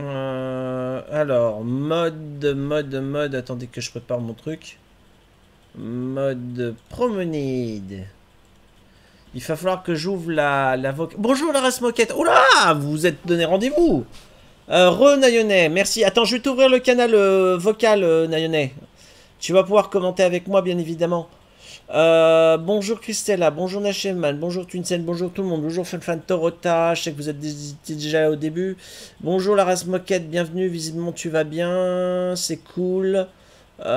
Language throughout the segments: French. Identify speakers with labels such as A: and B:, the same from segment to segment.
A: Euh, alors, mode, mode, mode. Attendez que je prépare mon truc. Mode promenade. Il va falloir que j'ouvre la, la. Bonjour la race moquette. Oh là Vous vous êtes donné rendez-vous. Euh, merci. Attends, je vais t'ouvrir le canal euh, vocal, euh. Tu vas pouvoir commenter avec moi, bien évidemment. Euh, bonjour Christella, bonjour Nachelman, bonjour Twinsen, bonjour tout le monde, bonjour Fan Torota, je sais que vous êtes dé- déjà là au début. Bonjour la race moquette, bienvenue, visiblement tu vas bien, c'est cool. Euh,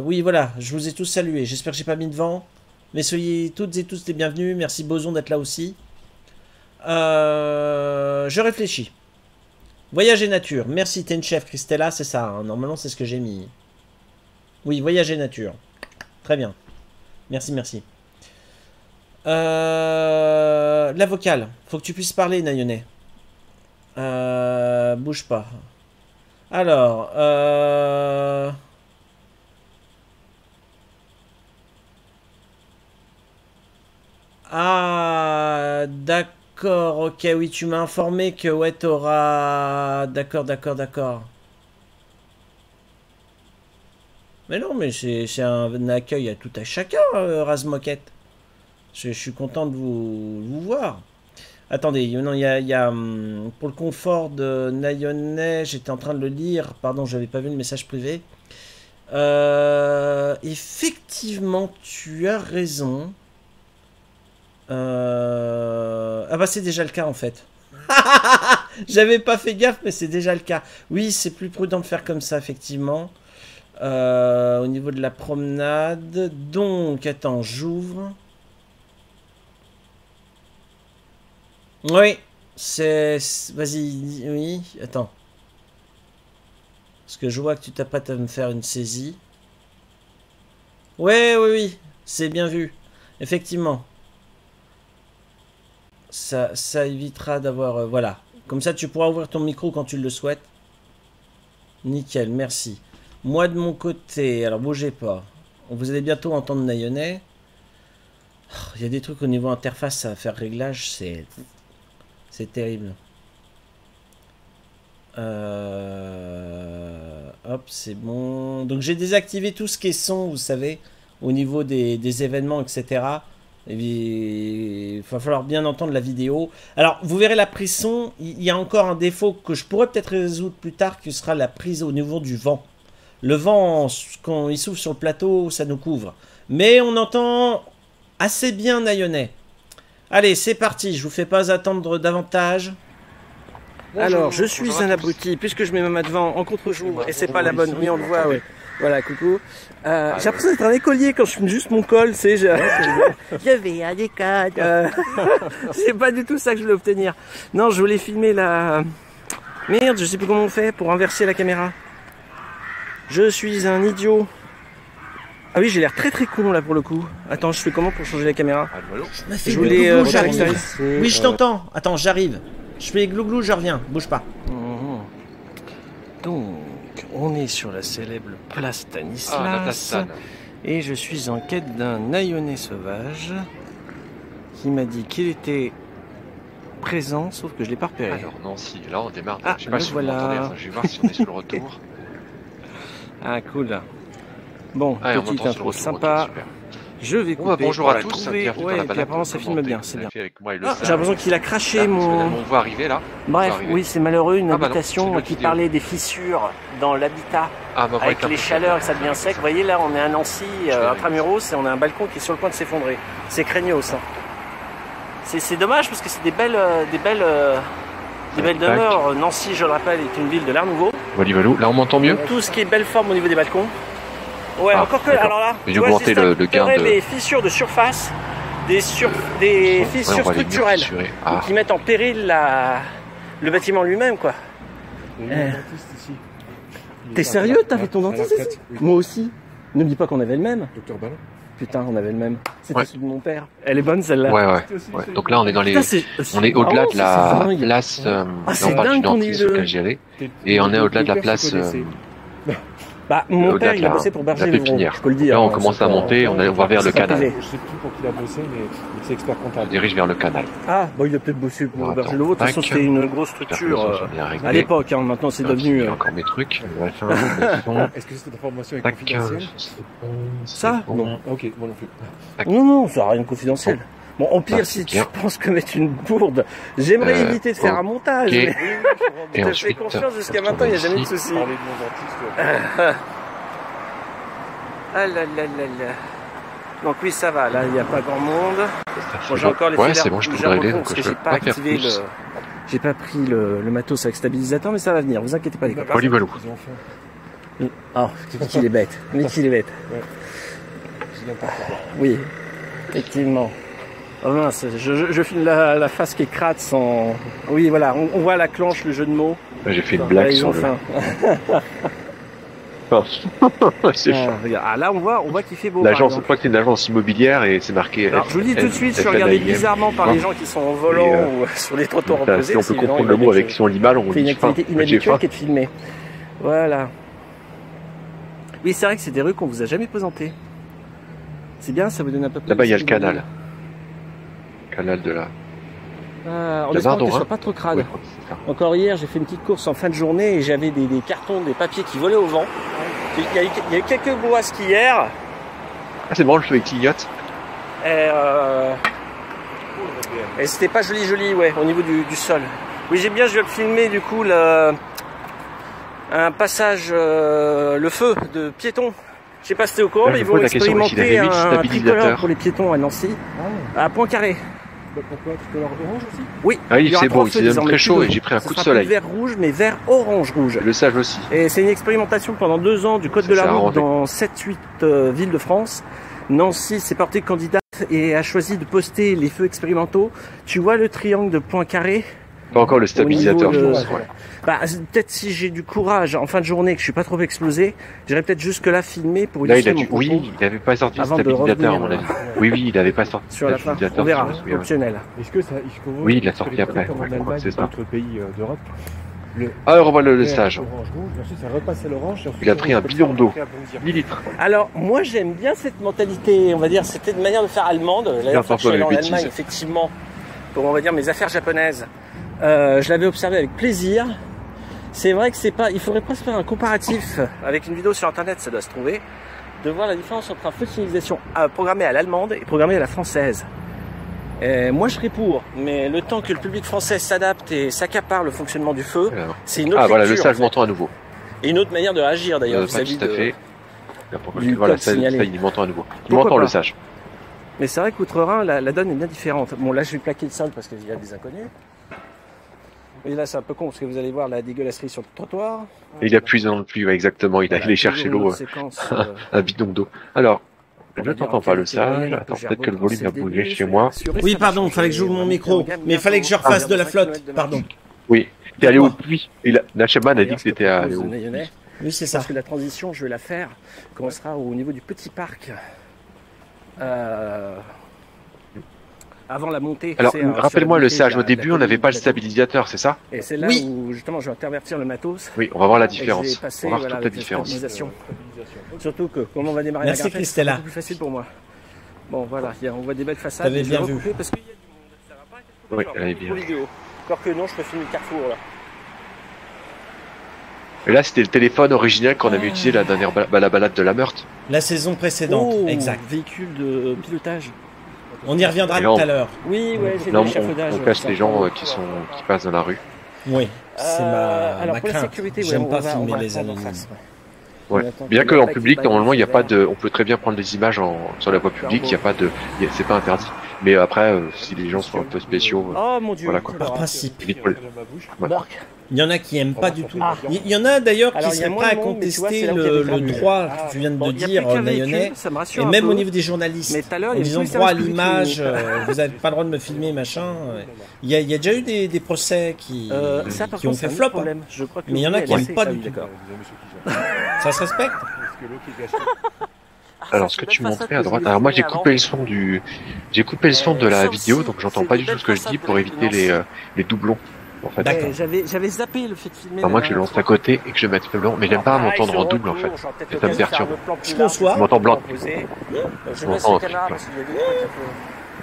A: Oui voilà, je vous ai tous salués, j'espère que j'ai pas mis de vent. Mais soyez toutes et tous les bienvenus, merci Boson d'être là aussi. Euh, Je réfléchis. Voyage et nature, merci t'es une chef Christella, c'est ça, hein. normalement c'est ce que j'ai mis. Oui, voyage et nature. Très bien. Merci, merci. Euh, la vocale. Faut que tu puisses parler, Nayone. Euh, bouge pas. Alors, euh... Ah, d'accord, ok, oui, tu m'as informé que, ouais, t'auras... D'accord, d'accord, d'accord. Mais non, mais c'est un accueil à tout à chacun, euh, Razmoquette. Je, je suis content de vous, voir. Attendez, il y y a, hum, pour le confort de Nayonais, j'étais en train de le lire, pardon, j'avais pas vu le message privé. Euh, effectivement, tu as raison. Euh, Ah bah c'est déjà le cas en fait. J'avais pas fait gaffe, mais c'est déjà le cas. Oui, c'est plus prudent de faire comme ça, effectivement. Euh, au niveau de la promenade. Donc, attends, j'ouvre. Oui, c'est... Vas-y, oui, attends. Parce que je vois que tu t'apprêtes à me faire une saisie. Ouais, oui, oui, c'est bien vu. Effectivement. Ça, ça évitera d'avoir... euh, voilà. Comme ça, tu pourras ouvrir ton micro quand tu le souhaites. Nickel, merci. Moi, de mon côté, alors bougez pas. Vous allez bientôt entendre Nayonais. Oh, Il y a des trucs au niveau interface à faire réglage, c'est... Terrible. Euh, Hop, c'est bon. Donc j'ai désactivé tout ce qui est son, vous savez, au niveau des, événements, etc. Il va falloir bien entendre la vidéo. Alors, vous verrez la prise son. Il y a encore un défaut que je pourrais peut-être résoudre plus tard, qui sera la prise au niveau du vent. Le vent, quand il souffle sur le plateau, ça nous couvre. Mais on entend assez bien Nayonais. Allez, c'est parti. Je vous fais pas attendre davantage. Alors, je suis un abruti, puisque je mets ma main devant en contre-jour, et c'est pas la bonne. Oui, on le voit, oui. Voilà, coucou. Euh, j'ai l'impression d'être un écolier quand je fume juste mon col, c'est je... je vais à l'école. Euh, c'est pas du tout ça que je voulais obtenir. Non, je voulais filmer la... Merde, je sais plus comment on fait pour inverser la caméra. Je suis un idiot. Ah oui, j'ai l'air très très con là pour le coup. Attends, je fais comment pour changer la caméra Je voulais... euh,
B: j'arrive.
A: Oui, je t'entends. Attends, j'arrive. Je fais glouglou, je reviens. Bouge pas. Donc, on est sur la célèbre place
B: Ah,
A: Stanislas. et je suis en quête d'un naïonné sauvage qui m'a dit qu'il était présent, sauf que je l'ai pas repéré.
B: Alors, Nancy, là on démarre.
A: Ah,
B: je sais pas
A: le
B: si
A: voilà.
B: vous m'entendez, enfin, je vais voir si on est sur le retour.
A: Ah, cool. Bon,
B: Ah, et on
A: petite intro sympa. Je vais
B: Bon,
A: couper.
B: bah, bonjour à tous,
A: trouver. Ouais, et puis apparemment ça filme bien, c'est bien. Ah, j'ai l'impression qu'il a craché
B: Là,
A: mon...
B: On voit arriver là.
A: Bref,
B: arriver.
A: oui, c'est malheureux, une
B: Ah, bah
A: habitation qui
B: vidéo.
A: parlait des fissures dans l'habitat.
B: Ah, bah,
A: avec les chaleurs et ça devient sec. Vous voyez là, on est à Nancy, euh, intramuros, et on a un balcon qui est sur le point de s'effondrer. C'est craignos, hein. C'est c'est dommage parce que c'est des belles, euh, des belles, euh, des belles demeures. Nancy, je le rappelle, est une ville de l'Art Nouveau.
B: Voilà, voilà. Là on m'entend mieux
A: Tout ce qui est belle forme au niveau des balcons. Ouais,
B: Ah,
A: encore que, alors là,
B: j'ai augmenté le- gain de-
A: des fissures de surface, des, sur, des fissures structurelles.
B: Ah,
A: qui mettent en péril la, le bâtiment lui-même, quoi. Euh, T'es sérieux T'as fait ton dentiste ici Moi aussi. Ne me dis pas qu'on avait le même.
C: Docteur Ballon
A: Putain, on avait le même. C'était
B: Ouais.
A: celui de mon père. Elle est bonne celle-là.
B: ouais, ouais, ouais. Donc là on est dans les.
A: Putain,
B: On est au-delà de la place. euh,
A: Ah,
B: on parle du dentiste auquel j'y allais. Et on est au-delà de la place. Euh,
C: Bah, mon
B: Au-delà
C: père, il a bossé pour Berger
B: pépinière.
C: je peux le dire.
B: Là, on
C: hein,
B: commence à monter, on, on va vers le canal.
D: Je sais plus pour qui il a bossé, mais c'est expert
B: On
D: comptable.
B: se dirige vers le canal.
C: Ah, bon, il a peut-être bossé pour Berger Nouveau. De toute façon, c'était une grosse structure euh, à l'époque. Hein, maintenant, c'est devenu. euh,
B: encore mes trucs. On.
D: Est-ce que cette information est confidentielle
B: bon,
C: Ça
B: bon.
C: Non.
D: Ok, moi non plus.
C: Non, non, ça n'a rien de confidentiel. Bon, au pire,
B: Ah,
C: si tu penses commettre une bourde, j'aimerais
B: Euh,
C: éviter de faire un montage. mais
D: je
C: te fais confiance jusqu'à maintenant, il n'y a jamais de souci. Ah là là là là. Donc oui, ça va, là, il n'y a pas grand monde. Bon, j'ai encore les
B: Ouais,
C: fils
B: c'est bon, je peux régler, donc
C: parce que
B: je
C: j'ai pas activé le... J'ai pas pris le, le matos avec stabilisateur, mais ça va venir, vous inquiétez pas les copains.
D: Faim.
C: Ah, qu'il est bête, mais qu'il est bête. Oui, effectivement. Oh mince, je, je, je filme la, la face qui est crade sans... Oui, voilà, on, on voit la clenche, le jeu de mots.
B: J'ai fait une blague sur le.
C: faim.
B: C'est
C: Ah. Ah, là, on voit, on voit qu'il fait beau.
B: L'agence, je crois que c'est une agence immobilière et c'est marqué.
C: Alors, je vous dis tout de suite, je suis regardé bizarrement par les gens qui sont au volant
B: Et, euh,
C: ou sur les trottoirs opposés.
B: si on peut comprendre le mot avec
C: choses.
B: son animal, on
C: fait une activité inhabituelle qui est de filmer. Voilà. Oui, c'est vrai que c'est des rues qu'on vous a jamais présentées. C'est bien, ça vous donne un peu plus.
B: Là-bas, il y a le canal. Canal de la.
C: Ah, on
B: La
C: espère que
B: Vardon,
C: ce soit pas trop crade. Encore hier, j'ai fait une petite course en fin de journée et j'avais des, des cartons, des papiers qui volaient au vent. Il y a eu, il y a eu quelques bourrasques hier.
B: Ah, c'est marrant, le feu clignote.
C: Et, euh, et c'était pas joli joli, ouais, au niveau du, du sol. Oui, j'ai bien, je vais filmer du coup le, un passage, euh, le feu de piétons. Je sais pas si t'es au courant,
B: Là,
C: mais ils vont expérimenter un
B: stabilisateur.
C: tricolore pour les piétons à Nancy,
D: Ah,
C: à Poincaré.
D: Bah pourquoi Tu peux leur orange aussi
C: Oui,
B: Ah oui, c'est beau,
C: désormais,
B: très chaud et j'ai pris un coup de soleil.
C: vert rouge, mais vert orange rouge.
B: Le sage aussi.
C: Et c'est une expérimentation pendant deux ans du Code de la route dans 7-8 euh, villes de France. Nancy s'est portée candidate et a choisi de poster les feux expérimentaux. Tu vois le triangle de Poincaré?
B: Pas encore le stabilisateur, je pense. ouais.
C: bah, Peut-être si j'ai du courage en fin de journée, que je suis pas trop explosé, j'irai peut-être jusque-là filmer pour
B: Là, il
C: mon propos
B: Oui, il avait pas sorti le
C: avant de
B: stabilisateur, à mon
C: revenir,
B: avis. Oui, oui, il avait pas sorti
C: sur
B: le
C: la fin.
B: stabilisateur.
C: On verra, optionnel.
D: Est-ce que ça.
B: Oui, il l'a sorti après, c'est ça.
D: d'autres pays euh, d'Europe. Le
B: Ah, revoilà le sage. Il a pris un bidon d'eau.
D: après à bondir.
B: 10 litres.
C: Alors, moi, j'aime bien cette mentalité, on va dire, c'était une manière de faire allemande. La dernière fois que je suis allé en Allemagne, effectivement, pour, on va dire, mes affaires japonaises, euh, je l'avais observé avec plaisir. C'est vrai que c'est pas, il faudrait presque faire un comparatif avec une vidéo sur internet, ça doit se trouver, de voir la différence entre un feu de signalisation euh, programmé à l'allemande et programmé à la française. Et moi, je serais pour, mais le temps que le public français s'adapte et s'accapare le fonctionnement du feu, c'est une autre
B: Ah, voilà, le sage
C: en fait.
B: m'entend à nouveau.
C: et une autre manière de réagir d'ailleurs
B: Euh,
C: vis-à-vis
B: tout à
C: de.
B: fait. Là,
C: du
B: Voilà, ça, ça, il m'entend à nouveau. Il m'entend le sage.
C: Mais c'est vrai qu'outre-Rhin, la, la donne est bien différente. Bon, là, je vais plaquer le sol parce qu'il y a des inconnus. Et là, c'est un peu con parce que vous allez voir la dégueulasserie sur le trottoir.
B: Et il appuie dans le pluie, ouais, exactement. Il a
C: Voilà,
B: allé chercher l'eau, euh,
C: euh,
B: un bidon d'eau. Alors,
C: on
B: je t'entends
C: en
B: pas le sage. Attends, peut-être que le volume a bougé chez moi.
C: Oui, pardon,
D: changer,
C: fallait que j'ouvre mon micro. Mais il fallait que je refasse de la
D: 25
C: flotte. Pardon.
B: Oui, t'es allé au puits. Et la, a dit que t'étais allé au.
C: Oui, c'est
D: ça.
C: Parce que la transition, je vais la faire, commencera au niveau du petit parc. Euh, avant la montée.
B: Alors, rappelle-moi le sage. Au début, on n'avait pas le stabilisateur, c'est ça?
C: Et c'est là Oui. où justement je vais intervertir le matos.
B: Oui, on va voir la différence.
C: passer,
B: On va voir
C: voilà,
B: toute la différence.
C: Surtout que, comme on va démarrer Merci, la.
B: Ah.
C: c'est plus facile pour moi. Bon, voilà, y a- on voit des belles façades.
B: Ah,
C: Je vais
D: Ah, bah,
B: bien vu.
C: Parce qu'il y a du monde. Ça va pas
B: Oui, elle est
C: pour
B: bien.
C: vidéo. Encore que non, je peux filmer le carrefour là.
B: Et là, c'était le téléphone original qu'on avait utilisé la dernière ba- la balade de la Meurthe.
C: La saison précédente,
D: Oh.
C: exact. Véhicule de pilotage.
D: On y reviendra
B: là, on-
D: tout à l'heure.
C: Oui, ouais, j'ai
B: Là,
C: vu
B: on,
C: l'échafaudage.
B: on casse
C: ça.
B: les gens euh, qui sont qui passent dans la rue.
D: Oui, c'est
C: Euh,
D: ma,
C: alors
D: ma
C: pour la
D: crainte.
C: sécurité, ouais,
D: J'aime
C: on
D: pas
C: va- on
D: filmer les anonymes.
C: ouais. On
B: Bien que en public, normalement, il y a pas de, on peut très bien prendre des images en, sur la voie publique. Il y a pas de, a- c'est pas interdit. Mais après, euh, si les gens sont un peu spéciaux, euh,
C: Oh mon dieu.
B: Voilà, quoi.
D: Par
C: Alors,
D: principe.
C: Marc,
D: Il y en a qui aiment pas du tout.
C: Ah.
D: Il y, en a d'ailleurs qui seraient prêts à
C: vois,
D: contester le, le
C: granules.
D: droit
C: Ah.
D: que tu viens de
C: bon,
D: dire,
C: rassure
D: Et même
C: peu.
D: au niveau des journalistes,
C: Mais
D: en disant droit à l'image, euh, vous n'avez pas le droit de me filmer, machin. euh. Il y a, il y a déjà eu des, des procès qui,
C: Euh, ça,
D: qui ont fait flop.
C: problème. Je crois que
D: Mais il y en a qui
C: elle
D: aiment
C: sait.
D: pas du tout. Ça se respecte
B: Alors, ce que tu montrais à droite. Alors moi, j'ai coupé le son du, j'ai coupé le son de la vidéo, donc j'entends pas du tout ce que je dis pour éviter les, euh, les doublons. En fait.
A: D'accord.
C: Ouais, J'avais j'avais zappé le fait de filmer.
B: Enfin, moi, que je lance à côté et que je mette le blanc, mais j'aime pas
C: pareil,
B: m'entendre en double en fait. Et ça me perturbe.
A: Je conçois.
B: Je m'entends blanc.
C: posé. Je
B: m'entends.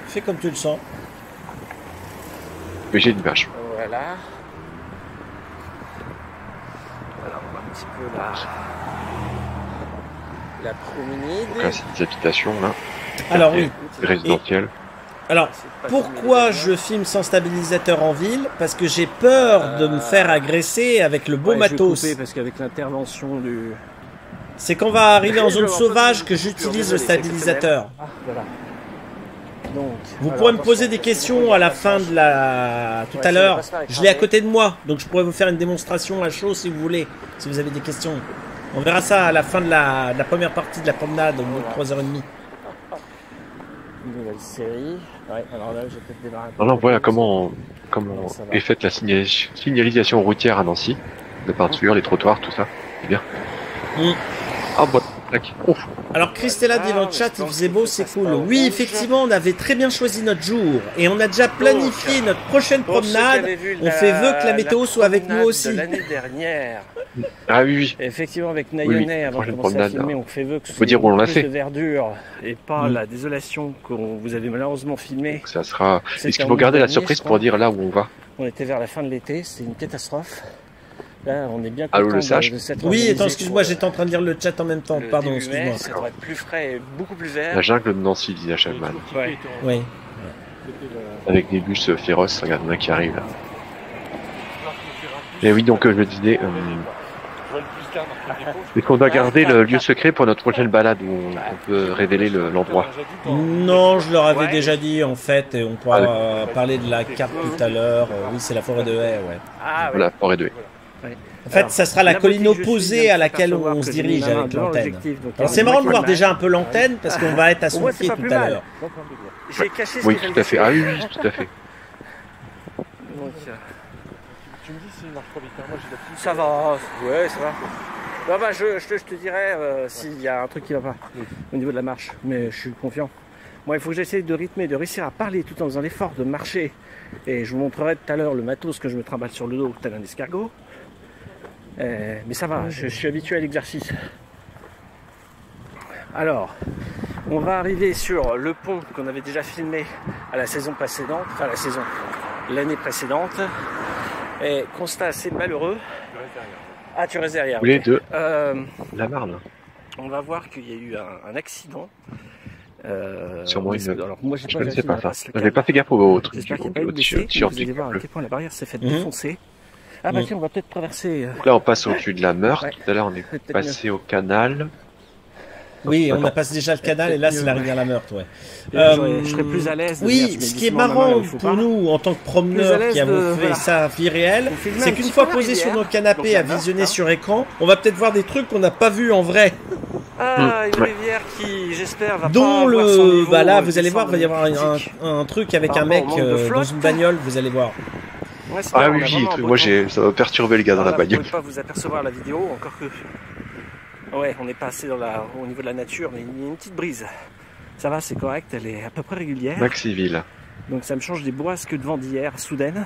A: Fais comme tu le sens.
B: Mais j'ai une vache.
C: Voilà. Alors, on voit un petit peu la, la promenade.
B: Donc là, c'est des habitations là,
A: Alors oui.
B: résidentielles.
A: Alors, pourquoi je filme sans stabilisateur en ville Parce que j'ai peur de me faire agresser avec le beau matos.
C: parce qu'avec l'intervention du.
A: C'est quand on va arriver en zone sauvage que j'utilise le stabilisateur.
C: Ah, voilà. Donc.
A: Vous
C: alors,
A: pourrez me poser des questions à la fin de la... Tout
C: Ouais,
A: à l'heure. Je l'ai à
C: écraser.
A: côté de moi, donc je pourrais vous faire une démonstration à chaud si vous voulez, si vous avez des questions. On verra ça à la fin de la, de la première partie de la promenade, au bout de 3h30.
C: Une nouvelle série. Ouais, alors là, je vais peut-être démarrer. un
B: Non, non,
C: plus
B: voilà comment, comment
C: va.
B: est faite la signalisation, routière à Nancy. De peinture, les trottoirs, tout ça. C'est bien.
A: Mm.
B: Ah, tac. Ouf.
A: Alors Christella dit dans le chat, il faisait beau, c'est
C: que
A: cool.
C: soit
A: Oui, effectivement, on avait très bien choisi notre jour. Et on a déjà planifié notre prochaine promenade. on fait vœu que la météo soit avec nous aussi.
C: L'année dernière.
B: Ah oui, oui.
C: Effectivement, avec
B: oui,
C: Nayonais, avant de
B: prochaine
C: commencer à
B: promenade,
C: filmer, on fait vœu que ce
B: Faut dire où on l'a fait.
C: de verdure et pas
A: Mm.
C: la désolation qu'on vous avez malheureusement filmé.
B: Ça sera. Est-ce qu'il faut garder la surprise pour
C: crois.
B: dire là où on va
C: On était vers la fin de l'été, c'est une catastrophe. Là, on est bien
B: Allô, le sage
C: de
A: Oui, attends, excuse-moi,
C: pour,
A: j'étais en train de lire le chat en même temps.
C: le
A: Pardon,
C: début mai.
A: excuse-moi.
C: Ça devrait être plus frais et beaucoup plus vert.
B: La jungle de Nancy, disait Chapman.
C: Ouais.
A: Oui.
B: Avec des bus euh, féroces, regarde, il y en a qui arrive là. Et oui, donc euh, je disais, euh, est-ce qu'on doit garder le lieu secret pour notre prochaine balade où on, on peut révéler le- l'endroit?
A: Non, je leur avais
C: Ouais.
A: déjà dit en fait, et on pourra
B: Ah,
A: euh, parler de la carte tout à l'heure. Euh, Oui, c'est la forêt de haie, ouais.
C: Ah, ouais.
B: La forêt de haie.
A: En fait,
C: Alors,
A: ça sera la colline opposée à laquelle on se
C: j'ai
A: dirige avec l'antenne. c'est marrant de voir déjà un peu l'antenne parce qu'on va être à son pied
C: pas
A: tout
C: plus
A: à l'heure.
C: J'ai caché ce
B: Oui, tout à fait. Ah oui, oui, tout à fait.
C: Donc, euh, Ça va, ouais, ça va. Bah, bah, je, je te, je te dirai euh, s'il y a un truc qui va pas au niveau de la marche, mais je suis confiant. Moi, il faut que j'essaie de rythmer, de réussir à parler tout en faisant l'effort de marcher. Et je vous montrerai tout à l'heure le matos que je me trimballe sur le dos, tel un escargot. Euh, mais ça va, je, suis habitué à l'exercice. Alors, on va arriver sur le pont qu'on avait déjà filmé à la saison précédente, enfin la saison, l'année précédente. Et constat assez malheureux. Ah, tu restes derrière.
B: Vous voulez
C: ok.
B: de
C: Euh,
B: la Marne
C: on va voir qu'il y a eu un, un accident. Euh,
B: Sûrement une-
C: Alors, moi,
B: Je
C: pas
B: connaissais
C: vérifié
B: pas ça. J'avais pas fait gaffe au truc
C: J'espère qu'il n'y a pas eu de Vous allez voir à quel point la barrière s'est faite
A: Mhm.
C: défoncer. Ah bah tiens, on va peut-être traverser. euh,
B: Donc là, on passe au-dessus de la Meurthe.
C: Ouais.
B: Tout à l'heure, on est passé au canal.
A: Oui, on a passé déjà le canal et là c'est la rivière la Meurthe, ouais. Euh,
C: je serais plus à l'aise.
A: Oui, ce qui est marrant pour nous en tant que
C: à
A: promeneurs qui avons
C: de-
A: fait
C: voilà.
A: ça vie réelle, c'est
C: un
A: qu'une fois posés sur nos canapés à visionner
C: hein.
A: sur écran, on va peut-être voir des trucs qu'on n'a pas vus en vrai.
C: Ah, une
B: Mm, ouais.
C: rivière qui, j'espère, va pas
A: Dont le. Bah là, vous allez voir, il va y avoir un, truc avec un mec euh, dans une bagnole, vous allez voir.
C: Ouais,
B: Ah oui, oui, truc- moi j'ai, ça va perturber le gars dans la
C: là, Vous
B: bagnole.
C: pouvez pas vous apercevoir la vidéo, encore que. Ouais, on est passé dans la, au niveau de la nature, mais il y a une petite brise. Ça va, c'est correct, elle est à peu près régulière.
B: Maxiville.
C: Donc ça me change des bourrasques de vent d'hier, soudaines,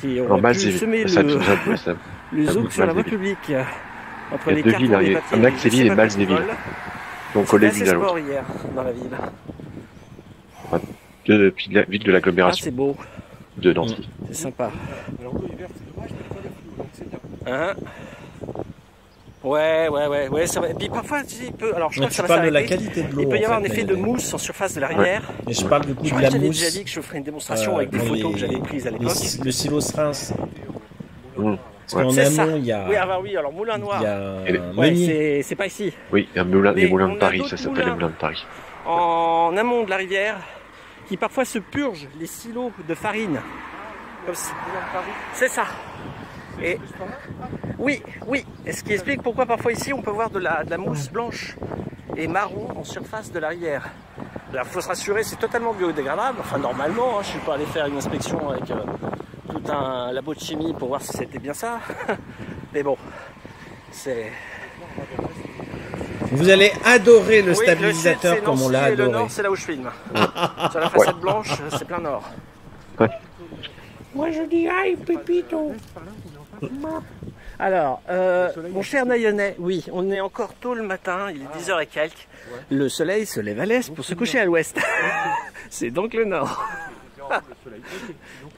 C: qui
B: Malzéville.
C: semer
B: Ça,
C: le,
B: ça, ça, ça.
C: le zouk sur la voie publique. euh, Entre les
B: deux
C: cartons,
B: villes,
C: les
B: il y a
C: papiers, sais
B: et
C: pas
B: Malzéville. Donc collé
C: assez
B: l'une à l'autre.
C: hier dans la ville.
B: Deux villes de la- villes de
C: Ah,
B: l'agglomération
C: c'est beau,
B: de Nancy.
C: c'est sympa. Hein Ouais, ouais, ouais, ouais, ça va. Et puis parfois, tu sais, il peut. Alors, je
A: Mais
C: crois que ça va
A: de la
C: s'arrêter.
A: qualité de l'eau.
C: Il peut y avoir un effet
A: mais-
C: de mousse en surface de la rivière.
A: Mais je parle du coup de la
C: que j'avais déjà
A: mousse.
C: dit que je ferais une démonstration
A: euh,
C: avec des photos
A: les-
C: que j'avais prises à l'époque.
A: Le silo Reims.
B: Mmh.
A: Parce qu'en amont, il y a.
C: Oui, ah bah oui, alors Moulin
A: Il
C: Noir.
A: y a
B: Et les-
A: un
C: Ouais,
A: meunier.
C: c'est- pas ici.
B: Oui, il y a un moulin,
C: Mais
B: les moulins de Paris, ça s'appelle les
C: moulins
B: de Paris.
C: En amont de la rivière, qui parfois se purgent les silos de farine. C'est ça. Et oui, oui. Et ce qui explique pourquoi parfois ici on peut voir de la, de la mousse blanche et marron en surface de la rivière. Il faut se rassurer, c'est totalement biodégradable. Enfin, normalement, hein, je suis pas allé faire une inspection avec euh, tout un labo de chimie pour voir si c'était bien ça. Mais bon, c'est.
A: Vous allez adorer le
C: Oui,
A: stabilisateur
C: sud,
A: comme on l'a
C: et Le
A: adoré.
C: nord, c'est là où je filme. Sur la façade blanche, c'est plein nord.
A: Moi je dis aïe, Pépito.
C: Alors, euh, mon cher Nayonnais, oui, on est encore tôt le matin, il est 10h et quelques. Le soleil se lève à l'est pour se coucher à l'ouest. C'est donc le nord.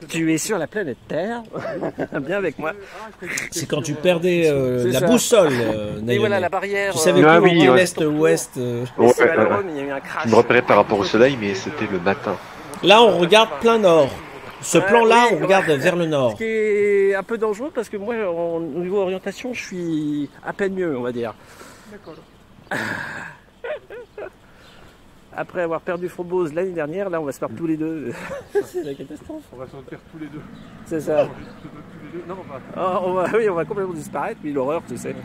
C: tu es sur la planète Terre, bien avec moi.
A: C'est quand tu perdais euh, la
C: ça.
A: boussole, euh,
C: Et voilà la barrière.
A: Tu savais
B: Ah
A: plus
B: oui, ouais.
A: l'est, ouest. euh.
B: Ouais,
C: c'est
B: ouais,
C: malheureux,
B: ouais.
C: mais il y a eu un crash.
B: Je me repérais par rapport au soleil, mais c'était le matin.
A: Là, on regarde plein nord. Ce plan-là,
C: oui,
A: on regarde vers le
C: Ce
A: nord.
C: qui est un peu dangereux parce que moi, en- au niveau orientation, je suis à peine mieux, on va dire. Après avoir perdu Frobose l'année dernière, là, on va se perdre tous les deux. C'est la catastrophe.
D: On va s'en faire tous les deux.
C: C'est ça.
D: Tous les deux. Non, on va.
C: Ah, on va, oui, on va complètement disparaître, puis l'horreur, tu sais.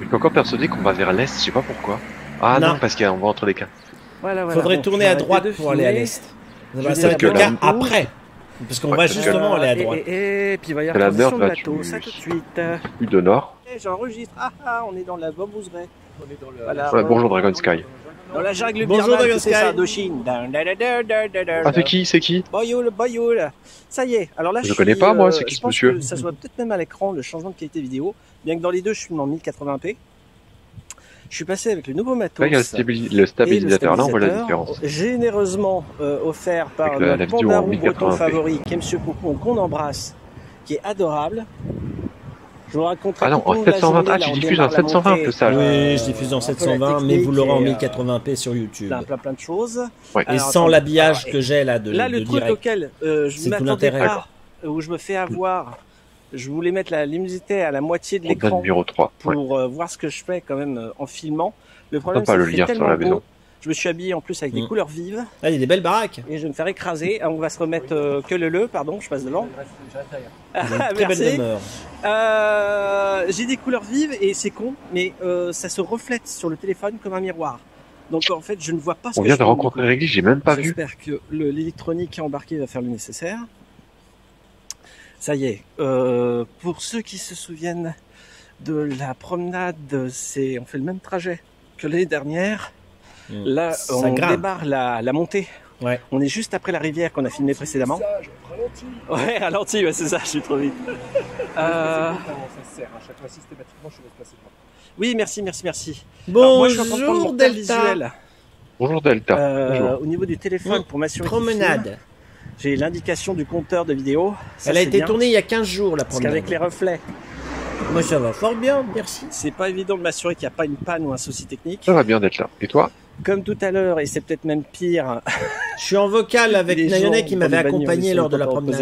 B: Je suis encore persuadé qu'on va vers l'est, je sais pas pourquoi. Ah non,
A: Non.
B: parce qu'on va entre les cas.
C: Voilà, voilà.
A: Faudrait
C: Bon,
A: tourner à droite pour aller à l'est. Ça va
C: vais
A: être le cas après. Parce qu'on
B: Ouais,
A: va
B: que
A: justement aller à droite.
C: Et, et puis il va y avoir
B: la
C: transition de bateau,
B: tu-
C: ça tout de suite.
B: Plus de nord.
C: Et J'enregistre. Ah ah, on est dans la bambouseraie.
D: On est dans le.
C: Voilà.
B: Bonjour Dragon Sky.
C: Dans la jungle
A: Bonjour,
C: birmane,
A: Sky.
C: c'est Indochine.
B: Ah, c'est qui C'est qui
C: Boyoul, boyoul. Ça y est. Alors là,
B: Je
C: je,
B: connais
C: suis,
B: pas, moi,
C: euh,
B: c'est qui
C: je
B: ce
C: pense
B: monsieur
C: que Ça se voit peut-être même à l'écran le changement de qualité vidéo. Bien que dans les deux, je suis en 1080p. Je suis passé avec le nouveau matos.
B: A le, le stabilisateur, là, on voit la différence.
C: Généreusement euh, offert par
B: la
C: notre pandarou breton
B: 1080p.
C: favori, qui est Monsieur Poupon, qu'on embrasse, qui est adorable. Je vous raconterai
B: Ah non, en
C: de la
B: 720,
C: journée,
B: ah, tu diffuses en
C: démarre la
B: 720
C: montée,
B: ça.
A: Oui, je diffuse en
C: un peu la
A: 720, mais vous l'aurez en
C: technique et, euh,
A: 1080p sur YouTube.
C: plein, plein, plein de choses.
B: Ouais.
A: Et
C: Alors,
A: sans l'habillage
C: alors,
A: que j'ai là de,
C: Là,
A: de
C: le truc
A: direct.
C: auquel euh, je
A: C'est
C: m'attendais pas, euh, où je me fais avoir, je voulais mettre la luminosité à la moitié de l'écran
B: numéro 3. Ouais.
C: pour euh, voir ce que je fais quand même euh, en filmant. Le problème,
B: pas
C: c'est
B: lire sur
C: tellement
B: la
C: beau. Je me suis habillé en plus avec des
A: Mm.
C: couleurs vives
A: Ah, il y a des belles baraques.
C: et je vais me faire écraser. Ah, On va se remettre euh, que le le, pardon, je passe devant. Ah,
A: Très
C: merci. Euh, J'ai des couleurs vives et c'est con, mais euh, ça se reflète sur le téléphone comme un miroir. Donc en fait, je ne vois pas ce
B: On
C: que
B: vient
C: je
B: de rencontrer Régli, j'ai même pas vu.
C: J'espère que le- l'électronique qui est embarqué va faire le nécessaire. Ça y est. Euh, pour ceux qui se souviennent de la promenade, c'est on fait le même trajet que l'année dernière.
A: Mm.
C: Là,
A: Ça
C: on
A: grimpe.
C: débarre la, la montée.
A: Ouais.
C: On est juste après la rivière qu'on a filmé précédemment. Ouais, ralenti, ouais, c'est ça, je suis trop vite. Euh,
D: Comment ça sert à chaque fois systématiquement, je laisse passer devant.
C: oui, merci, merci, merci. Alors, moi, je suis en train de prendre
A: Bonjour
C: temps
A: Delta.
C: visuel.
B: Bonjour Delta.
C: Euh,
B: Bonjour.
C: au niveau du téléphone
A: Mm.
C: pour m'assurer.
A: Promenade.
C: J'ai l'indication du compteur de vidéo. Ça,
A: Elle a été
C: bien.
A: tournée il y a 15 jours la
C: Parce
A: promenade.
C: qu'avec les reflets,
A: Moi ça va fort bien, merci.
C: c'est pas évident de m'assurer qu'il n'y a pas une panne ou un souci technique.
B: Ça va bien d'être là. Et toi?
C: Comme tout à l'heure, et c'est peut-être même pire.
A: Je suis en vocal avec
C: les
A: Nayonet qui m'avait accompagné lors de la promenade.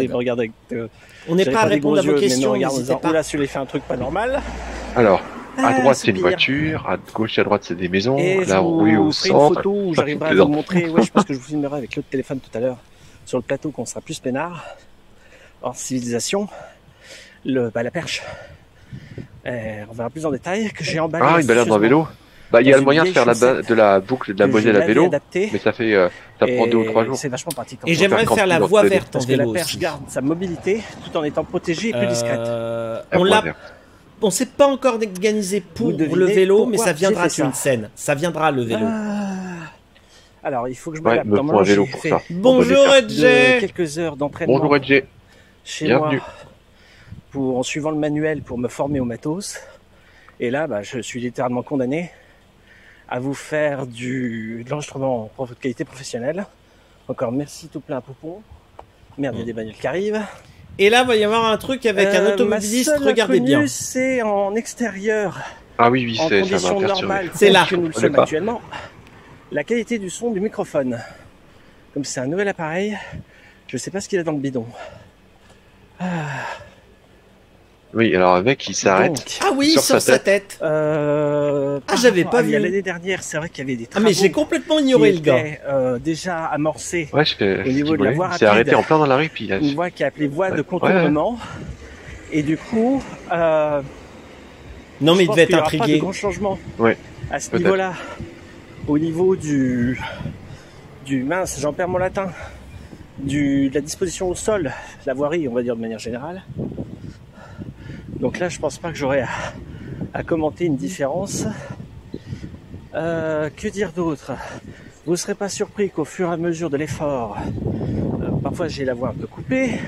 C: euh,
A: On n'est pas à répondre à vos
C: yeux,
A: questions,
C: en
A: pas.
C: Oula, celui-là fait un truc pas normal.
B: Alors, à
C: Ah,
B: droite c'est une voiture, à gauche et à droite c'est des maisons,
C: Et je
B: là oui
C: vous
B: au
C: ferai une
B: centre.
C: photo où j'arriverai à vous montrer. Ouais, je pense que je vous filmerai avec l'autre téléphone tout à l'heure sur le plateau qu'on sera plus peinard. Hors civilisation, le, bah, la perche. Euh, on verra plus en détail que j'ai emballé.
B: Ah, une balade en vélo Bah il y a le moyen de faire la, ba- de la boucle de la
C: je
B: à
C: l'avais
B: vélo,
C: adapté.
B: mais ça fait euh, ça prend
C: Et
B: deux ou trois jours.
C: C'est vachement pratique.
A: Et j'aimerais
B: faire
A: faire la voie verte en
C: Parce que la
A: vélo.
C: perche
A: aussi.
C: garde sa mobilité tout en étant protégée et plus discrète.
A: Euh,
B: La
A: on l'a, on s'est pas encore organisé pour le vélo, mais ça viendra sur une scène. Ça viendra le vélo.
C: Ah. Alors, il faut que je
B: Ouais,
C: m'adapte.
B: me
C: Normalement,
B: un vélo pour
C: fait
B: ça.
A: Bonjour Edge.
C: quelques heures d'entraînement
B: Bonjour Edge.
C: chez
B: bienvenue.
C: moi pour, en suivant le manuel pour me former au matos. Et là, bah, je suis littéralement condamné à vous faire du, de l'enregistrement en prof- qualité professionnelle. Encore merci tout plein à Poupon. Merde, il y a des bagnoles qui arrivent.
A: Et là, va y avoir un truc avec un
C: Euh,
A: automobiliste. Regardez bien.
C: C'est en extérieur,
B: Ah oui, oui,
C: en
B: c'est ça
A: C'est là.
C: que nous le sommes
B: pas.
C: actuellement. La qualité du son du microphone. Comme c'est un nouvel appareil, je sais pas ce qu'il a dans le bidon.
B: Oui, alors un mec il s'arrête.
A: Ah oui,
B: Sur
A: sur,
B: sa
A: sa tête.
C: Euh,
A: Ah, j'avais pas
C: à
A: vu.
C: L'année dernière, c'est vrai qu'il y avait des
A: Ah
C: travaux
A: mais j'ai complètement
C: qui
A: ignoré le gars.
C: euh, déjà amorcés.
B: Ouais, je fais
C: Au niveau de la voie
B: Il s'est
C: rapide.
B: arrêté en plein dans la rue puis il a
C: Une voie qui est appelée voie de
B: Ouais.
C: contournement. Et du coup, euh,
A: Non mais il devait
C: qu'il y
A: être
C: aura pas de
A: intrigué.
C: grands changements
B: Ouais,
C: à ce niveau-là. Au niveau du, du mince, j'en perds mon latin, du, de la disposition au sol, la voirie, on va dire de manière générale. Donc là, je pense pas que j'aurai à, à commenter une différence. Euh, que dire d'autre? Vous serez pas surpris qu'au fur et à mesure de l'effort, euh, parfois j'ai la voix un peu coupée.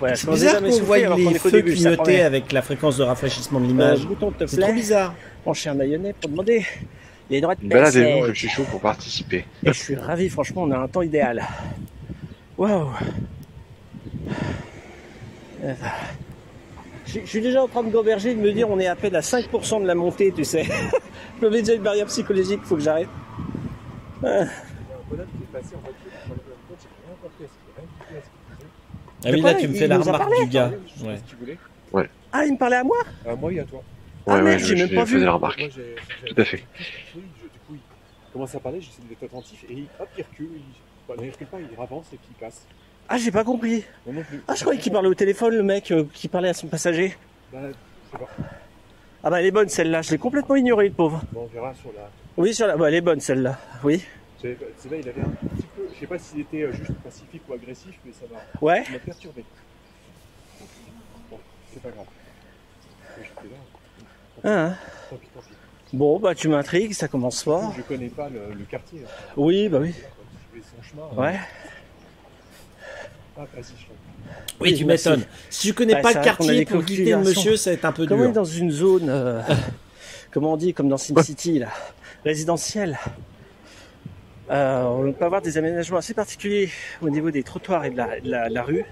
C: Ouais,
A: C'est bizarre
C: jamais
A: qu'on voit les
C: qu'au
A: feux
C: début,
A: clignoter avec la fréquence de rafraîchissement de
C: Euh,
A: l'image.
C: te
A: C'est trop bizarre.
C: pencher un baïonnet pour demander. Les droits de
B: Baladez-vous, je suis chaud pour participer.
C: Et je suis ravi, franchement, on a un temps idéal. Waouh Euh, Je je suis déjà en train de goberger, de me dire on est à peine à 5% de la montée, tu sais. je me mets déjà une barrière psychologique, faut que j'arrête.
D: Il y a un bonhomme qui est passé en voiture, je me rends compte, j'ai rien compris à ce qu'il- rien compris à ce qu'il disait.
A: Ah oui, là, tu me
C: il
A: fais la remarque
C: parlé
A: du gars. Ouais.
D: voulait.
C: Ah, il me parlait à moi?
D: À moi et à toi.
C: Ah,
B: Ouais,
C: merde,
B: ouais,
C: j'ai même pas vu.
B: la remarque.
D: Moi,
B: Tout à fait.
D: Du coup, il commence à parler, j'essaie d'être attentif et il, hop, il recule. Il, bah, il recule pas, il avance et puis il passe.
C: Ah, j'ai pas compris.
D: Moi non plus.
C: Ah, je croyais qu'il parlait au téléphone, le mec euh, qui parlait à son passager.
D: Bah, je sais pas.
C: Ah bah elle est bonne celle-là, je l'ai complètement ignorée le pauvre.
D: Bon, on verra sur la.
C: Oui, sur la... bah, elle est bonne celle-là, oui.
D: C'est là, il avait un petit peu. Je sais pas s'il était euh, juste pacifique ou agressif, mais ça m'a
C: Ouais.
D: ça m'a perturbé. Bon, c'est pas grave. J'étais là.
C: Ah, hein.
D: Tant pis, tant pis.
C: Bon, bah tu m'intrigues, ça commence fort.
D: Je connais pas le, le quartier. hein.
C: Oui, bah oui.
D: Son chemin.
C: Ouais.
D: Vas-y, je
A: Oui,
C: Oui,
A: tu m'étonnes. Si tu connais
C: Bah,
A: pas le quartier pour quitter le monsieur, ça va être un peu
C: Comme on est
A: dur.
C: dans une zone, euh, comment on dit, comme dans SimCity, là, résidentielle, euh, on peut avoir des aménagements assez particuliers au niveau des trottoirs et de la, de la- de la rue.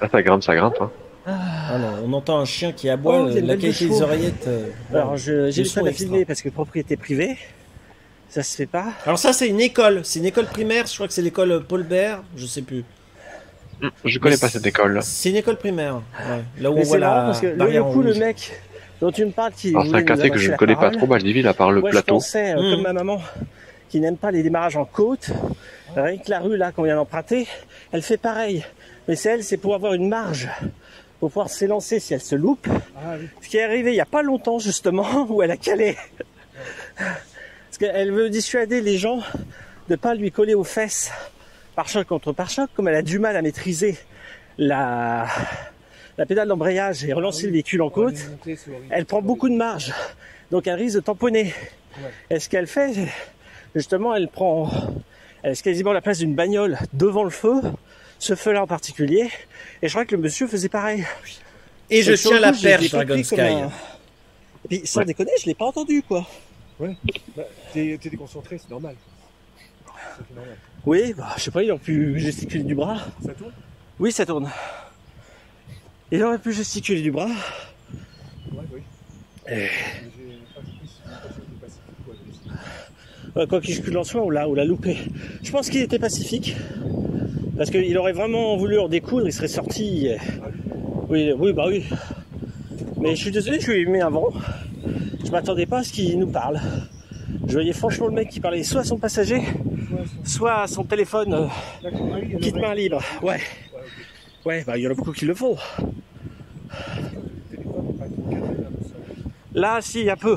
B: Là, ça grimpe, ça grimpe. Hein.
A: Ah non, on entend un chien qui aboie,
C: Oh,
A: la qualité
C: de
A: des oreillettes. euh,
C: Alors, je j'ai
A: le
C: pas la filmer parce que propriété privée, ça se fait pas.
A: Alors ça, c'est une école. C'est une école primaire. Je crois que c'est l'école Paul Bert. Je sais plus.
B: Je connais
A: Mais
B: pas cette école.
A: C'est une école primaire. Ouais. Là où on
C: Mais
A: voit
C: c'est marrant
A: la
C: parce que le, coup, le mec dont tu me parles qui
B: Alors, c'est un quartier que je ne connais pas trop, Maldiville, à part le
C: je
B: plateau.
C: pensais, euh,
A: Mm.
C: comme ma maman, qui n'aime pas les démarrages en côte, rien que la rue là qu'on vient d'emprunter, elle fait pareil. Mais c'est elle, c'est pour avoir une marge, pour pouvoir s'élancer si elle se loupe.
D: Ah oui.
C: Ce qui est arrivé il y a pas longtemps justement, où elle a calé. Parce qu'elle veut dissuader les gens de pas lui coller aux fesses pare-choc contre pare-choc, comme elle a du mal à maîtriser la, la pédale d'embrayage et relancer le véhicule en côte. Elle prend beaucoup de marge, donc elle risque de tamponner. Et ce qu'elle fait, justement, elle prend, elle quasiment la place d'une bagnole devant le feu, ce feu-là en particulier. Et je crois que le monsieur faisait pareil.
A: Et je
C: Et
A: tiens la perche, Dragon Sky.
C: un- Et puis, sans
B: Ouais.
C: déconner, je l'ai pas entendu, quoi.
D: Ouais. Bah, t'es déconcentré, c'est normal. Normal.
C: Oui, bah, je sais pas, il aurait pu gesticuler du bras.
D: Ça tourne?
C: Oui, ça tourne. Il aurait pu gesticuler du bras.
D: Ouais, oui. Agressif.
C: Ouais, Quoi qu'il en soi, on l'a, on l'a loupé. Je pense qu'il était pacifique. Parce qu'il aurait vraiment voulu en découdre, il serait sorti. euh, Oui, oui, bah oui. Mais je suis désolé, je lui ai mis un vent. Je m'attendais pas à ce qu'il nous parle. Je voyais franchement le mec qui parlait soit à son passager, soit à son téléphone euh,
D: un.
C: main libre. Ouais.
D: Ouais,
C: bah il y en a beaucoup qui le font.
D: Là,
C: si, un peu.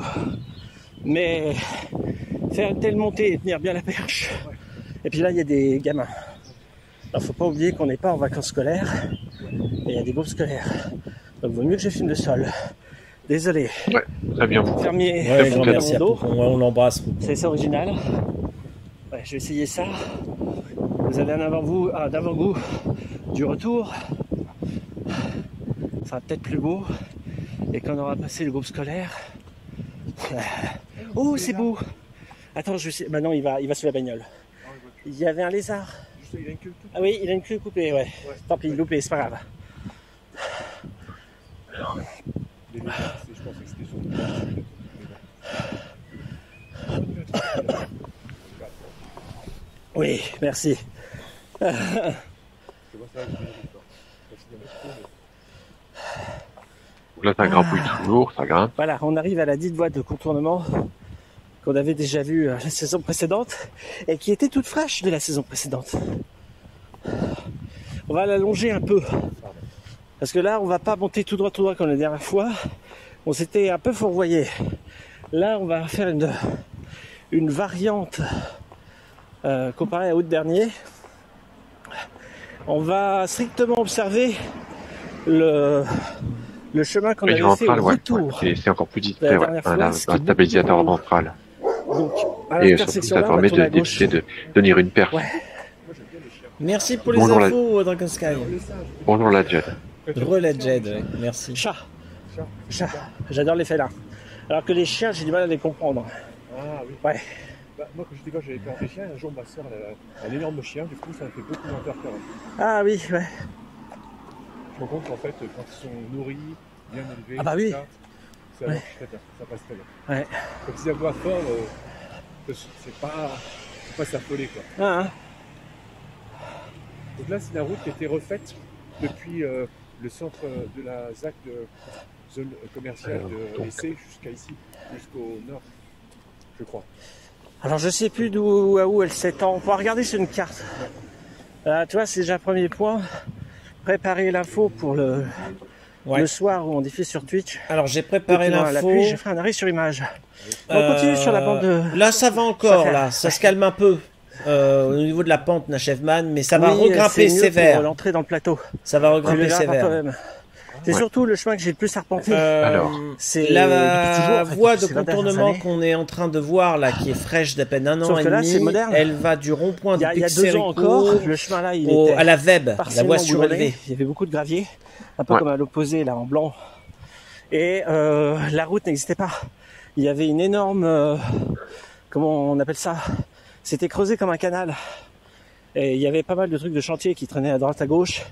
C: Mais faire une telle montée et tenir bien la perche. Et puis là, il y a des gamins. Alors, faut pas oublier qu'on n'est pas en vacances scolaires. Et il y a des groupes scolaires. Donc, vaut mieux que je filme le sol. Désolé.
B: Très bien.
C: Fermier,
A: Ouais,
B: bon
A: merci à. Ouais, on l'embrasse.
C: C'est ça original. Ouais, je vais essayer ça. Vous avez un avant-goût du retour. Ça sera peut-être plus beau. Et quand on aura passé le groupe scolaire. Oh, c'est beau! Attends, je sais. Bah non, il va, il va sous la bagnole. Il y avait un lézard.
D: Il a une queue toute.
C: Ah oui, il a une queue coupée, ouais. Tant pis, loupé, c'est pas grave. Oui, merci.
B: Là, ça grimpouille toujours, ça grimpe.
C: Voilà, on arrive à la dite voie de contournement qu'on avait déjà vue euh, la saison précédente et qui était toute fraîche de la saison précédente. On va l'allonger un peu. Parce que là, on va pas monter tout droit, tout droit comme la dernière fois. On s'était un peu fourvoyé. Là, on va faire une, une variante euh, comparée à août dernier. On va strictement observer le, le chemin qu'on avait fait au
B: ouais.
C: retour.
B: ouais. C'est encore plus dit.
C: La
B: ouais,
C: dernière
B: un, stabilisateur ventral.
C: Donc, à
B: Et surtout,
C: l'intersection
B: ça permet de- d'éviter de tenir une perche.
C: Ouais.
A: Merci pour les
B: Bonjour, la-
A: infos, Dragon Sky.
B: Bonjour la Jet.
A: Relais Jed, merci.
C: Chat. Chat. J'adore les félins. Alors que les chiens, j'ai du mal à les comprendre.
D: Ah oui.
C: Ouais.
D: Bah, moi, quand j'étais gosse, j'avais peur des chiens. Un jour, ma soeur, elle a un énorme chien. Du coup, ça me fait beaucoup moins peur quand même.
C: Ah oui, ouais.
D: Je me rends compte qu'en fait, quand ils sont nourris, bien élevés,
C: Ah bah oui.
D: ça, ça
C: Ouais.
D: marche très bien. Ça passe très bien.
C: Ouais.
D: Quand ils aboient fort, euh, c'est pas, pas s'affoler quoi.
C: Ah, hein.
D: Donc là, c'est la route qui a été refaite depuis euh, le centre euh, de la ZAC de zone commerciale
B: Euh,
D: de
B: donc.
D: l'essai jusqu'à ici, jusqu'au nord, je crois.
C: Alors je sais plus d'où à où elle s'étend. On pourra regarder sur une carte. Euh, tu vois, c'est déjà un premier point. Préparer l'info pour le,
A: Ouais.
C: le soir où on diffuse sur Twitch.
A: Alors j'ai préparé l'info.
C: J'ai fait un arrêt sur image. On continue sur la bande de...
A: Là ça va encore,
C: Ça fait-
A: là, ça se calme un peu. Euh, au niveau de la pente Nachevman, mais ça va
C: Oui,
A: regrimper sévère.
C: L'entrée dans le plateau.
A: Ça va regrimper sévère.
C: C'est
B: Ouais.
C: surtout le chemin que j'ai le plus arpenté.
A: Euh,
B: Alors.
C: c'est
A: la
C: toujours, en fait,
A: voie de
C: ces 20 dernières
A: contournement qu'on est en train de voir là, qui est fraîche d'à peine un an
C: Sauf
A: et
C: que là,
A: demi,
C: c'est moderne.
A: elle va du rond-point de
C: y a, il y a deux ans encore, le chemin là, il
A: au-
C: était
A: à la Web, la voie surélevée.
C: Il y avait beaucoup de gravier, un peu
B: Ouais.
C: comme à l'opposé là en blanc. Et euh, la route n'existait pas. Il y avait une énorme, euh, comment on appelle ça? C'était creusé comme un canal. Et il y avait pas mal de trucs de chantier qui traînaient à droite à gauche,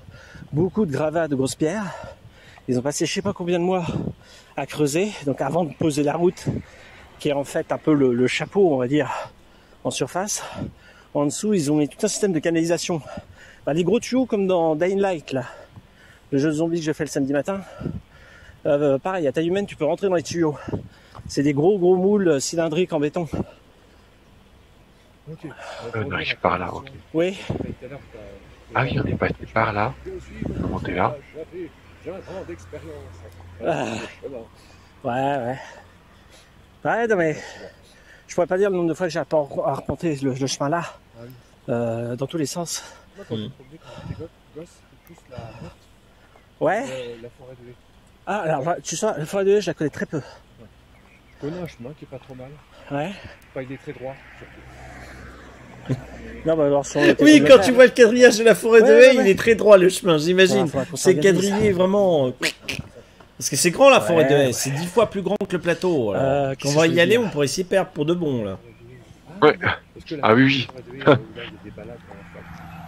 C: beaucoup de gravats, de grosses pierres. Ils ont passé je sais pas combien de mois à creuser, donc avant de poser la route, qui est en fait un peu le, le chapeau, on va dire, en surface. En dessous, ils ont mis tout un système de canalisation. Bah, les gros tuyaux comme dans Dying Light, là. Le jeu de zombies que j'ai fait le samedi matin. Euh, pareil, à taille humaine, tu peux rentrer dans les tuyaux. C'est des gros gros moules cylindriques en béton.
D: Ok.
B: Euh, on arrive par là, ok.
C: Oui,
B: Ah oui, on est passé par là. Comment t'es là?
D: J'avais- J'ai un d'expérience.
C: Ah. Ouais, ouais. Ouais, non mais je pourrais pas dire le nombre de fois que j'ai arpenté le, le chemin là,
D: Ah oui.
C: euh, dans tous les sens.
D: Moi, quand je gosse, plus la
C: Ouais.
D: euh, la forêt de.
C: Ah, alors tu sais, la forêt de je la connais très peu.
D: Je connais un chemin qui est pas trop mal.
C: Ouais.
D: Pas il est très droit, surtout.
C: Non, bah alors sur le
A: Oui, quand tu vois le quadrillage de la forêt de haie,
C: ouais,
A: il est très droit le chemin, j'imagine. C'est quadrillé vraiment. euh, Parce que c'est grand la forêt de
C: Ouais,
A: haie, c'est dix fois plus grand que le plateau.
C: Euh,
A: Quand on va y aller, on pourrait s'y perdre pour de bon là.
B: Ouais. Ah oui, oui.
D: euh,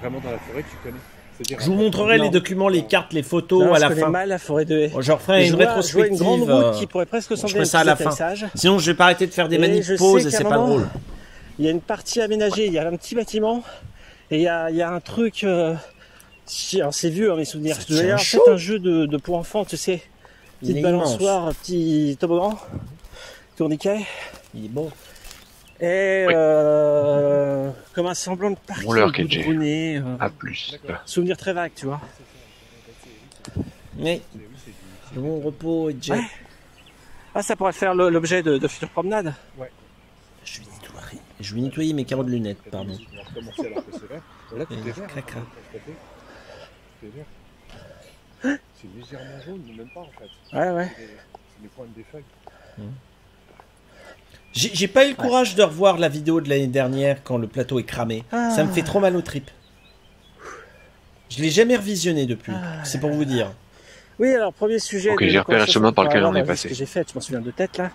D: Vraiment dans la forêt, tu connais
A: Je vous montrerai
C: Non.
A: les documents, les cartes, les photos
C: Non,
A: à la fin.
C: mal la forêt de haie.
A: Je referai une
C: vois,
A: rétrospective.
C: une grande
A: euh,
C: route qui pourrait presque
A: je
C: ressembler
A: ferai
C: à
A: ça à la fin. Sinon, je vais pas arrêter de faire des manips pauses et c'est pas drôle.
C: Il y a une partie aménagée, il y a un petit bâtiment et il y a, il y a un truc. Euh, si- alors c'est vieux hein, mes souvenirs. Peut-être un jeu de, de pour enfants, tu sais,
A: Il
C: petite
A: immense.
C: balançoire, petit toboggan, tourniquet
A: Il est beau.
C: et euh, comme un semblant de parking
B: Bon, l'heure, KJ.
C: goudronné, euh,
B: À plus.
C: souvenir très vague, tu vois.
A: Mais
D: C'est- c'est
A: bon repos et jet.
C: Ouais. Ah, ça pourrait faire l'objet de, de futures promenades.
A: Je vais nettoyer mes carreaux de lunettes, pardon.
D: On va recommencer alors que c'est vert. Là, tout
A: Et
D: est vert.
A: caca.
D: hein. C'est légèrement jaune, mais même pas en fait.
C: Ouais, ouais.
D: C'est les, pointes des feuilles.
A: J'ai j'ai pas eu le courage de revoir la vidéo de l'année dernière quand le plateau est cramé.
C: Ah.
A: Ça me fait trop mal aux tripes. Je l'ai jamais revisionné depuis.
C: Ah.
A: C'est pour vous dire.
C: Oui, alors premier sujet.
B: Ok, j'ai repéré le chemin par lequel on est
C: avoir,
B: passé.
C: J'ai fait, je m'en souviens de tête là.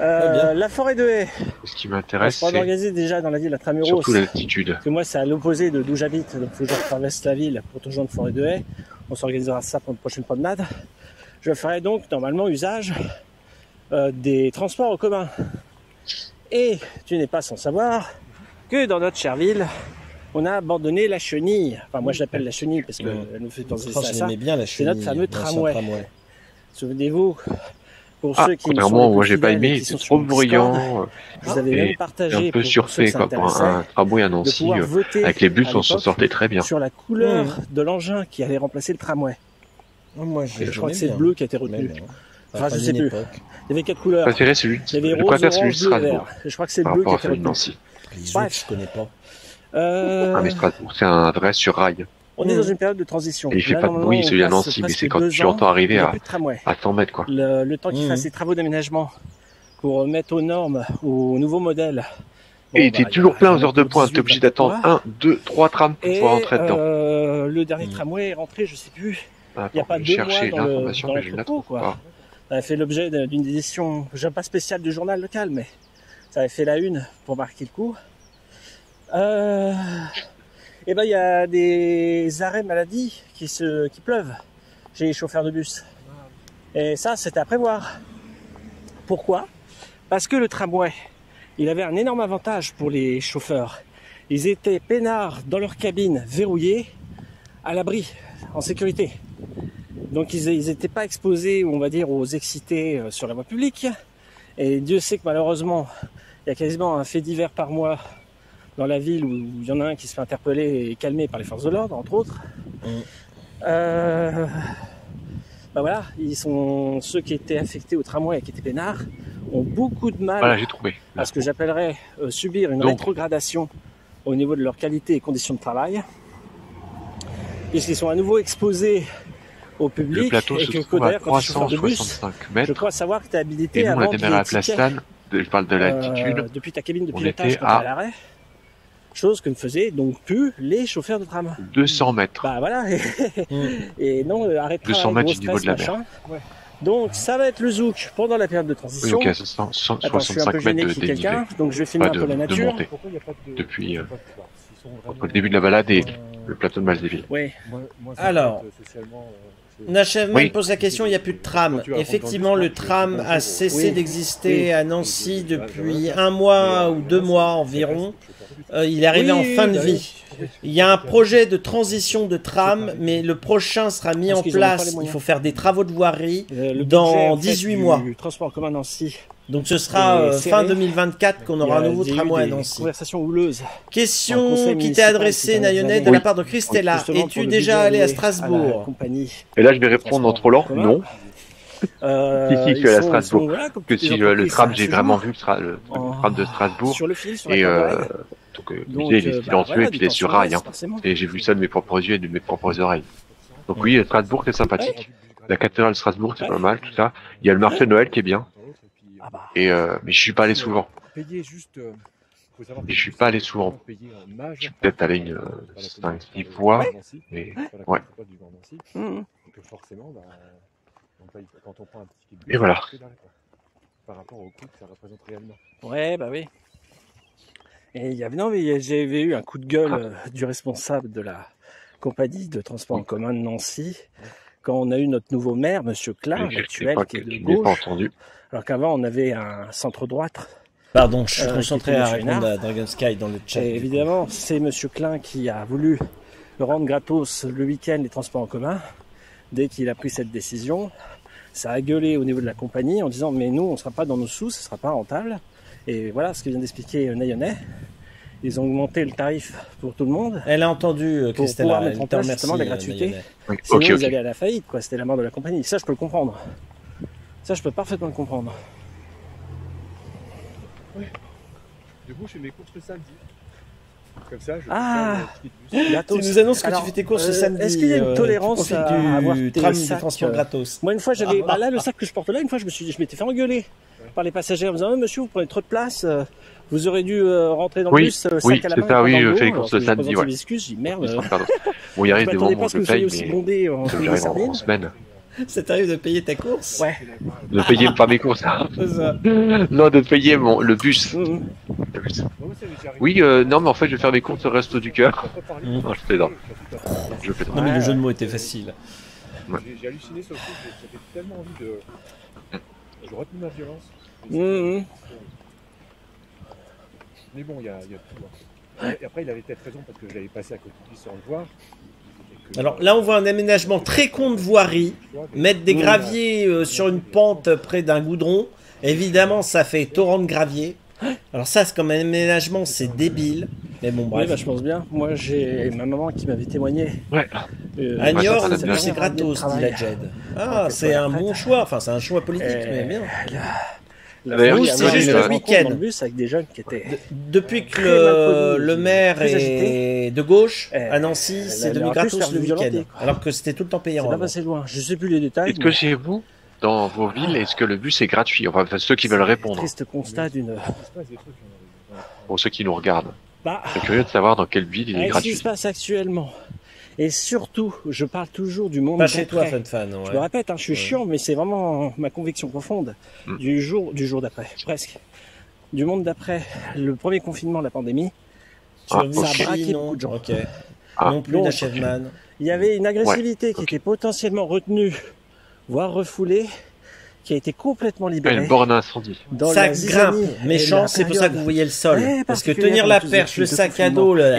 C: Euh, la forêt de haie.
B: Ce qui
C: On
B: m'intéresse,
C: se
B: c'est
C: organiser déjà dans la ville à Tramuros.
B: surtout l'altitude.
C: Parce que moi, c'est à l'opposé de d'où j'habite, donc faut que je traverse la ville pour te rejoindre forêt de haie. On s'organisera ça pour une prochaine promenade. Je ferai donc normalement usage euh, des transports en commun. Et tu n'es pas sans savoir que dans notre chère ville, on a abandonné la chenille. Enfin, moi je l'appelle la chenille parce qu'elle
A: Mm.
C: nous fait penser ça.
A: l'aimais bien la
C: C'est notre
A: chenille,
C: fameux
A: l'ancien
C: tramway. Souvenez-vous, pour
B: Ah,
C: ceux qui
B: contrairement, moi j'ai pas aimé, c'est trop bruyant,
C: Je vous
B: et
C: même partagé
B: un peu surfait quoi. Pour un, tramway à Nancy, euh, avec les bus, on s'en sortait très bien.
C: sur la couleur
A: Mmh.
C: de l'engin qui allait remplacer le tramway.
A: Oh, moi,
C: Je crois que c'est le bleu qui a été retenu. Enfin, je sais plus. Il y avait quatre couleurs.
B: Préféré celui,
C: Il y avait
B: je
C: rose,
B: préfère celui
C: orange, et
B: Strasbourg
C: je crois que c'est le
B: par
C: bleu qui a
B: rapport à
C: été
B: celui de
C: retenu.
B: Nancy.
A: Les autres, je connais pas.
C: Euh,
B: Ah mais Strasbourg, c'est un vrai sur rail.
C: On est dans une période de transition.
B: Et il fait
C: Là,
B: pas de bruit, celui à Nancy, mais c'est quand tu l'entends arriver
C: a
B: à-
C: de.
B: À 100 mètres quoi.
C: Le, le temps qu'il
A: Mmh.
C: fasse les travaux d'aménagement pour mettre aux normes, aux nouveaux modèles
B: Et
C: bah, il y a
B: toujours plein aux heures de pointe.
C: 18,
B: T'es obligé d'attendre
C: 23.
B: un, deux, trois trams pour
C: Et
B: pouvoir rentrer dedans.
C: euh, le dernier
A: Mm.
C: tramway est rentré, je sais plus,
B: Attends,
C: il n'y a pas deux
B: chercher
C: mois dans le-
B: l'information, mais je ne la trouve pas.
C: Ça avait fait l'objet de- d'une édition, j'aime pas spéciale du journal local, mais ça avait fait la une pour marquer le coup. Euh, et ben il y a des arrêts maladie qui se qui pleuvent chez les chauffeurs de bus. Et ça, c'était à prévoir. Pourquoi? Parce que le tramway, il avait un énorme avantage pour les chauffeurs. Ils étaient peinards dans leur cabine, verrouillés, à l'abri, en sécurité. Donc ils n'étaient pas exposés, on va dire, aux excités euh, sur la voie publique. Et Dieu sait que malheureusement, il y a quasiment un fait divers par mois dans la ville où il y en a un qui se fait interpeller et calmer par les forces de l'ordre, entre autres. Euh, bah voilà, ils sont ceux qui étaient affectés au tramway et qui étaient peinards ont beaucoup de mal
B: Voilà, j'ai trouvé.
C: à ce que j'appellerais euh, subir une
B: Donc.
C: rétrogradation au niveau de leur qualité et conditions de travail, puisqu'ils sont à nouveau exposés au public
B: Le plateau
C: et
B: se
C: que
B: trouve à
C: Coder, quand tu es chauffeur de bus,
B: 365
C: je
B: mètres.
C: crois savoir que tu es habilité
B: Et nous,
C: à
B: à la Lannes. Je parle de l'altitude.
C: euh, depuis ta cabine de pilotage
B: à-
C: à l'arrêt. Chose que ne faisaient donc plus les chauffeurs de tram.
B: 200 mètres.
C: Bah voilà, et,
A: Mm.
C: et non, euh, arrêt de
B: 200
C: travail,
B: mètres du niveau de la mer.
C: Donc ça va être le zouk pendant la période de
B: Oui,
C: transition.
B: donc à 100 100
C: Attends, je suis un peu
B: 65
C: gêné
B: mètres de dénivelé.
C: donc je vais filmer
B: Pas
C: un
B: de-
C: peu la
B: de
C: nature.
B: montée.
D: De.
B: Depuis, euh,
D: de
B: Entre le début de la balade et
D: euh,
B: le plateau de Malzéville.
C: Oui,
A: Alors.
D: 50, euh, euh,
A: Nachèvement
B: Oui.
A: pose la question, il n'y a plus de tram. Effectivement, le
D: le
A: tram a cessé
C: Oui.
A: d'exister
C: Oui.
A: à Nancy
D: Oui.
A: depuis un mois ou deux mois environ. Euh, il est arrivé
C: Oui,
A: en fin de vie. Il y a un projet de transition de tram, mais le prochain sera mis
C: Parce
A: en place. Il faut faire des travaux de voirie.
C: Euh, le
A: Dans
C: budget, en fait,
A: 18
C: du
A: mois.
C: transport en commun Nancy.
A: Donc ce sera euh, fin 2024 qu'on aura un nouveau tramway à
C: des
A: Nancy.
C: Dans le
A: Question qui t'est adressée, Nayonnet, de la part de Christella. Es-tu déjà allé à Strasbourg
C: compagnie.
B: Et là, je vais répondre en trop lent. Non.
C: Euh,
B: Si, si, je suis allé à Strasbourg.
C: voilà,
B: Que si je- le tram, j'ai vraiment vu le, tram de Strasbourg.
C: Sur le fil, sur
B: Et euh, donc, euh, le
C: Donc,
B: musée, il est
C: euh, bah,
B: silencieux et puis il est sur rail. hein. Et j'ai vu ça de mes propres yeux et de mes propres oreilles. Donc oui, Strasbourg, c'est sympathique. La cathédrale de Strasbourg, c'est pas mal, tout ça. Il y a le marché de Noël qui est bien.
C: Ah bah,
B: Et euh, mais je suis pas allé souvent.
D: Payer juste. euh, faut savoir
B: Et je suis pas allé souvent.
D: payer en mage.
B: Je suis peut-être allé une,
D: Pas la
B: cinq,
D: commune,
B: six
D: pas la
B: fois, mais ouais.
C: hum,
D: Donc euh, forcément, bah, on paye- quand on prend un petit
B: Et voilà.
D: Par rapport au coût que ça représente réellement.
C: Ouais, bah oui. Et il y avait, non, mais j'avais eu un coup de gueule
B: Ah.
C: euh, du responsable de la compagnie de transport en commun de Nancy quand on a eu notre nouveau maire, Monsieur
B: sais
C: actuel, qui est de
B: n'ai pas
C: gauche,
B: entendu.
C: Alors qu'avant on avait un centre droite.
A: Pardon, je suis
C: Euh,
A: concentré à répondre à Dragon Sky dans le chat.
C: Et évidemment, c'est Monsieur Klein qui a voulu rendre gratos le week-end les transports en commun. Dès qu'il a pris cette décision, ça a gueulé au niveau de la compagnie en disant mais nous on ne sera pas dans nos sous, ce sera pas rentable. Et voilà ce que vient d'expliquer euh, Nayonnet. Ils ont augmenté le tarif pour tout le monde.
A: Elle a entendu, euh,
C: Pour
A: Christella.
C: pouvoir mettre en place justement la
A: euh,
C: gratuité.
A: Nayonnet.
B: Oui,
C: Sinon
B: Ok,
C: ils allaient à la faillite, quoi. C'était la mort de la compagnie. Ça je peux le comprendre. Ça je peux parfaitement le comprendre.
D: Du coup, je fais mes courses le samedi. Comme ça, je
C: Ah.
D: bus.
A: Tu
C: Gratos.
A: nous annonces que
C: Alors,
A: tu fais tes courses
C: euh,
A: le samedi.
C: Est-ce qu'il y a une
A: euh,
C: tolérance à
A: du
C: avoir tes
A: tram
C: sacs,
A: transport
C: euh,
A: gratos
C: Moi, une fois, j'avais. Bah là, le sac que je porte là, une fois, je me suis, je m'étais fait engueuler par les passagers en me disant Ah, Monsieur, vous prenez trop de place. euh, Vous aurez dû euh, rentrer dans le
B: Oui,
C: bus, euh,
B: oui,
C: sac à la
B: c'est
C: main.
B: ça,
C: pas
B: oui, je fais les courses le
C: je
B: samedi, ouais.
C: excuses, j'ai merde. euh,
B: Pardon. Bon, il
C: Je
B: arrive des moments où je
C: que vous soyez
B: paye,
C: aussi
B: mais
C: bondé en
B: semaine.
A: Ça t'arrive de payer ta course
C: Ouais.
B: De payer pas mes courses. hein.
A: Ça.
B: non, de payer mon, le bus. Le
D: déjà arrivé.
B: Oui, euh, non, mais en fait, je vais faire mes courses au resto du cœur.
A: Mmh.
B: Non, je plaisante. Je fais
A: Non, mais le jeu de mots était facile.
B: Ouais.
D: J'ai halluciné sur le coup, j'ai- j'avais tellement envie de. Je retenu ma violence. Mais bon, il y a, il y a tout. hein. Et après, il avait peut-être raison parce que je l'avais passé à côté de lui sans le voir. Et
A: Alors là, on voit un aménagement très con de voirie. Mettre des graviers euh, sur une pente près d'un goudron. Évidemment, ça fait torrent de gravier. Alors ça, c'est comme un aménagement, c'est débile. Mais bon,
C: Oui,
A: bref.
C: bah, je pense bien. Moi, j'ai ma maman qui m'avait témoigné.
B: Ouais.
C: Euh,
A: À Niort, c'est gratos, dit la Jed. Ah, c'est un bon choix. Enfin, c'est un choix politique,
C: Euh,
A: mais bien.
C: La a
A: c'est juste le week-end.
C: dans le bus avec des jeunes qui étaient.
A: Depuis que le, maire est
C: agité.
A: de gauche,
C: Eh,
A: à Nancy, c'est
C: a-
A: devenu gratos le week-end. Alors que c'était tout le temps
C: C'est
A: payant.
C: pas
A: avant.
C: passé loin. Je sais plus les détails.
B: Est-ce que chez vous, dans vos villes, est-ce que le bus est gratuit? Enfin, enfin, ceux qui veulent répondre.
C: Triste constat d'une.
B: Pour ceux qui nous regardent.
C: Bah,
B: Je suis curieux de savoir dans quelle ville il est
C: avec ce qui
B: gratuit.
C: se passe actuellement? Et surtout, je parle toujours du monde
A: Pas chez toi,
C: d'après.
A: Fun Fan.
C: Je
A: ouais.
C: le répète, hein, je suis
A: Ouais.
C: chiant, mais c'est vraiment ma conviction profonde
B: Mm.
C: du jour du jour d'après, presque. Du monde d'après, le premier confinement de la pandémie,
A: Tu as
B: Ah,
A: vu
C: ça a braqué
A: non
C: beaucoup de gens.
A: Ok.
B: Ah.
A: non plus d'Achieveman.
C: il y avait une agressivité qui
B: ok.
C: était potentiellement retenue, voire refoulée, qui a été complètement
B: Ah,
C: libérée.
B: une borne incendie.
C: dans
A: ça grimpe, méchant, c'est pour ça que vous voyez le sol.
C: Ouais,
A: Parce que tenir la perche, le sac à dos, le...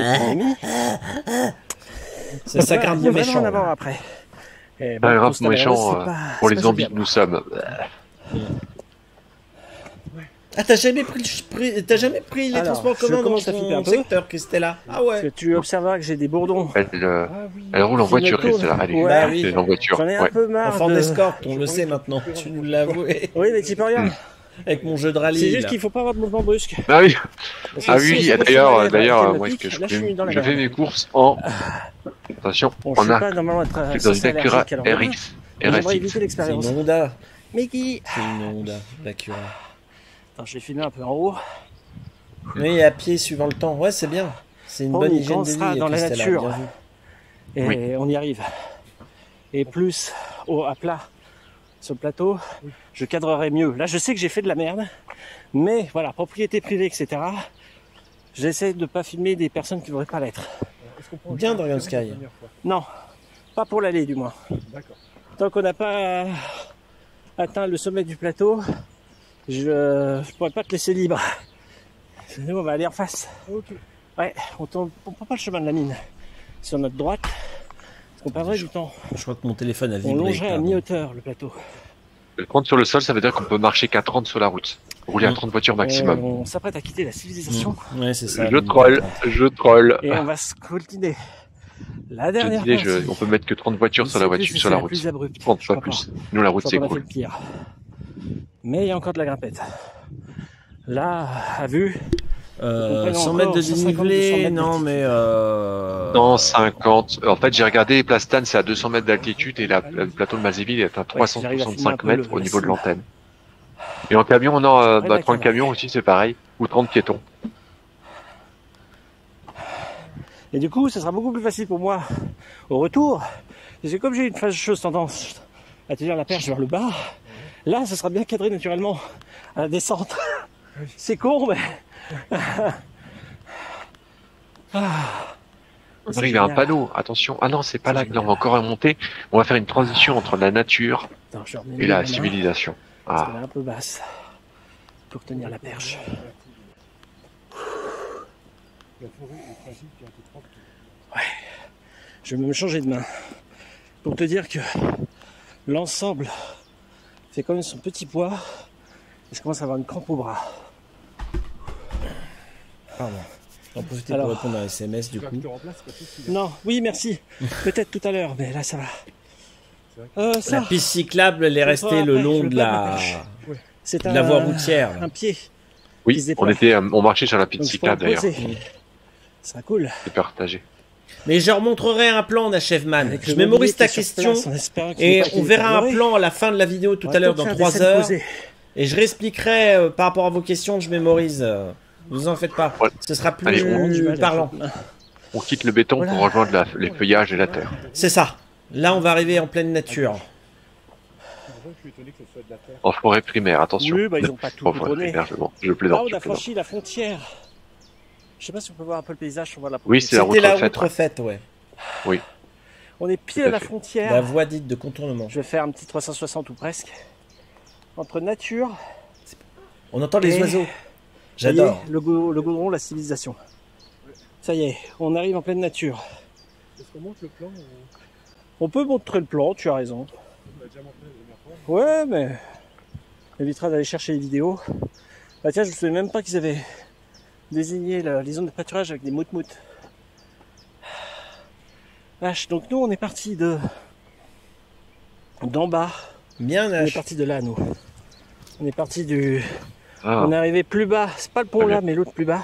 C: pandémie,
A: ça, ça
C: voilà,
A: grimpe
C: il y a vraiment
A: méchant.
C: avant après. Et
B: Ah, grave
C: constat
B: méchant,
C: c'est
B: euh,
C: pas-
B: Pour
C: c'est
B: les zombies que nous sommes.
A: Ah, t'as jamais pris, le- t'as jamais pris les
C: Alors,
A: transports en
C: je
A: commun dans ton secteur, Christella Ah
C: Parce
A: ouais.
C: que tu observeras que j'ai des bourdons.
B: Elle, euh,
D: Ah oui.
B: elle roule en voiture. Christella. Elle est,
C: Ouais.
A: Bah oui.
B: elle est en voiture.
C: J'en ai un
B: Ouais.
C: peu marre
A: Enfant
C: de...
A: d'escorte, on le sait maintenant. Tu nous l'as avoué.
C: Oui, mais tu peux rien.
A: Avec mon jeu de rallye.
C: C'est juste qu'il faut pas avoir de mouvement brusque.
B: Ah oui, ah oui, d'ailleurs, d'ailleurs, moi, que je,
C: là, je
B: fais mes courses en, attention,
C: Bon, je
B: en
C: suis
B: arc,
C: pas normalement être
B: dans une Acura. RX,
C: J'aimerais
A: C'est une Honda.
C: Mais qui
A: C'est une Honda.
C: Attends, je vais filmer un peu en haut.
A: Oui, à pied suivant le temps. Ouais, c'est bien. C'est une
C: Oh,
A: bonne hygiène
C: on
A: de vie.
C: sera dans la nature. Et
B: Oui.
C: on y arrive. Et plus au, à plat, sur le plateau, je cadrerai mieux. Là, je sais que j'ai fait de la merde. Mais voilà, propriété privée, etc. J'essaie de ne pas filmer des personnes qui ne devraient pas l'être.
D: Est-ce qu'on prend
A: Bien,
D: la
A: Sky?
C: Non, pas pour l'aller du moins.
D: D'accord.
C: Tant qu'on n'a pas atteint le sommet du plateau, je ne pourrais pas te laisser libre. Nous, on va aller en face.
D: Ok.
C: Ouais, on ne prend pas le chemin de la mine. Sur notre droite, qu'on perdrait du temps.
A: Je crois que mon téléphone a
C: On
A: vibré.
C: longerait à mi-hauteur le plateau.
B: Le compte sur le sol, ça veut dire qu'on peut marcher qu'à 30 sur la route. Rouler à
A: Mm.
B: 30 voitures
C: Et
B: maximum.
C: on s'apprête à quitter la civilisation
A: Mm. Ouais, c'est ça.
B: Je troll, je troll.
C: et on va scrutiner la dernière
B: Je disais, je-
C: partie.
B: on peut mettre que 30 voitures sur la voiture, sur la
C: la
B: route.
C: plus abrupte.
B: 30,
C: Je
B: pas plus. Nous, la route, c'est cool.
C: Mais il y a encore de la grimpette. Là, à vue,
A: Euh,
C: Comprenons
A: 100 mètres de
C: encore 150, 200
A: dénivelé, non, mais. Euh...
B: Non, 50. En fait, j'ai regardé Plastane, c'est à 200 mètres d'altitude et la, le plateau de Mazéville est à
C: j'arrive à filmer un
B: 365
C: peu
B: mètres au niveau de l'antenne. Et en camion, on a euh,
C: de
B: bah,
C: la
B: 30
C: caverne.
B: camions aussi, c'est pareil. Ou 30 piétons.
C: Et du coup, ça sera beaucoup plus facile pour moi au retour. Parce que comme j'ai une fâcheuse tendance à tenir la perche vers le bas, là, ça sera bien cadré naturellement à la descente. C'est con, mais... Ah.
B: On arrive à un panneau, attention. Ah non, c'est pas là que là, on va encore remonter. On va faire une transition entre la nature
C: Attends,
B: et la civilisation. Ah,
C: est un peu basse pour tenir la perche.
D: Propre.
C: Je vais me changer de main pour te dire que l'ensemble fait quand même son petit poids et je commence à avoir une crampe au bras.
A: Pardon. J'en profiter
C: Alors.
A: pour répondre à un SMS du coup.
C: Non, oui, merci. Peut-être tout à l'heure, mais là ça va. Euh,
A: La
C: ça,
A: piste cyclable, elle est restée le long de la, de
C: un,
A: la voie routière.
C: un pied.
B: oui, on était, on marchait sur la piste cyclable d'ailleurs.
C: Ça cool.
B: C'est partagé.
A: Mais je remontrerai un plan d'Achèveman.
C: Avec
A: Je mémorise ta question
C: place,
A: et on verra un plan à la fin de la vidéo tout
C: On
A: à l'heure dans
C: faire des
A: 3
C: scènes
A: heures
C: posées.
A: et je réexpliquerai euh, par rapport à vos questions, je mémorise. euh, vous en faites pas.
B: Ouais.
A: Ce sera plus
B: Allez,
C: on-
A: parlant.
B: On quitte le béton
C: Voilà.
B: pour rejoindre la- les feuillages et la terre.
A: C'est ça. Là, on va arriver en pleine nature.
D: La.
B: En forêt primaire, attention.
C: Oui, bah ils ont pas tout
B: En forêt primaire, je, bon, je
C: Là,
B: plaisante.
C: on
B: je
C: a franchi la frontière. Je sais pas si on peut voir un peu le paysage, on voit la
B: Oui, c'est la
A: C'était
B: route
A: la
B: refaite.
A: route refaite, ouais.
C: On est pile
B: à
C: à la frontière.
A: La voie dite de contournement.
C: Je vais faire un petit 360 ou presque. Entre nature,
A: On entend les
C: Et-
A: oiseaux. J'adore.
C: le, go- le goudron, la civilisation. Ça y est, on arrive en pleine nature.
D: Est-ce qu'on monte le plan ou
C: On peut montrer le plan, tu as raison.
D: on l'a déjà montré la dernière fois
C: Ouais, mais on évitera d'aller chercher les vidéos. Bah tiens, je ne savais même pas qu'ils avaient désigné la- les zones de pâturage avec des moutes-moutes. Vache, donc nous on est parti de d'en bas.
A: Bien,
C: On est parti de là, nous. On est parti du.
B: Ah,
C: On est arrivé plus bas. C'est pas le pont là, mais l'autre plus bas.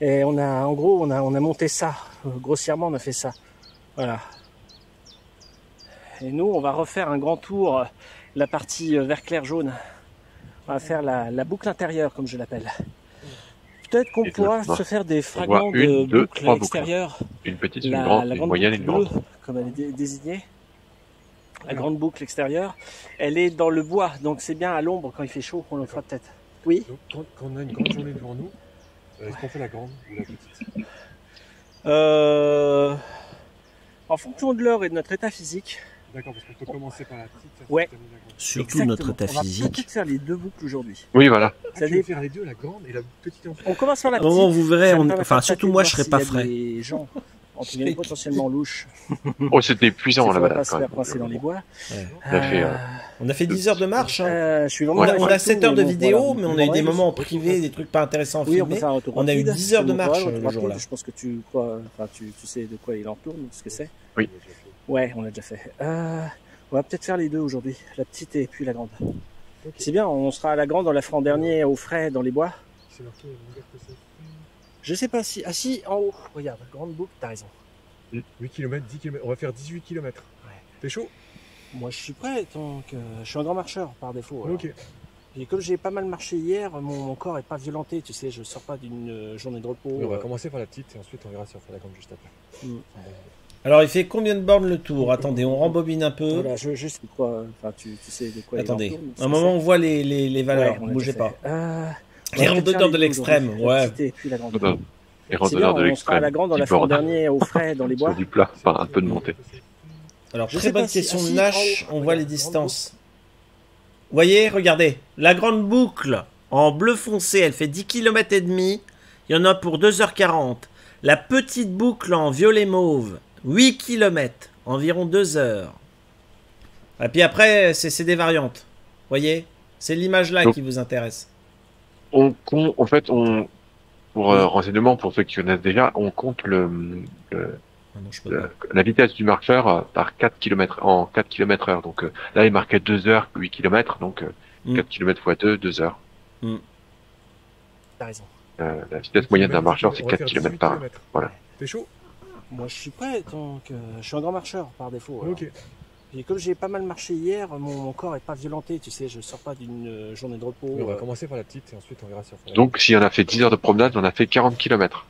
C: Et on a, en gros, on a, on a monté ça. Grossièrement, on a fait ça. Voilà. Et nous, on va refaire un grand tour, euh, la partie euh, vert clair jaune. On va faire la, la boucle intérieure, comme je l'appelle. peut-être qu'on pourra se faire des fragments
B: une,
C: de
B: deux,
C: boucles. extérieures.
B: Une petite, une
C: La,
B: grande,
C: la
B: une moyenne,
C: boucle
B: une grande.
C: bleue, comme elle est dé- désignée. La grande boucle extérieure, elle est dans le bois, donc c'est bien à l'ombre quand il fait chaud qu'on le fera peut-être. Oui.
D: Donc, quand, quand on a une grande journée devant nous, euh, est-ce qu'on fait la grande ou la petite?
C: Euh, en fonction de l'heure et de notre état physique.
D: D'accord, parce qu'on peut commencer par la petite. et
C: Ouais.
D: la grande.
A: Surtout
C: Exactement.
A: notre état
C: On va
A: physique.
C: peut-être faire les deux boucles aujourd'hui.
B: Oui, voilà.
D: Ah,
C: Ça
D: tu veux
C: dé-
D: faire les deux, la grande et la petite
C: On commence par la
A: Au
C: petite.
A: moment où vous verrez, on- enfin surtout moi je
C: voir
A: serai pas frais.
C: Des gens entre guillemets potentiellement louches.
B: Oh, c'était épuisant
C: faudra
B: là-bas.
C: pas se
B: quand
C: faire
B: même.
C: coincer dans les bois.
A: Ouais.
B: On a fait, euh,
A: On a fait 10 heures de marche. hein.
C: Euh, je suis vraiment
A: On a,
C: d'accord
A: on a
C: avec
A: 7
C: tout,
A: heures de vidéo,
C: voilà,
A: mais on a eu des moments en privé, des trucs pas intéressants à filmer. On a eu
C: rapide.
A: 10 heures de marche, le jour-là.
C: Je pense que tu tu, tu sais de quoi il en tourne, ce que c'est.
B: Oui.
C: Ouais, on l'a déjà fait. Euh, on va peut-être faire les deux aujourd'hui, la petite et puis la grande. C'est bien, on sera à la grande, on la fera en dernier au frais dans les bois.
D: C'est marqué longueur que ça fait.
C: Je sais pas si. Ah si, en haut. Regarde, grande boucle, t'as raison.
D: 8 km, 10 km. On va faire 18 km.
C: Ouais.
D: T'es chaud?
C: Moi je suis prêt, donc euh, je suis un grand marcheur par défaut. alors.
D: Ok.
C: Et comme j'ai pas mal marché hier, mon, mon corps est pas violenté, tu sais, je sors pas d'une euh, journée de repos.
D: Oui, on va
C: euh,
D: commencer par la petite et ensuite on verra si on fait la grande juste après.
C: Mm.
A: Alors il fait combien de bornes le tour? Attendez, on rembobine un peu.
C: Voilà, je juste quoi, enfin tu, tu sais de quoi il en
A: Attendez,
C: tourne, ce
A: un moment on voit les, les, les valeurs,
C: Ouais,
A: bougez pas.
C: Euh,
A: Les randonneurs de l'extrême, ouais.
C: La et puis la grande.
B: Les randonneurs de
C: on sera à la
B: l'extrême.
C: grande, on la
B: Type
C: fera en
B: borne.
C: dernier au frais dans les bois.
B: Du plat, enfin un peu de montée.
A: Alors
C: Je
A: très bonne question de
C: si,
A: Nash, on voit les
C: grande
A: distances. Vous voyez, regardez, la grande boucle en bleu foncé, elle fait 10 km et demi. Il y en a pour 2h40. La petite boucle en violet mauve, 8 km, environ 2 heures. Et puis après, c'est c'est des variantes. Vous voyez C'est l'image là
B: Donc-
A: qui vous intéresse.
B: On compte, en fait, on, pour euh, renseignement, pour ceux qui connaissent déjà, on compte le, le-
A: Ah non,
B: le- la vitesse du marcheur euh, par 4 km, en 4 km heure. Donc euh, là, il marquait 2 heures, 8 km, donc euh,
A: Mm.
B: 4 km x 2, 2 heures.
C: T'as raison.
B: Euh, la vitesse moyenne d'un marcheur, c'est
D: On va
B: 4
D: faire
B: km
D: 18
B: par heure. Voilà.
D: T'es chaud?
C: Moi je suis prêt, donc euh, je suis un grand marcheur par défaut. alors. Et comme j'ai pas mal marché hier, mon, mon corps est pas violenté, tu sais, je sors pas d'une euh, journée de repos.
D: On va
C: euh,
D: commencer par la petite et ensuite on verra si on
B: Donc, si on a fait 10 heures de promenade, on a fait 40 km.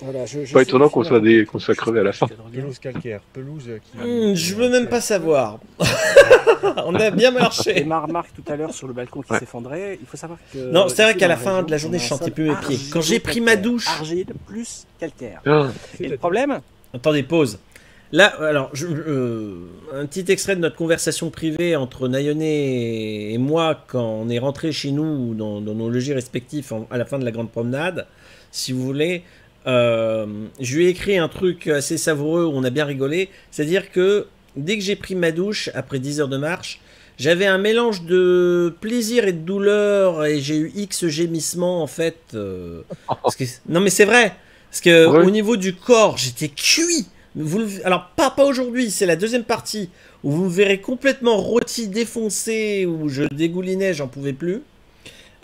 C: Voilà, je, je
B: Pas étonnant qu'on soit des- qu'on soit crevé à la fin.
D: Pelouse calcaire, pelouse euh, qui.
A: Hmm, je veux même pas savoir. on a bien
C: Et
A: marché.
C: ma remarque tout à l'heure sur le balcon qui
B: Ouais.
C: s'effondrait, il faut savoir que.
A: Non, c'est vrai qu'à la fin de la journée, je sentais plus mes pieds. Quand j'ai pris ma douche-
C: Argile plus calcaire.
B: Ah,
C: Et le problème,
A: Attendez, pause. Là, alors, je- euh, un petit extrait de notre conversation privée entre Nayoné et moi quand on est rentré chez nous dans, dans nos logis respectifs en- à la fin de la grande promenade, si vous voulez. Euh, je lui ai écrit un truc assez savoureux où on a bien rigolé. C'est-à-dire que dès que j'ai pris ma douche après 10 heures de marche, j'avais un mélange de plaisir et de douleur et j'ai eu X gémissements en fait. euh, parce que- non mais c'est vrai. Parce que au niveau du corps, j'étais cuit. Alors pas, aujourd'hui, c'est la deuxième partie où vous me verrez complètement rôti, défoncé, où je dégoulinais, j'en pouvais plus.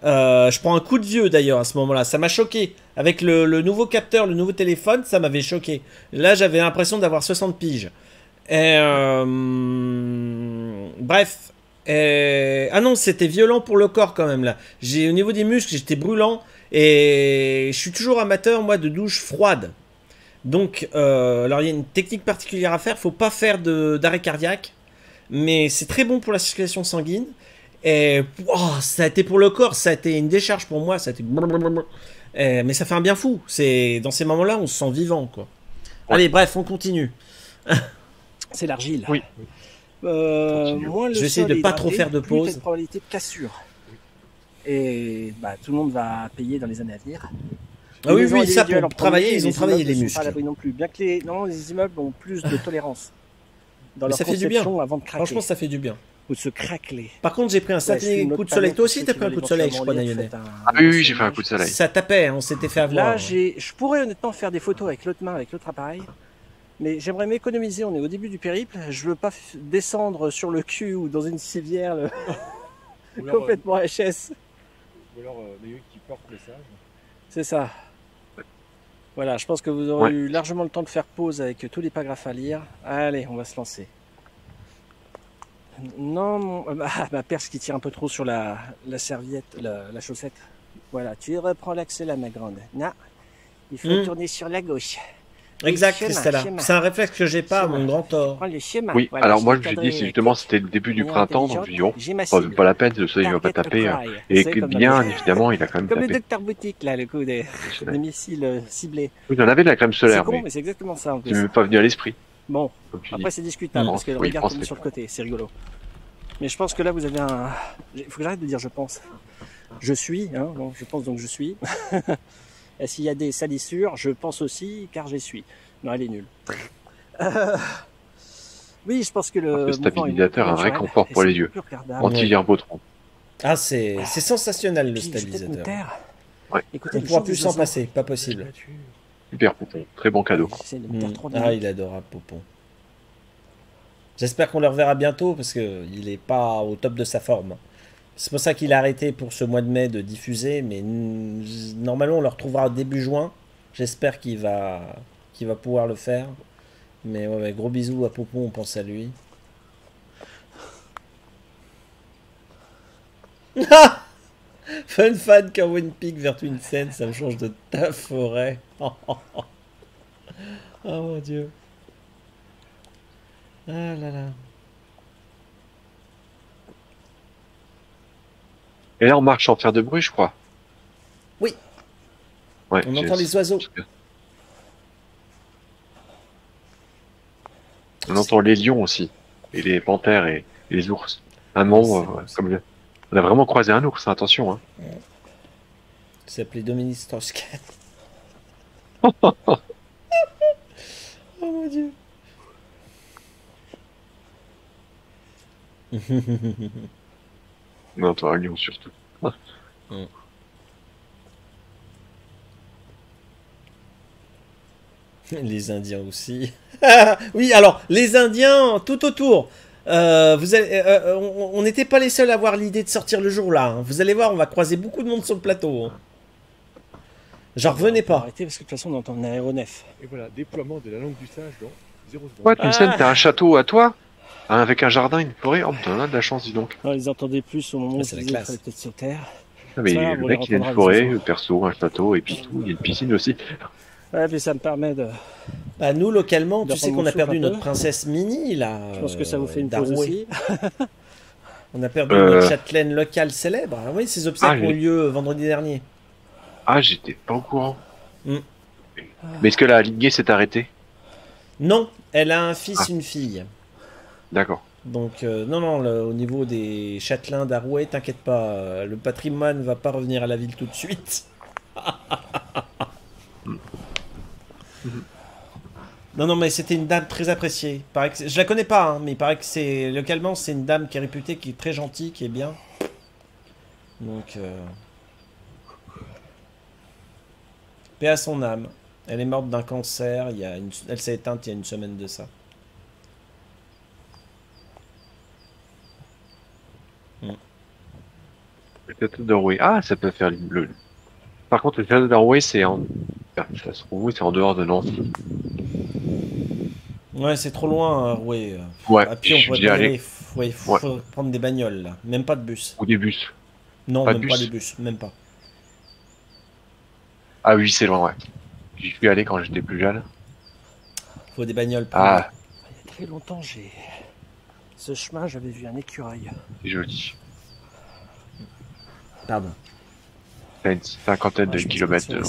A: Euh, je prends un coup de vieux d'ailleurs à ce moment-là, ça m'a choqué. Avec le, nouveau capteur, le nouveau téléphone, ça m'avait choqué. Là, j'avais l'impression d'avoir 60 piges. Euh, bref. Ah non, c'était violent pour le corps quand même là. Au niveau des muscles, j'étais brûlant et je suis toujours amateur moi de douche froide. Donc, euh, alors il y a une technique particulière à faire. Faut pas faire de- d'arrêt cardiaque, mais c'est très bon pour la circulation sanguine. Et wow, ça a été pour le corps, ça a été une décharge pour moi. Ça a été. Et- mais ça fait un bien fou. C'est dans ces moments-là, on se sent vivant quoi. Allez, bref, on continue.
C: c'est l'argile.
B: Oui.
C: Euh, moins le
A: Je vais essayer de pas trop faire de pause.
C: une probabilité de cassure. Et bah, tout le monde va payer dans les années à venir.
A: Ah oui, oui, ça pour travailler, ils ont
C: les
A: travaillé les
C: ne sont
A: muscles.
C: Pas à l'abri non plus. Bien que les, non, les immeubles ont plus de tolérance dans
A: Mais
C: leur
A: ça fait du bien.
C: avant de craquer
A: Franchement, ça fait du bien.
C: ou de se craqueler.
A: Par contre, j'ai pris un sacré coup de soleil. Toi aussi, t'as pris un coup de soleil, je crois, Nayonet.
B: Ah oui, oui, j'ai fait un coup de soleil.
A: Ça tapait, hein, on s'était fait avoir.
C: Là, j'ai, je pourrais honnêtement faire des photos avec l'autre main, avec l'autre appareil, mais j'aimerais m'économiser. On est au début du périple. Je veux pas descendre sur le cul ou dans une civière
D: alors, euh,
C: complètement HS.
D: ou alors euh, les qui portent le sage.
C: C'est ça. Voilà, je pense que vous aurez
B: Ouais.
C: eu largement le temps de faire pause avec tous les paragraphes à lire. Allez, on va se lancer. Non, mon- ah, ma perche qui tire un peu trop sur la, la serviette, la, la chaussette. Voilà, tu reprends l'axe là, ma grande. Non, il faut
A: Hmm.
C: tourner sur la gauche.
A: Exact, Christella. C'est un réflexe que j'ai pas, mon grand tort.
B: Oui,
C: Voilà,
B: alors moi je lui
C: cadré.
B: dis, c'est justement, c'était le début du printemps, donc je dis, oh, pas, la peine, le soleil va pas taper. hein. Et bien, évidemment, il a quand même
C: Comme le
B: tapé.
C: docteur boutique, là, le coup des, des missiles euh, ciblés.
B: Vous en avez de la crème
C: C'est
B: solaire,
C: con,
B: mais
C: mais c'est exactement ça en
B: tu ne
C: plus.
B: pas venu à l'esprit,
C: Bon, après c'est discutable parce que le
B: oui,
C: regard
B: pense
C: tombe sur le côté, c'est rigolo. Mais je pense que là vous avez un. Il faut que j'arrête de dire je pense. Je suis, hein, non, je pense donc je suis. Et s'il y a des salissures, je pense aussi car j'y suis. Non, elle est nulle. Euh, Oui, je pense que le.
B: Un stabilisateur, un vrai confort pour les yeux. Anti-Herbotron.
A: Ah, c'est c'est sensationnel le stabilisateur.
C: taire.
B: Ouais.
C: Écoutez,
A: On
C: le
A: pourra plus s'en passer, pas possible.
B: Super poupon, très bon cadeau.
A: Mm.
C: trop
A: Ah, il est adorable, Popon. J'espère qu'on le reverra bientôt parce qu'il n'est pas au top de sa forme. C'est pour ça qu'il a arrêté pour ce mois de mai de diffuser, mais normalement on le retrouvera début juin. J'espère qu'il va, qu'il va pouvoir le faire. Mais ouais, gros bisous à Popon, on pense à lui. Fun fan quand pique vers ça me change de ta forêt. oh mon dieu. Ah là là.
B: Et là, on marche sans faire de bruit, je crois.
A: Oui.
B: Ouais,
A: On entend les oiseaux.
B: On entend les lions aussi, et les panthères et, et les ours. Un
A: C'est
B: euh, comme le- on a vraiment croisé un ours, attention. Hein.
A: Il s'appelait Dominique Strauss-Kahn. oh mon dieu.
B: On entend un lion surtout.
A: Les Indiens aussi. oui, alors, les Indiens tout autour. Euh, vous allez- euh, euh, on n'était pas les seuls à avoir l'idée de sortir le jour là. hein. Vous allez voir, on va croiser beaucoup de monde sur le plateau. hein. J'en revenais pas.
C: Arrêtez parce que de toute façon on entend un aéronef.
D: Et voilà, déploiement de la langue du sage dans 0 secondes.
B: Quoi,
C: Ah.
B: t'as un château à toi? Hein, Avec un jardin, une forêt Oh, putain, on a de la chance, dis donc.
C: On les entendait plus au moment où
A: Ah,
C: qu'il
A: classe.
C: fallait peut-être se taire.
B: Ah, mais
C: grave,
B: le mec, il a une forêt, perso, un château, et puis tout. Il y a une piscine aussi.
C: Ouais, puis ça me permet de.
A: Bah, nous, localement, tu sais qu'on a perdu notre princesse Mini là.
C: Je pense que ça vous fait une
A: euh,
C: pause
A: d'Arouet.
C: aussi.
A: On a perdu
B: Euh.
A: notre châtelaine locale célèbre. Ah oui, ces obsèques
B: Ah,
A: ont eu
B: j'ai-
A: lieu vendredi dernier.
B: Ah, j'étais pas au courant.
A: Hmm.
B: Mais est-ce que la Ligue s'est arrêtée?
A: Non, elle a un fils,
B: Ah.
A: une fille.
B: D'accord.
A: Donc, euh, non, non, au niveau des châtelains d'Arouet, t'inquiète pas, euh, le patrimoine va pas revenir à la ville tout de suite. non, non, mais c'était une dame très appréciée. Paraît que je la connais pas, hein, mais il paraît que c'est localement, c'est une dame qui est réputée, qui est très gentille, qui est bien. Donc, euh... paix à son âme. Elle est morte d'un cancer. Il y a une... Elle s'est éteinte il y a une semaine de ça.
B: Le château d'Orway. Ah, ça peut faire le. Par contre, le château d'Orway, c'est en. Ah, ça se trouve C'est en dehors de Nancy.
A: Ouais, c'est trop loin, hein, ouais.
B: Ouais,
A: À pied, on pas
B: allé.
A: aller. Faut- Ouais, faut faut prendre des bagnoles, là. Même pas de bus.
B: Ou des bus.
A: Non,
B: Pas de
A: même pas
B: bus.
A: des bus. Même pas.
B: Ah oui, c'est loin, ouais. J'y suis allé quand j'étais plus jeune.
A: Faut des bagnoles. pour
B: Ah,
C: Il y a très longtemps, j'ai. Ce chemin, j'avais vu un écureuil.
B: c'est joli.
A: Pardon.
B: T'as une cinquantaine
C: Ouais,
B: de kilomètres de.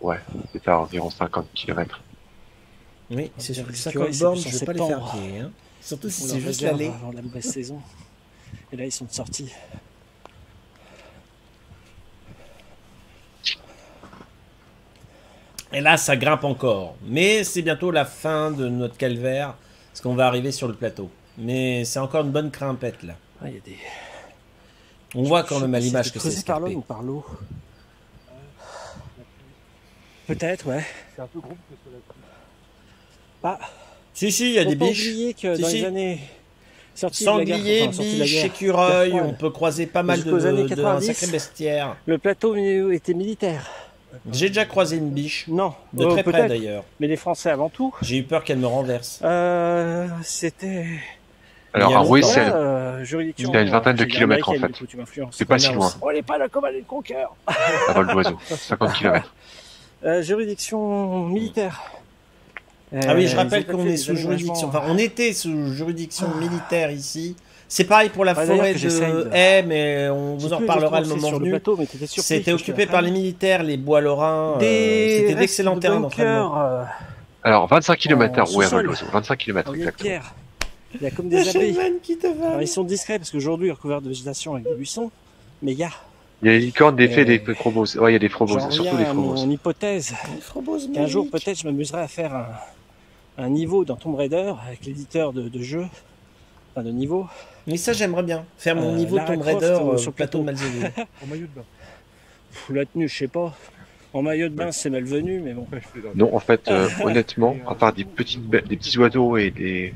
B: Ouais, c'est à environ 50 kilomètres.
A: Oui, c'est sur
C: Les
A: les
C: écureuils,
A: 50
C: c'est
A: bornes, je vais pas les faire pied. Hein. Surtout si c'est juste l'aller.
C: Avant la mauvaise saison. Et là, ils sont sortis.
A: Et là, ça grimpe encore. Mais c'est bientôt la fin de notre calvaire. Parce qu'on va arriver sur le plateau. Mais c'est encore une bonne grimpette, là.
C: Ah, il y a des.
A: On voit quand même à l'image que c'est
C: par l'homme ou par l'eau. Peut-être, ouais.
D: C'est un peu gros que ce soit là-dessus.
C: Bah,
A: Si, si, il y a des biches.
C: oublier que
A: Si,
C: dans
A: si.
C: les années. De enfin, de guerre,
A: écureuils,
C: guerre
A: on peut croiser pas mal de,
C: Jusqu'aux années
A: de- un
C: 90.
A: sacré bestiaire.
C: Le plateau était militaire.
A: J'ai déjà croisé une biche,
C: Non,
A: de
C: euh,
A: très près d'ailleurs.
C: Mais les Français avant tout.
A: J'ai eu peur qu'elle me renverse.
C: Euh, c'était
B: Alors,
A: longtemps.
B: Bruxelles,
C: Euh, juridiction.
B: Il y a une vingtaine de
C: dit
B: kilomètres, en fait. c'est pas si loin,
C: On n'est pas la Command and Conquer.
B: à vol d'oiseau. 50 km.
C: Euh, juridiction militaire.
A: Ah oui, je
C: Euh,
A: rappelle qu'on est sous juridiction. Enfin, on était sous juridiction militaire ici. C'est pareil pour la
C: Ouais, d'ailleurs,
A: forêt de haie, mais on vous en reparlera le moment venu. C'était occupé par les militaires, les bois lorrains. euh,
C: Des
A: C'était d'excellents
C: de
A: terrains d'entraînement.
C: euh,
B: Alors, 25 km à vol
C: sous-sol.
B: d'oiseau. 25 km, exactement.
C: Il y a comme des abris.
A: Sherman qui te va.
C: Alors, ils sont discrets parce qu'aujourd'hui, ils sont recouverts de végétation avec des buissons. Mais il y a.
B: Il y a des licornes, des fées,
C: Euh,
B: des frobos. Ouais, il y a des frobos,
C: J'en
B: surtout des
C: à
B: frobos.
C: mon hypothèse qu'un jour, peut-être, je m'amuserai à faire un, un niveau dans Tomb Raider avec l'éditeur de, de jeu. Enfin, de niveau.
A: Mais ça, j'aimerais bien. Faire mon
C: Euh,
A: niveau
C: Lara
A: Tomb Raider
C: euh,
A: euh,
C: sur
A: sur plateau de. Malzéville.
D: En maillot de bain.
C: La tenue, je sais pas. En maillot de bain, c'est malvenu, mais bon.
D: Ouais, je fais dans-
B: Non, en fait, euh, honnêtement, à part des petites, des petits oiseaux et des,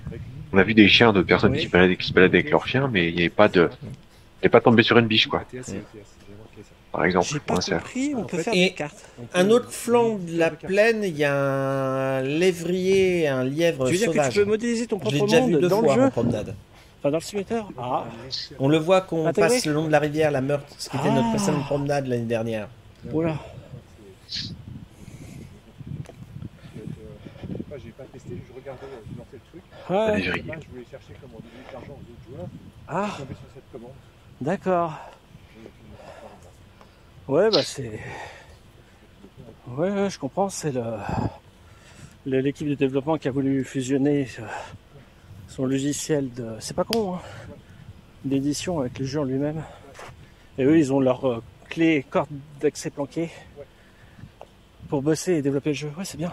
B: on a vu des chiens de personnes
C: Oui.
B: qui, se baladaient, qui se baladaient avec leurs chiens, mais il n'y avait pas de, il n'est pas tombé sur une biche, quoi, par exemple.
C: J'ai pas compris, on peut faire
A: Et
C: des cartes.
A: Un autre flanc de la plaine, il y a un lévrier, un lièvre
C: Tu veux dire que
A: sauvage.
C: tu peux modéliser ton propre
A: déjà vu
C: monde
A: deux
C: dans
A: fois
C: le jeu
A: en promenade.
C: Enfin, dans le simulateur Ah,
A: On le voit qu'on
C: Intégré
A: passe le long de la rivière, la Meurthe, ce qui était notre
C: Ah.
A: promenade l'année dernière.
C: Oula.
D: Euh, pas, j'ai pas testé, je regardais, euh, je truc.
C: Ouais.
D: Je voulais chercher comment donner de l'argent aux autres joueurs.
C: Ah,
D: Je suis tombé sur cette commande.
C: d'accord. Ouais, bah c'est. Ouais, ouais, je comprends. C'est le le- l'équipe de développement qui a voulu fusionner euh, son logiciel de. C'est pas con, hein D'édition avec le jeu en lui-même. Et eux, ils ont leur euh, clé corde d'accès planquée pour bosser et développer le jeu. Ouais, c'est bien.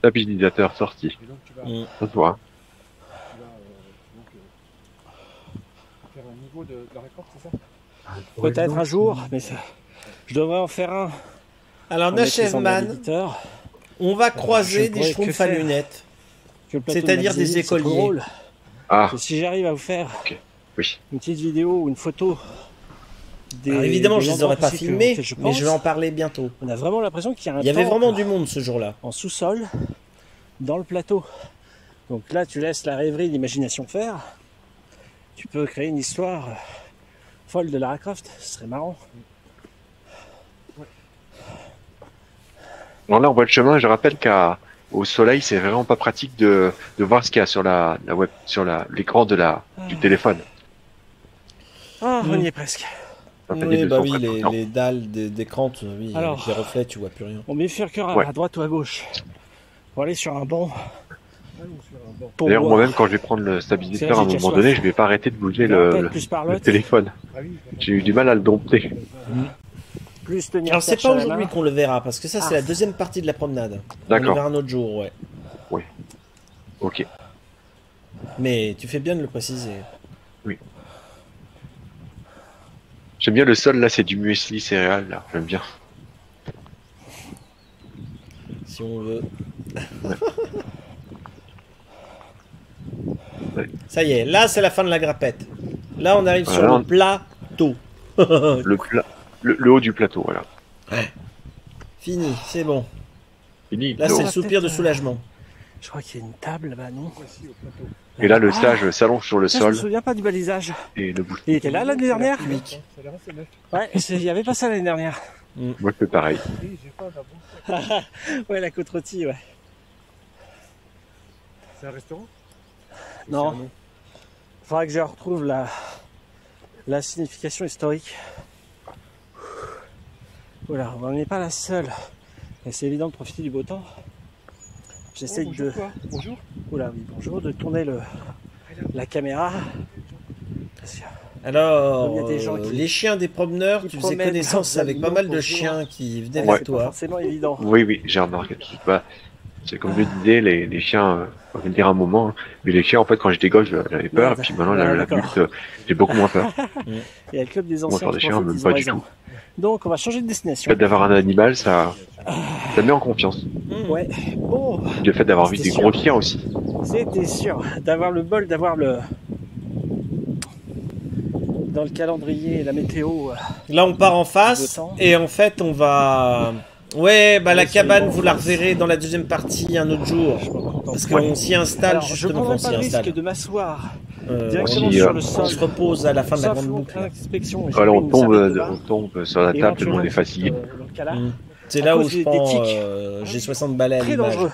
B: Stabilisateur sorti.
D: Et donc, tu vas,
A: Mm.
B: Ça se voit.
D: tu vas euh, donc, euh, faire un niveau de, de la récolte, c'est ça?
C: Peut-être un jour, mais ça- je devrais en faire un.
A: Alors, Nachevman, on va
C: je
A: croiser des schtroumpfs à lunettes. C'est-à-dire des écoliers.
B: Ah,
C: si j'arrive à vous faire
B: oui.
C: une petite vidéo ou une photo des,
A: Alors, évidemment,
C: des
A: je les aurais pas
C: que-
A: filmés,
C: je
A: mais je vais en parler bientôt.
C: On a vraiment l'impression qu'il y a un
A: Il y avait vraiment du monde ce jour-là.
C: en sous-sol dans le plateau. Donc là, tu laisses la rêverie, l'imagination faire. Tu peux créer une histoire euh, folle de Lara Croft. Ce serait marrant.
B: Alors là, on voit le chemin. Je rappelle qu'à au soleil, c'est vraiment pas pratique de, de voir ce qu'il y a sur la, la web, sur la l'écran de la du téléphone.
C: Ah, on
A: Mm.
C: y est presque.
A: Oui, bah oui, les, dalles des- d'écran, tu- oui,
C: Alors.
A: les reflets, tu vois plus rien.
C: On bifurquera
B: Ouais.
C: à droite ou à gauche? Pour aller sur un banc.
D: Ah, ou sur un banc.
C: Pour
B: D'ailleurs, moi-même, quand je vais prendre le stabilisateur, à un moment donné, je vais pas arrêter de bouger le, téléphone.
D: Ah oui,
B: J'ai eu du mal à le dompter.
C: plus tenir
A: Alors, c'est pas aujourd'hui qu'on le verra, parce que ça, c'est
C: Ah.
A: la deuxième partie de la promenade. On le
B: D'accord.
A: verra un autre jour, ouais.
B: Ok.
A: Mais tu fais bien de le préciser.
B: J'aime bien le sol là, c'est du muesli céréal là. J'aime bien.
A: Si on veut.
B: Ouais.
A: Ça y est, là c'est la fin de la grappette. Là on arrive sur le plateau.
B: Le, pla- le, le haut du plateau, voilà.
A: Fini, c'est bon.
B: Fini.
A: Là c'est le soupir de soulagement.
C: Je crois qu'il y a une table là-bas, non.
B: Et là, le
C: Ah,
B: sage s'allonge sur le
C: ça, Je me
B: sol
C: souviens pas du balisage.
B: et ne bouge
C: Il était là l'année dernière. Ouais, c'est- il y avait pas ça l'année dernière.
B: pas. Moi, je fais pareil.
D: Oui, j'ai pas un bon.
C: Ouais, la côte rôtie, ouais.
D: C'est un restaurant?
C: Non.
D: c'est nom
C: Faudra que je retrouve la, la signification historique. Voilà, on n'est pas la seule. Et c'est évident de profiter du beau temps. J'essaie
D: Oh,
C: de.
D: quoi. Bonjour.
C: Oula, oui, bonjour, de tourner le, la caméra.
A: Alors,
C: il y a des gens
A: euh,
C: qui-
A: les chiens des promeneurs,
C: qui
A: tu faisais connaissance avec pas mal de chiens qui venaient
B: Ouais.
A: vers toi.
C: forcément évident.
B: Oui, oui, j'ai remarqué. Bah, c'est comme je disais, les, les chiens, euh, on va le dire un moment, hein, mais les chiens, en fait, quand j'étais gosse, j'avais peur, et puis maintenant,
C: Ouais,
B: la-
C: d'accord.
B: l'adulte, euh, j'ai beaucoup moins peur.
C: Il y a le club des
B: Moi,
C: anciens
B: des chiens, même pas du
C: raison.
B: tout.
C: Donc, on va changer de
B: Le
C: destination.
B: fait d'avoir un animal, ça, ça met en confiance.
A: Mmh.
C: Ouais,
B: Le fait d'avoir vu des
C: sûr.
B: gros chiens aussi.
C: c'était sûr d'avoir le bol, d'avoir le. Dans le calendrier, la météo. euh,
A: Là on part en face et en fait on va... Ouais, bah la
C: le
A: cabane vous la reverrez dans la deuxième partie un autre jour. Parce qu'on s'y installe
C: Alors, je
A: justement,
C: prendrai
A: on
C: pas
A: s'y
C: le risque
A: installe.
C: de m'asseoir
A: Euh,
C: Directement
B: on-
C: sur
B: euh,
C: le
A: on
C: sol.
A: se repose à la fin de la grande boucle.
C: mis
B: on tombe, euh, on tombe sur la table tellement on est
C: Éventuellement,
B: fatigué.
C: euh, dans le cas là,
A: Mm. C'est là où je prends euh, j'ai 60 balais à
C: Très
A: l'image.
C: dangereux.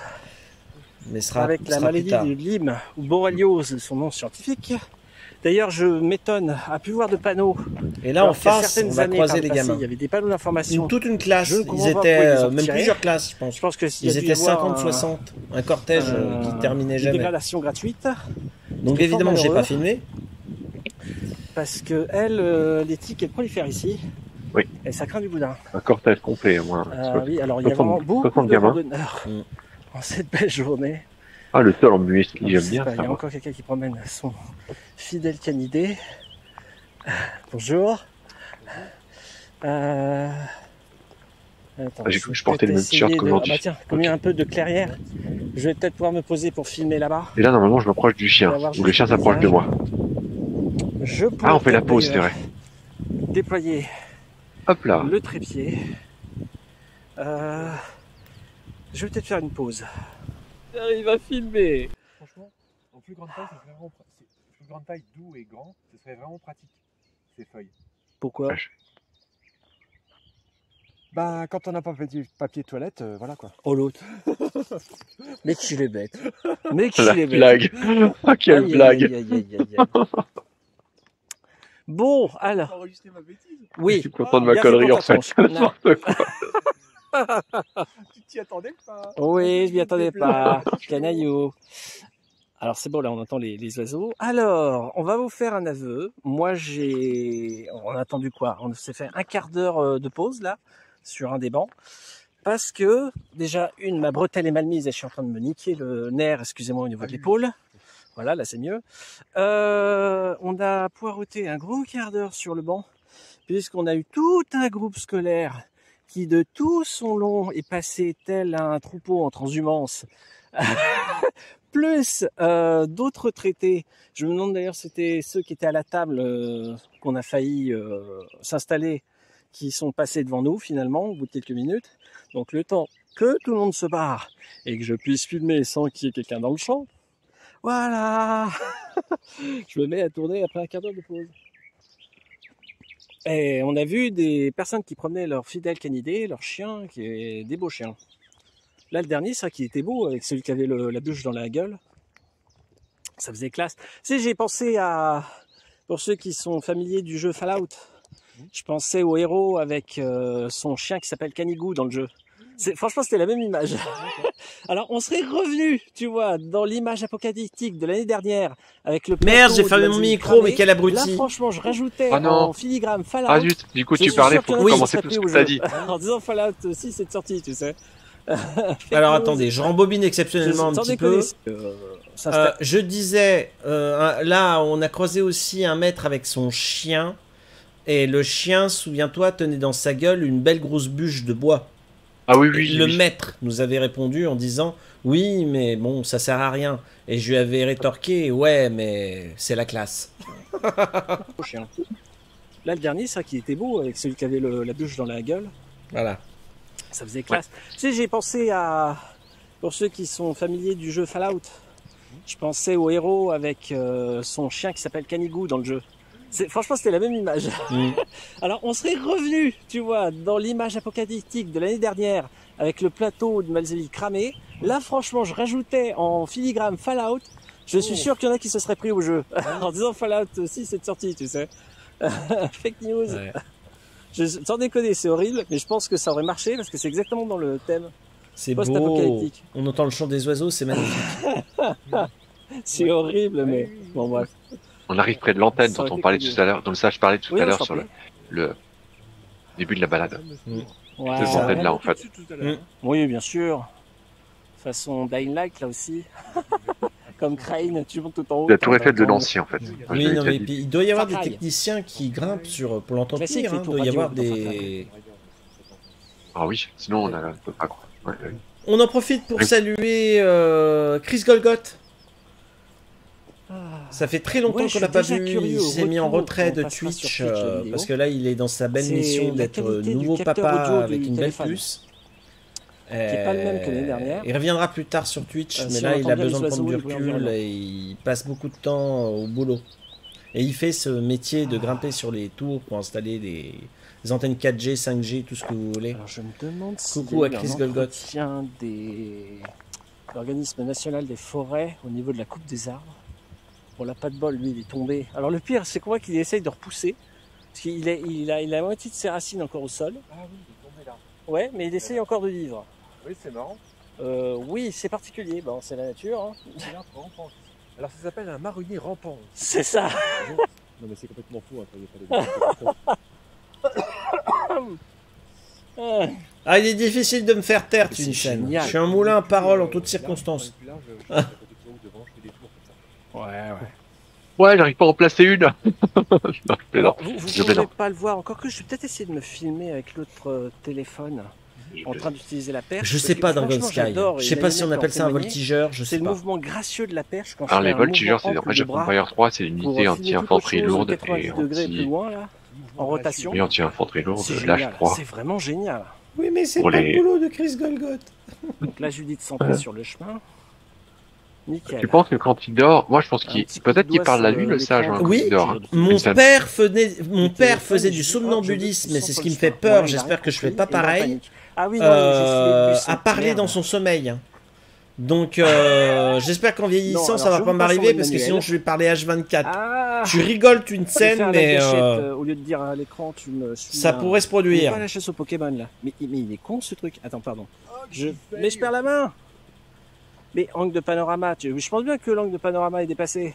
A: Mais sera,
C: avec la maladie de Lyme ou borréliose, son nom scientifique. D'ailleurs, je m'étonne à plus voir de panneaux.
A: Et là,
C: Alors
A: en face,
C: certaines
A: on va
C: années,
A: croiser les gamins.
C: Il y avait des panneaux d'information.
A: Toute une classe. Ils étaient
C: ils
A: euh, même plusieurs classes, je pense.
C: Je pense que
A: Ils étaient
C: y avoir
A: 50-60. Un cortège euh, qui
C: un-
A: terminait
C: une
A: jamais.
C: dégradation gratuite.
A: Donc évidemment, j'ai pas filmé.
C: Parce que elle, euh, les tiques, elles prolifèrent ici.
B: Oui.
C: Et ça craint du boudin.
B: Un cortège complet, moi.
C: Euh, oui, alors il y a
B: 60
C: vraiment beaucoup
B: 60
C: de
B: gamins.
C: randonneurs
A: Mm.
C: en cette belle journée.
B: Ah, le sol en
C: Je
B: j'aime bien
C: pas, Il y a encore quelqu'un qui promène son fidèle canidé. Bonjour. Euh... Attends,
B: Ah, j'ai cru que je portais le même t-shirt
C: de-
B: qu'aujourd'hui.
C: Ah bah tiens, comme il y a un peu de clairière, je vais peut-être pouvoir me poser pour filmer là-bas.
B: Et là, normalement, je m'approche du chien. Ou le chien s'approche de moi.
C: Je
B: Ah, on fait la pause, c'est vrai.
C: Déployer
B: Hop là.
C: le trépied. Euh... Je vais peut-être faire une pause. Il va filmer.
D: Franchement, en plus grande taille, serait vraiment c'est- plus grande taille, doux et grand, ce serait vraiment pratique, ces feuilles.
C: Pourquoi?
D: Bah, quand on n'a pas papier, papier toilette, euh, voilà quoi.
C: Oh l'autre. Mais qu'il est bête. Mais qu'il
B: La
C: est bête.
B: blague. Ah, quelle
C: Aïe,
B: blague.
C: aïe, aïe, aïe, aïe, aïe. Bon, alors,
D: enregistré ma bêtise.
B: Je
C: oui.
B: suis content de ma
C: fait
B: connerie en fait.
D: T'y attendais pas?
C: Oui, je m'y attendais pas. Canaillot. Alors c'est bon, là on entend les, les oiseaux. Alors, on va vous faire un aveu. Moi j'ai... On a attendu quoi? On s'est fait un quart d'heure euh, de pause là, sur un des bancs. Parce que, déjà, une, ma bretelle est mal mise et je suis en train de me niquer le nerf, excusez-moi, au niveau de l'épaule. Voilà, là c'est mieux. Euh, on a poireauté un gros quart d'heure sur le banc, puisqu'on a eu tout un groupe scolaire qui de tout son long est passé tel un troupeau en transhumance, plus euh, d'autres traités. Je me demande d'ailleurs c'était ceux qui étaient à la table euh, qu'on a failli euh, s'installer, qui sont passés devant nous finalement au bout de quelques minutes. Donc le temps que tout le monde se barre et que je puisse filmer sans qu'il y ait quelqu'un dans le champ, voilà, je me mets à tourner après un quart d'heure de pause. Et on a vu des personnes qui promenaient leurs fidèles canidés, leurs chiens, qui est des beaux chiens. Là, le dernier, ça qui était beau, avec celui qui avait le- la bûche dans la gueule. Ça faisait classe. Tu sais, j'ai pensé à, pour ceux qui sont familiers du jeu Fallout, je pensais au héros avec euh, son chien qui s'appelle Canigou dans le jeu. C'est- Franchement, c'était la même image. Alors, on serait revenu, tu vois, dans l'image apocalyptique de l'année dernière, avec le
A: Merde, j'ai fermé mon micro,
C: cramée.
A: mais quel
C: Là,
A: abruti.
C: franchement, je rajoutais
B: Ah non.
C: en filigrane Fallout.
B: Ah zut, du coup
C: Je
B: tu parlais,
C: a qui
B: commencer tout ce que t'as dit.
C: En disant Fallout 6 est sorti, tu sais.
A: Alors attendez, je rembobine exceptionnellement un
C: Sans
A: petit peu.
C: euh,
A: Euh, je disais, euh, un- là, on a croisé aussi un maître avec son chien. Et le chien, souviens-toi, tenait dans sa gueule une belle grosse bûche de bois.
B: Ah oui,
A: Et
B: oui,
A: le
B: oui.
A: maître nous avait répondu en disant Oui, mais bon, ça sert à rien. Et je lui avais rétorqué Ouais, mais c'est la classe.
C: Là, le dernier, ça qui était beau, avec celui qui avait le- la bûche dans la gueule.
A: Voilà.
C: Ça faisait classe. Tu sais, j'ai pensé à. Pour ceux qui sont familiers du jeu Fallout, je pensais au héros avec euh, son chien qui s'appelle Canigou dans le jeu. C'est- Franchement, c'était la même image.
A: Mm.
C: Alors, on serait revenu, tu vois, dans l'image apocalyptique de l'année dernière, avec le plateau de Malzeli cramé. Là, franchement, je rajoutais en filigrane Fallout. Je suis
D: Oh.
C: sûr qu'il y en a qui se seraient pris au jeu. en disant Fallout 6 est sorti, tu sais. Fake news.
A: Ouais.
C: Je, sans déconner, c'est horrible, mais je pense que ça aurait marché parce que c'est exactement dans le thème.
A: C'est beau. On entend le chant des oiseaux, c'est magnifique.
C: C'est horrible, mais bon, bref.
B: On arrive près de l'antenne dont on parlait tout à l'heure, dont ça je parlais tout
C: Oui,
B: à l'heure sur le, début de la balade.
C: Ouais.
B: Cette antenne-là, en fait.
C: Oui, bien sûr. Façon Dying Light, là aussi. Comme Crane, tu montes tout en haut.
B: La tour Eiffel de Nancy en fait.
A: Oui, non, mais puis, il doit y avoir des techniciens qui grimpent sur, pour
C: les
A: hein. Il doit y avoir des.
B: Ah oui, sinon on a. Ouais, ouais.
A: On en profite pour
B: Oui.
A: saluer euh, Chris Golgoth.
C: Ah.
A: Ça fait très longtemps
C: Ouais,
A: qu'on n'a pas vu. Il s'est mis en retrait de Twitch
C: Twitch,
A: euh, parce que là, il est dans sa belle mission d'être
C: du
A: nouveau papa avec une belle puce.
C: est pas le même que l'année dernière.
A: Il reviendra plus tard sur Twitch,
C: Euh,
A: mais
C: si
A: là il a besoin de prendre du recul et il passe beaucoup de temps au boulot. Et il fait ce métier de grimper sur les tours pour installer des, des antennes 4G, 5G, tout ce que vous voulez.
C: Alors je me demande si
A: Coucou à Chris
C: entretien des l'organisme national des forêts au niveau de la coupe des arbres. Bon là pas de bol, lui il est tombé. Alors le pire c'est qu'on voit qu'il essaye de repousser. Parce qu'il est, il a, il a la moitié de ses racines encore au sol.
D: Ah oui, il est tombé là.
C: Ouais, mais il essaye encore de vivre.
D: Oui, c'est marrant.
C: Euh, oui, c'est particulier. Bon, c'est la nature. hein.
D: Alors ça s'appelle un marronnier rampant.
C: C'est ça.
D: Non mais c'est complètement fou, hein, croyez pas les
C: Ah.
A: Ah, il est difficile de me faire taire, une chaîne. Je suis un moulin à parole en toutes circonstances.
C: Ouais, ouais.
B: Ouais, j'arrive pas à en placer une. non, je plaisante.
C: Vous, vous
B: Je
C: pouvez
B: plaisante.
C: pas le voir. Encore que je vais peut-être essayer de me filmer avec l'autre euh, téléphone en train d'utiliser la perche.
A: Je sais pas, Dragon
C: franchement,
A: Sky. Je
C: et
A: sais pas si on appelle ça un voltigeur, je
C: C'est
A: sais
C: le mouvement gracieux de la perche quand
B: Alors les voltigeurs, c'est
C: mouvement
B: en fait
C: bras
B: Warrior 3, c'est une unité anti-infanterie lourde
C: 90
B: et
C: degrés plus
B: anti...
C: loin là, en rotation.
B: Oui, anti-infanterie lourde,
C: C'est
B: l'âge
C: génial.
B: 3.
C: C'est vraiment génial.
A: Oui, mais c'est pas
B: les-
A: le boulot de Chris Golgoth.
C: Donc là, Judith s'en sur le chemin. Nickel.
B: Tu penses que quand il dort, moi je pense qu'il peut-être qu'il parle la lune,
C: le-
B: sage, hein, quand
A: Oui,
B: il dort. hein.
A: Mon
B: ça-
A: père, faisait, mon père faisait
C: et
A: du somnambulisme, mais
C: descends
A: c'est ce qui me fait peur. J'espère que je fais pas
C: et
A: pareil.
C: Ah oui, non,
A: Euh, à parler dans son sommeil. Donc, euh, j'espère qu'en vieillissant,
C: Non,
A: ça va pas m'arriver parce que sinon je vais parler H24.
C: Ah
A: Tu rigoles une scène, mais euh,
C: euh, au lieu de dire à l'écran, tu me suis
A: ça
C: un-
A: pourrait se
C: Il
A: produire.
C: pas la chasse au Pokémon là. Mais, mais il est con ce truc. Attends, pardon. Je... Mais je perds la main. Mais angle de panorama, tu... je pense bien que l'angle de panorama est dépassé.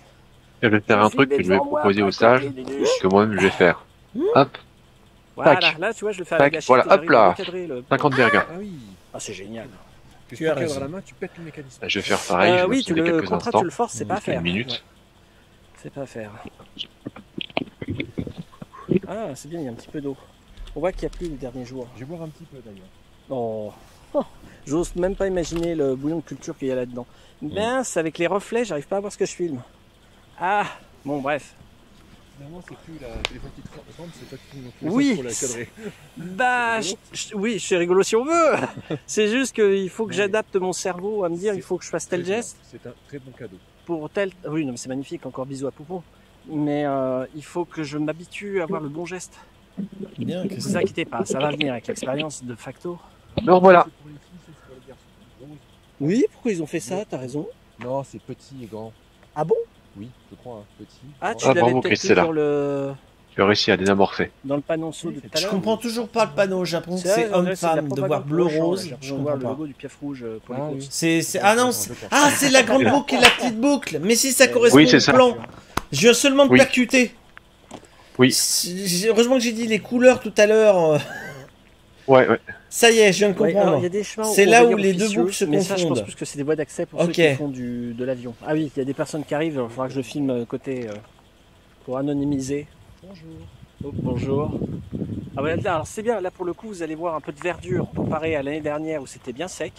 B: Je vais faire un truc que je vais proposer au sage, que moi-même je vais faire. Hop,
C: Voilà,
B: Tac.
C: là tu vois, je le fais à la
B: voilà, hop là.
C: recadrer le-
B: 50 vergas.
D: Ah oui.
C: Ah, c'est génial.
A: Tu
D: tu
A: as raison.
D: la main, tu pètes le mécanisme.
B: Je vais faire pareil,
C: Euh,
B: je
C: oui, tu le
B: quelques
C: contrat,
B: instants.
C: tu le forces, c'est pas à
B: Une
C: faire. C'est pas à faire. Ah, c'est bien, il y a un petit peu d'eau. On voit qu'il y a plu les derniers jours.
D: Je vais boire un petit peu d'ailleurs.
C: Oh. Oh. J'ose même pas imaginer le bouillon de culture qu'il y a là-dedans. Mince, avec les reflets, j'arrive pas à voir ce que je filme. Ah, bon, bref.
D: Finalement, c'est plus la qui c'est toi qui
C: Oui.
D: pour la cadrer.
C: Bah, je- je- oui, c'est rigolo si on veut. C'est juste qu'il faut que j'adapte mon cerveau à me dire, il faut que je fasse tel geste
D: C'est un très bon cadeau.
C: pour tel. Oui, non, mais c'est magnifique. Encore bisous à Poupon. Mais euh, il faut que je m'habitue à avoir le bon geste.
A: Bien,
C: Ne vous inquiétez pas, ça va venir avec l'expérience de facto.
B: Alors voilà,
D: C'est pour les filles, c'est pour les garçons. Donc,
C: Oui, pourquoi ils ont fait ça T'as raison.
D: Non, c'est petit et grand.
C: Ah bon?
D: Oui, je crois, hein, petit.
C: Ah, tu
B: Ah,
C: l'avais
B: bravo,
C: peut-être
B: Chris,
C: mis
B: c'est là.
C: sur le
B: tu as réussi à désamorcer.
C: dans le panonceau de tout à
A: Je
C: l'heure.
A: comprends toujours pas le panneau au Japon.
C: C'est vrai, de la
A: homme-femme, de voir
C: propagande
A: bleu
C: pour le champ,
A: rose.
C: là.
A: Je
C: J'ai
A: comprends
C: le
A: pas.
C: logo du piaf rouge euh, pour
D: Ah oui.
A: C'est, c'est- Ah non, c'est- ah, c'est la grande boucle et la petite boucle. Mais si ça correspond
B: Oui, c'est
A: au
B: ça.
A: plan. Je viens seulement de
B: Oui.
A: percuter.
B: Oui.
A: C'est- Heureusement que j'ai dit les couleurs tout à l'heure.
B: Ouais, ouais.
A: Ça y est, je viens de
C: Ouais, alors,
A: comprendre.
C: il y a des chemins
A: C'est là où les deux boucles se
C: mais ça, je pense
A: confondent.
C: plus que c'est des voies d'accès pour ceux qui font du, de l'avion. Ah oui, il y a des personnes qui arrivent, il faudra que je filme euh, côté euh, pour anonymiser. Bonjour. Oh, bonjour. Ah ouais, là, alors c'est bien, là pour le coup, vous allez voir un peu de verdure comparé à l'année dernière où c'était bien sec.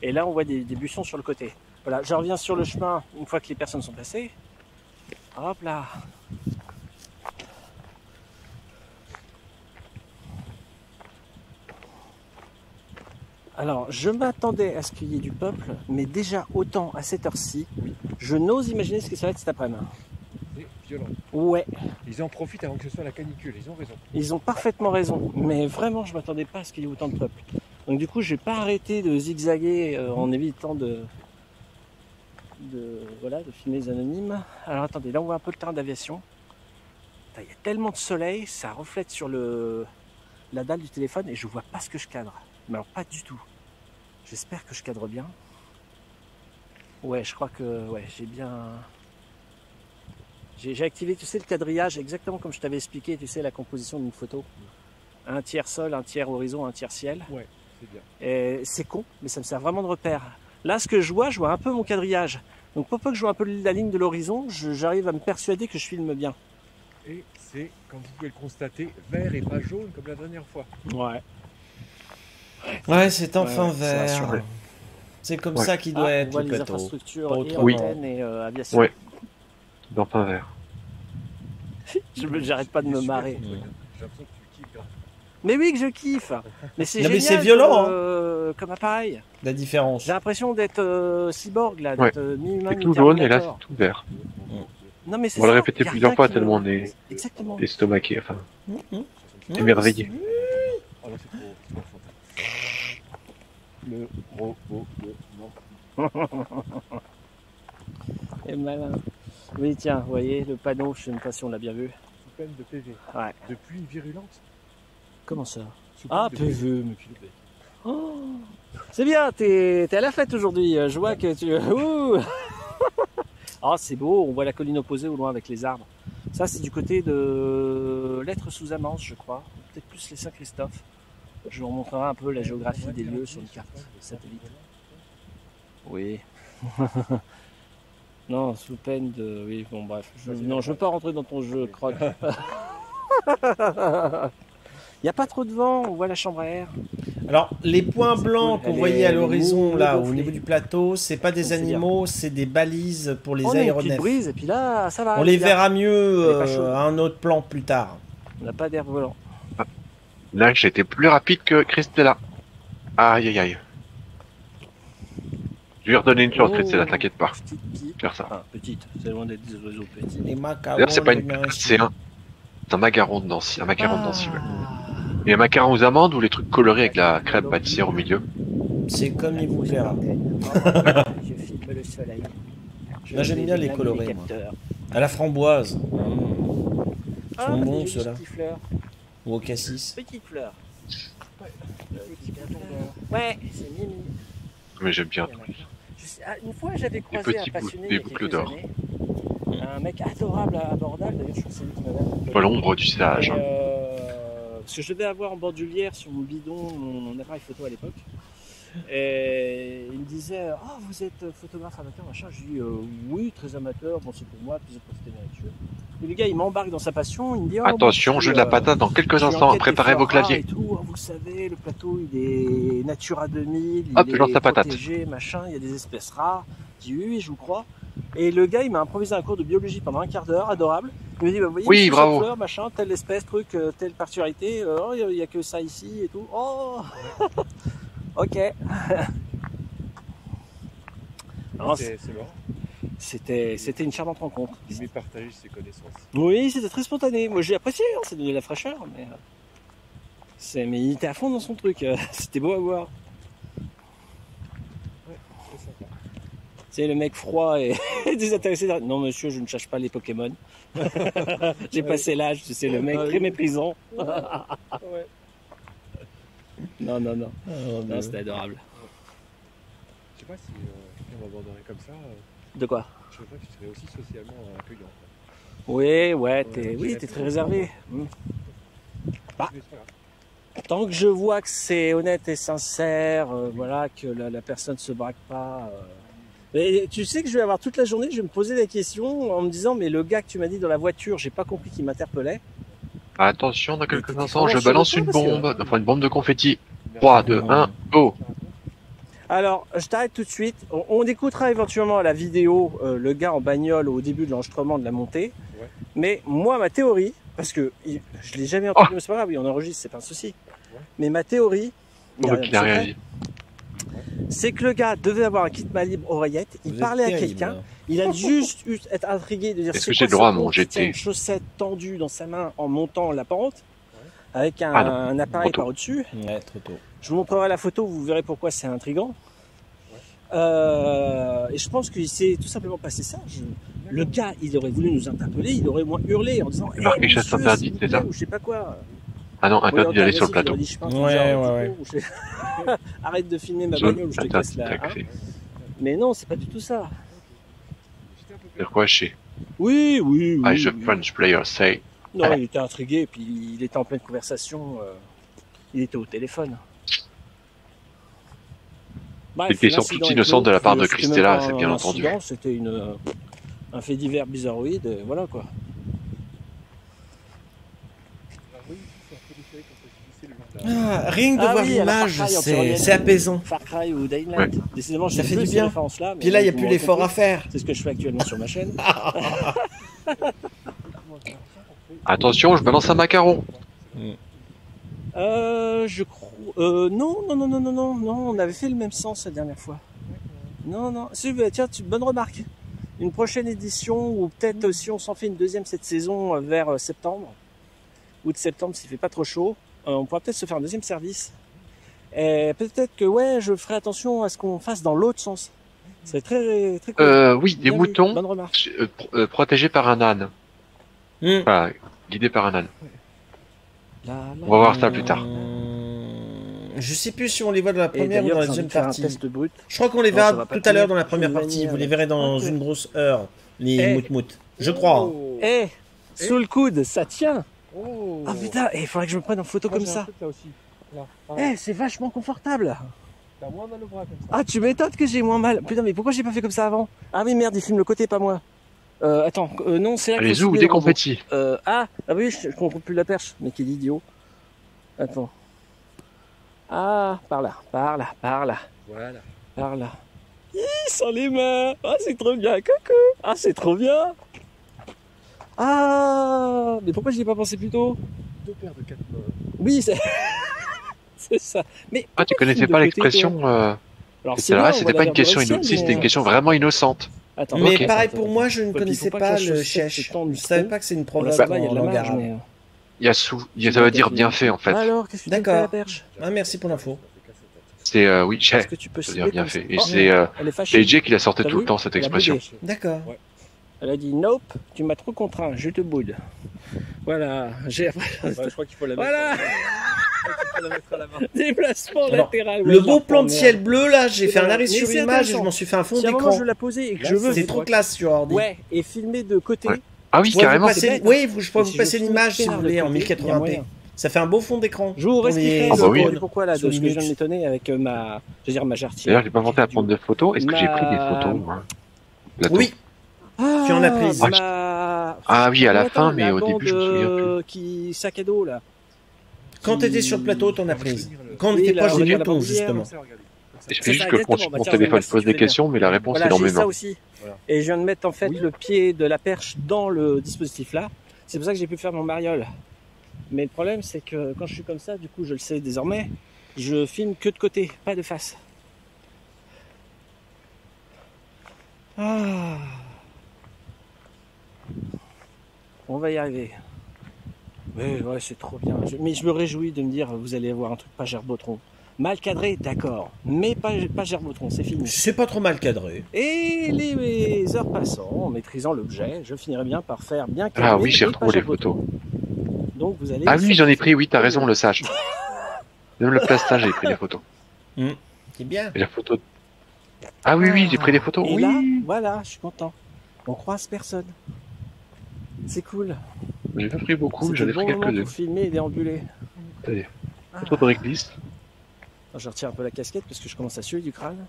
C: Et là, on voit des, des buissons sur le côté. Voilà, je reviens sur le chemin une fois que les personnes sont passées. Hop là. Alors, je m'attendais à ce qu'il y ait du peuple, mais déjà autant à cette heure-ci, je n'ose imaginer ce que ça va être cet après-midi.
D: C'est violent.
C: Ouais,
D: Ils en profitent avant que ce soit la canicule, ils ont raison.
C: ils ont parfaitement raison, mais vraiment, je m'attendais pas à ce qu'il y ait autant de peuple. Donc du coup, je vais pas arrêter de zigzaguer euh, en évitant de, de, voilà, de filmer les anonymes. Alors attendez, là on voit un peu le terrain d'aviation. Il y a tellement de soleil, ça reflète sur le, la dalle du téléphone et je vois pas ce que je cadre. Mais alors pas du tout. J'espère que je cadre bien. Ouais, je crois que ouais, j'ai bien. J'ai activé, tu sais, le quadrillage exactement comme je t'avais expliqué, tu sais, la composition d'une photo. Un tiers sol, un tiers horizon, un tiers ciel.
D: C'est bien.
C: Et c'est con, mais ça me sert vraiment de repère. Là, ce que je vois, je vois un peu mon quadrillage. Donc, pour peu que je vois un peu la ligne de l'horizon, j'arrive à me persuader que je filme bien.
D: Et c'est, comme vous pouvez le constater, vert et pas jaune comme la dernière fois.
C: Ouais.
A: Ouais, c'est enfin vert. C'est comme
B: Ouais.
A: ça qu'il doit
C: Ah, on
A: être
C: voit
A: le
C: les
A: plateau.
C: infrastructures et.
B: Oui.
C: et euh, aviation.
B: Ouais. D'enfin vert.
C: Je me- J'arrête pas de me marrer.
D: hein. J'ai l'impression que tu kiffes grave.
C: Mais oui, que je kiffe. Mais c'est
A: mais violent,
C: Comme,
A: hein.
C: euh, comme appareil.
A: La différence.
C: J'ai l'impression d'être euh, cyborg là,
B: Ouais.
C: euh,
B: C'est tout jaune et là c'est tout vert.
C: Non mais c'est
B: On va le répéter plusieurs fois tellement
C: me-
B: on est estomaqué, enfin,
A: Mhm.
B: émerveillé.
D: Oh. Le robot de non.
C: Et malin. Oui, tiens, vous voyez, le panneau, je sais même pas si on l'a bien vu.
D: Sous peine de PV.
C: Ouais.
D: Depuis virulente.
C: Comment ça
D: Sous
C: Ah,
D: de
C: PV, mais tu Oh C'est bien, t'es t'es à la fête aujourd'hui. Je vois que tu. Ouh Ah, c'est beau, on voit la colline opposée au loin avec les arbres. Ça, c'est du côté de l'être sous Amance, je crois. Peut-être plus les Saint-Christophe. Je vous remontrerai un peu la géographie des lieux sur une carte satellite. Oui. non, sous peine de. Oui, bon, bref. Je... Non, je veux pas rentrer dans ton jeu, croque. Il n'y a pas trop de vent, on voit la chambre à air.
A: Alors, les points blancs
C: cool.
A: qu'on voyait à l'horizon, là, au niveau du plateau, c'est pas des animaux, c'est des balises pour les
C: on a une petite
A: aéronefs.
C: brise et puis là, ça va.
A: On les verra mieux euh, à un autre plan plus tard.
C: On n'a pas d'air volant.
B: Là, j'ai été plus rapide que Christella. Aïe aïe aïe. Je vais lui redonner une chance,
C: Oh.
B: Christella, t'inquiète pas.
C: Petite.
B: Faire ça.
C: Enfin, petite, c'est loin d'être des oiseaux petits.
A: Les macarons.
B: D'ailleurs, c'est pas une c'est un, c'est un macaron de Nancy, un macaron de Nancy, ouais.
C: Ah.
B: Et un macaron aux amandes ou les trucs colorés avec la crème pâtissière au milieu?
A: C'est comme il vous plaira.
C: Je filme le soleil.
A: Moi, j'aime bien les colorés, moi. À la framboise.
C: Ah,
A: sont
C: bah,
A: bons, ceux-là. Ou au cassis.
C: Petite fleur. Petite fleur. Ouais, c'est Mimi.
B: Mais j'aime bien.
C: Sais- ah, une fois, j'avais croisé un passionné
B: des boucles d'or.
C: Un mec adorable à Bordal, d'ailleurs, je crois que c'est lui qui m'avait accompagné.
B: Pas l'ombre du sage.
C: Et, euh, parce que je devais avoir en bordelière sur mon bidon mon appareil photo à l'époque. Et il me disait Ah, vous êtes photographe amateur, machin. Je lui dis euh, Oui, très amateur. Bon, c'est pour moi, puis c'était nature. Et le gars, il m'embarque dans sa passion. Il me dit Ah,
B: Attention,
C: bon,
B: jeu
C: je
B: de la patate dans quelques instants. Préparez vos claviers.
C: Et tout. Ah, vous savez, le plateau, il est Natura 2000.
B: Hop,
C: il
B: je lance
C: est
B: la patate.
C: protégé, machin. Il y a des espèces rares. Je dis Oui, oui, je vous crois. Et le gars, il m'a improvisé un cours de biologie pendant un quart d'heure, adorable. Il me dit, bah, vous voyez,
B: Oui, bravo.
C: fleur, machin, telle espèce, truc, euh, telle particularité. euh, oh, il n'y a que ça ici et tout. Oh Ok.
D: C'est c'est marrant.
C: C'était c'était une charmante rencontre.
D: Il aimait partager ses connaissances.
C: Oui, c'était très spontané. Moi, j'ai apprécié, hein, ça donnait de la fraîcheur. Mais, euh, c'est- mais il était à fond dans son truc. euh, C'était beau à voir.
D: Sympa.
C: C'est le mec froid et désintéressé. Non, monsieur, je ne cherche pas les Pokémon. J'ai passé l'âge, tu sais, le mec
D: Ah
C: très méprisant.
D: Ouais.
C: Non, non, non.
A: Oh,
C: Non, c'était adorable.
D: Je sais pas si euh, on m'aborderait comme ça. euh,
C: De quoi?
D: Je sais pas que tu serais aussi socialement euh, accueillant.
C: Oui, ouais, t'es,
D: Ouais,
C: oui, t'es très réservé. Bah. Tant que je vois que c'est honnête et sincère, euh, voilà, que la, la personne se braque pas. euh. Mais tu sais que je vais avoir toute la journée, je vais me poser la question en me disant, mais le gars que tu m'as dit dans la voiture, j'ai pas compris qu'il m'interpellait.
B: Attention, dans quelques instants, je balance une bombe. Enfin, une bombe de confetti. 3, 2, 1, go
C: Alors, je t'arrête tout de suite. On, on écoutera éventuellement à la vidéo euh, le gars en bagnole au début de l'enregistrement de la montée.
D: Ouais.
C: Mais moi, ma théorie, parce que il- je l'ai jamais entendu, mais c'est pas grave, oui, on enregistre, c'est pas un souci. Mais ma théorie, il y a
B: Pour
C: rien
B: a réagi.
C: C'est que le gars devait avoir un kit main libre oreillette, il
A: Vous
C: parlait à quelqu'un,
A: hein.
C: il a juste eu être intrigué de dire
B: Est-ce
C: c'est
B: que j'ai le droit à mon GT?
C: une chaussette tendue dans sa main en montant la pente avec un,
B: Ah non,
C: un appareil par au-dessus.
A: Ouais, trop tôt.
C: Je vous montrerai la photo, vous verrez pourquoi c'est intrigant. Euh, et je pense qu'il s'est tout simplement passé ça. Je- le gars, il aurait voulu nous interpeller, il aurait moins hurlé en disant Eh,
B: chasse
C: monsieur,
B: interdite, c'est ça
C: ou je sais pas quoi.
B: Ah non, interdit d'aller sur le plateau.
A: Ouais,
C: genre,
A: ouais,
C: ou je sais- Arrête de filmer ma bagnole ou je te casse la. hein. Mais non, c'est pas du tout ça.
B: C'est quoi chez
C: Oui, oui, oui.
B: I, the. French player, say
C: Non, il était intrigué, puis il était en pleine conversation. euh, il était au téléphone.
B: Questions
C: l'incident
B: toutes
C: est
B: innocentes de la part de
C: c'était
B: Christella, c'est bien
C: un
B: entendu.
C: C'était une, euh, un fait divers bizarroïde, voilà quoi.
D: Ah oui, c'est un téléphérique qu'on peut se glisser le long de la-
A: Ah, rien que de
C: Ah
A: voir
C: oui,
A: l'image, c'est apaisant.
C: Far Cry ou Dying
B: Ouais.
C: Décidément, j'ai
A: Ça fait du bien.
C: mais
A: Puis là, il n'y a plus l'effort à faire.
C: C'est ce que je fais actuellement sur ma chaîne.
B: Attention, je balance un macaron.
C: Euh, je crois. Euh, non, non, non, non, non, non, non, on avait fait le même sens la dernière fois. Non, non. Si, bah, tiens, tu, bonne remarque. Une prochaine édition, ou peut-être si on s'en fait une deuxième cette saison euh, vers euh, septembre, août septembre s'il fait pas trop chaud, euh, on pourra peut-être se faire un deuxième service. Et peut-être que ouais, je ferai attention à ce qu'on fasse dans l'autre sens. C'est très très cool.
B: Euh, oui, des
C: Bien
B: moutons
C: Bonne remarque.
B: euh, pro- euh, protégés par un âne.
A: Hmm.
B: Enfin, guidés par un âne.
C: La, la,
B: On va voir ça plus tard.
A: Hum, Je sais plus si on les voit dans la première ou dans la deuxième partie.
C: test brut.
A: Je crois qu'on les verra tout à l'heure dans la première partie. Vous les verrez dans une grosse heure, les
C: Eh.
A: mout-mout. Je crois.
D: Oh.
C: Eh, sous le coude, ça tient.
D: Oh.
C: Ah putain, il faudrait que je me prenne en photo
D: Moi,
C: comme ça.
D: truc là aussi. Là.
C: Eh, c'est vachement confortable.
D: T'as moins mal au bras comme ça.
C: Ah, tu m'étonnes que j'ai moins mal. Putain, mais pourquoi j'ai pas fait comme ça avant Ah oui, merde, il filme le côté, pas moi. Euh, attends, euh, non, c'est là
B: Allez,
C: filmait
B: dès qu'on petit.
C: Euh, ah, ah oui, je, je comprends plus la perche. Mais quel idiot. Attends. Ah, par là, par là, par là,
D: Voilà.
C: par là. Ih, sans les mains. Ah, c'est trop bien, coucou. Ah, c'est trop bien. Ah, mais pourquoi j'y ai pas pensé plus tôt?
D: Deux paires de quatre mains.
C: Oui, c'est... c'est ça. Mais
B: Ah, tu connaissais pas l'expression euh,
C: Alors, c'est
B: C'était pas une question innocente, c'était une
C: mais-
B: question vraiment innocente.
C: Attends,
A: Mais pareil
C: attends,
A: pour moi, je ne
C: Ouais,
A: connaissais
C: pas
A: le chèche. Je savais
C: fond.
A: pas que c'est une
C: Bon,
A: province
C: ça va, il y a
A: en
C: de la
A: langue
C: marge,
A: arabe.
C: mais...
B: Il y a sous, il y a- ça veut dire bien fait en fait.
C: Alors, qu'est-ce que tu fais
A: D'accord. Ah, merci pour l'info.
B: C'est euh, oui,
C: peux
B: ça veut dire bien fait.
C: ça
B: Et
C: Oh,
B: c'est euh, qui la sortait tout le temps cette expression.
A: D'accord.
C: Elle a dit nope, tu m'as trop contraint, je te boude. Voilà, j'ai
D: je crois qu'il faut la mettre.
C: Voilà
D: Il faut la mettre à la main.
C: déplacement
A: Alors,
C: latéral.
A: Le beau plan de ciel bleu là, j'ai
C: C'est
A: fait un
C: vrai.
A: arrêt sur image et je m'en suis fait un fond
C: Si
A: d'écran.
C: je veux la poser et que
D: Là,
C: je veux.
A: C'est trop classe sur ordi.
C: Ouais, et filmer de côté.
B: Ouais. Ah oui, carrément.
A: Oui, vous- je pourrais vous
C: si
A: passer l'image si vous
C: de
A: voulez en
C: côté, il y a
A: 1080p.
C: moyen.
A: Ça fait un beau fond d'écran.
C: Je vous expliquerai
B: Ah bah oui.
C: pourquoi- là, de ce que je viens de m'étonner avec euh, ma, je veux dire ma jarretière.
B: D'ailleurs, j'ai pas pensé à prendre des photos. Est-ce que j'ai pris des photos.
A: Oui,
C: Ah,
A: Tu en as prise.
C: ma-
B: Ah oui, à la fin, mais au début, je me souviens
C: bande, euh, Qui sac à dos là.
A: quand
C: Qui-
A: t'étais sur le plateau, t'en as prise. Quand on
C: Oui,
A: était
C: là,
A: proche des moutons, justement.
C: C'est
B: suffit juste que
C: exactement.
B: mon,
C: Bah,
B: téléphone pose des
C: fais
B: questions, mais la réponse
C: Voilà,
B: est dans mes
C: ça
B: mains.
C: aussi.
D: Voilà.
C: Et je viens de mettre en fait
D: Oui.
C: le pied de la perche dans le dispositif là. C'est pour ça que j'ai pu faire mon mariole. Mais le problème c'est que quand je suis comme ça, du coup je le sais désormais, je filme que de côté, pas de face. Ah. On va y arriver. Mais ouais, c'est trop bien. Je- mais je me réjouis de me dire, vous allez avoir un truc pas gerbotron. Mal cadré, d'accord. Mais pas, pas gerbotron, c'est fini.
A: C'est pas trop mal cadré.
C: Et les heures passant, en maîtrisant l'objet, je finirai bien par faire bien cadré
B: Ah oui, j'ai
C: et
B: retrouvé les photos.
C: Donc vous allez.
B: Ah oui, j'en ai pris, oui, t'as raison, le sage. Même le plastage, j'ai pris des photos.
A: C'est bien.
B: Et la photo. de- Ah oui, oui, j'ai pris des photos.
C: Et
B: Oui.
C: là, voilà, je suis content. On croise personne. C'est cool.
B: J'ai pas pris beaucoup, j'en ai pris
C: bon moment
B: quelques-uns.
C: pour filmer et déambuler.
B: Attendez.
C: Ah.
B: Photo de réglisse.
C: Alors, je retire un peu la casquette parce que je commence à suer du crâne.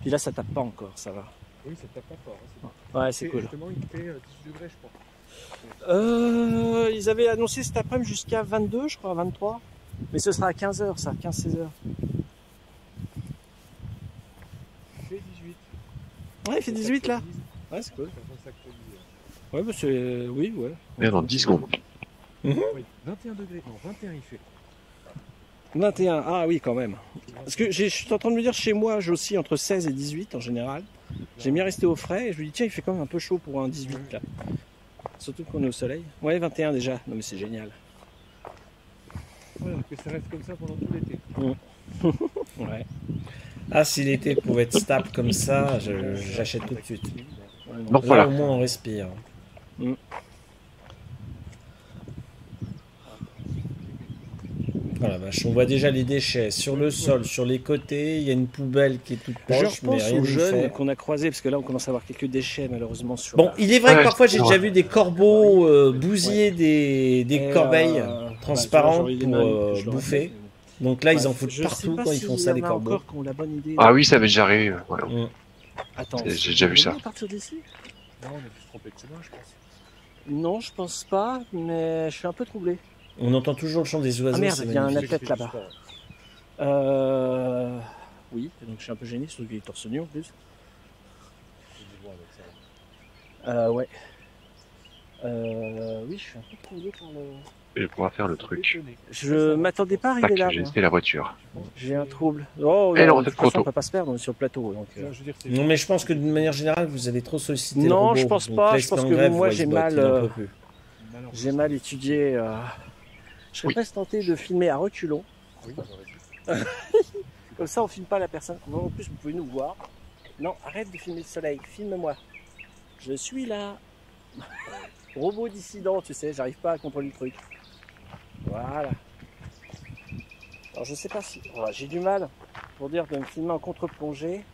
C: Puis là, ça tape pas encore, ça va.
D: Oui, ça tape pas fort. hein,
C: Ouais, c'est cool.
D: Justement, il fait euh, 18 degrés, je crois.
C: Euh, ils avaient annoncé cet après-midi jusqu'à 22, je crois, 23. Mais ce sera à 15h, ça, 15-16h.
D: Il fait 18.
C: Ouais, il fait 18 là. Ouais, c'est cool. Ouais, bah c'est. Oui, ouais.
B: Merde, dans 10 secondes.
D: Oui, 21 degrés. Non, 21 il fait.
C: 21, ah oui, quand même. Parce que j'ai- je suis en train de me dire, chez moi, j'ai aussi entre 16 et 18 en général. J'aime bien rester au frais et je me dis, tiens, il fait quand même un peu chaud pour un 18 là. Surtout qu'on est au soleil. Ouais, 21 déjà. Non, mais c'est génial.
D: Voilà, que ça reste comme ça pendant tout l'été.
C: Ouais.
A: Ah, si l'été pouvait être stable comme ça, j'achète tout de suite.
B: Donc
A: Là,
B: voilà.
A: au moins, on respire.
C: Mm.
A: Voilà, vache, on voit déjà les déchets sur le sol, sur les côtés. Il y a une poubelle qui est toute
C: Je
A: proche, mais
C: repense aux jeunes qu'on a croisés, parce que là, on commence à avoir quelques déchets, malheureusement, sur
A: Bon,
C: la-
A: il est vrai que parfois j'ai déjà vu des corbeaux euh, bousiller des, des
C: Et,
A: corbeilles
C: euh,
A: transparentes
C: bah, vois,
A: pour euh,
C: je
A: bouffer.
C: fait, mais
A: Donc là, ils en foutent
C: je
A: partout quand ils font
C: y
A: ça, les corbeaux.
C: encore qui ont la bonne idée.
B: Ah oui, ça m'est déjà arrivé.
C: Attends,
B: J'ai- déjà vu ça.
C: Partir d'ici
D: Non, on je pense.
C: Non, je pense pas, mais je suis un peu troublé.
A: On entend toujours le chant des oiseaux.
C: Ah merde, il y a un athlète là-bas. Euh... Oui, donc je suis un peu gêné, surtout qu'il est torse nu en plus. Euh, ouais. Euh, oui, je suis un peu troublé par le...
B: je vais pouvoir faire le truc.
C: Je m'attendais pas à arriver
B: Tac,
C: là.
B: j'ai la voiture.
C: J'ai un trouble. Oh,
B: Eh non,
C: de
B: cette
C: toute façon,
B: photo.
C: on peut pas se perdre, on est sur le plateau. Donc, euh.
D: Non, je
A: mais je pense que d'une manière générale, vous avez trop sollicité le
C: Non,
A: robot.
C: je pense pas. Je pense que
A: grève,
C: moi, j'ai mal, euh. J'ai mal étudié. euh. Je serais
B: Oui.
C: presque tenté de filmer à reculons.
D: Oui.
C: Comme ça, on filme pas la personne. Non, en plus, vous pouvez nous voir. Non, arrête de filmer le soleil. Filme-moi. Je suis là. Robot dissident, tu sais, j'arrive pas à contrôler le truc. Voilà. Alors, je sais pas si. voilà, J'ai du mal pour dire de me filmer en contre-plongée.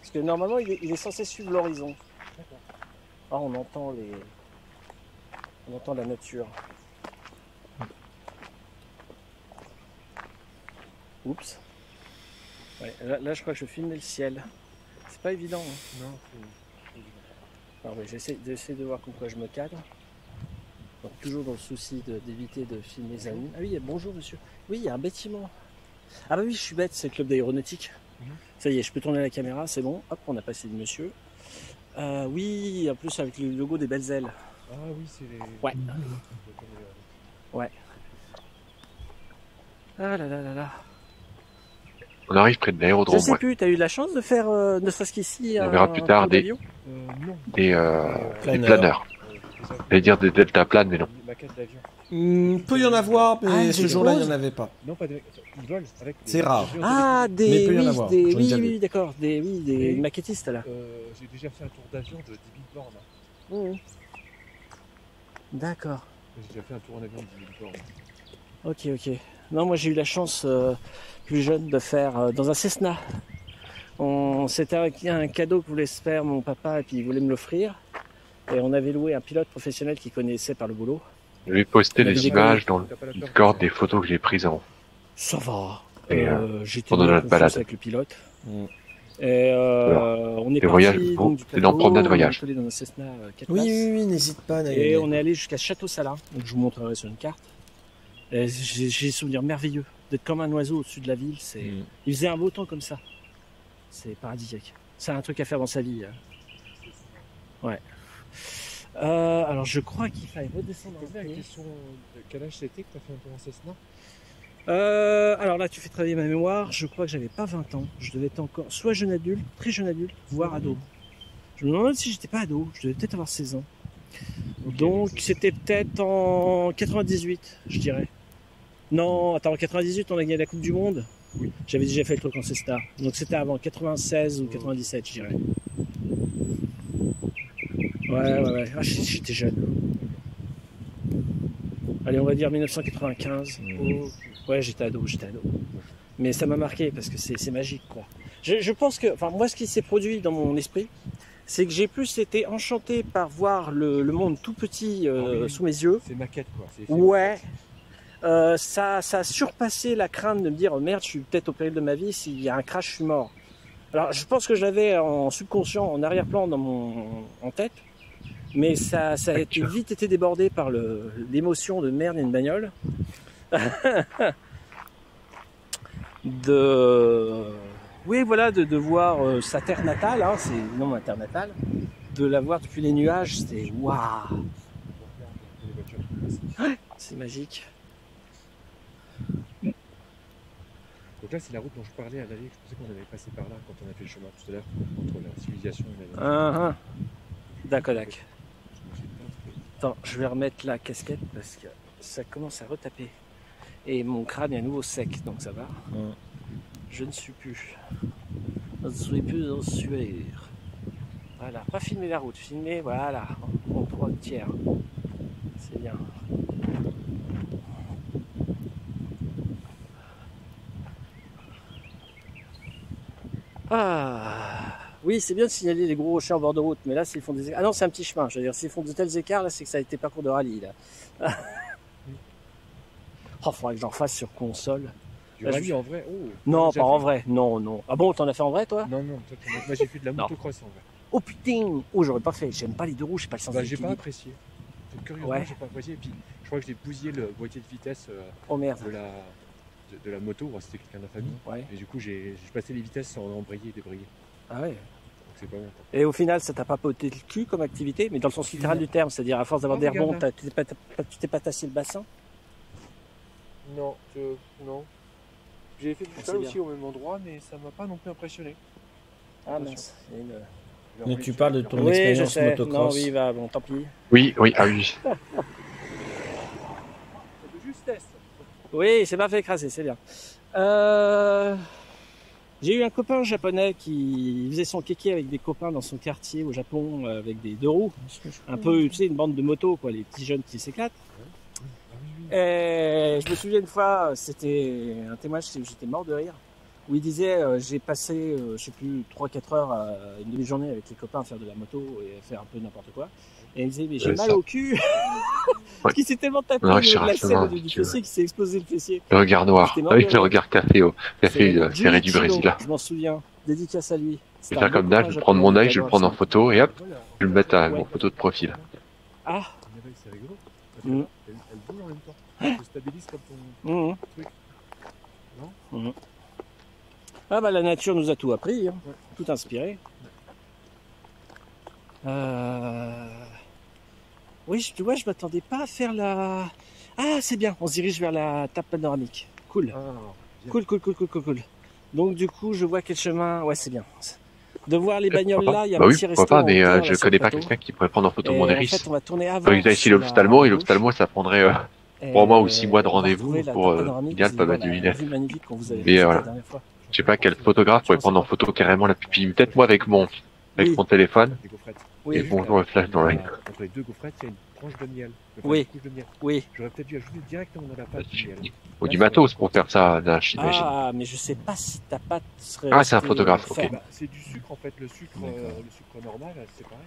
C: Parce que normalement, il est, il est censé suivre l'horizon. Ah, on entend les. On entend la nature. Oups. Ouais, là, là, je crois que je filmais le ciel. C'est pas évident. hein.
D: Non, c'est-
C: Alors, oui, j'essaie j'essaie de voir comme quoi je me cadre. Donc, toujours dans le souci d'éviter de, filmer les amis. Ah oui, bonjour monsieur. Oui, il y a un bâtiment. Ah bah oui, je suis bête, c'est le club d'aéronautique.
D: Mhm.
C: Ça y est, je peux tourner la caméra, c'est bon. Hop, on a passé le monsieur. Euh, oui, en plus avec le logo des belles ailes.
D: Ah oui, c'est les.
C: Ouais.
D: Je connais,
C: Ah là là là là.
B: On arrive près de
C: Je
B: l'aérodrome,
C: sais
B: ouais.
C: plus, t'as eu la chance de faire, euh, ne serait-ce qu'ici,
B: On verra plus tard des-
D: euh.
B: Des, euh, des
A: Planeur.
B: planeurs. J'allais dire des deltaplanes, mais non.
A: Hmm, peut y en avoir, mais
C: Ah,
A: ce jour-là, il n'y en avait pas.
D: Non, pas de. Ils volent avec. des-
A: C'est rare.
D: des-
C: Ah,
A: Mais
C: des,
A: il peut y en
C: oui,
A: avoir,
C: des, oui, oui, oui, d'accord, des, oui, des
D: Et-
C: maquettistes là.
D: Euh, J'ai déjà fait un tour d'avion de 10 000 bornes.
C: Mhm. D'accord.
D: J'ai déjà fait un tour en avion de 10 000 bornes.
C: Ok, ok. Non, moi j'ai eu la chance euh, plus jeune de faire euh, dans un Cessna. On, c'était un, un cadeau que voulait se faire mon papa et puis il voulait me l'offrir. Et on avait loué un pilote professionnel qui connaissait par le boulot.
B: Je vais poster
C: Mais
B: des images dans le Discord des photos que j'ai prises en.
C: Ça va.
B: Et,
C: Euh, J'étais
B: pendant notre
C: confiance
B: balade.
C: avec le pilote.
A: Mm.
C: Et euh, on est parti
B: voyages,
C: donc, du plateau,
B: promenade
C: on est
B: voyage.
C: allé dans un Cessna euh, 4
A: Oui, oui, oui, n'hésite pas.
C: Et on est allé jusqu'à Château-Salin, donc je vous montrerai sur une carte. Et J'ai j'ai des souvenirs merveilleux d'être comme un oiseau au-dessus de la ville. C'est,
A: Mm.
C: il faisait un beau temps comme ça. C'est paradisiaque. C'est un truc à faire dans sa vie. hein. Ouais. Euh, alors je crois qu'il fallait redescendre un
D: Posez la
C: peu.
D: question de quel âge c'était que t'as fait un tour en Cessna
C: Euh, alors là, tu fais travailler ma mémoire. Je crois que j'avais pas 20 ans. Je devais être encore soit jeune adulte, très jeune adulte, voire ado. Je me demande si j'étais pas ado. Je devais peut-être avoir 16 ans. Donc c'était peut-être en 98, je dirais. Non, attends, en 98, on a gagné la Coupe du Monde?
D: Oui.
C: J'avais déjà fait le truc en Cesta. Donc c'était avant 96 ou 97, je dirais. Ouais, ouais, ouais. Ah, j'étais jeune. Allez, on va dire 1995.
A: Mm.
C: Ouais, j'étais ado, j'étais ado. Mais ça m'a marqué parce que c'est magique, quoi. Je, je pense que, enfin, moi, ce qui s'est produit dans mon esprit, c'est que j'ai plus été enchanté par voir le, le monde tout petit euh,
D: Ah oui.
C: sous mes yeux.
D: C'est maquette quoi. C'est- c'est
C: Ouais. Euh, ça, ça a surpassé la crainte de me dire oh, merde, je suis peut-être au péril de ma vie. S'il y a un crash, je suis mort. Alors, je pense que j'avais en subconscient, en arrière-plan, dans mon en tête, mais ça, ça a été, vite été débordé par l'émotion de merde et une bagnole. de oui voilà de, de voir euh, sa terre natale hein, c'est non ma terre natale de la voir depuis les nuages c'était waouh c'est magique
D: Donc là, c'est la route dont je parlais à l'aller. Je pensais qu'on avait passé par là quand on a fait le chemin tout à l'heure entre la civilisation et la.
C: Ah, ah. d'accord d'accord
D: Je me suis pas-
C: attends je vais remettre la casquette parce que ça commence à retaper. Et mon crâne est à nouveau sec donc ça va.
A: Mm.
C: je ne suis plus. Je ne suis plus en sueur. Voilà pas filmer la route filmer voilà en en trois tiers. C'est bien Ah oui, c'est bien de signaler les gros rochers en bord de route, mais là, s'ils font des écarts. Ah non, c'est un petit chemin. Je veux dire, s'ils font de tels écarts, là, c'est que ça a été parcours de rallye, là. oh, faudrait que j'en fasse sur console.
D: Du
C: Là, je-
D: rallye en vrai? Oh
C: Non, pas en vrai. Non, non. Ah bon, t'en as fait en vrai, toi?
D: Non, non, toi, moi j'ai fait de la motocross en vrai.
C: Oh putain Oh, j'aurais pas fait. J'aime pas les deux roues, j'ai pas le sens
D: Bah,
C: de
D: j'ai pas apprécié. Curieusement,
C: Ouais.
D: j'ai pas apprécié. Et puis, je crois que j'ai bousillé le boîtier de vitesse euh,
C: Oh merde.
D: de, la, de, de la moto. Bon, C'était quelqu'un de la famille.
C: Ouais.
D: Et du coup, j'ai j'ai passé les vitesses sans embrayer et débrayer.
C: Ah ouais.
D: C'est pas.
C: Et au final, ça t'a pas poté le cul comme activité, mais dans le sens littéral du terme, c'est-à-dire à force d'avoir des rebonds, t'as- tu t'es pas, tassé le bassin
D: Non, je... non. J'ai fait du
C: Ah, bien.
D: aussi au même endroit, mais ça m'a pas non plus impressionné.
C: Ah mince. il y a une-
A: Mais tu parles de ton
C: Oui, je
A: expérience
C: sais. Non,
A: motocross.
C: oui, va, bon, tant pis.
B: Oui, oui, ah oui.
D: De justesse.
C: Oui, c'est pas fait écraser, c'est bien. Euh, J'ai eu un copain japonais qui faisait son kéké avec des copains dans son quartier au Japon euh, avec des deux roues. Un peu, tu sais, une bande de motos, quoi, les petits jeunes qui s'éclatent.
D: Ah.
C: Et je me souviens une fois, c'était un témoignage, j'étais mort de rire, où il disait euh, j'ai passé, euh, je sais plus, 3-4 heures, à une demi-journée avec les copains à faire de la moto et à faire un peu n'importe quoi. Et il me disait mais j'ai
B: Ouais,
C: mal
B: ça.
C: au cul Parce qu'il s'est tellement tapé selle
B: mal,
C: du fessier qu'il s'est explosé le fessier.
B: Le regard noir. Avec le
C: ouais.
B: regard café au café
C: C'est
B: euh, ferré du Brésil.
C: Je m'en souviens. Dédicace à lui.
B: Je vais faire comme
C: copain
B: je vais prendre mon œil, je vais le prendre en photo et hop, je vais le mettre à mon photo de profil.
C: Ah,
D: c'est rigolo.
C: Mhm.
D: là, elle, elle bouge en même temps. Elle se stabilise comme ton. Truc.
C: Mhm. Ah bah la nature nous a tout appris, hein.
D: Ouais.
C: tout inspiré. Euh... Oui, je- tu vois, je m'attendais pas à faire la... Ah, c'est bien, on se dirige vers la table panoramique. Cool.
D: Ah.
C: Cool, cool, cool, cool, cool, cool. Donc du coup, je vois quel chemin... Ouais, c'est bien. De voir les bagnoles
B: Pourquoi
C: là, il y a
B: pas
C: un
B: Bah oui,
C: petit resto
B: pas,
C: en
B: mais euh, je connais pas quelqu'un qui pourrait prendre en photo
C: Et
B: mon
C: en
B: Eris.
C: fait, on va tourner avant.
B: Donc, ici
C: sur la-
B: l'ophtalmo, et l'ophtalmo, ça prendrait euh, trois mois ou six mois de rendez-vous pour, euh, idéal, pas mal
C: la
B: lunettes. Mais, voilà.
C: fois.
B: je sais pas quel photographe pourrait prendre en photo carrément la pupille. Peut-être moi avec mon, avec
C: Oui.
B: mon téléphone.
C: Oui,
B: Et bonjour le flash dans la
D: a- Entre les deux gaufrettes, il y a une tranche de miel. Enfin,
C: Oui.
D: Une couche de miel.
C: oui.
D: J'aurais peut-être dû ajouter directement dans la pâte du miel.
B: Ou du matos pour faire ça, là, j'imagine.
C: Ah, mais je sais pas si ta pâte serait.
B: Ah, c'est un photographe,
C: euh,
B: ok.
D: Bah, c'est du sucre en fait, le sucre, euh, le sucre normal, c'est pareil.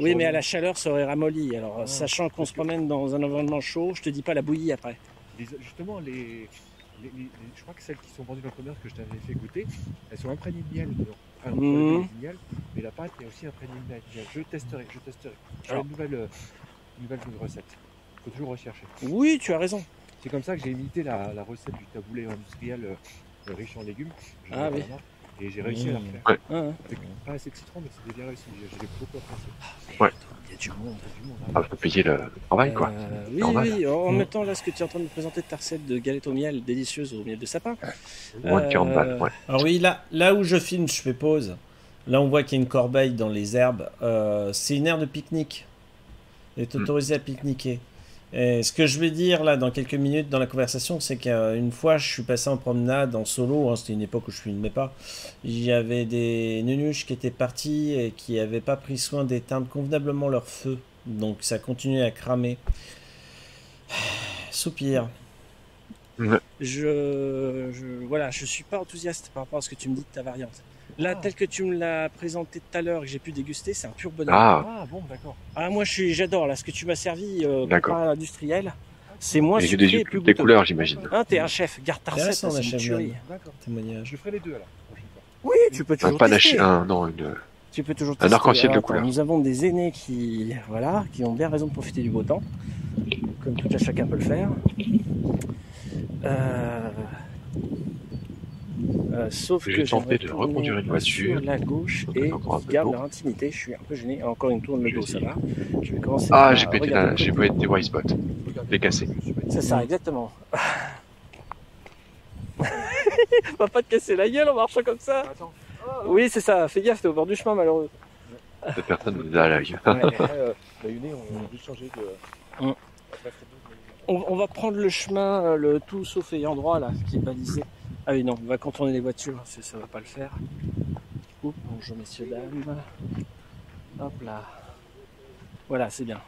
C: Oui, mais à la chaleur, ça aurait ramolli. Alors,
D: Ah,
C: sachant qu'on se
D: que-
C: promène dans un environnement chaud, je te dis pas la bouillie après.
D: Les- justement, les, les- les- les- je crois que celles qui sont vendues dans le commerce que je t'avais fait goûter, elles sont imprégnées de miel dedans.
C: Mhm.
D: miel, mais la pâte est aussi de miel. Je testerai, je testerai.
C: Alors.
D: une nouvelle, euh, une nouvelle recette. Il faut toujours rechercher.
C: Oui, tu as raison.
D: C'est comme ça que j'ai imité la, la recette du taboulé industriel euh, riche en légumes.
C: Ah oui.
D: Et j'ai réussi à la refaire.
B: Ouais.
C: Ah.
D: Avec pas assez de citron, mais c'était bien réussi. J'ai beaucoup apprécié.
B: Ouais.
C: Il y a du monde.
D: Il y a du monde, hein.
B: Ah, faut payer le travail, quoi.
C: Euh, oui,
B: Normal.
C: oui. En
A: Mm.
C: même temps, là, ce que tu es en train de me présenter de ta recette de galette au miel délicieuse au miel de sapin.
B: Moins de 40
C: Euh,
B: balles, ouais.
A: Alors oui, là, là où je filme, je fais pause. Là, on voit qu'il y a une corbeille dans les herbes. Euh, c'est une aire de pique-nique. Elle est autorisée à pique-niquer. Et ce que je vais dire là dans quelques minutes dans la conversation, c'est qu'une fois, je suis passé en promenade en solo. hein, C'était une époque où je filmais pas. Il y avait des nunuches qui étaient partis et qui n'avaient pas pris soin d'éteindre convenablement leur feu. Donc ça continuait à cramer. Soupir.
C: Je, je, voilà, je suis pas enthousiaste par rapport à ce que tu me dis de ta variante. Là,
D: Ah.
C: tel que tu me l'as présenté tout à l'heure et que j'ai pu déguster, c'est un pur bonheur.
B: Ah,
D: Ah bon, d'accord.
C: Ah, moi, je suis, j'adore là ce que tu m'as servi euh, à l'industriel. C'est moins
B: j'ai
C: sucré
B: des yeux
C: et plus
B: toutes les
C: goûteux.
B: couleurs, j'imagine.
C: Hein, t'es un chef, garde ta recette,
A: Intéressant,
C: c'est
A: la
C: une
A: chef
C: tuerie.
A: Témoignage.
D: Je ferai les deux alors.
C: Oui, tu peux
B: Un
C: toujours
B: panache,
C: tester.
B: un, non, une,
C: Tu peux toujours
B: Un
C: tester.
B: arc-en-ciel de
C: attends,
B: couleurs.
C: Nous avons des aînés qui, voilà, qui ont bien raison de profiter du beau temps, comme tout à chacun peut le faire. Euh, euh, sauf
B: J'ai
C: que
B: tenté
C: j'aimerais
B: de reconduire une voiture.
C: sur la gauche et
B: d'eau.
C: leur intimité. Je suis un peu gêné. Encore une tourne le dos, ça va. Je vais commencer.
B: Ah, j'ai pété la, j'ai pété white spot. J'ai cassé.
C: C'est ça, exactement. on va pas te casser la gueule en marchant comme ça.
D: Attends.
C: Oui, c'est ça. Fais gaffe, t'es au bord du chemin, malheureux.
B: Personne nous a à l'œil.
C: Ouais.
D: Euh, la Uné, on a dû changer de.
C: Mm. On, on va prendre le chemin, euh, le tout sauf ayant droit là, qui est balisé. Ah oui, non, on va contourner les voitures, ça, ça va pas le faire. Oups, bonjour messieurs, dames. Hop là. Voilà, c'est bien.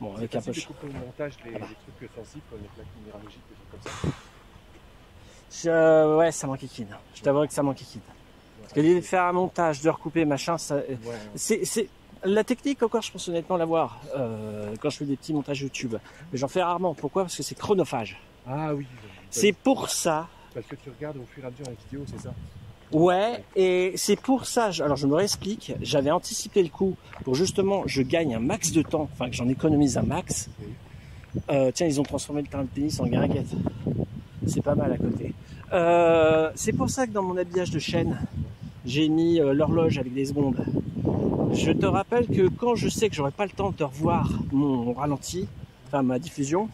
C: Bon, avec un peu
D: couper au montage les trucs sensibles comme les plaques minéralogiques, des trucs comme ça.
C: Je- euh, ouais, ça m'enquiquine. Je t'avoue que ça m'enquiquine. Parce que l'idée de faire un montage, de recouper, machin, ça,
D: Ouais.
C: c'est, c'est la technique encore, je pense honnêtement l'avoir euh, quand je fais des petits montages YouTube. Mais j'en fais rarement. Pourquoi? Parce que c'est chronophage.
D: Ah oui.
C: C'est pour ça.
D: Parce que tu regardes au fur et à mesure la vidéo, c'est ça
C: Ouais, et c'est pour ça. Alors je me réexplique. J'avais anticipé le coup pour justement, je gagne un max de temps, enfin que j'en économise un max. Euh, tiens, ils ont transformé le terrain de tennis en guinguette. C'est pas mal à côté. Euh, c'est pour ça que dans mon habillage de chaîne, j'ai mis euh, l'horloge avec des secondes. Je te rappelle que quand je sais que j'aurai pas le temps de te revoir mon ralenti, enfin ma diffusion.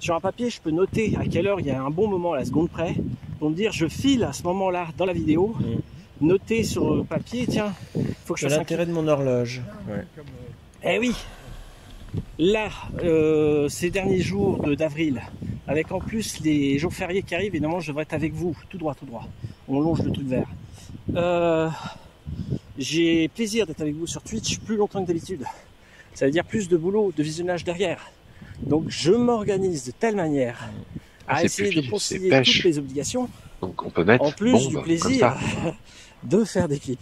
C: Sur un papier, je peux noter à quelle heure il y a un bon moment à la seconde près pour me dire je file à ce moment-là dans la vidéo.
A: Mm.
C: Noter sur le papier, tiens, faut que je fasse
A: l'intérêt de mon horloge. Ouais.
C: Eh oui Là, euh, ces derniers jours de- d'avril, avec en plus les jours fériés qui arrivent, évidemment, je devrais être avec vous, tout droit, tout droit. On longe le truc vert. Euh, J'ai plaisir d'être avec vous sur Twitch plus longtemps que d'habitude. Ça veut dire plus de boulot, de visionnage derrière. Donc je m'organise de telle manière à
B: C'est
C: essayer
B: plus
C: de concilier toutes les obligations
B: Donc on peut mettre
C: en plus
B: bombe,
C: du plaisir
B: ça.
C: de faire des clips.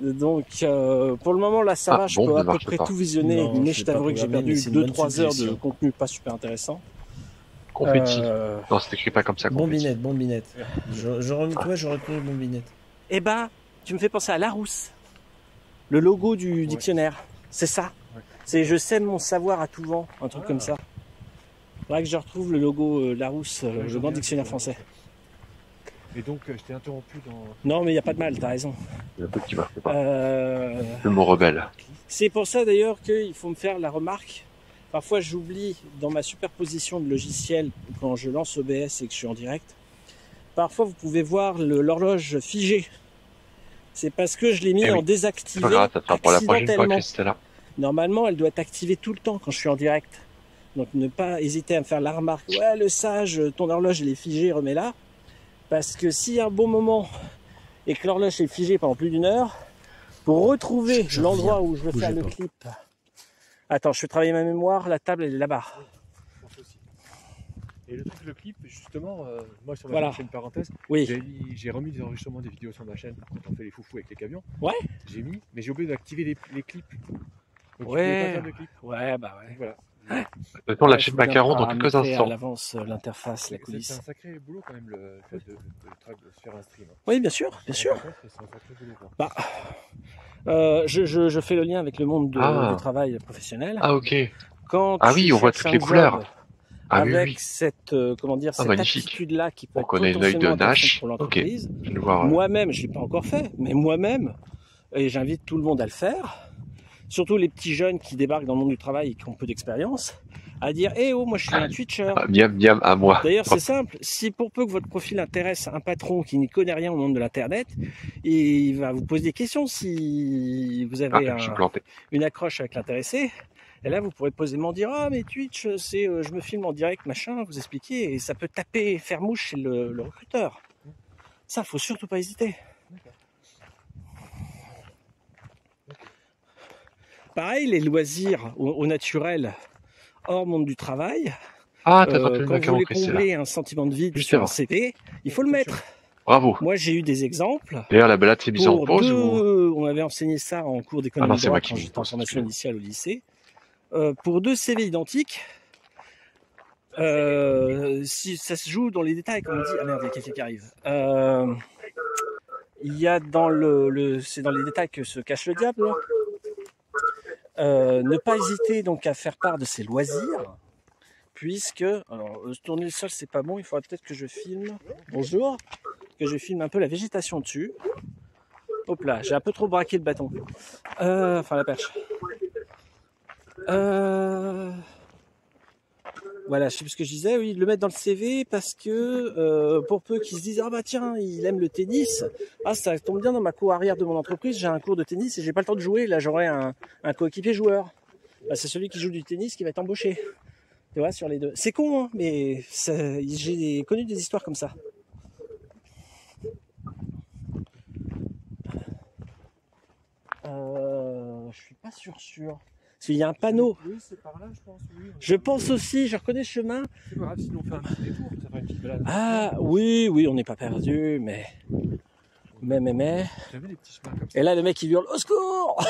C: Donc euh, pour le moment là ça
B: Ah,
C: va, je peux à peu près
B: pas.
C: tout visionner,
A: Non,
C: mais
A: je
C: t'avouerai que j'ai perdu
A: c'est une bonne
C: 2-3 heures de contenu pas super intéressant.
B: Confetti.
C: Euh,
B: Non, c'est écrit pas comme ça. confetti.
A: Bombinette, bombinette. Je, je, rem- toi, je bombinette.
C: Eh ben, tu me fais penser à Larousse, le logo du dictionnaire. C'est ça. C'est je sème mon savoir à tout vent, un truc
D: Ah.
C: comme ça. Faudrait que je retrouve le logo euh, Larousse, euh, le grand dictionnaire français.
D: Et donc, euh, je t'ai interrompu dans.
C: Non, mais il n'y a pas de mal, t'as raison.
B: Le truc qui marche pas.
C: Euh,
B: Le mot rebelle.
C: C'est pour ça d'ailleurs qu'il faut me faire la remarque. Parfois j'oublie dans ma superposition de logiciels quand je lance OBS et que je suis en direct. Parfois vous pouvez voir l'horloge figée. C'est parce que je l'ai mis
B: Eh oui.
C: en désactivé
B: C'est pas grave, ça sera pour la prochaine fois,
C: accidentellement.
B: Christella.
C: Normalement, elle doit être activée tout le temps quand je suis en direct. Donc ne pas hésiter à me faire la remarque. Ouais, le sage, ton horloge elle est figée, remets-la. Parce que s'il y a un bon moment et que l'horloge est figée pendant plus d'une heure, pour retrouver l'endroit où je veux faire le
A: pas.
C: clip. Attends, je fais travailler ma mémoire, la table elle est là-bas.
D: Et le truc, le clip, justement, euh, moi sur ma
C: Voilà.
D: chaîne, je fais une parenthèse,
C: Oui.
D: j'ai mis- j'ai remis des enregistrements des vidéos sur ma chaîne quand on fait les foufous avec les camions.
C: Ouais.
D: J'ai mis, mais j'ai oublié d'activer les, les clips. Donc,
C: Ouais.
D: pas faire de clips.
C: Ouais, bah ouais.
D: Voilà.
B: De toute façon, la
C: Ouais,
B: chaîne macaron dans quelques instants.
C: l'avance euh, l'interface, la
D: C'est- C'est
C: coulisse.
D: un sacré boulot quand même, le fait de, de- de- de faire un stream. hein.
C: Oui, bien sûr, bien sûr.
D: Contre, boulot. quoi.
C: Euh, je, je, je fais le lien avec le monde de-
B: Ah.
C: du travail professionnel.
B: Ah, ok.
C: Quand
B: Ah oui, on voit toutes les couleurs. Ah oui,
C: avec
B: oui.
C: cette euh, comment dire
B: Ah,
C: cette
B: magnifique.
C: attitude là qui peut
B: On
C: être
B: connaît l'œil de Nash.
C: pour l'entreprise.
B: Voir. euh,
C: Moi-même, je l'ai pas encore fait, mais moi-même, et j'invite tout le monde à le faire, surtout les petits jeunes qui débarquent dans le monde du travail et qui ont peu d'expérience, à dire Eh oh, moi je suis un Twitcher.
B: ah, Miam, miam, à moi.
C: D'ailleurs, c'est simple. Si pour peu que votre profil intéresse un patron qui n'y connaît rien au monde de l'internet, il va vous poser des questions si vous
B: Ah,
C: avez un-
B: planté.
C: une accroche avec l'intéressé. Et là, vous pourrez posément dire Ah, mais Twitch, c'est euh, je me filme en direct, machin, vous expliquer, et ça peut taper, faire mouche chez le, le recruteur. Ça, faut surtout pas hésiter. Pareil, les loisirs au, au naturel, hors monde du travail,
B: Ah, t'as
C: euh, quand vous voulez combler un sentiment de vide
B: Juste
C: sur un il faut le mettre.
B: Bravo.
C: Moi, j'ai eu des exemples.
B: D'ailleurs, la balade s'est mise en pause
C: deux,
B: ou...
C: on avait enseigné ça en cours
B: Ah
C: d'économie
B: c'est qui
C: quand j'étais en formation initiale au lycée. Euh, pour deux CV identiques, euh, si ça se joue dans les détails, comme on dit, ah merde, il y a quelqu'un qui arrive. Euh, il y a dans le, le c'est dans les détails que se cache le diable. Euh, ne pas hésiter donc à faire part de ses loisirs, puisque euh, tourner le sol c'est pas bon. Il faudra peut-être que je filme. Bonjour, que je filme un peu la végétation dessus. Hop là, j'ai un peu trop braqué le bâton. Euh, enfin la perche. Euh... Voilà, je sais plus ce que je disais, oui, le mettre dans le CV parce que euh, pour peu qu'ils se disent ah bah tiens, il aime le tennis, ah ça tombe bien dans ma cour arrière de mon entreprise, j'ai un cours de tennis et j'ai pas le temps de jouer, là j'aurai un, coéquipier joueur. Bah, c'est celui qui joue du tennis qui va être embauché. Tu vois, sur les deux. C'est con, hein, mais j'ai connu des histoires comme ça. Euh, je suis pas sûr sûr. Qu'il y a un panneau.
D: Oui, c'est par là, je pense. Oui,
C: Je pense aussi, je reconnais le chemin.
D: C'est pas grave, sinon on fait un petit détour. Ça fera une petite balade.
C: Ah oui, oui, on n'est pas perdu, mais mais mais mais.
D: J'avais des petits chemins comme ça.
C: Et là, le mec il hurle au secours.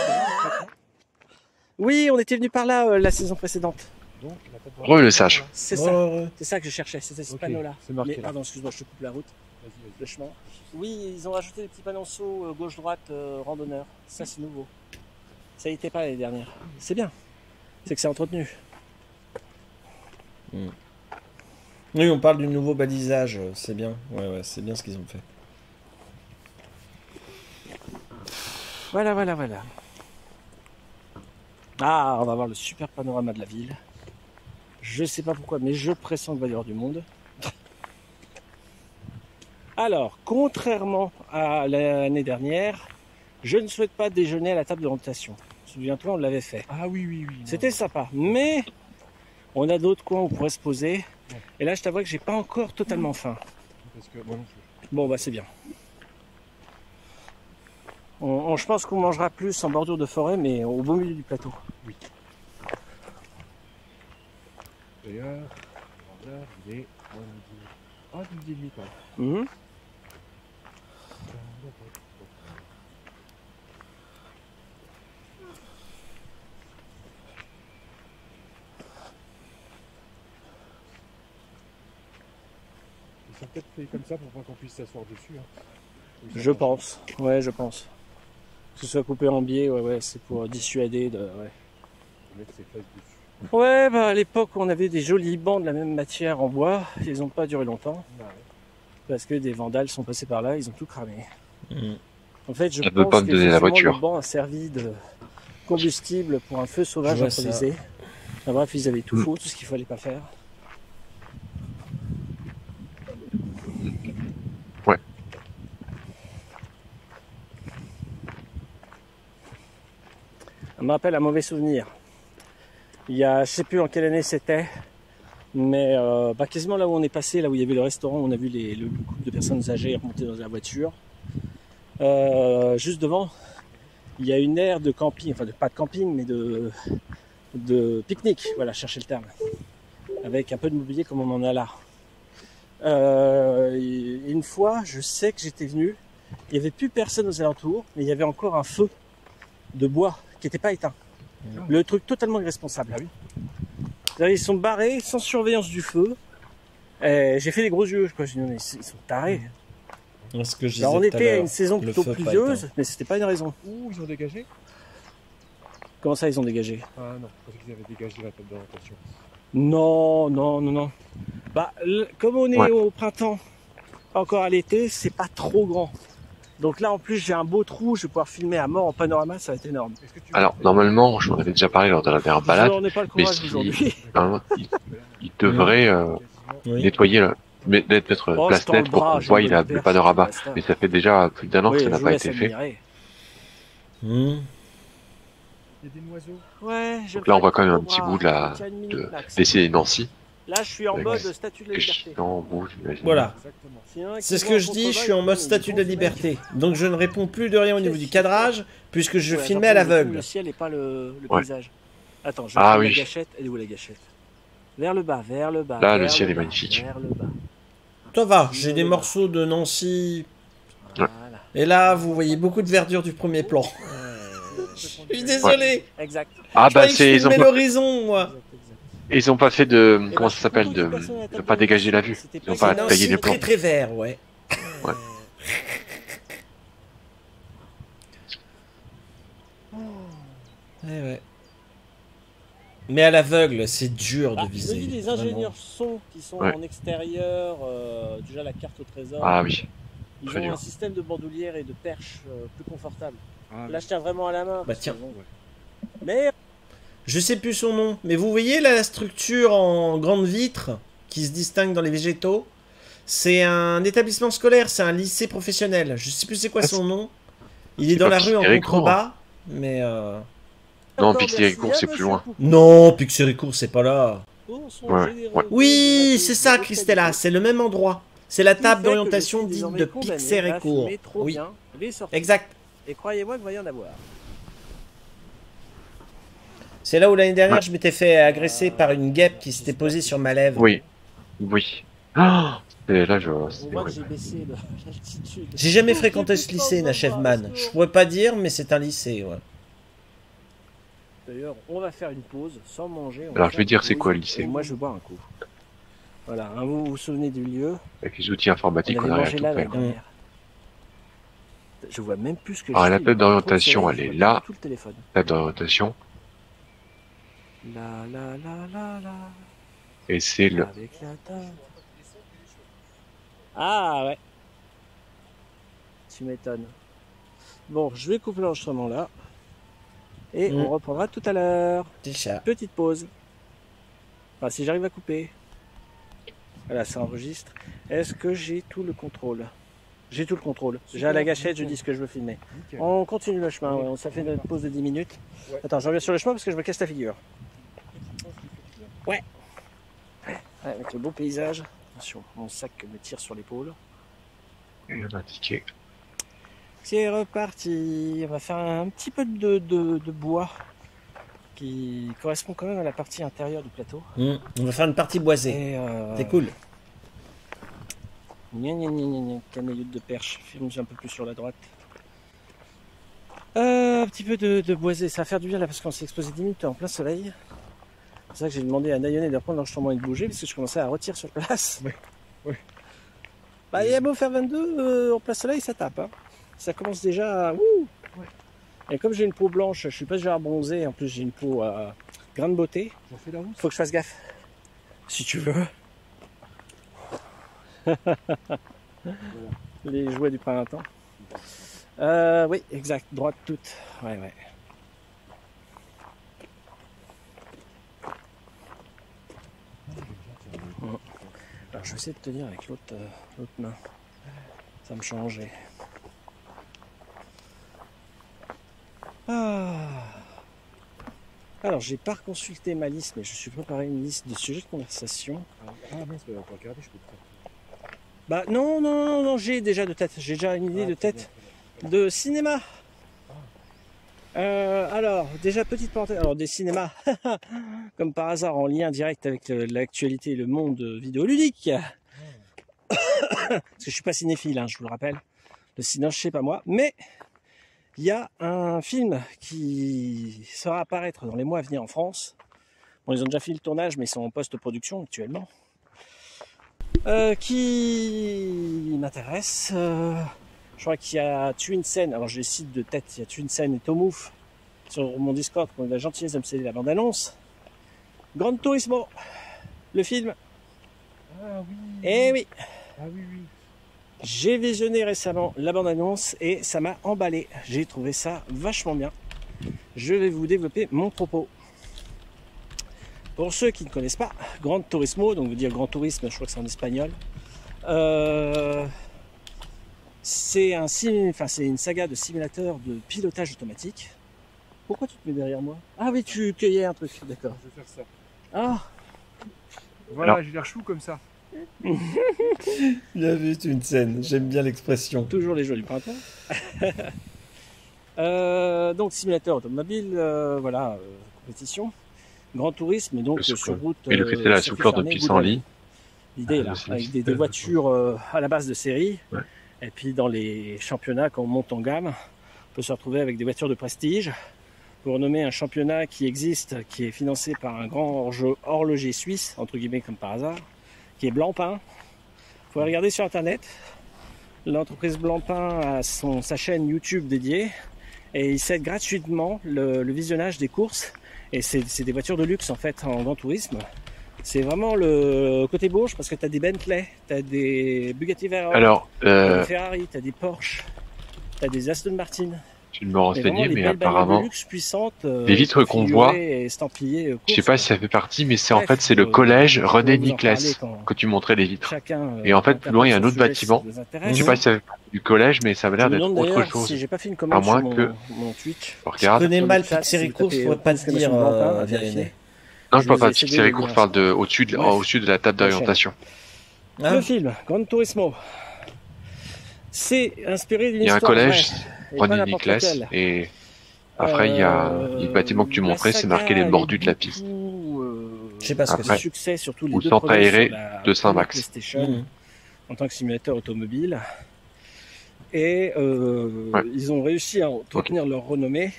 C: Oui, on était venu par là euh, la saison précédente.
D: Donc,
B: le sage.
C: C'est ça, c'est ça que je cherchais, c'était ce panneau-là.
D: c'est marqué
C: Mais pardon, excuse-moi, je te coupe la route,
D: Vas-y, vas-y.
C: le chemin. Oui, ils ont rajouté des petits panonceaux euh, gauche-droite euh, randonneur. Ça, c'est nouveau. Ça y était pas l'année dernière. C'est bien. C'est que c'est entretenu.
A: Oui, on parle du nouveau balisage, c'est bien. Ouais, ouais, c'est bien ce qu'ils ont fait.
C: Voilà, voilà, voilà. Ah, on va voir le super panorama de la ville. Je sais pas pourquoi, mais je pressens qu'il va y avoir du monde. Alors, contrairement à l'année dernière, je ne souhaite pas déjeuner à la table de rotation. Tu te souviens-toi, on l'avait fait.
D: Ah oui, oui, oui.
C: C'était sympa. Mais on a d'autres coins où on pourrait se poser. Et là, je t'avoue que j'ai pas encore totalement faim.
D: Parce que, bon,
C: bon, bah c'est bien. On, je pense qu'on mangera plus en bordure de forêt, mais au beau milieu du plateau.
D: Oui. D'ailleurs, il est sont peut-être faits comme ça pour pas qu'on puisse s'asseoir dessus. Hein.
C: Je pense. Ouais, je pense. Que ce soit coupé en biais, ouais, ouais, c'est pour dissuader de. Ouais.
D: Faut mettre ses fesses dessus.
C: Ouais, bah à l'époque, on avait des jolis bancs de la même matière en bois. Ils n'ont pas duré longtemps
D: Ah ouais.
C: parce que des vandales sont passés par là, ils ont tout cramé.
A: Mm.
C: En fait, je
B: Ça
C: pense
B: pas me donner la
C: qu'effectivement,
B: voiture.
C: Le banc a servi de combustible pour un feu sauvage improvisé. Enfin, bref, ils avaient tout
B: Mm.
C: faux, tout ce qu'il fallait pas faire. Me rappelle un mauvais souvenir. Il y a, je sais plus en quelle année c'était, mais euh, bah, quasiment là où on est passé, là où il y avait le restaurant, on a vu les, le couple de personnes âgées remonter dans la voiture. Euh, juste devant, il y a une aire de camping, enfin de, pas de camping, mais de, de pique-nique, voilà, chercher le terme, avec un peu de mobilier comme on en a là. Euh, une fois, je sais que j'étais venu, il n'y avait plus personne aux alentours, mais il y avait encore un feu de bois qui n'était pas éteint. Le truc totalement irresponsable.
D: Ah oui.
C: Ils sont barrés sans surveillance du feu. J'ai fait des gros yeux, quoi. J'ai dit, non, mais ils sont tarés.
A: Ce que je
C: Alors, on était à une saison plutôt pluvieuse, mais c'était pas une raison.
D: Ouh, ils ont dégagé?
C: Comment ça, ils ont dégagé?
D: Ah non, je pensais qu'ils avaient dégagé la table d'orientation.
C: Non, non, non, non. Bah, le- comme on est
B: Ouais.
C: au printemps, encore à l'été, c'est pas trop grand. Donc là, en plus, j'ai un beau trou, je vais pouvoir filmer à mort en panorama, ça va être énorme.
B: Alors, normalement, je m'en avais déjà parlé lors de la dernière balade,
C: Je n'en ai pas le
B: mais si- normalement, il, il devrait euh.
A: Oui.
B: nettoyer, le, mais- mettre
C: Oh,
B: place
C: tends le
B: nette pour qu'on voie le panorama. Mais ça fait déjà plus d'un an que ça n'a pas
C: vous
B: été fait.
A: Hmm.
D: Il y a des noiseaux.
C: Ouais, je
B: Donc là, on voit quand même un petit bout de la- de-. D'essayer Nancy,
C: Là, je suis en mode statut de la liberté.
A: Voilà. C'est ce que je dis, je suis en mode statut de la liberté. Donc je ne réponds plus de rien au niveau du cadrage, puisque je
C: Ouais,
A: filmais à
C: Le
A: l'aveugle.
C: ciel et pas le, le
B: Ouais.
C: paysage. Attends, je
B: Ah
C: prends
B: oui.
C: la gâchette. Elle est où la gâchette? Vers le bas, vers le bas.
B: Là, le ciel est magnifique.
C: Vers le bas.
A: Ça va, j'ai des morceaux de Nancy.
C: Voilà.
A: Et là, vous voyez beaucoup de verdure du premier plan. Je suis désolé.
C: Exact.
B: Ah
A: Je
B: bah c'est
A: l'horizon, moi.
B: Ils ont pas fait de
C: Eh
B: comment ça s'appelle de
C: table
B: pas dégager la vue.
C: c'était
B: Ils ont
C: pas
B: taillé les plans.
A: très très vert, ouais.
B: Ouais.
A: Ouais, ouais. Mais à l'aveugle, c'est dur de
C: je
A: viser.
C: dis
A: vraiment.
C: ingénieurs son qui sont
B: Ouais.
C: en extérieur, euh, déjà la carte au trésor,
B: Ah oui.
C: ils
B: très
C: ont
B: dur.
C: un système de bandoulière et de perche euh, plus confortable.
D: Ah,
C: Là, je tiens vraiment à la main.
A: Bah, tiens.
C: Mais
A: Je sais plus son nom, mais vous voyez la structure en grande vitre qui se distingue dans les végétaux? C'est un établissement scolaire, c'est un lycée professionnel. Je sais plus c'est quoi
B: Ah,
A: son nom. Il est dans la rue en contrebas, mais euh...
B: Non, Pixericourt,
C: merci,
B: c'est
C: hein,
B: plus loin.
A: Non, Pixericourt, c'est pas là.
B: Ouais, ouais.
A: Oui, c'est ça, Christella, c'est le même endroit. C'est la table
C: que
A: d'orientation dite de Pixericourt. Oui, exact.
C: Et croyez-moi qu'il va y en avoir.
A: C'est là où l'année dernière
B: Ouais.
A: je m'étais fait agresser par une guêpe qui s'était posée sur ma lèvre.
B: Oui. Oui. Ah et là je
C: On
B: c'est
C: voit que j'ai
B: horrible.
C: baissé le- l'altitude.
A: J'ai jamais
C: Oh,
A: fréquenté ce lycée, Nachevman. Je pourrais pas dire, mais c'est un lycée, ouais.
C: D'ailleurs, on va faire une pause sans manger. on
B: Alors, je vais dire c'est quoi le lycée
C: Moi, je vais boire un coup. Voilà, hein, vous vous souvenez du lieu
B: Avec les outils
C: On
B: informatiques,
C: avait
B: on arrive à tout faire.
C: Je vois même plus ce que
B: Alors,
C: je
B: la
C: a de
B: d'orientation, elle est là. La d'orientation.
C: La la la la la.
B: Et c'est le.
C: Avec la table. Ah ouais. Tu m'étonnes. Bon, je vais couper l'enregistrement là. Et
A: Mm.
C: on reprendra tout à l'heure. Petite pause. Enfin, si j'arrive à couper. Voilà, ça enregistre. Est-ce que j'ai tout le contrôle? J'ai tout le contrôle. J'ai à la gâchette, je dis ce que je veux filmer.
D: Nickel.
C: On continue le chemin, ouais. ça fait une pause de 10 minutes.
D: Ouais.
C: Attends, je reviens sur le chemin parce que je me casse la figure. Ouais, avec le beau paysage. Attention, mon sac me tire sur l'épaule.
B: Il y en a un ticket.
C: C'est reparti. On va faire un petit peu de, de- de bois qui correspond quand même à la partie intérieure du plateau.
A: Hmm, On va faire une partie boisée.
C: Euh,
A: C'est cool.
C: Gna gna gna gna gna, caméliode de perche. Filme un peu plus sur la droite. Euh, un petit peu de, de boisé, ça va faire du bien là parce qu'on s'est exposé 10 minutes en plein soleil. C'est ça que j'ai demandé à Nayone de reprendre l'enregistrement et de bouger parce que je commençais à retirer sur place. Bah, il y a beau faire 22 euh, en plein soleil, ça tape. hein. Ça commence déjà à. Ouh
D: Ouais.
C: Et comme j'ai une peau blanche, je suis pas déjà bronzé, en plus j'ai une peau à grain de beauté,
D: J'en fais la route.
C: faut que je fasse gaffe. Si tu veux. Les jouets du printemps. Euh, oui, exact, droite toute. Ouais, ouais. Alors je vais essayer de tenir avec l'autre euh, main. Ça me changeait. Ah. Alors j'ai pas consulté ma liste, mais je suis préparé une liste de sujets de conversation.
D: Ah, ah mince, bah, on regarder, je peux te faire.
C: Bah non, non, non, non, j'ai déjà de tête. J'ai déjà une idée
D: Ah,
C: de tête
D: bien,
C: de cinéma. Euh, alors, déjà petite parenthèse. Alors des cinémas, comme par hasard, en lien direct avec l'actualité et le monde vidéoludique. Parce que je suis pas cinéphile, hein, je vous le rappelle. Le cinéma, je sais pas moi, mais il y a un film qui sera apparaître dans les mois à venir en France. Bon, ils ont déjà fait le tournage, mais ils sont en post-production actuellement. Euh, qui m'intéresse. Euh, je crois qu'il y a Sen, alors je les cite de tête, il y a Sen et Tomouf sur mon Discord qui ont eu la gentillesse de me céder la bande-annonce. Grand Turismo, le film.
D: Ah oui.
C: Eh oui,
D: Ah oui, oui.
C: j'ai visionné récemment la bande-annonce et ça m'a emballé. J'ai trouvé ça vachement bien. Je vais vous développer mon propos. Pour ceux qui ne connaissent pas, Grand Turismo, donc veut dire Grand Tourisme, je crois que c'est en espagnol. Euh, c'est un sim- enfin, c'est une saga de simulateur de pilotage automatique. Pourquoi tu te mets derrière moi? Ah oui, tu cueillais un truc, d'accord.
D: Je vais faire ça.
C: Ah,
D: Voilà, j'ai l'air chou comme ça.
A: Bien vu, une scène. J'aime bien l'expression.
C: toujours les jours du printemps. Euh, donc simulateur automobile, euh, voilà, euh, compétition. Grand tourisme, donc sur route.
B: Et le
C: euh,
B: c'est la souffleur de pissenlit.
C: L'idée
B: Ah,
C: là, avec des, voitures euh, à la base de série.
B: Ouais.
C: Et puis dans les championnats, quand on monte en gamme, on peut se retrouver avec des voitures de prestige. Pour nommer un championnat qui existe, qui est financé par un grand horloger suisse, entre guillemets comme par hasard, qui est Blancpain. Vous pouvez regarder sur internet. L'entreprise Blancpain a son, sa chaîne YouTube dédiée et il cède gratuitement le, le visionnage des courses. Et c'est des voitures de luxe en fait en grand tourisme. C'est vraiment le côté Bourges parce que tu as des Bentley, tu as des Bugatti Veyron,
B: Alors,
C: t'as
B: euh,
C: des Ferrari, tu as des Porsche, tu as des Aston Martin.
B: tu me
C: Mais vraiment,
B: renseignais,
C: les
B: mais
C: bagnoles
B: apparemment,
C: de puissantes. euh,
B: les vitres qu'on voit,
C: euh,
B: je sais
C: courses,
B: pas si ça fait partie, mais c'est en fait c'est le
C: euh,
B: collège René Nicolas que tu montrais les vitres.
C: chacun,
B: Et en fait, plus loin, il y a un autre bâtiment. Je sais pas si ça fait partie du collège, mais ça avait l'air
C: me
B: d'être autre chose.
C: Si j'ai pas fait une commande
B: À moins
C: sur mon,
B: que-
C: mon Twitch.
B: On
A: Je
B: regarde.
A: connais mal
C: le
A: je pourrais
C: euh,
A: pas te
C: exclamation
A: dire,
B: Non,
C: Je
B: je parle pas de
C: le
B: Course,
C: lien.
B: je parle de au-dessus de, au-dessus de la table d'orientation.
A: Ah,
C: Le film, Grand Turismo. C'est inspiré d'une
B: Il y a un
C: histoire
B: collège
C: et
B: René Nicolas et après il y a
C: Euh,
B: le bâtiment que tu montrais, c'est marqué les mordus de la piste.
C: euh,
A: Je sais pas ce que
B: Après.
C: de succès, surtout les
B: Ou
C: deux
B: centre aéré
C: la
B: de Saint-Max.
C: PlayStation
A: Mhm.
C: en tant que simulateur automobile. Et euh,
B: Ouais.
C: ils ont réussi à entretenir leur renommée.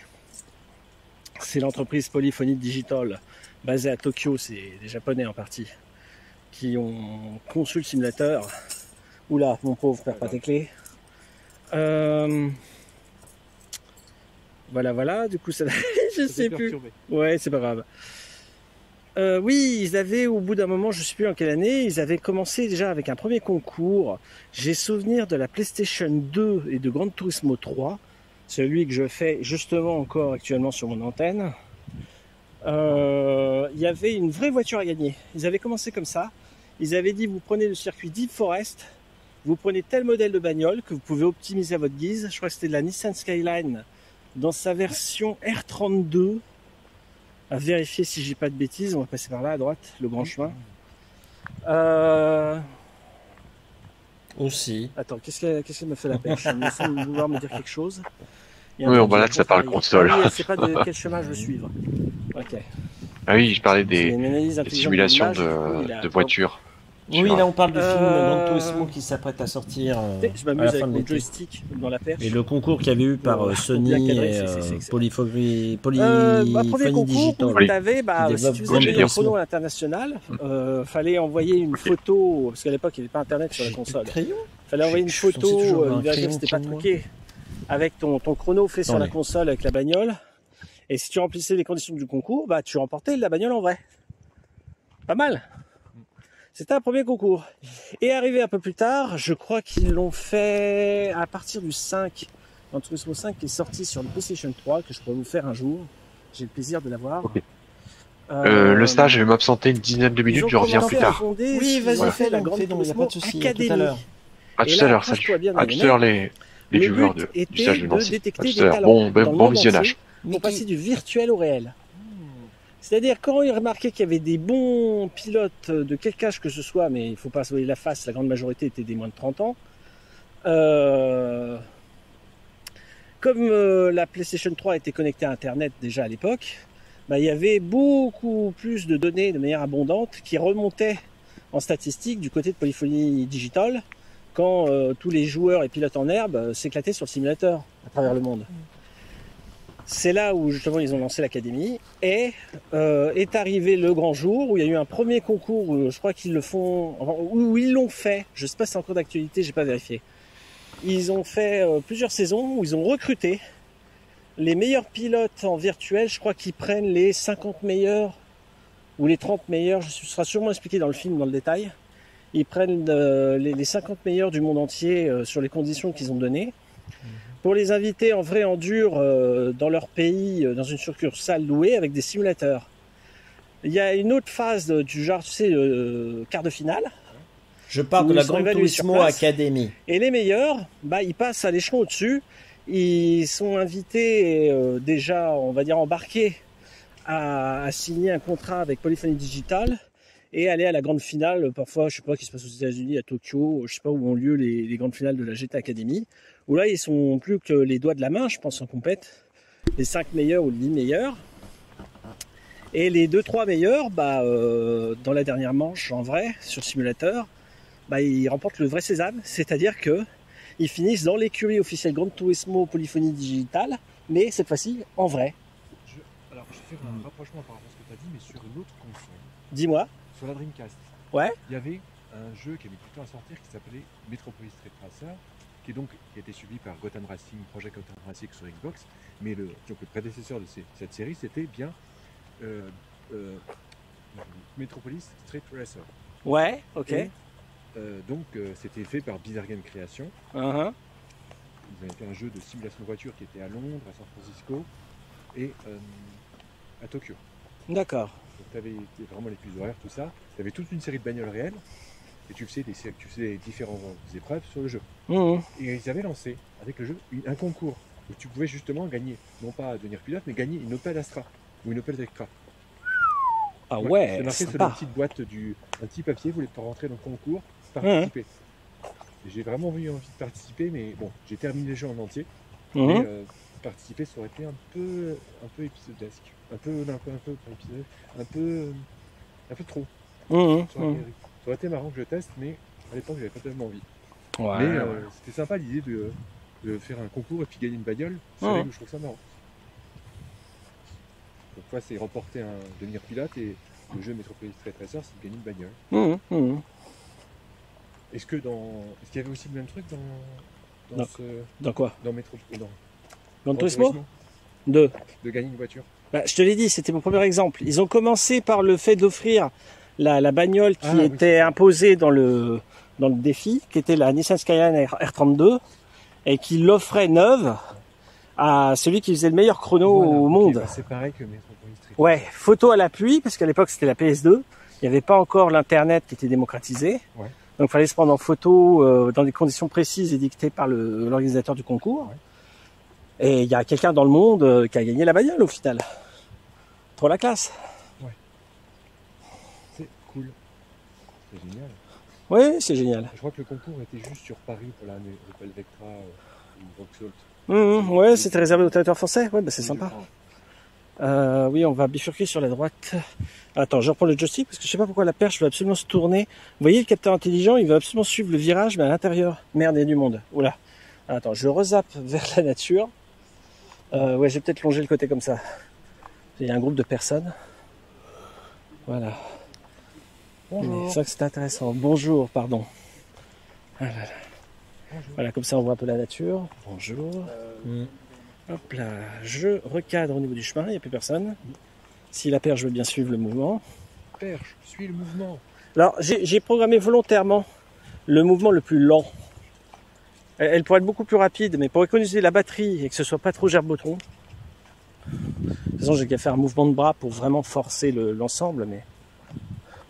C: C'est l'entreprise Polyphony Digital, basée à Tokyo, c'est des Japonais en partie, qui ont conçu le simulateur. Oula, mon pauvre, perds pas tes clés. Euh, Voilà, voilà, du coup, ça... je
D: Ça
C: sais plus. Ouais, c'est pas grave. Euh, oui, ils avaient au bout d'un moment, je sais plus en quelle année, ils avaient commencé déjà avec un premier concours. J'ai souvenir de la PlayStation 2 et de Gran Turismo 3, celui que je fais justement encore actuellement sur mon antenne. Euh, il y avait une vraie voiture à gagner. Ils avaient commencé comme ça. Ils avaient dit vous prenez le circuit Deep Forest, vous prenez tel modèle de bagnole que vous pouvez optimiser à votre guise. Je crois que c'était de la Nissan Skyline dans sa version R32. À vérifier si j'ai pas de bêtises. On va passer par là à droite, le grand chemin. Euh,
A: Aussi.
C: Attends, qu'est-ce qu'elle me fait la pêche? Il me semble vouloir me dire quelque chose.
B: Oui, on que ça parle
C: me
B: console.
C: Ah oui, c'est pas de quel chemin je veux suivre. Ok.
B: Ah oui, je parlais des,
C: une
B: simulations
C: a-
B: de, de voitures.
A: Oui, là on parle du film
C: Euh,
A: Turismo qui s'apprête à sortir euh,
C: Tu sais, Je
A: à
C: m'amuse avec
A: de
C: mon joystick dans la perche.
A: Et le concours qu'il y avait eu par
C: Ouais,
A: euh, Sony et
C: c'est- c'est-
A: euh,
C: bah, premier concours
A: Digital.
C: où
B: Oui.
C: t'avais, bah, si tu faisais un
B: Turismo.
C: chrono international, euh, fallait envoyer une photo, parce qu'à l'époque il n'y avait pas internet sur la console.
A: Crayon
C: Fallait envoyer une
A: Je
C: photo,
A: toujours
C: euh,
A: un
C: vérifier que
A: crayon
C: c'était pas
A: de
C: truqué, avec ton, ton chrono fait sur la console avec la bagnole. Et si tu remplissais les conditions du concours, bah tu remportais la bagnole en vrai. Pas mal. C'était un premier concours. Et arrivé un peu plus tard, je crois qu'ils l'ont fait à partir du 5, Gran Turismo 5 qui est sorti sur le PlayStation 3, que je pourrais vous faire un jour. J'ai le plaisir de l'avoir.
B: Ok. Euh, le stage, je vais m'absenter une dizaine de minutes, je reviens plus tard.
A: Oui, vas-y, fais fais donc, il n'y a pas de souci. À tout à l'heure.
B: À tout à l'heure, salut. À tout à l'heure, les, les
C: Le but
B: de,
C: était
B: du stage de Nancy.
C: Détecter des talents
B: Bon,
C: dans
B: bon, visionnage.
C: entier pour passer du virtuel au réel. C'est-à-dire quand ils remarquaient qu'il y avait des bons pilotes de quelque âge que ce soit, mais il faut pas se voiler la face, la grande majorité étaient des moins de 30 ans. euh, comme euh, la PlayStation 3 était connectée à Internet déjà à l'époque, bah, il y avait beaucoup plus de données de manière abondante qui remontaient en statistique du côté de Polyphonie Digital quand euh, tous les joueurs et pilotes en herbe euh, s'éclataient sur le simulateur à travers le monde. C'est là où justement ils ont lancé l'académie et euh, est arrivé le grand jour où il y a eu un premier concours où je crois qu'ils le font, où ils l'ont fait. Je sais pas si c'est encore d'actualité, j'ai pas vérifié. Ils ont fait plusieurs saisons où ils ont recruté les meilleurs pilotes en virtuel. Je crois qu'ils prennent les 50 meilleurs ou les 30 meilleurs. Ce sera sûrement expliqué dans le film dans le détail. Ils prennent euh, les, les 50 meilleurs du monde entier euh, sur les conditions qu'ils ont données pour les inviter en vrai en dur euh, dans leur pays, euh, dans une succursale louée avec des simulateurs. Il y a une autre phase de- du genre, tu sais, euh, quart de finale.
A: Je parle de la
C: ils sont
A: Gran
C: évalués sur
A: Turismo. Academy.
C: Et les meilleurs, bah, ils passent à l'échelon au-dessus. Ils sont invités, euh, déjà, on va dire, embarqués à, à signer un contrat avec Polyphony Digital et aller à la grande finale, parfois, je sais pas, qui se passe aux États-Unis, à Tokyo, je sais pas où ont lieu les, les grandes finales de la GT Academy, où là, ils sont plus que les doigts de la main, je pense, en compète, les 5 meilleurs ou les 10 meilleurs. Et les 2-3 meilleurs, bah, euh, dans la dernière manche, en vrai, sur simulateur, bah, ils remportent le vrai sésame, c'est-à-dire que ils finissent dans l'écurie officielle Gran Turismo Polyphonie Digital, mais cette fois-ci en vrai.
D: Je- alors, je vais faire un rapprochement par rapport à ce que tu as dit, mais sur une autre console.
C: Dis-moi.
D: Sur la Dreamcast.
C: Ouais.
D: Il y avait un jeu qui a mis du temps à sortir qui s'appelait Metropolis Street Racer, qui est donc qui a été suivi par Gotham Racing, Project Gotham Racing sur Xbox. Mais le, donc le prédécesseur de ces- cette série, c'était bien euh, euh, Metropolis Street Racer.
C: Ouais, ok.
D: Et, euh, donc c'était fait par Bizarre Game Creation.
C: Uh-huh.
D: Ils avaient fait un jeu de simulation de voiture qui était à Londres, à San Francisco et à Tokyo.
C: D'accord.
D: Donc tu avais vraiment les plus horaires, tout ça. Tu avais toute une série de bagnoles réelles et tu faisais des, tu faisais différentes épreuves sur le jeu.
C: Mhm.
D: Et ils avaient lancé avec le jeu une- un concours où tu pouvais justement gagner, non pas devenir pilote, mais gagner une Opel Astra ou une Opel Vectra.
C: Ah
D: C'est
C: ouais,
D: marqué sur la
C: sympa.
D: petite boîte du un petit papier, vous voulez pas rentrer dans le concours, participer. Et J'ai vraiment eu envie de participer, mais bon, j'ai terminé le jeu en entier. Mais euh, participer, ça aurait été un peu, un peu épisodesque, un peu, un peu, un peu, un peu, euh, un peu trop. Ça aurait,
C: mhm.
D: été, ça aurait été marrant que je teste, mais à l'époque, j'avais pas tellement envie.
C: Ouais,
D: mais euh,
C: ouais.
D: c'était sympa l'idée de, de faire un concours et puis gagner une bagnole. C'est que je trouve ça marrant. Donc, fois, c'est remporter un devenir pilote et le jeu Metropolis Street Racer, c'est de gagner une bagnole. Est-ce que dans, est-ce qu'il y avait aussi le même truc dans, dans,
C: Non.
D: ce,
C: Dans quoi?
D: dans Metro, dans
C: Gran Turismo Deux.
D: de gagner une voiture?
C: Bah, je te l'ai dit, c'était mon premier exemple. Ils ont commencé par le fait d'offrir la, la bagnole qui
D: Ah, oui.
C: était imposée dans le, dans le défi, qui était la Nissan Skyline R- R32, et qui l'offrait neuve à celui qui faisait le meilleur chrono
D: Voilà,
C: au
D: ok,
C: monde.
D: bah, c'est pareil que Metropolis Street.
C: Ouais, photo à l'appui, parce qu'à l'époque c'était la PS2. Il n'y avait pas encore l'internet qui était démocratisé.
D: Ouais.
C: Donc il fallait se prendre en photo euh, dans des conditions précises et dictées par l'organisateur du concours.
D: Ouais.
C: Et il y a quelqu'un dans le monde euh, qui a gagné la bagnole au final. Trop la classe.
D: C'est cool. C'est génial.
C: Oui, c'est génial.
D: Je crois que le concours était juste sur Paris pour la Opel Vectra euh, ou Vauxhall.
C: Hum, hum, ouais, c'était réservé aux territoires français. Ouais, bah c'est
D: Oui,
C: sympa. Euh, oui, on va bifurquer sur la droite. Attends, je reprends le joystick parce que je sais pas pourquoi la perche veut absolument se tourner. Vous voyez le capteur intelligent, il veut absolument suivre le virage, mais à l'intérieur. Merde, il y a du monde. Oula. Attends, je rezappe vers la nature. Euh, ouais, j'ai peut-être longé le côté comme ça. Il y a un groupe de personnes. Voilà.
D: Bonjour.
C: C'est ça que c'est intéressant. Bonjour, pardon. Ah là là.
D: Bonjour.
C: Voilà, comme ça on voit un peu la nature. Bonjour.
A: Mm.
C: Hop là, je recadre au niveau du chemin, il n'y a plus personne. Si la perche veut bien suivre le mouvement.
D: Perche, suis le mouvement.
C: Alors, j'ai programmé volontairement le mouvement le plus lent. Elle, pourrait être beaucoup plus rapide, mais pour économiser la batterie et que ce soit pas trop gerbotron. De toute façon, j'ai qu'à faire un mouvement de bras pour vraiment forcer le- l'ensemble, mais...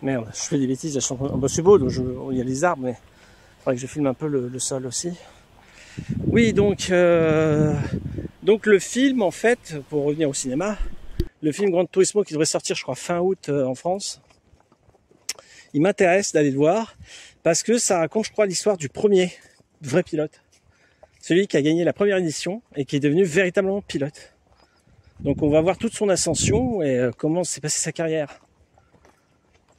C: Merde, je fais des bêtises, je suis en donc je- il y a les arbres, mais il faudrait que je filme un peu le, le sol aussi. Oui, donc, euh, donc le film, en fait, pour revenir au cinéma, le film Grand Turismo qui devrait sortir, je crois, fin août euh, en France, il m'intéresse d'aller le voir parce que ça raconte, je crois, l'histoire du premier vrai pilote. Celui qui a gagné la première édition et qui est devenu véritablement pilote. Donc on va voir toute son ascension et euh, comment s'est passée sa carrière.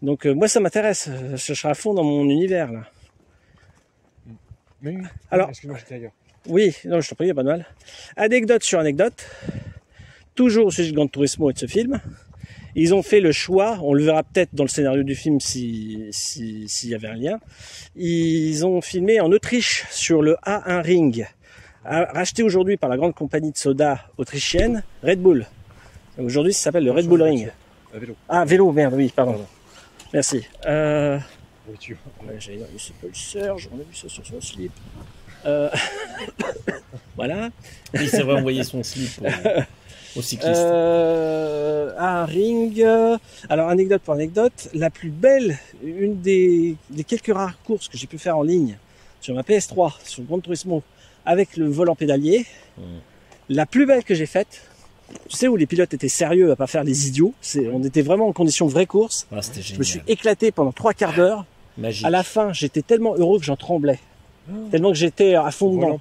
C: Donc euh, moi ça m'intéresse, Euh, je serai à fond dans mon univers là.
D: Oui.
C: Alors-
D: Excuse-moi, j'étais ailleurs.
C: Oui, non, je t'en prie, pas de mal. Anecdote sur anecdote. Toujours au sujet de Gran Turismo et de ce film. Ils ont fait le choix, on le verra peut-être dans le scénario du film si si- s'il y avait un lien. Ils ont filmé en Autriche sur le A1 Ring, racheté aujourd'hui par la grande compagnie de soda autrichienne Red Bull. Aujourd'hui, ça s'appelle le Red Bull Ring.
D: À vélo.
C: Ah, vélo, merde, oui, pardon.
D: Pardon.
C: Merci. Euh,
D: Voiture.
C: Ouais, j'allais dire, mais c'est pas le Serge, on a vu ça sur son slip. Euh, voilà.
A: Il s'est envoyer son slip au, au cycliste.
C: Euh, un ring. Alors, anecdote pour anecdote, la plus belle, une des, des quelques rares courses que j'ai pu faire en ligne sur ma PS3, sur Gran Turismo, avec le volant pédalier,
A: Mm.
C: la plus belle que j'ai faite, tu sais, où les pilotes étaient sérieux à pas faire les idiots, c'est, on était vraiment en condition vraie course.
A: Ah,
C: Je me suis éclaté pendant trois quarts d'heure.
A: Magique.
C: À la fin, j'étais tellement heureux que j'en tremblais. Tellement que j'étais à fond dedans.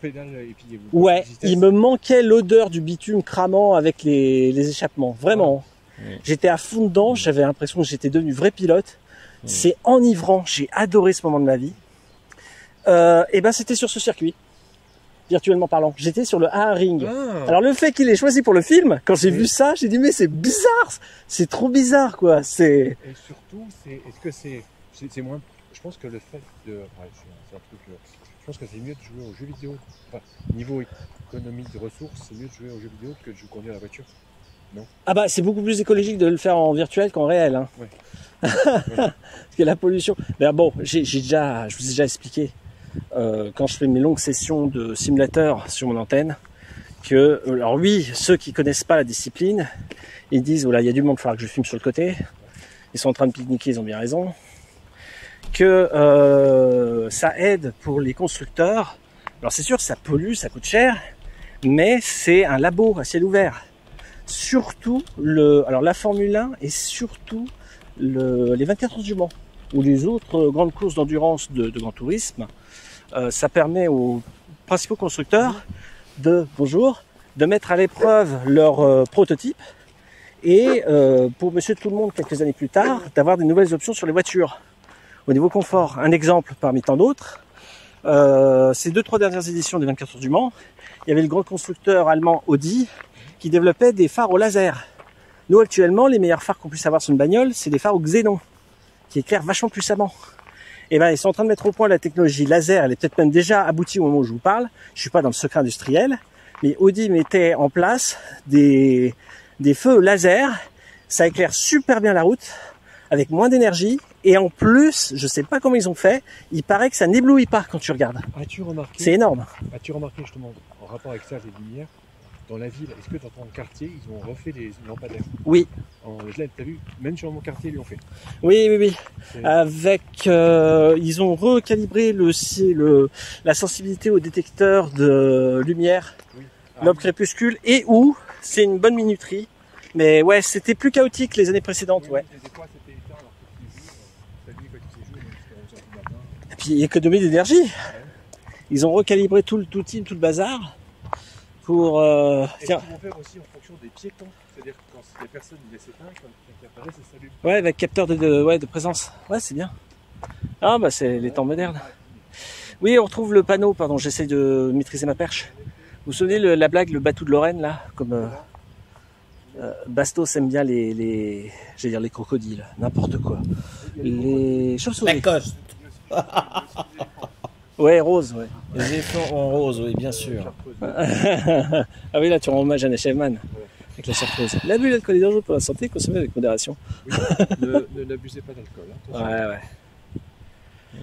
D: Vous-
C: Ouais, il me manquait l'odeur du bitume cramant avec les, les échappements. Vraiment.
A: Ouais.
C: J'étais à fond dedans, j'avais l'impression que j'étais devenu vrai pilote.
A: Ouais.
C: C'est enivrant, j'ai adoré ce moment de ma vie. Euh, et ben c'était sur ce circuit, virtuellement parlant. J'étais sur le A1 Ring.
D: Ah,
C: Alors le fait qu'il ait choisi pour le film, quand j'ai
D: Oui.
C: vu ça, j'ai dit mais c'est bizarre, c'est trop bizarre quoi. C'est
D: Et surtout, c'est, est-ce que c'est, c'est, moins, je pense que le fait de, ouais, c'est, un truc, euh, pense que c'est mieux de jouer aux jeux vidéo. Enfin, niveau économique de ressources, c'est mieux de jouer aux jeux vidéo que de conduire la voiture.
C: ah bah c'est beaucoup plus écologique de le faire en virtuel qu'en réel. Hein.
D: Ouais.
C: Parce que la pollution. Mais bon, j'ai déjà, je vous ai déjà expliqué euh, quand je fais mes longues sessions de simulateur sur mon antenne que, alors oui, ceux qui connaissent pas la discipline, ils disent voilà, il y a du monde, il faudra que je fume sur le côté. Ils sont en train de pique-niquer, ils ont bien raison. Que euh, ça aide pour les constructeurs. Alors c'est sûr, ça pollue, ça coûte cher, mais c'est un labo à ciel ouvert. Surtout le, alors la Formule 1 et surtout le, les 24 heures du Mans ou les autres euh, grandes courses d'endurance de, grand tourisme, euh, ça permet aux principaux constructeurs de bonjour de mettre à l'épreuve leur euh, prototype et pour Monsieur Tout le Monde quelques années plus tard d'avoir des nouvelles options sur les voitures au niveau confort. Un exemple parmi tant d'autres, euh, ces deux trois dernières éditions des 24 heures du Mans, il y avait le grand constructeur allemand Audi qui développait des phares au laser. Nous actuellement, les meilleurs phares qu'on puisse avoir sur une bagnole, c'est des phares au xénon, qui éclairent vachement puissamment. Et ben, ils sont en train de mettre au point la technologie laser. Elle est peut-être même déjà aboutie au moment où je vous parle. Je suis pas dans le secret industriel, mais Audi mettait en place des des feux laser. Ça éclaire super bien la route, avec moins d'énergie. Et en plus, je sais pas comment ils ont fait. Il paraît que ça n'éblouit pas quand tu regardes.
D: As-tu remarqué,
C: C'est énorme.
D: as-tu remarqué justement, en rapport avec ça, dit hier, dans la ville, est-ce que dans ton quartier, ils ont refait des lampadaires
C: Oui.
D: En, là, t'as vu, même sur mon quartier, ils l'ont fait.
C: Oui, oui, oui.
D: C'est-
C: Avec, euh, ils ont recalibré le, le la sensibilité au détecteur de lumière,
D: Oui.
C: l'aube crépuscule, et où c'est une bonne minuterie. Mais ouais, c'était plus chaotique les années précédentes,
D: Oui,
C: ouais
D: fois, c'était éteint alors que tous les jours, euh, la nuit, quand il faisait jour, même jusqu'à 11h du matin.
C: Et puis économie d'énergie. Ils ont recalibré tout le tout, le- tout le bazar pour. Euh,
D: Et
C: tiens,
D: ils vont faire aussi en fonction des piétons? C'est-à-dire que quand il y a personne, il laisse éteindre, quand quelqu'un apparaît, ça s'allume.
C: ouais, avec capteur de, de ouais de présence. Ouais, c'est bien. Ah bah c'est les temps modernes. Oui, on retrouve le panneau. Pardon, j'essaie de maîtriser ma perche. Vous vous souvenez le- la blague, le bateau de Lorraine là, comme euh, euh, Bastos aime bien les, les, j'allais dire les crocodiles, n'importe quoi. Les chauves-souris.
A: Lacoste.
C: Ouais, rose, ouais.
A: Les éléphants en rose, oui, bien sûr.
C: ah oui, là, tu rends hommage à Nechevman avec la chartreuse. L'abus d'alcool est dangereux pour la santé, consommé avec modération.
D: Oui, ne n'abusez pas d'alcool. hein.
C: Ouais, ouais.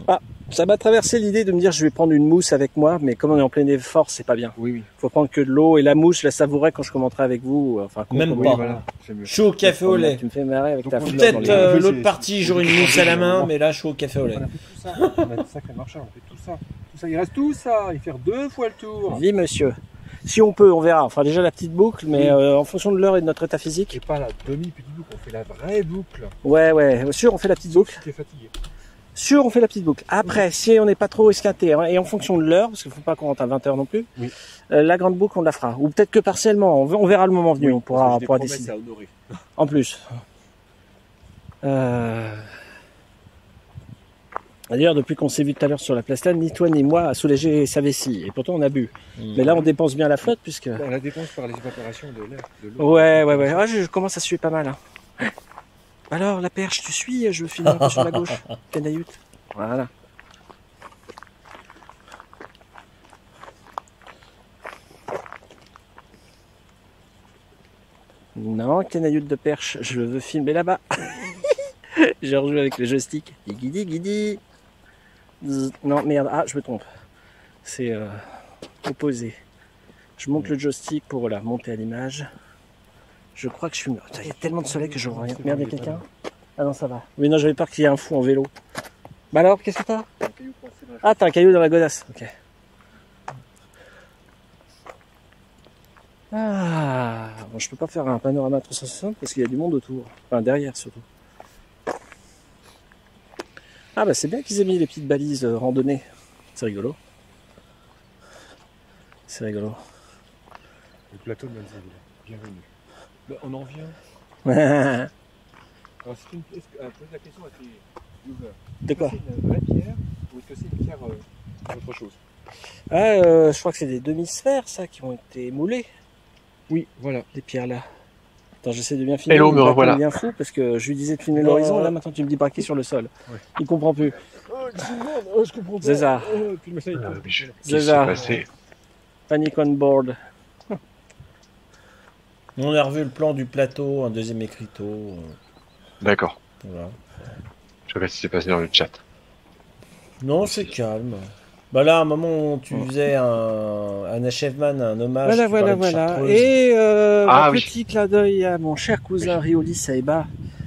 C: Ah, ça m'a traversé l'idée de me dire je vais prendre une mousse avec moi, mais comme on est en plein effort, c'est pas bien.
D: Oui, oui.
C: Faut prendre que de l'eau et la mousse, je la savourerai quand je commenterai avec vous. Enfin, qu'on-
A: Même pas.
D: Oui, voilà.
A: Chaud au café au lait.
C: Tu me fais marrer avec
D: Donc,
C: ta
A: Peut-être euh, l'autre partie, j'aurai une mousse à la main, mais là, chaud au café au lait.
D: On a fait tout ça. On a fait ça on a fait tout ça. Tout ça. Il reste tout ça. Il fait deux fois le tour.
C: Vie, monsieur. Si on peut, on verra. On fera déjà la petite boucle, mais
D: Oui.
C: euh, en fonction de l'heure et de notre état physique.
D: Et pas la demi-petite boucle, on fait la vraie boucle.
C: Ouais, ouais. Sûr, on fait la petite boucle.
D: T'es fatigué.
C: Sûr, on fait la petite boucle. Après, si on n'est pas trop esquinté, hein, et en fonction de l'heure, parce qu'il faut pas qu'on rentre à 20h non plus,
D: Oui.
C: euh, la grande boucle, on la fera. Ou peut-être que partiellement, on, ver- on verra le moment venu, on pourra, on décider. En plus. Euh... D'ailleurs, depuis qu'on s'est vu tout à l'heure sur la place là, ni toi ni moi a soulagé sa vessie. Et pourtant, on a bu. Mais là, on dépense bien la flotte, puisque...
D: On la dépense par les évaporations de l'air.
C: Ouais, ouais, ouais. Ah, je je commence à suer pas mal. hein. Alors, la perche, tu suis Je filme un peu sur la gauche. Canaillute. Voilà. Non, canaillute de perche, je veux filmer là-bas. J'ai rejoué avec le joystick. Guidi, guidi. Zzz. Non, merde, ah, je me trompe. C'est euh, opposé. Je monte le joystick pour voilà, monter à l'image. Je crois que je suis. Putain, Il y a tellement de soleil que je vois rien. Merde, il y a quelqu'un? Ah non, ça va. Mais non, j'avais peur qu'il y ait un fou en vélo. Bah alors, qu'est-ce que t'as? Ah, t'as un caillou dans la godasse. Ok. Ah, bon, je peux pas faire un panorama 360 parce qu'il y a du monde autour. Enfin, derrière surtout. Ah bah c'est bien qu'ils aient mis les petites balises euh, randonnées. C'est rigolo. C'est rigolo.
D: Le plateau de Manzanilla. Bienvenue. Bah, on en vient.
C: de
D: Alors, c'est une pièce. Euh, pose la question à tes viewers.
C: quoi
D: Est-ce que c'est une vraie pierre ou est-ce que c'est une pierre euh, autre chose
C: Ah, euh, je crois que c'est des demi-sphères, ça, qui ont été moulées,
D: Oui, voilà.
C: les pierres là. Attends, j'essaie de bien filmer.
B: Hello, revoilà.
C: est bien fou parce que je lui disais de filmer l'horizon, et là maintenant tu me dis braquer sur le sol.
D: Ouais.
C: Il comprend plus.
D: Oh, excuse-moi, oh, je comprends pas.
C: Zézar.
D: Oh, puis le message,
B: Euh, mais je-
D: il-
B: Qu'est-ce qui s'est
C: Zézar.
B: passé
C: Panic on board.
A: On a revu le plan du plateau, un deuxième écriteau. euh,
B: D'accord.
A: Voilà.
B: Je sais pas ce qui s'est passé dans le chat.
A: Non, c'est calme. Bah là, à un moment où tu faisais un, un achèvement, un hommage.
C: Voilà,
A: tu
C: voilà,
A: parlais de
C: voilà.
A: Chartreuse.
C: Et euh,
B: Ah
C: un
B: oui.
C: petit clin d'œil à mon cher cousin Rioli Saeba,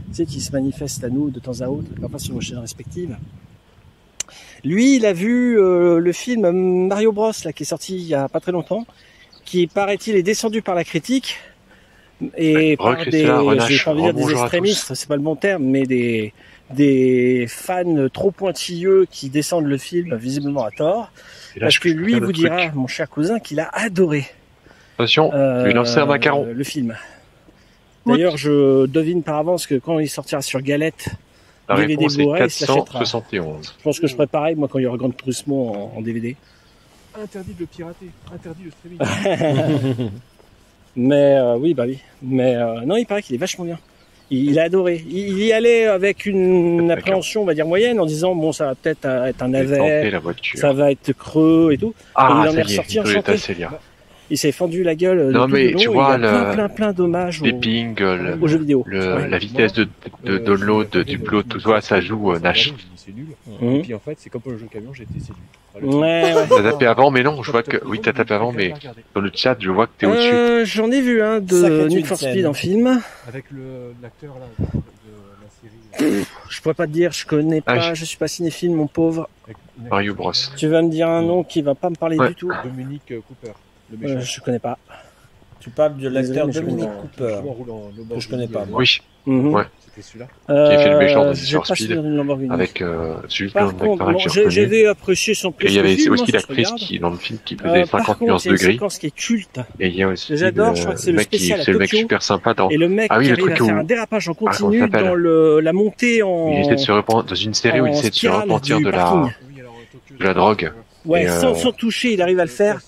C: tu sais, qui se manifeste à nous de temps à autre, parfois sur nos chaînes respectives. Lui, il a vu euh, le film Mario Bros, là, qui est sorti il y a pas très longtemps, qui, paraît-il, est descendu par la critique et par des, pas envie de dire des extrémistes, c'est pas le bon terme, mais des des fans trop pointilleux qui descendent le film visiblement à tort,
B: là,
C: parce que lui vous
B: truc.
C: dira, mon cher cousin, qu'il a adoré
B: Attention, je vais lancer un macaron.
C: le film. D'ailleurs, je devine par avance que quand il sortira sur Galette,
B: La
C: DVD Blu-ray, il se l'achètera.
B: 471.
C: je pense que je ferai pareil, moi, quand il y aura Grand Turismo en, en DVD.
D: Interdit de le pirater. Interdit le streaming.
C: Mais euh, oui, bah oui. Mais euh, non, il paraît qu'il est vachement bien. Il, il a adoré. Il, il y allait avec une appréhension, on va dire moyenne, en disant bon, ça va peut-être être un navet, ça va être creux et tout.
B: Ah,
C: il en est
B: est,
C: ressorti
B: Toyota
C: enchanté. Il s'est fendu la gueule. euh,
B: Non, mais
C: long,
B: tu
C: et
B: vois,
C: il y a plein,
B: le-
C: plein, plein d'hommages
B: Les
C: aux,
B: le,
C: aux jeux vidéo.
B: le-
C: Ouais.
B: la vitesse de, de
D: Euh,
B: download,
D: j'ai-
B: d'upload, tout ça, ça joue euh, Nash.
D: C'est nul. Et puis en fait, c'est comme pour le jeu camion, j'ai été séduit.
C: Ouais, ouais.
B: T'as tapé avant, mais non, je vois que, oui, t'as tapé avant, mais sur le chat, je vois que t'es au-dessus.
C: Euh, J'en ai vu un de
A: Sacré
C: Need for Speed en film.
D: Avec le- l'acteur là de, de la série.
C: Je pourrais pas te dire, je connais
B: Ah,
C: pas,
B: je-
C: je suis pas cinéphile, mon pauvre.
B: Mario Bros.
C: Tu vas me dire un nom qui va pas me parler
B: Ouais.
C: du tout.
D: Dominique Cooper. Le
C: Euh,
D: méchant.
C: je connais pas.
A: Tu parles de l'acteur
C: je connais
A: Cooper. Que je connais pas,
D: euh,
A: moi.
B: Oui,
C: Mhm.
B: Ouais.
D: C'était celui-là.
C: Euh,
B: Qui a fait le méchant Need for
C: pas
B: Speed, avec euh, celui
C: Par contre,
B: acteur
C: bon, j'avais apprécié son
B: Et il y avait
C: film,
B: aussi l'actrice qui, dans le film, qui
C: Euh,
B: faisait
C: par
B: 50
C: contre,
B: nuances
C: il y a une
B: degrés.
C: séquence qui est culte.
B: Et il y a aussi
C: J'adore,
B: le,
C: je crois que c'est
B: le
C: spécial
B: c'est le mec super sympa dans,
C: Et le mec
B: Ah oui,
C: qui
B: le
C: arrive à
B: truc
C: faire
B: où-
C: un dérapage en
B: comment
C: continu dans le, la montée en,
B: il essaie de se repentir, dans une série où il essaie de se repentir de la, De drogue.
C: Ouais,
B: Et,
C: sans,
B: euh,
C: sans toucher, il arrive à le faire.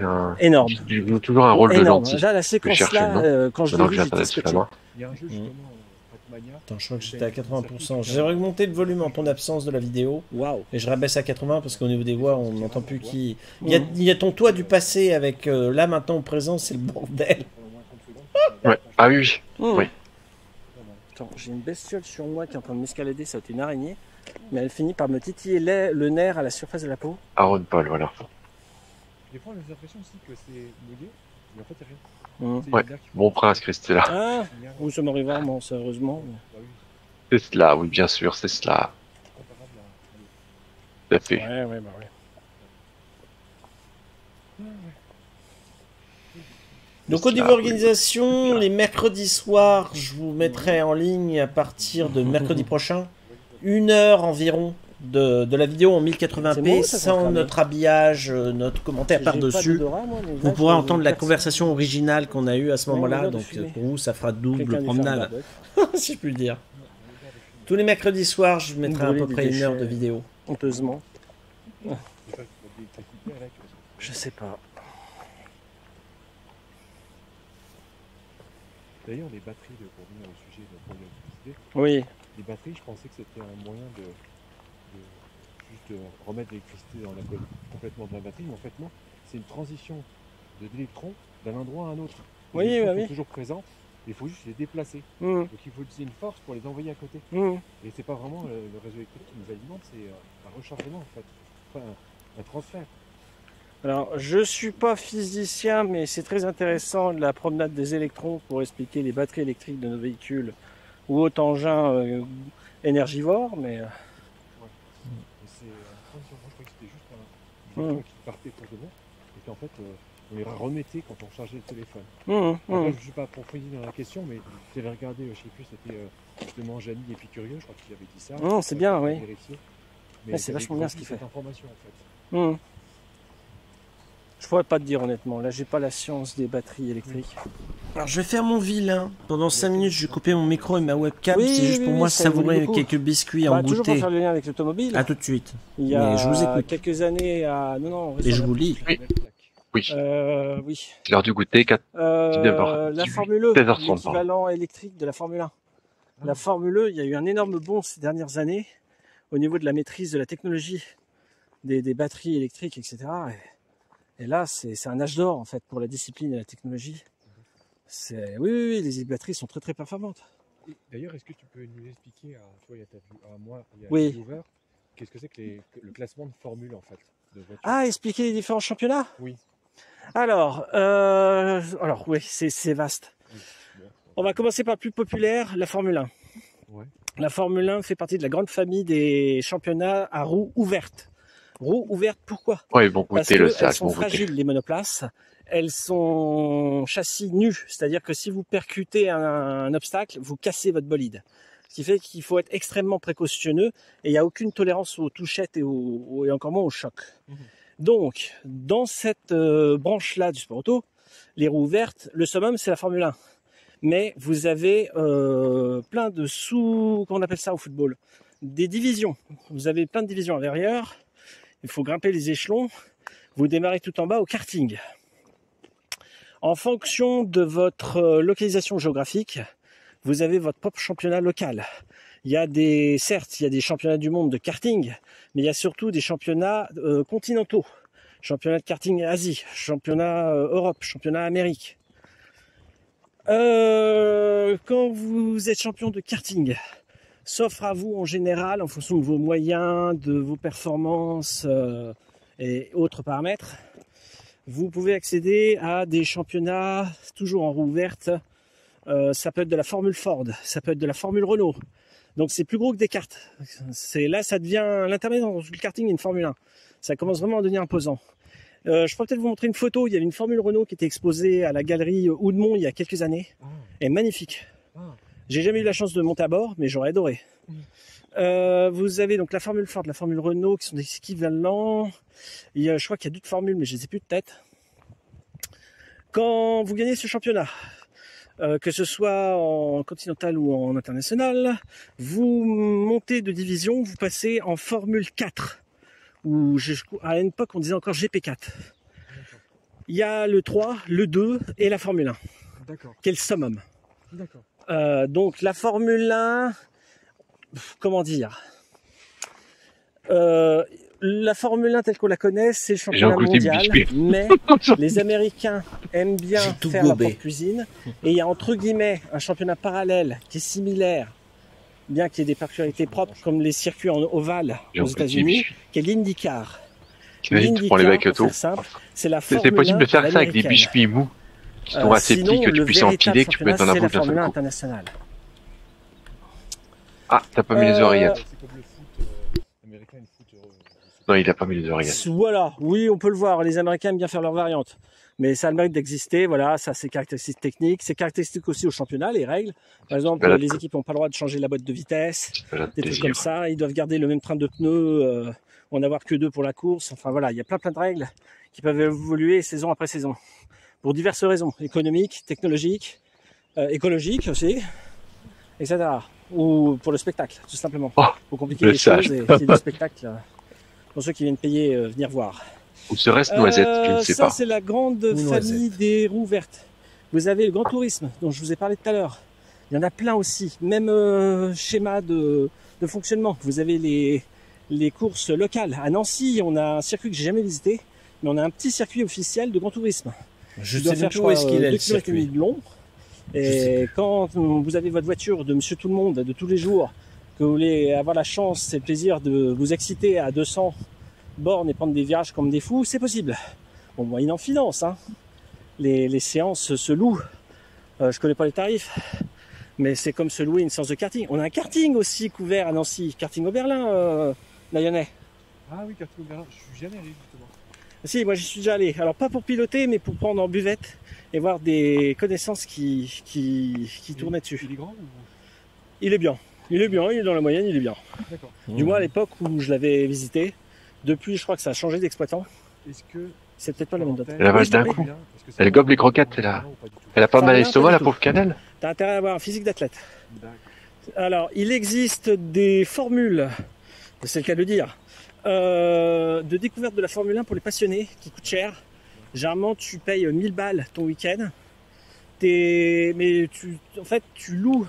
B: Un-
C: Énorme.
B: il joue toujours un rôle de gentil.
C: Là, la séquence là, euh, quand je l'ai vu,
B: j'ai
C: j'étais scotché.
D: Il y a un jeu justement, euh.
A: Attends, je crois que j'étais à 80%. J'ai remonté le volume en ton absence de la vidéo
C: Waouh.
A: et je rabaisse à 80 parce qu'au niveau des voix, on n'entend plus qui. Il y, a, il y a ton toit du passé avec euh, là maintenant au présent, c'est le bordel.
D: Pendant moins 30 secondes.
B: Ouais. Ah oui, oui.
C: Mmh.
B: Oui.
C: Attends, j'ai une bestiole sur moi qui est en train de m'escalader, ça va être une araignée. Mais elle finit par me titiller le le nerf à la surface de la peau.
B: Aaron Paul, voilà.
D: Des fois, on a l'impression aussi que c'est mouillé, mais en fait, il n'y a rien.
C: Mmh.
B: Ouais.
D: qui
B: Bon prince, Christella.
C: Ah,
D: une
C: où ça m'arrive rarement, ça, heureusement.
D: Bah
B: C'est cela, oui, bien sûr, c'est cela.
D: comparable à-
B: Tout à fait.
C: Ouais, ouais, bah ouais.
A: Donc au niveau organisation, les mercredis soirs, je vous mettrai en ligne à partir de mercredi prochain, une heure environ de, de la vidéo en
C: C'est
A: 1080p,
C: beau, ça,
A: sans notre habillage, euh, notre commentaire par-dessus. Vous pourrez entendre la conversation originale qu'on a eue à ce moment-là, donc euh, pour vous ça fera double promenade, si je puis le dire. Tous les mercredis soirs, je mettrai à peu près une heure de vidéo.
C: Honteusement. Je sais pas.
D: D'ailleurs, les batteries, de- pour revenir au sujet de
C: Oui.
D: Je pensais que c'était un moyen de, de juste de remettre l'électricité dans la co- complètement dans la batterie, mais en fait non, c'est une transition de d'électrons d'un endroit à un autre.
C: Oui, bah
D: sont
C: oui.
D: toujours présents, il faut juste les déplacer.
C: Mmh,
D: Donc il faut utiliser une force pour les envoyer à côté.
C: mmh.
D: Et c'est pas vraiment le, le réseau électrique qui nous alimente, c'est euh, un rechargement en fait, enfin, un, un transfert.
C: Alors, je suis pas physicien, mais c'est très intéressant la promenade des électrons pour expliquer les batteries électriques de nos véhicules ou autres engins euh, énergivores, mais euh,
D: Et c'est euh, je croyais que c'était juste un
C: Mm.
D: électron qui partait pour de bon, et qu'en fait euh, on les remettait quand on chargeait le téléphone.
C: mmh,
D: Après,
C: mmh.
D: je ne suis pas approfondi dans la question, mais j'avais regardé, je sais plus, c'était justement Jamy Épicurieux, je crois qu'il avait dit ça.
C: Non, c'est bien, oui.
D: vérifier. Mais
C: Ouais, c'est vachement bien ce qu'il
D: cette
C: fait.
D: information en fait.
C: Je pourrais pas te dire honnêtement, là j'ai pas la science des batteries électriques.
A: Alors je vais faire mon vilain. Pendant 5 minutes, je vais couper mon micro et ma webcam.
C: Oui,
A: c'est juste
C: oui,
A: pour
C: oui,
A: moi savourer quelques biscuits
C: Bah,
A: en
C: toujours pour
A: goûter.
C: faire le lien avec l'automobile,
A: À tout de suite.
C: il y a
A: mais je vous écoute.
C: quelques années à... Non, non,
A: Et je vous lis.
B: Oui. Oui,
C: Euh, oui.
B: c'est l'heure du goûter. 4...
C: Euh,
B: 19h,
C: la
B: 18,
C: Formule E,
B: 16h30,
C: l'équivalent électrique de la Formule 1. La. Formule E, il y a eu un énorme bond ces dernières années au niveau de la maîtrise de la technologie des, des batteries électriques, etc. Et, et là, c'est un âge d'or en fait pour la discipline et la technologie. C'est oui, oui, oui, les batteries sont très très performantes.
D: D'ailleurs, est-ce que tu peux nous expliquer à toi et à, ta vue- à moi
C: Oui.
D: qu'est-ce que c'est que, les- le classement de formule en fait de
C: Ah, expliquer les différents championnats?
D: Oui.
C: Alors, euh, alors oui, c'est vaste.
D: Oui.
C: On va commencer par le plus populaire, la Formule 1.
D: Ouais.
C: La Formule 1 fait partie de la grande famille des championnats à roues ouvertes. Roues ouvertes, pourquoi?
B: Ouais, bon
C: Parce
B: goûter le
C: qu'elles
B: sage,
C: sont
B: bon goûter.
C: fragiles, les monoplaces. Elles sont châssis nus, c'est-à-dire que si vous percutez un, un obstacle, vous cassez votre bolide. Ce qui fait qu'il faut être extrêmement précautionneux et il n'y a aucune tolérance aux touchettes et, au- au- et encore moins au choc.
D: Mhm.
C: Donc, dans cette euh, branche-là du sport auto, les roues ouvertes, le summum, c'est la Formule 1. Mais vous avez euh, plein de sous, qu'on appelle ça au football, des divisions. Vous avez plein de divisions à l'arrière. Il faut grimper les échelons. Vous démarrez tout en bas au karting. En fonction de votre euh, localisation géographique, vous avez votre propre championnat local. Il y a des, certes, il y a des championnats du monde de karting, mais il y a surtout des championnats euh, continentaux. championnat de karting Asie, championnat euh, Europe, championnat Amérique. Quand vous êtes champion de karting, s'offre à vous en général, en fonction de vos moyens, de vos performances euh, et autres paramètres, vous pouvez accéder à des championnats toujours en roue ouverte. Euh, ça peut être de la Formule Ford, ça peut être de la Formule Renault. Donc c'est plus gros que des cartes. C'est là, ça devient l'intermédiaire entre le karting et une Formule 1. Ça commence vraiment à devenir imposant. Euh, je peux peut-être vous montrer une photo. Il y avait une Formule Renault qui était exposée à la galerie Oudemont il y a quelques années.
D: Ah,
C: Elle est magnifique.
D: ah.
C: J'ai jamais eu la chance de monter à bord, mais j'aurais adoré. Euh, vous avez donc la Formule Ford, la Formule Renault qui sont des équivalents. Il y a, je crois qu'il y a d'autres formules, mais je les ai plus de tête. Quand vous gagnez ce championnat, euh, que ce soit en continental ou en international, vous montez de division, vous passez en Formule 4. Ou à une époque on disait encore GP4. Il y a le 3, le 2 et la Formule 1,
D: D'accord,
C: le summum?
D: d'accord.
C: Euh, donc la Formule 1, pff, comment dire? Euh, La Formule 1 telle qu'on la connaît, c'est le championnat mondial, mais les Américains aiment bien faire la
A: gobé.
C: propre cuisine, et il y a entre guillemets un championnat parallèle qui est similaire, bien qu'il y ait des particularités propres comme les circuits en ovale aux États-Unis, qui est l'IndyCar. L'IndyCar, c'est la Formule
B: c'est possible
C: 1
B: de faire ça avec des biscuits mous qui sont
C: Euh,
B: assez
C: sinon,
B: petits que tu puisses empiler, que tu peux mettre dans la boule d'un seul
C: Formule 1
B: coup.
C: internationale.
B: Ah, t'as pas mis les
C: Euh,
B: oreillettes.
D: C'est comme le foot euh, américain et le foot
B: Non, il a pas mis les oreillettes.
C: Voilà, oui, on peut le voir. Les Américains aiment bien faire leur variante. Mais ça a le mérite d'exister. Voilà, ça, c'est caractéristiques techniques. C'est caractéristique aussi au championnat, les règles. Par exemple,
B: Voilà.
C: les équipes n'ont pas le droit de changer la boîte de vitesse,
B: Voilà,
C: des trucs comme ça. Ils doivent garder le même train de pneus, euh, en avoir que deux pour la course. Enfin voilà, il y a plein plein de règles qui peuvent évoluer saison après saison. Pour diverses raisons, économiques, technologiques, euh, écologiques aussi, etc. Ou pour le spectacle, tout simplement.
B: Oh,
C: pour compliquer
B: le
C: les
B: sage.
C: choses et du spectacle euh, pour ceux qui viennent payer, euh, venir voir.
B: Ou serait-ce noisette, je
C: Euh,
B: ne sais
C: ça,
B: pas.
C: c'est la grande
A: Ou
C: famille des roues vertes. Vous avez le grand tourisme dont je vous ai parlé tout à l'heure. Il y en a plein aussi. Même euh, schéma de, de fonctionnement. Vous avez les, les courses locales. À Nancy, on a un circuit que j'ai jamais visité, mais on a un petit circuit officiel de grand tourisme.
A: Je sais
C: faire,
A: plus où est-ce qu'il est
C: demi
A: circuit.
C: de long. Et quand vous avez votre voiture de Monsieur Tout le Monde de tous les jours, que vous voulez avoir la chance et le plaisir de vous exciter à 200 bornes et prendre des virages comme des fous, c'est possible. Bon, moyenne en finance, hein. Les, les séances se louent. Euh, je connais pas les tarifs, mais c'est comme se louer une séance de karting. On a un karting aussi couvert à Nancy, karting au Berlin, euh, Lyonnais.
D: Ah oui, Carrefour Berlin, je suis jamais allé.
C: Si, moi j'y suis déjà allé. Alors pas pour piloter, mais pour prendre en buvette et voir des connaissances qui, qui, qui tournaient dessus.
D: Il est grand ou
C: Il est bien. Il est bien, il est dans la moyenne, il est bien.
D: D'accord.
C: Du moins à l'époque où je l'avais visité. Depuis, je crois que ça a changé d'exploitant.
D: Est-ce que
C: C'est peut-être pas la même date.
B: Elle avale d'un coup. Elle gobe les croquettes, elle a- Elle a pas mal l'estomac, la pauvre canal
C: T'as intérêt à avoir un physique d'athlète.
D: D'accord.
C: Alors, il existe des formules, c'est le cas de le dire, euh, de découverte de la Formule 1 pour les passionnés qui coûtent cher. Généralement, tu payes 1000 balles ton week-end. Mais tu, en fait, tu loues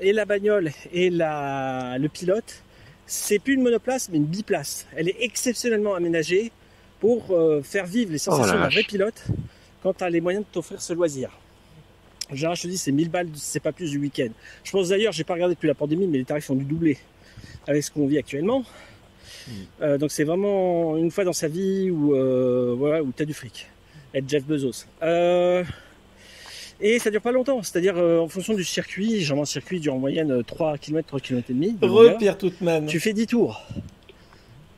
C: et la bagnole et la, le pilote. C'est plus une monoplace, mais une biplace. Elle est exceptionnellement aménagée pour euh, faire vivre les sensations
B: Oh la
C: d'un vrai pilote quand tu as les moyens de t'offrir ce loisir. En général, je te dis, c'est 1000 balles, c'est pas plus du week-end. Je pense d'ailleurs, j'ai pas regardé depuis la pandémie, mais les tarifs ont dû doubler avec ce qu'on vit actuellement. Euh, donc c'est vraiment une fois dans sa vie où, euh, voilà, où tu as du fric. Être Jeff Bezos. Euh, et ça dure pas longtemps, c'est-à-dire euh, en fonction du circuit, genre un circuit dure en moyenne euh, 3 km, 3 km et demi. de longueur.
A: Re Pierre Toutman.
C: Tu fais 10 tours.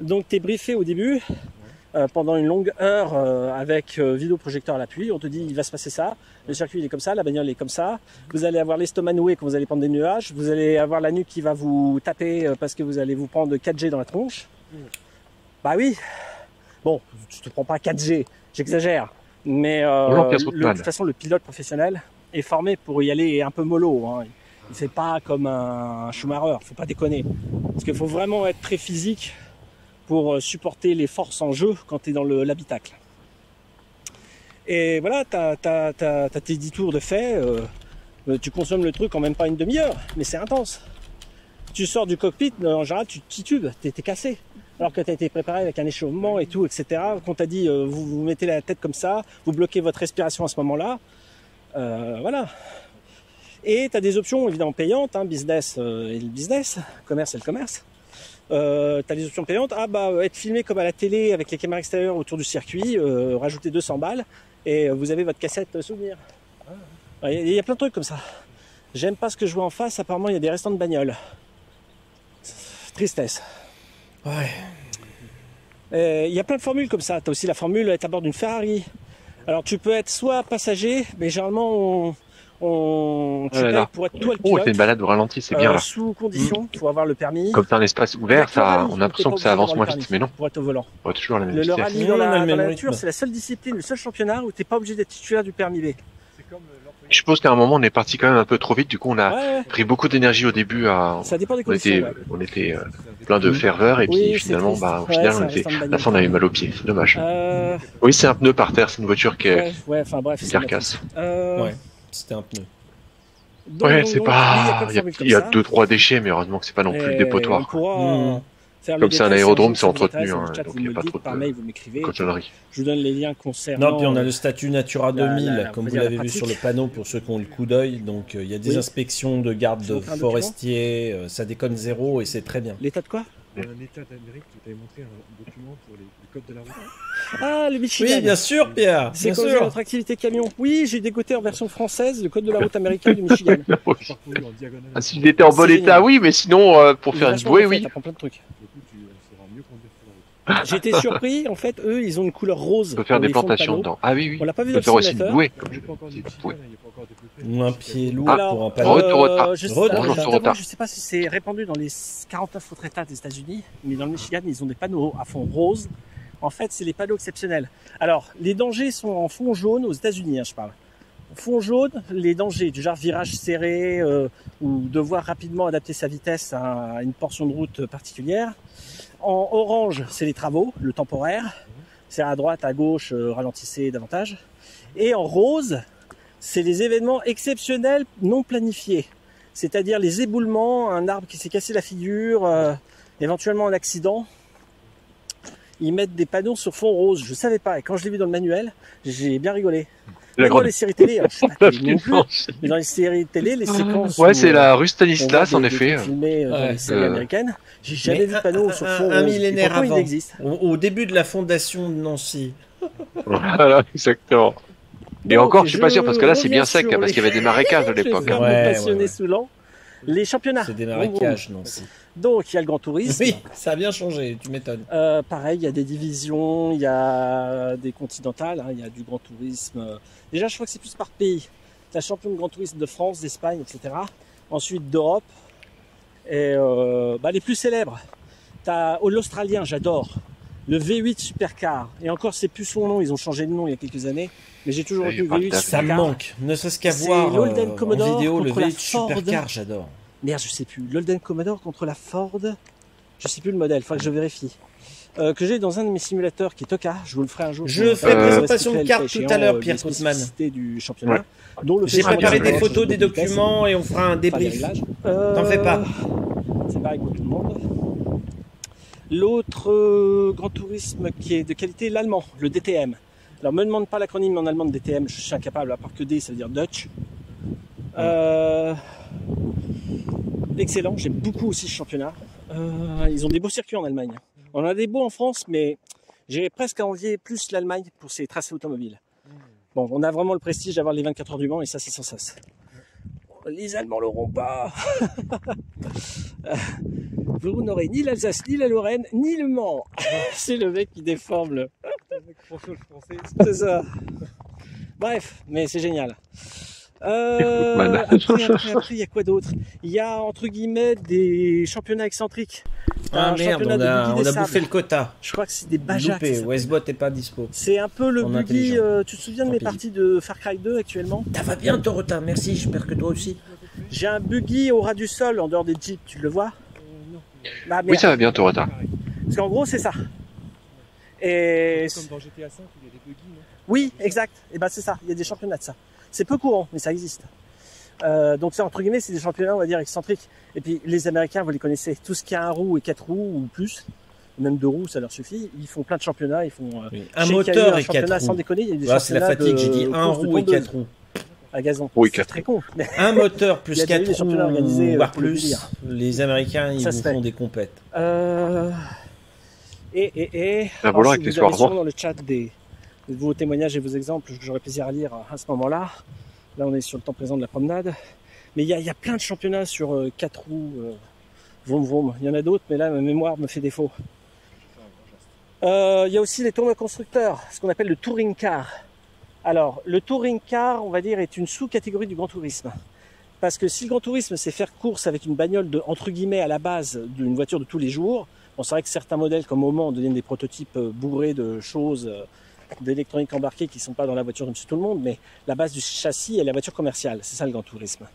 C: Donc tu es briefé au début euh, pendant une longue heure euh, avec vidéoprojecteur à l'appui. On te dit il va se passer ça, le circuit il est comme ça, la bagnole est comme ça. Vous allez avoir l'estomac noué quand vous allez prendre des nuages. Vous allez avoir la nuque qui va vous taper parce que vous allez vous prendre 4G dans la tronche. Bah oui. Bon, tu te prends pas 4G, j'exagère. Mais euh, le- de toute façon le pilote professionnel est formé pour y aller un peu mollo. Hein. Il fait pas comme un Schumacher, faut pas déconner. Parce qu'il faut vraiment être très physique pour euh, supporter les forces en jeu quand tu es dans le- l'habitacle. Et voilà, tu as, tes 10 tours de fait, euh, tu consommes le truc en même pas une demi-heure, mais c'est intense. Tu sors du cockpit, euh, en général tu titubes, t'es t'es cassé. Alors que tu as été préparé avec un échauffement et tout, etc. Qu'on t'a dit, euh, vous vous mettez la tête comme ça, vous bloquez votre respiration à ce moment-là. Euh, voilà. Et tu as des options évidemment payantes, hein, business euh, et le business, commerce et le commerce. Euh, tu as des options payantes. Ah bah être filmé comme à la télé avec les caméras extérieures autour du circuit, euh, rajouter 200 balles et euh, vous avez votre cassette euh, souvenir. Il y a plein de trucs comme ça. J'aime pas ce que je vois en face. Apparemment, il y a des restants de bagnoles. Tristesse.
A: Ouais.
C: Euh, Il y a plein de formules comme ça. Tu as aussi la formule être à bord d'une Ferrari. Alors tu peux être soit passager, mais généralement on, on tu
B: Oh là
C: payes
B: là.
C: pour être toi le
B: Oh, c'est une balade au ralenti, c'est bien
C: euh,
B: là.
C: sous condition, faut avoir le permis.
B: Comme c'est un espace ouvert, ça,
C: rallye,
B: on a l'impression que ça avance moins vite, mais non.
C: Pour être au volant.
B: On toujours la même
C: Le, le rallye dans la, dans nature, c'est la seule discipline, le seul championnat où t'es pas obligé d'être titulaire du permis B.
D: C'est comme euh, l'employé.
B: Je suppose qu'à un moment, on est parti quand même un peu trop vite, du coup, on a
C: Ouais,
B: pris beaucoup d'énergie au début à,
C: Ça dépend des
B: on
C: conditions.
B: était,
C: ouais.
B: on était euh, plein de ferveur, et
C: Oui,
B: puis finalement, bah, au final, on était, à la fin, on a eu mal aux pieds, c'est dommage.
C: Euh,
B: Oui, c'est un pneu par terre, c'est une voiture qui est,
C: ouais, ouais, enfin bref.
B: carcasse.
C: Euh,
A: Ouais. C'était un pneu.
C: donc,
B: Ouais, c'est pas,
C: il y a
B: y a, deux, trois déchets, mais heureusement que c'est pas non plus le
C: Et On
B: dépotoir.
C: pourra
A: Mmh.
B: Comme c'est un aérodrome, c'est entretenu, hein, donc il y a pas trop
C: par
B: de
C: mail, vous m'écrivez.
B: Cochonnerie.
C: Je vous donne les liens concernant.
A: Non, puis on a le statut Natura
C: la-
A: 2000,
C: la-
A: comme vous l'avez vu sur le panneau pour ceux qui ont le coup d'œil. Donc euh, il y a des
C: Oui.
A: inspections de gardes forestiers, euh, ça déconne zéro et c'est très bien.
C: L'état de quoi?
D: Un État d'Amérique, tu t'avais montré un document pour les, le code de la route.
C: Ah, le Michigan.
A: Oui, bien sûr, Pierre.
C: C'est
A: sûr.
C: notre activité camion. Oui, j'ai dégoté en version française le code de la route américaine du Michigan.
B: Ah, s'il était en bon état,
C: génial.
B: oui, mais sinon, euh, pour faire une bouée, oui.
C: T'apprends plein de trucs.
D: Du coup, tu sauras mieux conduire
C: été surpris, en fait, eux, ils ont une couleur rose.
B: On peut faire des
C: de
B: plantations
C: panneaux.
B: dedans. Ah oui, oui.
C: On l'a pas vu
B: On
C: dans
B: peut faire
C: le
B: aussi
D: développé.
A: Ou un pied lourd
C: Alors,
A: pour un panneau. Road to
C: alors,
B: Rota.
C: je t'avoue, je sais pas si c'est répandu dans les 49 autres États des États-Unis, mais dans le Michigan, ils ont des panneaux à fond rose. En fait, c'est les panneaux exceptionnels. Alors, les dangers sont en fond jaune aux États-Unis, hein, je parle. Fond jaune, les dangers du genre virage serré euh, ou devoir rapidement adapter sa vitesse à une portion de route particulière. En orange, c'est les travaux, le temporaire. C'est à droite, à gauche, euh, ralentissez davantage. Et en rose, c'est les événements exceptionnels non planifiés. C'est-à-dire les éboulements, un arbre qui s'est cassé la figure, euh, éventuellement un accident. Ils mettent des panneaux sur fond rose. Je savais pas. Et quand je l'ai vu dans le manuel, j'ai bien rigolé.
B: La grande.
C: les séries télé, alors, je sais pas télé non plus, mais dans les séries télé, les séquences.
B: Ouais, c'est
C: euh,
B: la rue
C: on
B: Stanislas, en effet.
C: filmés euh, dans les séries
B: Euh,
C: américaines. J'ai jamais
A: Mais
C: vu de
A: un-
C: panneau
A: un-
C: sur fond
A: un millénaire avant.
C: il existe.
A: Au, début de la fondation de Nancy.
B: Voilà, exactement. Et encore, je suis pas sûr, parce que là, c'est bien sec,
C: sur
B: parce qu'il y avait des marécages à l'époque. hein.
A: Ouais,
C: sous l'an. Les championnats.
A: C'est des marécages, Nancy.
C: Donc, il y a le Grand Tourisme.
A: Oui, ça a bien changé, tu m'étonnes.
C: Euh, pareil, il y a des divisions, il y a des continentales, hein, il y a du Grand Tourisme. Déjà, je crois que c'est plus par pays. Tu as champion de Grand Tourisme de France, d'Espagne, etc. Ensuite, d'Europe. Et euh, bah, les plus célèbres. Tu as l'Australien, j'adore. Le V8 Supercar. Et encore, c'est plus son nom, ils ont changé de nom il y a quelques années. Mais j'ai toujours retenu
B: il parle
C: V8
B: d'Afrique.
A: Ça me
C: Supercar.
A: manque, ne serait-ce qu'à voir euh, en vidéo le
C: contre la
A: V8
C: Ford.
A: Supercar, j'adore.
C: Merde, je sais plus. L'Holden Commodore contre la Ford. Je sais plus le modèle, faudrait que je vérifie. Euh, que j'ai dans un de mes simulateurs qui est Toka. Je vous le ferai un jour.
A: Je fais
B: Euh,
A: présentation de cartes tout à l'heure,
C: échéant,
A: Pierre
C: du championnat.
B: Ouais.
C: Le
A: J'ai préparé
C: de
A: des photos, des documents et on fera un débrief. T'en
C: Euh,
A: fais pas.
C: C'est pareil pour tout le monde. L'autre euh, grand tourisme qui est de qualité, l'allemand, le DTM. Alors me demande pas l'acronyme en allemand de DTM, je suis incapable, à part que D, ça veut dire Dutch. Euh, excellent, j'aime beaucoup aussi ce championnat. Euh, ils ont des beaux circuits en Allemagne. On a des beaux en France, mais j'ai presque envié plus l'Allemagne pour ses tracés automobiles. Bon, on a vraiment le prestige d'avoir les 24 heures du Mans et ça c'est sans cesse. Les Allemands l'auront pas. Vous n'aurez ni l'Alsace, ni la Lorraine, ni le Mans. c'est le mec qui déforme le. C'est ça. Bref, mais c'est génial. Euh, après, après, après, il y a quoi d'autre? Il y a entre guillemets des championnats excentriques.
A: Ah
C: un
A: merde,
C: championnat
A: on
C: de
A: a, on a bouffé le quota.
C: Je crois que c'est des s'appelle.
A: Westbot est pas dispo.
C: C'est un peu le
A: En
C: buggy. euh, tu te souviens de mes parties de Far Cry 2 actuellement?
A: Ça va bien, Torota, merci, j'espère que toi aussi.
C: J'ai un buggy au ras du sol en dehors des jeeps. Tu le vois? Ah,
B: Oui,
C: merde.
B: ça va bien, Torota.
C: Parce qu'en gros, c'est ça. Et
D: Comme dans GTA 5, il y a des buggy, non?
C: Oui, exact. Et ben c'est ça. Il y a des championnats de ça. C'est peu courant, mais ça existe. Euh, donc c'est entre guillemets, c'est des championnats, on va dire excentriques. Et puis les Américains, vous les connaissez. Tout ce qui a un roue et quatre roues ou plus, même deux roues, ça leur suffit. Ils font plein de championnats, ils font. euh,
A: Oui. Un moteur
C: un
A: et
C: championnat,
A: quatre
C: Sans
A: roues.
C: déconner, il y a des
A: Voilà, c'est la fatigue, j'ai dit un roue et quatre roues.
C: à gazon.
B: Oui,
C: c'est
B: quatre
C: très con. Mais
A: Un moteur plus 4
C: des championnats organisés,
A: roues,
C: euh,
A: voire
C: pour le
A: plus. Les Américains, ils
C: Ça
A: vous font des compètes.
C: Euh, Et, et, et.
B: Un
C: alors,
B: volant
C: si vous avez
B: accessoirement.
C: sûrement dans le chat des, vos témoignages et vos exemples que j'aurais plaisir à lire à ce moment-là. Là, on est sur le temps présent de la promenade. Mais il y a, plein de championnats sur euh, quatre roues. Euh, vroom. Il y en a d'autres, mais là, ma mémoire me fait défaut. Euh, il y a aussi les tournois constructeurs, ce qu'on appelle le touring car. Alors, le touring car, on va dire, est une sous-catégorie du grand tourisme. Parce que si le grand tourisme, c'est faire course avec une bagnole de, entre guillemets, à la base d'une voiture de tous les jours, bon, c'est que certains modèles, comme au Mans, deviennent des prototypes euh, bourrés de choses, euh, d'électronique embarquée qui sont pas dans la voiture de Monsieur Tout le Monde, mais la base du châssis est la voiture commerciale. C'est ça le grand tourisme.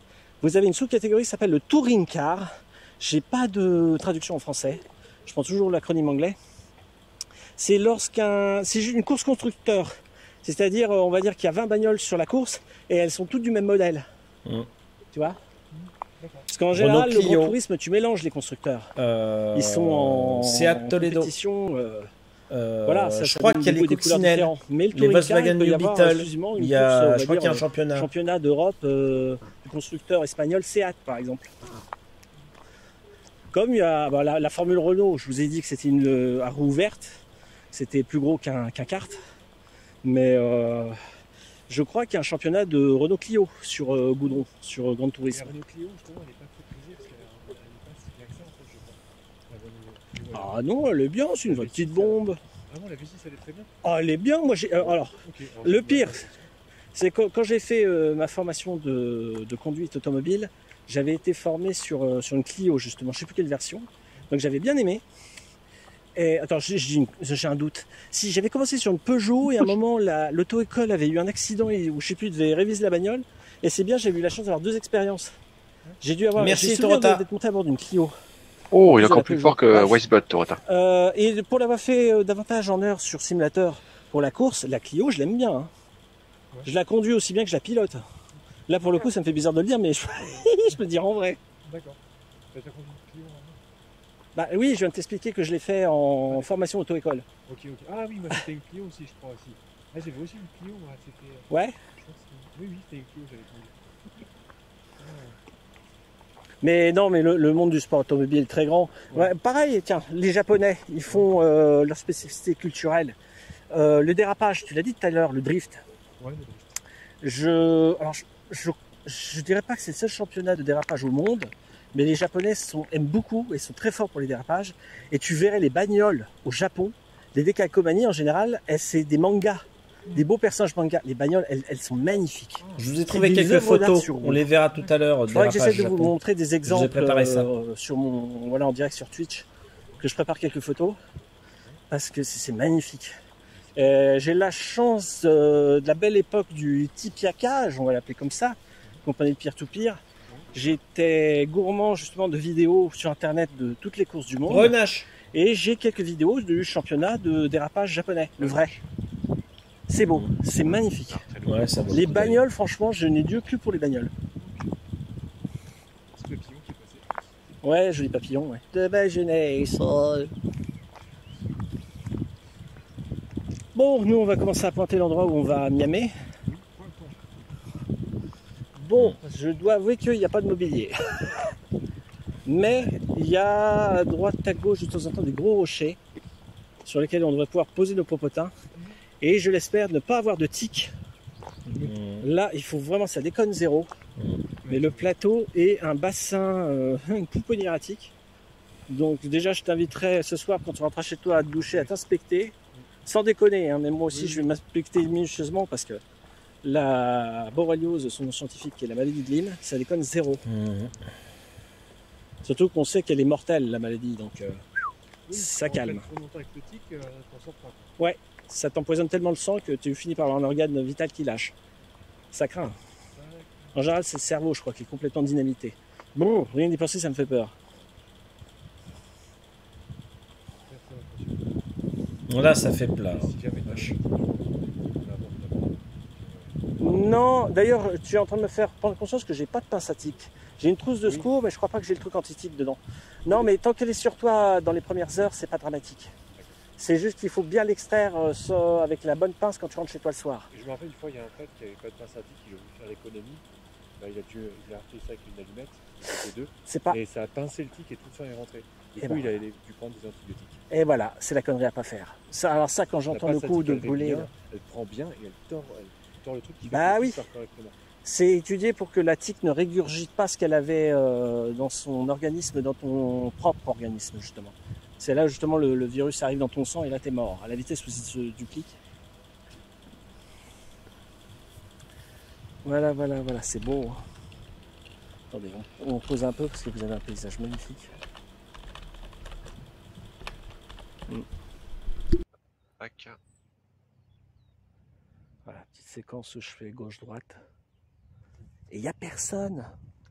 C: Vous avez une sous-catégorie qui s'appelle le touring car. J'ai pas de traduction en français. Je prends toujours l'acronyme anglais. C'est lorsqu'un, c'est une course constructeur. C'est-à-dire, euh, on va dire qu'il y a 20 bagnoles sur la course et elles sont toutes du même modèle.
A: Mm.
C: Tu vois? Parce qu'en général, le grand tourisme, tu mélanges les constructeurs.
A: Euh,
C: Ils sont en,
A: Seat
C: en
A: Toledo.
C: compétition. euh,
A: Euh,
C: voilà, ça,
A: je
C: ça
A: crois qu'il y a
C: des
A: les coccinelles.
C: Mais le
A: Les Volkswagen New Beetle. Il y a,
C: course,
A: je crois qu'il y a un championnat.
C: championnat d'Europe euh, du constructeur espagnol Seat par exemple. Comme il y a bah, la, la Formule Renault, je vous ai dit que c'était une euh, à roue verte, c'était plus gros qu'un qu'un kart, mais euh, je crois qu'il y a un championnat de Renault Clio sur euh, Goudron, sur euh, Grand Tourisme.
D: la Renault Clio, justement, elle n'est pas très prisée parce qu'elle n'est pas si bien que ça, en fait, je crois. La Renault Clio, elle-
C: Ah non, elle est bien, c'est une petite bombe.
D: Ah bon, la V6, elle est très bien
C: Ah, elle est bien, moi j'ai. euh, alors, Le pire, c'est quand, quand j'ai fait euh, ma formation de, de conduite automobile, j'avais été formé sur, euh, sur une Clio justement, je sais plus quelle version. Donc j'avais bien aimé. Et attends, j'ai un doute. Si j'avais commencé sur une Peugeot et à un moment la- l'auto-école avait eu un accident et, ou je sais plus, devait réviser la bagnole. Et c'est bien, j'ai eu la chance d'avoir deux expériences. J'ai dû avoir.
A: Merci,
C: d'être monté à bord d'une Clio.
B: Oh, il est encore plus fort que
C: Bref.
B: Wisebot, Toyota.
C: Euh, et pour l'avoir fait euh, davantage en heure sur simulateur pour la course, la Clio, je l'aime bien. hein.
D: Ouais.
C: Je la conduis aussi bien que je la pilote. Là, pour le coup, ça me fait bizarre de le dire, mais je, je peux le dire en vrai.
D: D'accord. T'as déjà conduit une Clio hein
C: Bah oui, je viens de t'expliquer que je l'ai fait en formation auto-école.
D: Ok, ok. Ah oui, moi c'était une Clio aussi, je crois aussi. Ah, j'avais aussi une Clio, moi, c'était. euh,
C: Ouais.
D: je que Oui, oui, c'était une Clio, j'avais conduit.
C: Mais non, mais le, le monde du sport automobile est très grand. Ouais, pareil, tiens, les Japonais, ils font euh, leur spécificité culturelle. Euh, le dérapage, tu l'as dit tout à l'heure, le drift.
D: Ouais, mais bon.
C: Je, alors, je, je, je dirais pas que c'est le seul championnat de dérapage au monde, mais les Japonais sont, aiment beaucoup et sont très forts pour les dérapages. Et tu verrais les bagnoles au Japon, les décalcomanies en général, elles, c'est des mangas, des beaux personnages mangas. Les bagnoles, elles, elles sont magnifiques.
A: Je vous ai trouvé quelques photos. On les verra tout à l'heure.
C: Il faudrait que j'essaie de vous montrer des exemples euh, sur mon, voilà, en direct sur Twitch, que je prépare quelques photos, parce que c'est magnifique. Euh, J'ai la chance euh, de la belle époque du tipiakage, on va l'appeler comme ça, compagnie de peer to peer. J'étais gourmand justement de vidéos sur internet de toutes les courses du monde.
A: Renache.
C: Et j'ai quelques vidéos du championnat de dérapage japonais, le vrai. C'est beau, c'est magnifique.
A: Ouais, ça
C: Les bagnoles, franchement, je n'ai Dieu que pour les bagnoles.
D: C'est le papillon qui est passé.
C: Ouais, joli papillon, ouais. De belle jeunesse. oh. Bon, nous, on va commencer à pointer l'endroit où on va miamer. Bon, je dois avouer qu'il n'y a pas de mobilier. Mais il y a à droite, à gauche, de temps en temps, des gros rochers sur lesquels on devrait pouvoir poser nos popotins. Et je l'espère ne pas avoir de tic.
A: Mmh.
C: Là, il faut vraiment, ça déconne zéro.
A: Mm.
C: Mais le plateau est un bassin, euh, une pouponnière attique. Donc déjà, je t'inviterai ce soir quand tu rentreras chez toi à te doucher, à t'inspecter. Sans déconner, hein, mais moi aussi,
D: Oui,
C: je vais m'inspecter minutieusement parce que la borréliose, son nom scientifique, qui est la maladie de Lyme, ça déconne zéro.
A: Mmh.
C: Surtout qu'on sait qu'elle est mortelle, la maladie. Donc euh,
D: Oui,
C: Ça calme.
D: Trop longtemps avec le tic, euh, t'en sors pas.
C: Ça t'empoisonne tellement le sang que tu finis par avoir un organe vital qui lâche. Ça craint. En général, c'est le cerveau, je crois, qui est complètement dynamité. Bon, rien d'y penser, ça me fait peur.
A: Là, ça fait plat.
C: Non, d'ailleurs, tu es en train de me faire prendre conscience que j'ai pas de pince à tic. J'ai une trousse de
D: Oui.
C: secours, mais je crois pas que j'ai le truc anti-tic dedans. Non, mais tant qu'elle est sur toi dans les premières heures, c'est pas dramatique. C'est juste qu'il faut bien l'extraire euh, avec la bonne pince quand tu rentres chez toi le soir.
D: Je me rappelle une fois, il y a un pote qui avait pas de pince à tic, il a voulu faire l'économie. Bah, il a dû, il a fait ça avec une allumette, il deux,
C: C'est pas.
D: et ça a pincé le tic et tout le sang est rentré. Du
C: Et
D: coup,
C: ben.
D: il a dû prendre des antibiotiques.
C: Et voilà, c'est la connerie à pas faire. Ça, alors ça, quand j'entends le coup de brûler,
D: elle prend bien et elle tord, elle tord le truc qui
C: Bah oui.
D: correctement.
C: c'est étudié pour que la tique ne régurgite pas ce qu'elle avait euh, dans son organisme, dans ton propre organisme justement. C'est là justement le, le virus arrive dans ton sang et là t'es mort. À la vitesse où il se duplique. Voilà, voilà, voilà, c'est beau. hein. Attendez, on, on pose un peu parce que vous avez un paysage magnifique.
B: Tac.
C: Voilà, petite séquence où je fais gauche-droite. Et il n'y a personne.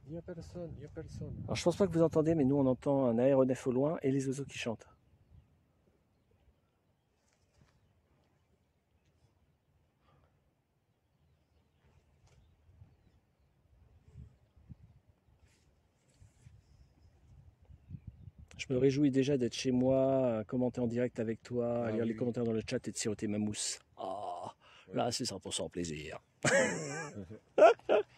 D: Il n'y a personne, il n'y a personne.
C: Alors je pense pas que vous entendez, mais nous on entend un aéronef au loin et les oiseaux qui chantent. Je me réjouis déjà d'être chez moi, à commenter en direct avec toi, à
D: Ah
C: lire
D: oui,
C: les
D: oui.
C: commentaires dans le chat et de siroter ma mousse. Ah, là c'est 100% plaisir.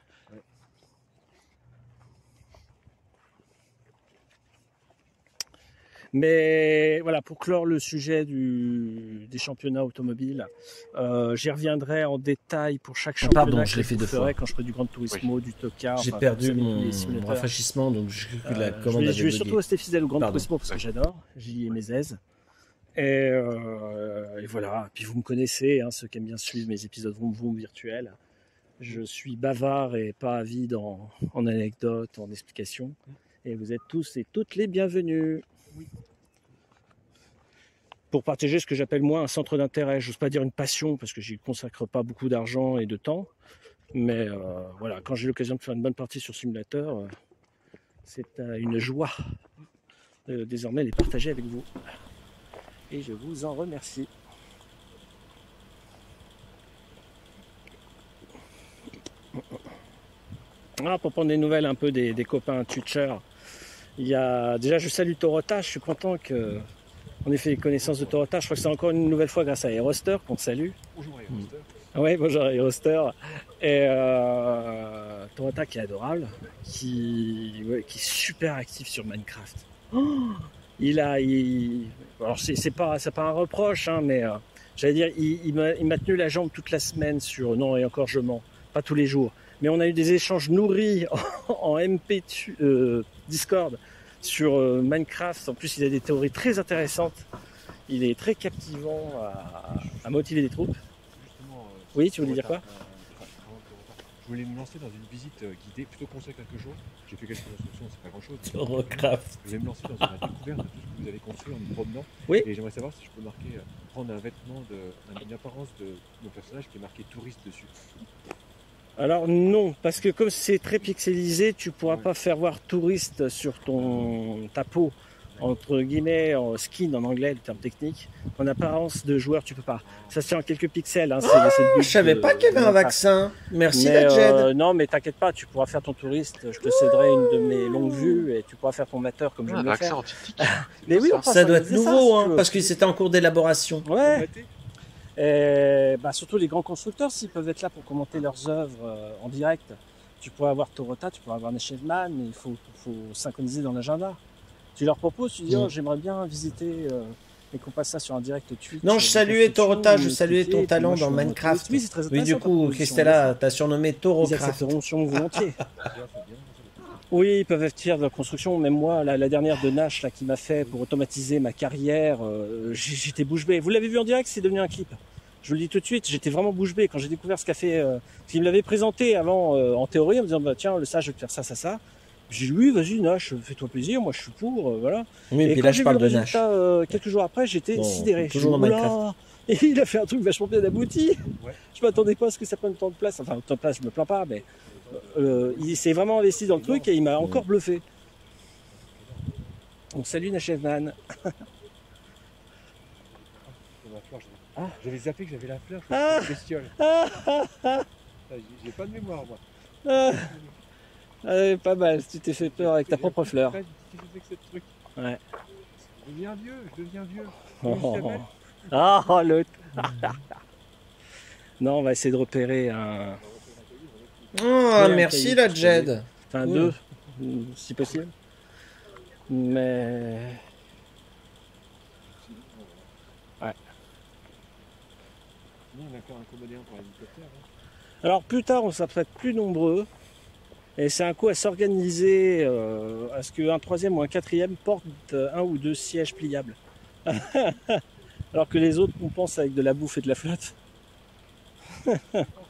C: Mais voilà, pour clore le sujet du, des championnats automobiles, euh, j'y reviendrai en détail pour chaque
A: Ah,
C: championnat
A: pardon, je l'ai fait deux
C: ferai
A: fois.
C: quand je ferai du Grand Turismo, du Tocar.
A: J'ai
C: enfin,
A: perdu mon, rafraîchissement, donc j'ai cru que la
C: Euh, je
A: commande
C: vais,
A: avait
C: je vais
A: bugué.
C: surtout rester fidèle au Grand
A: Pardon.
C: Turismo parce que j'adore, j'y ai mes aises. Et, euh, et voilà, puis vous me connaissez, hein, ceux qui aiment bien suivre mes épisodes Vroom Vroom virtuels. Je suis bavard et pas avide en, en anecdotes, en explications. Et vous êtes tous et toutes les bienvenus. Pour partager ce que j'appelle moi un centre d'intérêt, j'ose pas dire une passion parce que j'y consacre pas beaucoup d'argent et de temps. Mais euh, voilà, quand j'ai l'occasion de faire une bonne partie sur simulateur, euh, c'est euh, une joie de désormais les partager avec vous. Et je vous en remercie. Ah, pour prendre des nouvelles un peu des, copains Twitchers, il y a déjà je salue Torota, je suis content que on ait fait connaissance de Torota. Je crois que c'est encore une nouvelle fois grâce à Aeroster qu'on salue.
D: Bonjour. Aeroster.
C: Ah Ouais, bonjour Aeroster. Et euh, Torota qui est adorable, qui, ouais, qui est super actif sur Minecraft. Oh, il a, il, alors c'est pas, c'est pas un reproche, hein, mais euh, j'allais dire, il, il m'a tenu la jambe toute la semaine sur, non et encore je mens, pas tous les jours, mais on a eu des échanges nourris en, MP euh, Discord sur euh, Minecraft. En plus, il a des théories très intéressantes. Il est très captivant à, à motiver des troupes.
D: Euh,
C: Oui, tu voulais dire quoi
D: Je voulais me lancer dans une visite guidée, plutôt construire quelque chose. J'ai fait quelques constructions, c'est pas grand chose. Je vais me lancer dans la découverte de tout ce que vous avez construit en me promenant.
C: Oui.
D: Et j'aimerais savoir si je peux marquer, prendre un vêtement, de, une apparence de mon personnage qui est marqué touriste dessus.
C: Alors non, parce que comme c'est très pixelisé, tu pourras
D: Ouais.
C: pas faire voir touriste sur ton ta peau entre guillemets en skin en anglais, le terme technique. En apparence de joueur, tu peux pas. Ça se tient en quelques pixels. Hein, c'est- c'est but
A: Je savais pas qu'il y avait un vaccin. Merci
C: Mais, euh, non, mais t'inquiète pas, tu pourras faire ton touriste. Je te céderai une de mes longues vues et tu pourras faire ton mateur comme je
B: Ah,
C: le
B: vaccin
C: faire.
B: anti-tic.
C: Mais oui,
A: Ça doit être nouveau,
C: si
A: hein, parce que c'était en cours d'élaboration.
C: Ouais. Et bah, surtout les grands constructeurs, s'ils peuvent être là pour commenter leurs œuvres euh, en direct. Tu pourrais avoir Torota, tu pourrais avoir Neshevman, mais il faut, faut synchroniser dans l'agenda. Tu leur proposes, tu dis,
A: Mm.
C: oh, j'aimerais bien visiter euh, et qu'on passe ça sur un direct Twitch.
A: Non,
C: euh,
A: je
C: des
A: saluais Torota, je
C: ou
A: saluais ton talent dans Minecraft.
C: Oui, c'est très
A: Oui,
C: intéressant.
A: du
C: ta
A: coup, Christella t'a surnommé
C: Ils
A: Torocraft.
C: accepteront volontiers. Oui, ils peuvent faire de la construction. Même moi, la, la dernière de Nash là, qui m'a fait pour automatiser ma carrière, euh, j'étais bouche bée. Vous l'avez vu en direct, c'est devenu un clip. Je vous le dis tout de suite, j'étais vraiment bouche bée quand j'ai découvert ce qu'a fait. Euh, parce qu'il me l'avait présenté avant euh, en théorie en me disant bah, tiens, le ça, je vais te faire ça, ça, ça. J'ai dit oui, vas-y Nash, fais-toi plaisir, moi je suis pour, euh, voilà.
A: Oui, et puis
C: quand
A: là, je
C: vu
A: parle
C: le
A: de Nash.
C: euh, quelques jours après, j'étais
A: Bon,
C: sidéré.
A: toujours
C: Oula Et il a fait un truc vachement bien abouti.
D: Ouais.
C: Je m'attendais pas à ce que ça prenne autant de place. Enfin, autant de place, je me plains pas, mais euh, il s'est vraiment investi dans le truc et il m'a encore bluffé. Donc salut Nachevman. Ah.
D: J'avais zappé que j'avais la fleur, je
C: Ah.
D: bestiole. Ah, j'ai- J'ai pas de mémoire, moi.
C: Ah, ah, pas mal, tu t'es fait peur avec ta propre fleur.
D: Ce truc
C: Ouais.
D: Je deviens vieux, je deviens vieux.
C: Oh, Ah, oh, l'autre. non, on va essayer de repérer un.
A: Oh,
C: Ouais,
A: merci la Jed.
C: Enfin, deux, si possible. Mais.
D: On hein.
C: Alors, plus tard, on sera peut-être plus nombreux. Et c'est un coup à s'organiser euh, à ce qu'un troisième ou un quatrième porte euh, un ou deux sièges pliables. Alors que les autres compensent avec de la bouffe et de la flotte.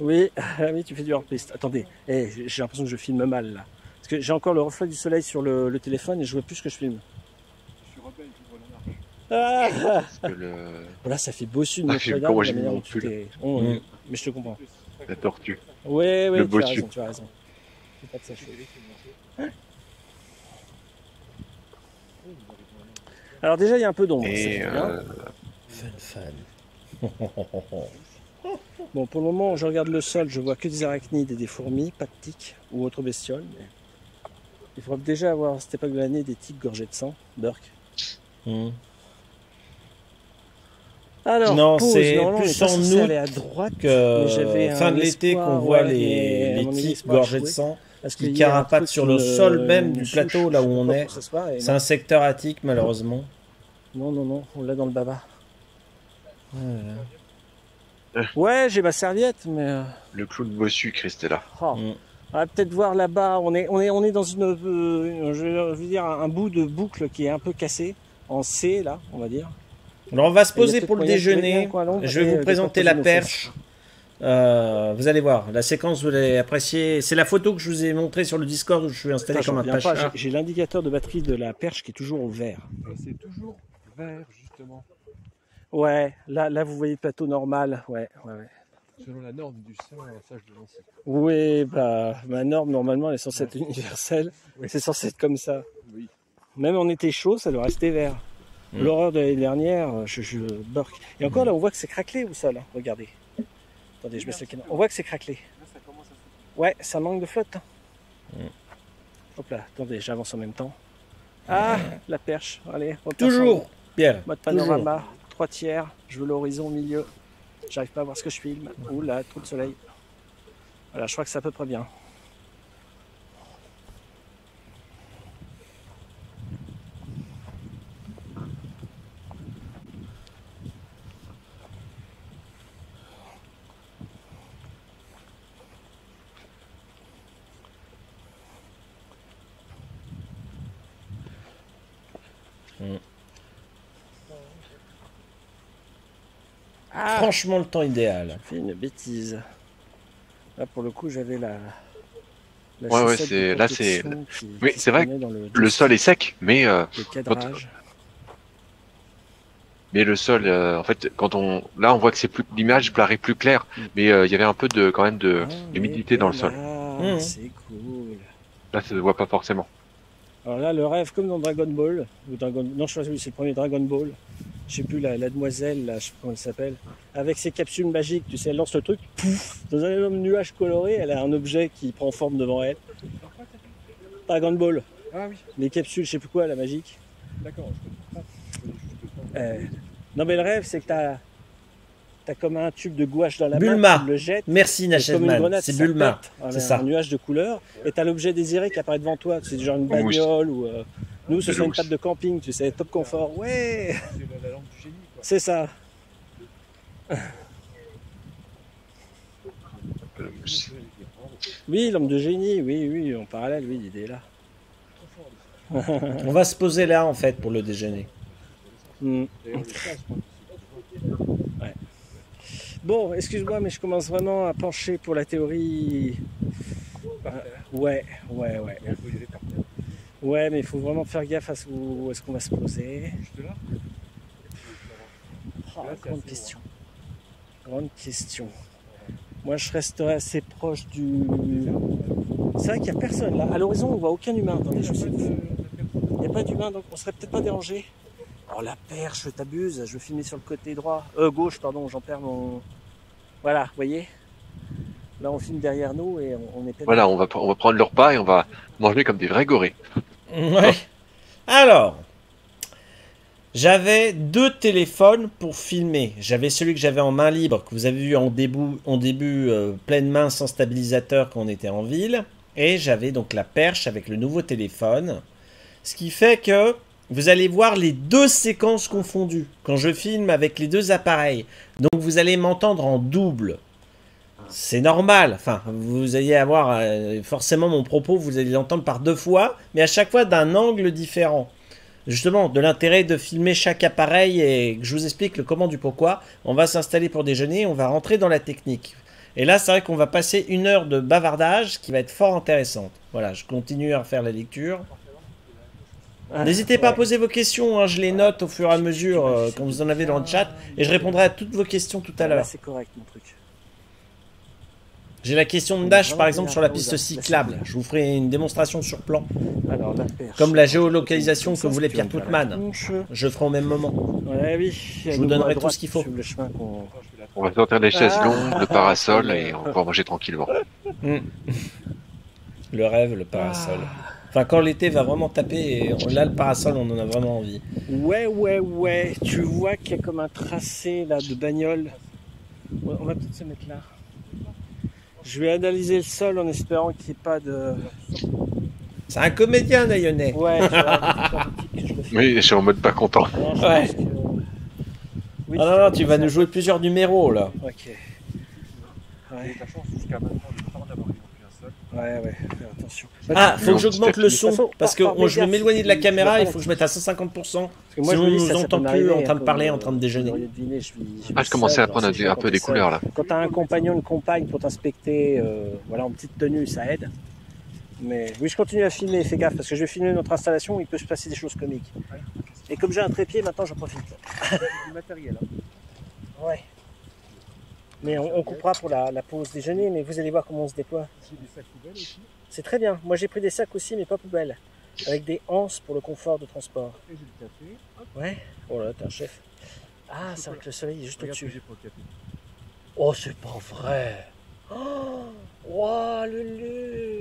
C: oui, ah oui, tu fais du hors-piste. Attendez, eh, j'ai l'impression que je filme mal là. Parce que j'ai encore le reflet du soleil sur le, le téléphone et je vois plus ce que je filme.
D: Je suis rebelle, j'ouvre la marche.
C: Ah
B: Parce que le,
C: Voilà, ça fait bossu de
B: Ah,
C: notre
B: j'ai-
C: regard,
B: comment
C: la
B: j'ai
C: manière
B: mis
C: dont
B: mon
C: tu
B: pull.
C: t'es- Oh,
A: Mm.
C: Mais je te comprends.
B: la tortue.
C: Ouais,
B: Le
C: tu as
B: bossu.
C: raison, tu as raison. Pas ça chauffe. Alors déjà, il y a un peu d'ombre.
B: euh,
A: Fun, fun.
C: Bon, pour le moment, je regarde le sol, je vois que des arachnides et des fourmis, pas de tiques ou autres bestioles. mais Il faudrait déjà avoir à cette époque de l'année des tiques gorgées de sang, Burke.
A: Hmm.
C: Alors,
A: Non, c'est plus en août
C: à droite.
A: que fin de l'été qu'on voit
C: ouais,
A: les, les tiques gorgées de sang
C: Parce
A: qui carapatent sur le sol même
C: me
A: du plateau, là où on est. C'est un secteur attique malheureusement.
C: Non, non, non, on l'a dans le baba. Ouais, j'ai ma serviette, mais. euh,
B: le clou de bossu, Christella.
C: oh.
A: Mm.
C: On va peut-être voir là-bas. On est, on est, on est dans une, euh, je veux dire, un bout de boucle qui est un peu cassé en C là, on va dire.
A: Alors on va se poser pour le déjeuner. Je vais vous présenter la perche. Euh, vous allez voir, la séquence vous allez apprécier. C'est la photo que je vous ai montrée sur le Discord où je suis installé
C: Putain,
A: comme un.
C: J'ai l'indicateur de batterie de la perche qui est toujours au vert.
D: Et c'est toujours vert, justement.
C: Ouais, là, là vous voyez le plateau normal. Ouais, ouais, ouais.
D: Selon la norme du sage de Nancy.
C: Oui, bah, ma norme, normalement, elle est censée être universelle.
D: Oui.
C: C'est censé être comme ça.
D: Oui.
C: Même en été chaud, ça doit rester vert.
A: Mm.
C: L'horreur de l'année dernière, je, je burk. Et encore là, on voit que c'est craquelé au sol. hein. Regardez. Attendez, je mets le caméra. On voit que c'est craquelé.
D: Là, ça commence à se
C: Ouais, ça manque de flotte. hein.
A: Mm.
C: Hop là, attendez, j'avance en même temps. Ah, la perche. Allez, repère
A: Toujours, Pierre.
C: Mode
A: toujours.
C: Panorama, trois tiers. Je veux l'horizon au milieu. J'arrive pas à voir ce que je filme. Ouh là, trop de soleil. Voilà, je crois que c'est à peu près bien. Ah
A: Franchement, le temps idéal.
C: J'ai fait une bêtise. Là, pour le coup, j'avais la. la
B: Ouais, ouais, c'est- là, c'est- Oui, c'est vrai
C: le,
B: Le sol est sec, mais euh,
C: le cadrage.
B: mais le sol, euh, en fait, quand on là, on voit que c'est plus l'image paraît plus claire, mais euh, il y avait un peu de quand même de
C: Ah,
B: d'humidité dans le sol.
A: Mmh.
C: C'est cool.
B: Là, ça se voit pas forcément.
C: Alors là, le rêve, comme dans Dragon Ball, ou Dragon... non, je pas, c'est le premier Dragon Ball. Je sais plus, la, la demoiselle, là, je sais pas comment elle s'appelle, avec ses capsules magiques, tu sais, elle lance le truc, pouf, dans un énorme nuage coloré, elle a un objet qui prend forme devant elle. Dragon Ball,
D: Ah oui,
C: les capsules, je sais plus quoi, la magique.
D: d'accord. je comprends. Temps.
C: Euh, non, mais le rêve, c'est que t'as as comme un tube de gouache dans la
A: Bulma.
C: main, tu le jettes,
A: Merci
C: grenade,
A: C'est Bulma. C'est ça.
C: un nuage de couleurs, et t'as l'objet désiré qui apparaît devant toi, c'est genre une bagnole ou. euh, nous, ce serait une table de camping, tu sais, top confort. Ouais,
D: C'est la, la lampe du génie, quoi.
C: c'est ça. Oui, l'homme de génie, oui, oui, en parallèle, oui, l'idée est là.
A: On va se poser là en fait pour le déjeuner.
C: Hmm.
D: D'ailleurs, le cas, je crois que
C: Bon, excuse-moi, mais je commence vraiment à pencher pour la théorie. Euh, ouais, ouais, ouais. Ouais, mais il faut vraiment faire gaffe à ce- où est-ce qu'on va se poser. Oh, grande question. Grande question. Moi, je resterai assez proche du. C'est vrai qu'il n'y a personne là. À l'horizon, on voit aucun humain. Attendez, je Il n'y a pas d'humain, donc on serait peut-être pas dérangé. Oh la perche, je t'abuse. Je veux filmer sur le côté droit. Euh, gauche, pardon, j'en perds mon. Voilà, vous voyez Là, on filme derrière nous et on, on est
B: Voilà, on va, on va prendre le repas et on va manger comme des vrais gorées.
A: Ouais. Alors, j'avais deux téléphones pour filmer. J'avais celui que j'avais en main libre, que vous avez vu en début, en début euh, pleine main sans stabilisateur quand on était en ville. Et j'avais donc la perche avec le nouveau téléphone. Ce qui fait que vous allez voir les deux séquences confondues quand je filme avec les deux appareils. Donc vous allez m'entendre en double. C'est normal. Enfin, vous allez avoir euh, forcément mon propos, vous allez l'entendre par deux fois, mais à chaque fois d'un angle différent. Justement, de l'intérêt de filmer chaque appareil et que je vous explique le comment du pourquoi. On va s'installer pour déjeuner, on va rentrer dans la technique. Et là, c'est vrai qu'on va passer une heure de bavardage qui va être fort intéressante. Voilà, je continue à faire la lecture. N'hésitez pas à poser vos questions, hein, je les note au fur et à mesure euh, quand vous en avez dans le chat et je répondrai à toutes vos questions tout à
C: Là,
A: l'heure.
C: c'est correct, mon truc.
A: J'ai la question de Dash par exemple sur la piste cyclable. Je vous ferai une démonstration sur plan,
C: Alors, la perche.
A: comme la géolocalisation que voulait Pierre
C: tronche.
A: Je ferai au même moment.
C: Ouais, oui.
A: Je vous donnerai tout ce qu'il faut.
B: On va sortir les chaises
C: Ah.
B: longues, le parasol et on va manger tranquillement.
A: Le rêve, le parasol. Enfin, quand l'été va vraiment taper, et on- là le parasol, on en a vraiment envie.
C: Ouais, ouais, ouais. Tu vois qu'il y a comme un tracé là de bagnole. On va peut-être se mettre là. Je vais analyser le sol en espérant qu'il n'y ait pas de.
A: C'est un comédien, Nayonais.
C: Ouais.
B: Oui, je suis en mode pas content.
C: Non, je
A: Ouais.
C: pense que- Oui,
A: Ah non, non, tu vas nous jouer plusieurs numéros là.
C: Ok.
D: Et
C: Ouais,
D: ta chance jusqu'à maintenant de temps d'avoir eu qu'un seul.
C: Ouais, ouais. Fais attention.
A: Ah, faut
B: Non,
A: que j'augmente le son
C: façon,
A: parce que je vais m'éloigner de la caméra. Il faut que je mette à 150%.
C: Parce que moi,
A: Sinon,
C: je me
A: on
C: dis,
A: nous entend plus en train de parler, en train de déjeuner.
C: je je
B: Ah, je commençais
C: seul,
B: à prendre un, peu des couleurs là.
C: Quand t'as un compagnon, une compagne pour t'inspecter, euh, voilà, en petite tenue, ça aide. Mais oui, je continue à filmer, fais gaffe, parce que je vais filmer notre installation, il peut se passer des choses comiques. Et comme j'ai un trépied, maintenant j'en profite.
D: Du matériel. Hein.
C: Ouais. Mais on, on coupera pour la, la pause déjeuner, mais vous allez voir comment on se déploie. C'est très bien. Moi j'ai pris des sacs aussi, mais pas poubelles. Avec des anses pour le confort de transport.
D: Et j'ai le café.
C: Ouais. Oh là, t'es un chef. Ah, c'est vrai que le soleil est juste au-dessus. Oh, c'est pas vrai. Oh, wow, le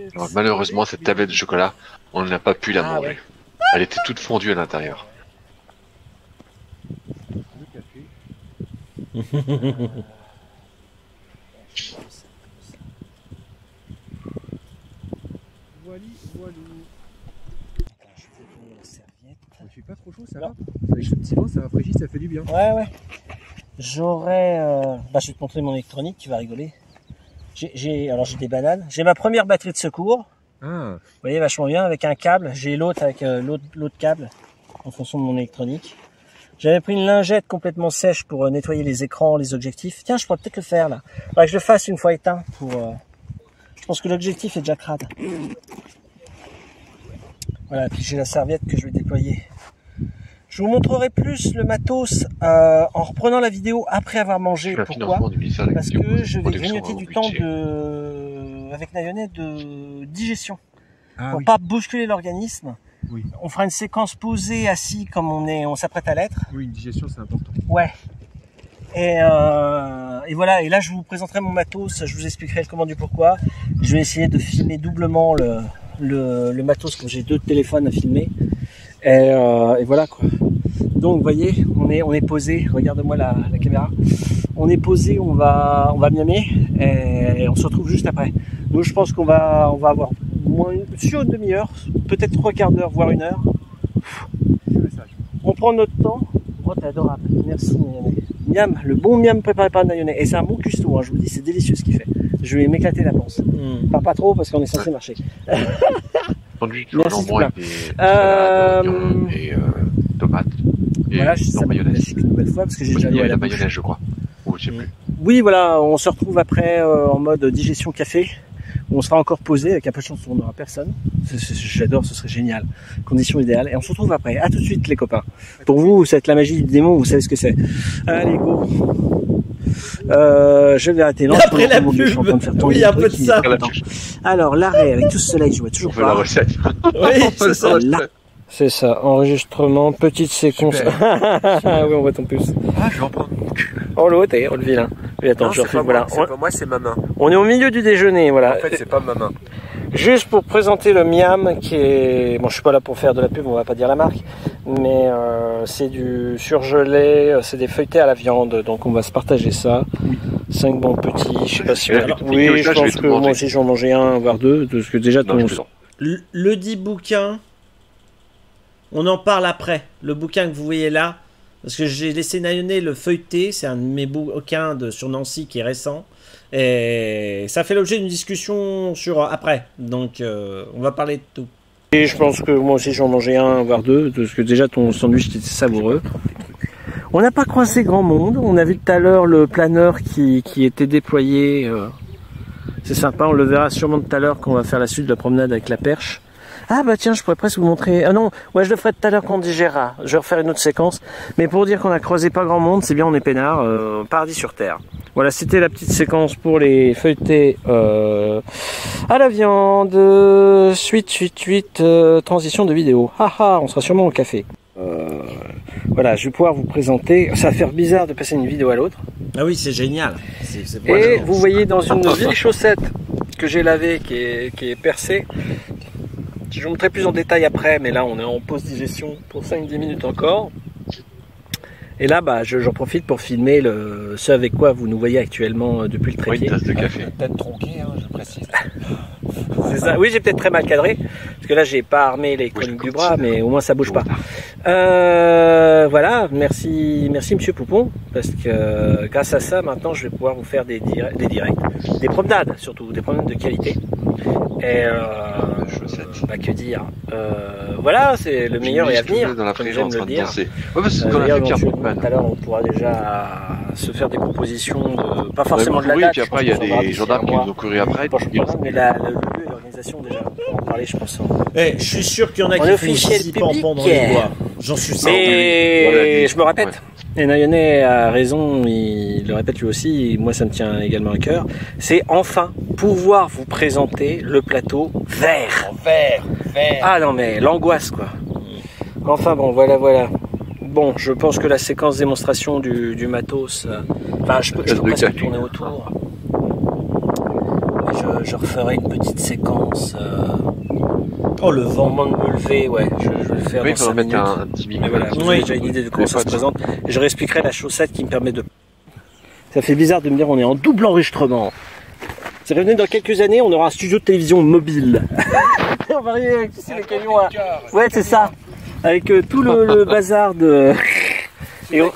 C: luxe.
B: Alors, malheureusement, cette tablette de chocolat, on n'a pas pu la
C: Ah,
B: manger.
C: ouais.
B: Elle était toute fondue à l'intérieur.
D: Le café. Voili, voilou.
C: Attends, je vais prendre la serviette.
D: Il fait pas trop chaud, ça
C: Non.
D: va Avec ce petit vent, ça rafraîchit, ça fait du bien.
C: Ouais, ouais. J'aurais. euh, Bah, je vais te montrer mon électronique, tu vas rigoler. J'ai- alors j'ai des bananes. J'ai ma première batterie de secours.
D: Ah,
C: Vous voyez, vachement bien avec un câble. J'ai l'autre avec euh, l'autre l'autre câble en fonction de mon électronique. J'avais pris une lingette complètement sèche pour euh, nettoyer les écrans, les objectifs. Tiens, je pourrais peut-être le faire là. Faudrait que je le fasse une fois éteint pour. euh, Je pense que l'objectif est déjà crade. Voilà, puis j'ai la serviette que je vais déployer. Je vous montrerai plus le matos euh, en reprenant la vidéo après avoir mangé. Pourquoi Parce que je vais grignoter du temps de avec Nayonet de digestion
D: ah
C: pour
D: oui.
C: pas bousculer l'organisme.
D: Oui.
C: On fera une séquence posée assis comme on est, on s'apprête à l'être.
D: oui, une digestion, c'est important.
C: Ouais. Et, euh, et voilà. Et là, je vous présenterai mon matos. Je vous expliquerai le comment du pourquoi. Je vais essayer de filmer doublement le le, le matos comme j'ai deux téléphones à filmer. Et, euh, et voilà quoi. Donc, vous voyez, on est on est posé. Regarde-moi la, la caméra. On est posé. On va on va miamer et, on se retrouve juste après. Donc, je pense qu'on va on va avoir moins une, sur une demi-heure, peut-être trois quarts d'heure, voire une heure. On prend notre temps. Oh, t'es adorable. Merci, Nayone. Miam, le bon miam préparé par Nayone. Et c'est un bon cuistot, hein, je vous dis, c'est délicieux ce qu'il fait. Je vais m'éclater la panse.
A: Hmm.
C: Pas, pas trop parce qu'on est censé marcher. Merci,
B: jambon avec des
C: Euh,
B: salades, oignons et euh, tomates. Et
C: voilà, je
B: non,
C: ça
B: mayonnaise.
C: une nouvelle fois parce que j'ai
B: Oui,
C: déjà
B: il y
C: l'eau à
B: a
C: la
B: mayonnaise, je crois. Ou je sais plus.
C: Oui, voilà, on se retrouve après euh, en mode digestion café. où On sera encore posé avec un peu de chance, on n'aura personne. C'est- c'est- J'adore, ce serait génial. Condition idéale. Et on se retrouve après. À tout de suite, les copains. Pour vous, être la magie du démon, vous savez ce que c'est. Allez, go. Euh, je vais arrêter. Non,
A: Après
C: je
A: la
C: suis en train de faire
A: pub.
C: tourner
A: Oui,
C: le
A: un peu de
C: il
A: ça.
C: pas. Alors, l'arrêt avec tout ce soleil, je vois toujours
B: On veut la
C: pas.
B: recette.
A: Oui, c'est ça.
C: Là. C'est ça, enregistrement, petite séquence. oui, on voit ton pouce.
B: Ah, je vais en prendre.
C: Oh l'autre, oh le vilain. Oui, attends,
D: Non,
C: je refais,
D: pas
C: voilà.
D: moi, c'est pas moi, c'est ma main.
C: On, on est au milieu du déjeuner, voilà.
D: En fait, c'est pas ma main.
C: Juste pour présenter le miam qui est. Bon, je suis pas là pour faire de la pub, on va pas dire la marque, mais euh, c'est du surgelé, euh, c'est des feuilletés à la viande, donc on va se partager ça. Cinq bons petits, je sais pas si.
B: Tu
C: Oui, je pense que moi aussi j'en mangeais un, voire deux, parce que déjà
B: Non,
C: ton.
A: Le, le dit bouquin, on en parle après. Le bouquin que vous voyez là, parce que j'ai laissé naïonner le feuilleté, c'est un de mes bouquins de, sur Nancy qui est récent. Et ça fait l'objet d'une discussion sur après. Donc euh, on va parler de tout.
C: Et je pense que moi aussi j'en mangeais un, voire deux, parce que déjà ton sandwich était savoureux. On n'a pas croisé grand monde. On a vu tout à l'heure le planeur qui, qui était déployé. euh, C'est sympa, on le verra sûrement tout à l'heure quand on va faire la suite de la promenade avec la perche. Ah bah tiens, je pourrais presque vous montrer. Ah non, ouais, je le ferai tout à l'heure quand on digérera. Je vais refaire une autre séquence. Mais pour dire qu'on a croisé pas grand monde, c'est bien, on est peinard, euh, paradis sur terre. Voilà, c'était la petite séquence pour les feuilletés euh, à la viande. Suite, suite, suite, euh, transition de vidéo. Haha, on sera sûrement au café. Euh, voilà, je vais pouvoir vous présenter. Ça va faire bizarre de passer une vidéo à l'autre.
A: Ah oui, c'est génial.
C: Et vous voyez dans une vieille chaussette que j'ai lavée, qui est, qui est percée. Je vous montrerai plus en détail après, mais là on est en pause digestion pour 5-10 minutes encore. Et là, bah, je- j'en profite pour filmer le, ce avec quoi vous nous voyez actuellement euh, depuis le
B: Oui,
C: trépied.
B: une tasse de café.
D: Peut-être tronqué, hein, je précise.
C: C'est ça. Oui, j'ai peut-être très mal cadré, parce que là j'ai pas armé les chroniques du bras, mais au moins ça bouge pas. Euh, voilà, merci, merci Monsieur Poupon, parce que euh, grâce à ça, maintenant, je vais pouvoir vous faire des, dire- des directs, des promenades surtout, des promenades de qualité. Et euh, bah, que dire euh, Voilà, c'est le meilleur est à venir.
B: dans la
C: comme j'aime le dire.
B: Ouais, parce
C: Euh. Tout à l'heure, on pourra déjà se faire des compositions, de, pas forcément
B: Ouais,
C: de la
B: oui,
C: date.
B: puis après, il y a des gendarmes qui
C: mois.
B: nous ont couru après.
C: Prochain
B: Ils-
C: programme, mais la- le lieu et l'organisation déjà, on va en parler, je pense. en-
A: Eh, je suis sûr qu'il y en a qui zizi pampon
C: public.
A: dans les bois. J'en suis certain.
C: Mais je me répète, et Nayonnet a raison, il le répète lui aussi, moi ça me tient également à cœur, c'est enfin pouvoir vous présenter le plateau vert.
D: Vert, vert.
C: Ah non mais l'angoisse quoi. Enfin bon, voilà, voilà. Bon, je pense que la séquence démonstration du, du matos, euh, enfin je peux, je peux
B: café.
C: tourner autour. Je, referai une petite séquence euh,
A: Oh le
C: au
A: vent.
C: moment de me lever, ouais, je, je vais le faire
B: Oui,
C: dans
B: il faudra
C: 5
B: mettre
C: minutes.
B: un, un petit micro.
C: voilà, vous
A: Oui.
C: avez déjà une idée de comment ça se présente. Et je réexpliquerai la chaussette qui me permet de. Ça fait bizarre de me dire on est en double enregistrement. C'est revenu dans quelques années, on aura un studio de télévision mobile. on va arriver avec tu sais, les camions à... Ouais, c'est ça. Avec euh, tout le, le bazar de. Et on-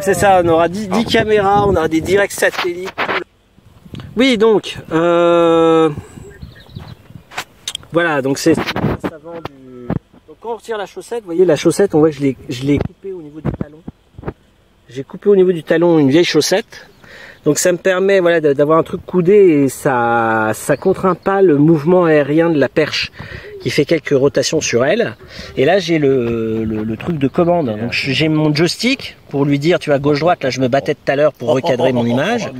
C: C'est ça, on aura 10, 10 caméras, on aura des directs satellites. Oui, donc. euh, Voilà, donc c'est. Donc quand on retire la chaussette, vous voyez la chaussette, on voit que je l'ai, coupée au niveau du talon. J'ai coupé au niveau du talon une vieille chaussette. Donc ça me permet voilà d'avoir un truc coudé et ça ça contraint pas le mouvement aérien de la perche qui fait quelques rotations sur elle. Et là j'ai le, le, le truc de commande. Donc j'ai mon joystick pour lui dire tu vas gauche droite. Là je me battais tout à l'heure pour recadrer mon image.
A: Oh,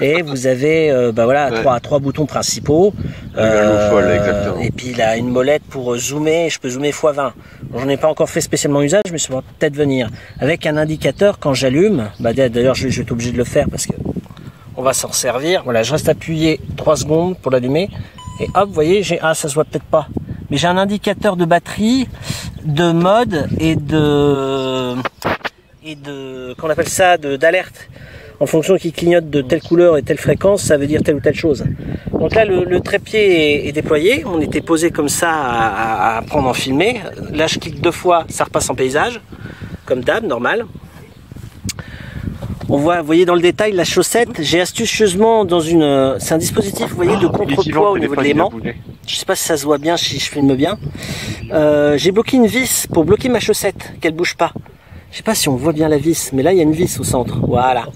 A: non.
C: Et vous avez euh, bah voilà
B: Ouais.
C: trois trois boutons principaux.
B: Folle, exactement.
C: Et puis il a une molette pour euh, zoomer. Je peux zoomer x20. Bon, J'en ai pas encore fait spécialement usage, mais ça va peut-être venir. Avec un indicateur quand j'allume. Bah d'ailleurs je, vais- je vais être obligé de le faire parce que on va s'en servir. Voilà, je reste appuyé 3 secondes pour l'allumer. Et hop, vous voyez, j'ai ah ça se voit peut-être pas. Mais j'ai un indicateur de batterie, de mode et de et de qu'on appelle ça d'alerte. En fonction qu'il clignote de telle couleur et telle fréquence, ça veut dire telle ou telle chose. Donc là, le, trépied est, déployé. On était posé comme ça à, à- prendre en filmé. Là, je clique deux fois, ça repasse en paysage, comme d'hab, normal. On voit, vous voyez dans le détail la chaussette. J'ai astucieusement dans une, euh, c'est un dispositif, vous voyez, de contrepoids au niveau de l'aimant. Je sais pas si ça se voit bien, si je filme bien. Euh, j'ai bloqué une vis pour bloquer ma chaussette, qu'elle bouge pas. Je sais pas si on voit bien la vis, mais là il y a une vis au centre. Voilà.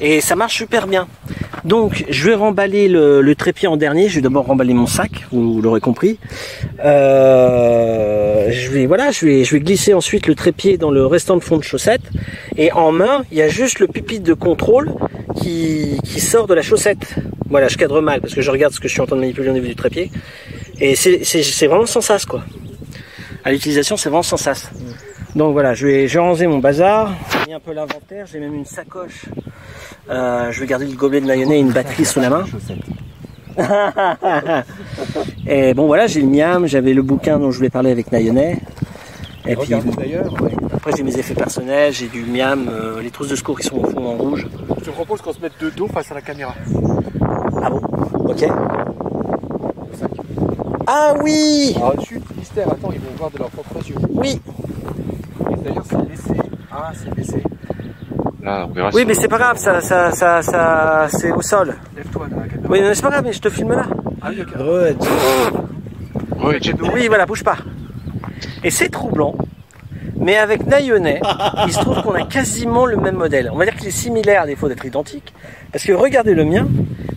C: Et ça marche super bien. Donc je vais remballer le, le trépied en dernier. Je vais d'abord remballer mon sac, vous l'aurez compris. Euh, je vais voilà, je vais je vais glisser ensuite le trépied dans le restant de fond de chaussette. Et en main, il y a juste le pupitre de contrôle qui, qui sort de la chaussette. Voilà, je cadre mal parce que je regarde ce que je suis en train de manipuler au niveau du trépied. Et c'est vraiment sans sas quoi. À l'utilisation, c'est vraiment sans sas. Donc voilà, je vais, je vais ranger mon bazar. J'ai mis un peu l'inventaire. J'ai même une sacoche Euh, je vais garder le gobelet de Nayonet et une batterie sous la main. et bon voilà, j'ai le miam, j'avais le bouquin dont je voulais parler avec Nayonet. Et puis
D: d'ailleurs,
C: ouais. après j'ai mes effets personnels, j'ai du miam, euh, les trousses de secours qui sont au fond en rouge.
D: je te propose qu'on se mette de dos face à la caméra.
C: Ah bon? Ok. Ah oui
D: Alors, chut, mystère, attends, ils vont voir de leurs propres yeux.
C: Oui
D: D'ailleurs, c'est baissé. Ah, c'est.
B: Là, on verra
C: Oui
B: si-
C: mais c'est pas grave, ça, ça, ça, ça c'est au sol.
D: Lève-toi dans la caméra.
C: Oui mais c'est pas grave, mais je te filme là.
D: Ah oui, ok.
A: Ouais,
B: Ouais, tu-
C: Oui, voilà, bouge pas. Et c'est troublant. Mais avec Nayonet, il se trouve qu'on a quasiment le même modèle. On va dire qu'il est similaire à défaut d'être identique. Parce que regardez le mien,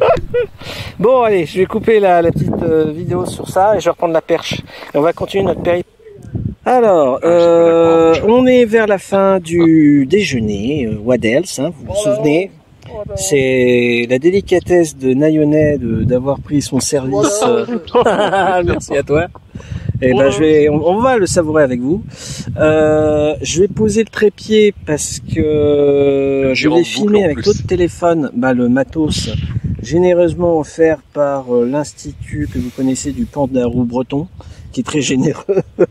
C: bon, allez, je vais couper la, la petite euh, vidéo sur ça et je vais reprendre la perche. Et on va continuer notre périple. Alors, euh, on est vers la fin du déjeuner, euh, what else, hein, vous vous souvenez c'est la délicatesse de Nayonet de- d'avoir pris son service. euh, Merci à toi. Et ben je vais, on, on va le savourer avec vous. Euh, je vais poser le trépied parce que je filmer
B: en
C: avec l'autre téléphone, bah, le matos généreusement offert par euh, l'institut que vous connaissez du Pandarou breton, qui est très généreux.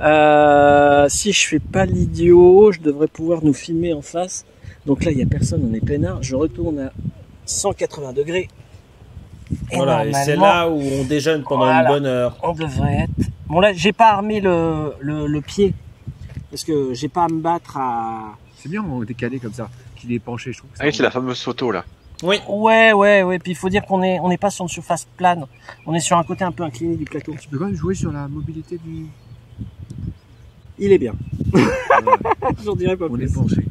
C: Euh, si je fais pas l'idiot, je devrais pouvoir nous filmer en face. Donc là, il y a personne, on est peinard. Je retourne à 180 degrés. Et
A: Voilà, et c'est là où on déjeune pendant
C: Voilà.
A: une bonne heure.
C: on devrait être. Bon là, j'ai pas armé le, le, le pied parce que j'ai pas à me battre à.
D: C'est bien en décalé comme ça, qu'il est penché, je trouve.
B: Ah oui, c'est la fameuse photo là.
A: Oui.
C: Ouais, ouais, ouais. Puis il faut dire qu'on est, on n'est pas sur une surface plane. On est sur un côté un peu incliné du plateau.
D: Tu peux quand même jouer sur la mobilité du.
C: Il est bien. J'en dirais pas
D: On
C: plus.
D: est penché.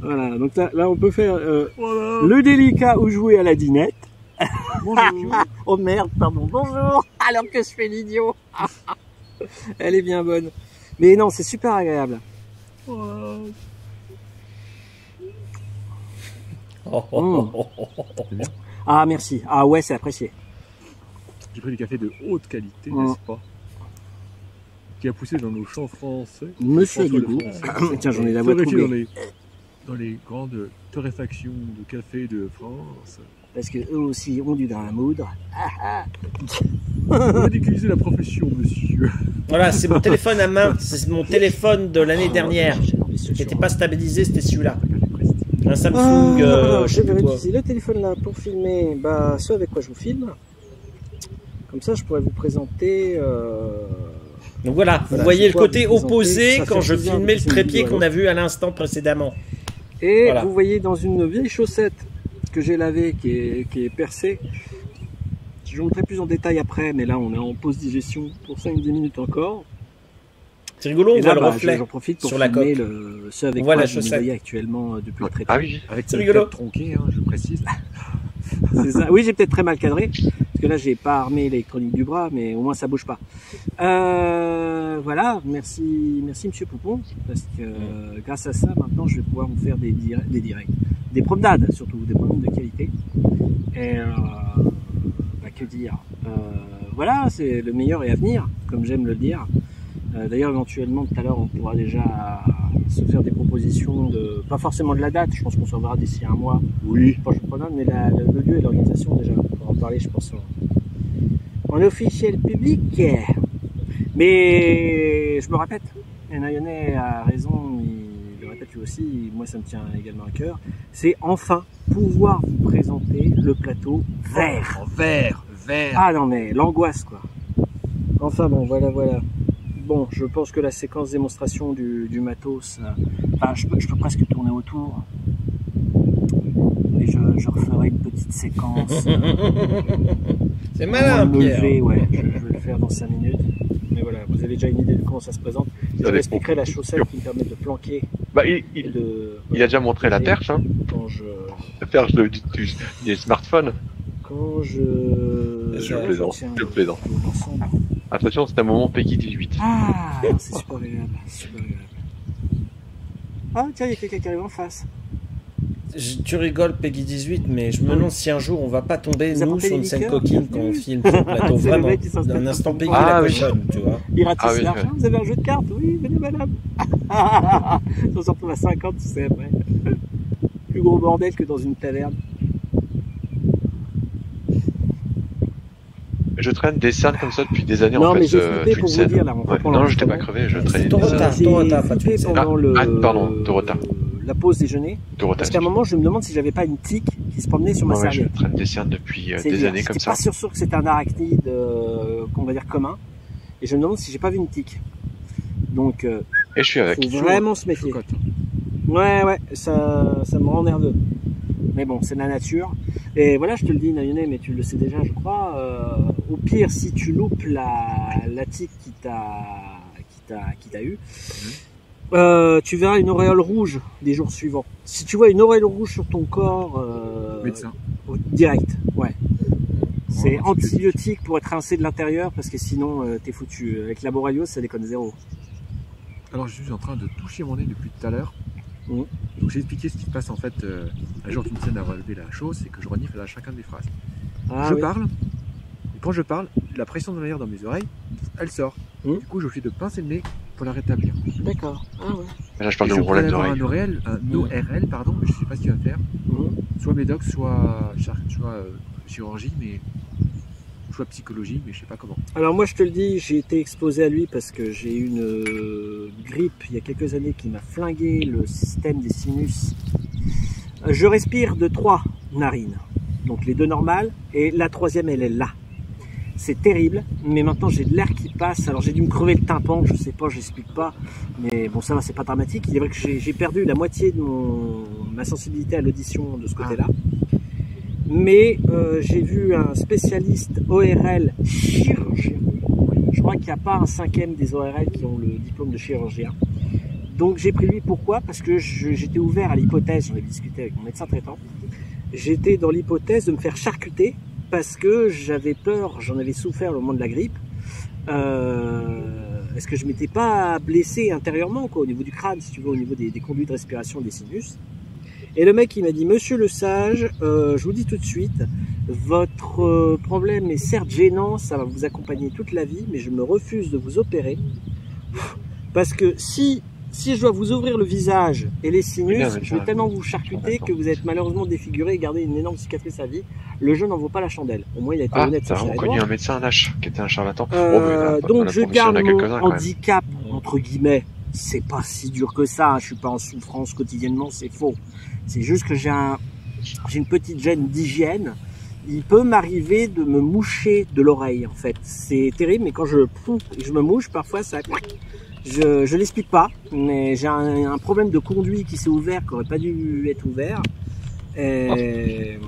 C: Voilà. Donc là, là, on peut faire euh,
D: Voilà.
C: le délicat ou jouer à la dinette.
D: Bonjour.
C: Oh merde, pardon. Bonjour. Alors que je fais l'idiot. Elle est bien bonne. Mais non, c'est super agréable.
A: Oh, oh, oh, oh.
C: Ah merci. Ah ouais, c'est apprécié.
D: J'ai pris du café de haute qualité,
C: Mm.
D: n'est-ce pas? Qui a poussé dans nos champs français.
C: Monsieur
D: France.
C: Tiens, j'en ai la voix
D: dans
C: troublée.
D: les, dans les grandes torréfactions de café de France.
C: Parce que eux aussi ont du grain à moudre.
D: Ridiculiser la profession, monsieur.
A: Voilà, c'est mon téléphone à main. C'est mon téléphone de l'année dernière.
C: Qui
A: Qui n'était pas stabilisé, c'était celui-là. Un
C: Ah,
A: Samsung. euh,
C: je vais
A: plus quoi.
C: utiliser le téléphone là pour filmer bah, ce avec quoi je vous filme. Comme ça, je pourrais vous présenter. euh,
A: Donc voilà, vous voyez le côté opposé quand je filmais le trépied qu'on a vu à l'instant précédemment.
C: Et
A: Voilà.
C: vous voyez dans une vieille chaussette que j'ai lavée qui est, qui est percée. Je vous montrerai plus en détail après, mais là on est en pause digestion pour 5-10 minutes encore.
A: C'est rigolo, on
C: Et
A: voit
C: là,
A: le
C: bah,
A: reflet.
C: j'en profite pour
A: sur la coque.
C: le, ce avec
A: On voit
C: quoi
A: la chaussette.
C: actuellement euh, depuis le.
B: Ah oui.
D: Avec
A: C'est rigolo.
D: tronqué, hein, je précise.
C: C'est ça. Oui, j'ai peut-être très mal cadré, parce que là, j'ai pas armé l'électronique du bras, mais au moins ça bouge pas. Euh, voilà, merci, merci Monsieur Poupon, parce que euh, grâce à ça, maintenant, je vais pouvoir vous faire des, dir- des directs, des promenades surtout, des promenades de qualité. Et euh, bah, que dire? Euh, Voilà, c'est le meilleur est à venir, comme j'aime le dire. Euh, D'ailleurs, éventuellement, tout à l'heure, on pourra déjà se faire des propositions de, pas forcément de la date, je pense qu'on s'en verra d'ici un mois,
D: Oui.
C: prochaine promenade, mais la- le, le lieu et l'organisation déjà, on va en parler je pense en, en officiel public. Mais je me répète, et Nayonet a raison, il le répète lui aussi, moi ça me tient également à cœur, c'est enfin pouvoir vous présenter le plateau vert.
D: Vert, vert.
C: Ah non mais l'angoisse quoi. Enfin bon voilà voilà. Bon je pense que la séquence démonstration du, du matos, euh, enfin je peux, je peux presque tourner autour. Et je, je referai une petite séquence. euh,
A: C'est malin,
C: me
A: Pierre.
C: lever, ouais, je, je vais le faire dans 5 minutes. Mais voilà, vous avez déjà une idée de comment ça se présente. Je vous expliquerai la chaussette qui me permet de planquer
B: Bah, il, il,
C: de-
B: il a déjà montré la perche, hein.
C: Quand je.
B: La perche de- du, du- des smartphones.
C: Quand je.
B: Je plaisante, je plaisante. Attention, c'est un moment Peggy 18.
C: Ah, c'est super agréable. Super agréable. Ah, tiens, il y a quelqu'un qui arrive en face.
A: Je- tu rigoles, Peggy 18, mais je me demande si un jour on va pas tomber,
C: Vous
A: nous,
C: apportez
A: sur une scène
C: liqueurs
A: coquine quand on filme sur le plateau.
C: C'est le
A: Vraiment,
C: mec qui s'installe
A: d'un
C: sur
A: instant Peggy
C: point.
A: la
B: Ah oui.
A: cochonne, tu vois.
C: Il ratisse
B: Ah oui,
C: l'argent. Vous avez un jeu de cartes Oui, venez, madame. On se retrouve à 50, tu sais, après. Plus gros bordel que dans une taverne.
B: Je traîne des scènes comme ça depuis des années
C: non,
B: en
C: mais
B: fait.
C: j'ai
B: euh,
C: flippé
B: d'une
C: pour vous dire, là, on
B: Ouais.
C: reprend
B: Non, j'étais pas
C: l'enregistrement.
B: crevé, je traînais des
A: Dorota.
B: scènes.
A: Dorota,
C: J'ai
A: pas
C: pendant
B: Ah,
C: le,
B: ah, pardon, Dorota.
C: la pause déjeuner.
B: Dorota.
C: Parce qu'à un moment, je me demande si j'avais pas une tique qui se promenait sur ma
B: ouais, je traîne des scènes depuis euh,
C: C'est
B: des années comme ça.
C: pas sûr, sûr que c'était un arachnide, euh, qu'on va dire commun. Et je me demande si j'ai pas vu une tique. Donc,
B: Et je suis avec.
C: faut vraiment se méfier.
D: Chocotte.
C: Ouais, ouais, ça, ça me rend nerveux. Mais bon, c'est la nature. Et voilà, je te le dis, Nayone, mais tu le sais déjà, je crois. euh, au pire, si tu loupes la, la tique qui t'a, qui t'a, qui t'a eu, euh, tu verras une auréole rouge les jours suivants. Si tu vois une auréole rouge sur ton corps, euh,
D: Médecin.
C: direct, ouais. C'est antibiotique pour être rincé de l'intérieur parce que sinon euh, t'es foutu. Avec la borreliose, ça déconne zéro.
D: Alors je suis en train de toucher mon nez depuis tout à l'heure.
C: Mhm.
D: Donc j'ai expliqué ce qui se passe en fait. Euh, un jour tu me à relever la chose, c'est que je renifle à chacun des phrases.
C: Ah,
D: je
C: oui.
D: parle, et quand je parle, la pression de l'air dans mes oreilles, elle sort.
C: Mhm.
D: Du coup je fais de pincer le nez pour la rétablir.
C: D'accord. Ah ouais.
B: Là, je parle de
D: pourrais avoir
B: d'oreille.
D: un ORL, un ORL, pardon, mais je sais pas ce qu'il va faire. Soit médoc, soit euh, chirurgie, mais soit psychologie, mais je sais pas comment.
C: Alors moi je te le dis, j'ai été exposé à lui parce que j'ai eu une euh, grippe il y a quelques années qui m'a flingué le système des sinus. Euh, Je respire de trois narines, donc les deux normales et la troisième elle est là. C'est terrible, mais maintenant j'ai de l'air qui passe. Alors j'ai dû me crever le tympan, je sais pas, j'explique pas, mais bon ça va, c'est pas dramatique. Il est vrai que j'ai perdu la moitié de mon, ma sensibilité à l'audition de ce côté-là. Mais euh, j'ai vu un spécialiste ORL chirurgien. Je crois qu'il n'y a pas un cinquième des ORL qui ont le diplôme de chirurgien. Donc j'ai pris lui pourquoi? Parce que j'étais ouvert à l'hypothèse, j'en avais discuté avec mon médecin traitant. J'étais dans l'hypothèse de me faire charcuter parce que j'avais peur, j'en avais souffert au moment de la grippe. Euh, Est-ce que je m'étais pas blessé intérieurement au niveau du crâne, si tu veux, au niveau des, des conduits de respiration des sinus? Et le mec il m'a dit Monsieur le sage, euh, je vous dis tout de suite, votre euh, problème est certes gênant, ça va vous accompagner toute la vie, mais je me refuse de vous opérer parce que si si je dois vous ouvrir le visage et les sinus, je vais tellement vous charcuter que vous êtes malheureusement défiguré et gardez une énorme cicatrice à vie. Le jeu n'en vaut pas la chandelle. Au moins, il a été
B: Ah,
C: honnête
B: t'as vraiment connu un médecin Nash qui était un charlatan.
C: Euh,
B: Oh,
C: donc je garde mon handicap entre guillemets. C'est pas si dur que ça. Je suis pas en souffrance quotidiennement. C'est faux. C'est juste que j'ai un, j'ai une petite gêne d'hygiène. Il peut m'arriver de me moucher de l'oreille en fait. C'est terrible, mais quand je je me mouche, parfois ça. Je, je l'explique pas, mais j'ai un, un problème de conduit qui s'est ouvert, qui aurait pas dû être ouvert. Et,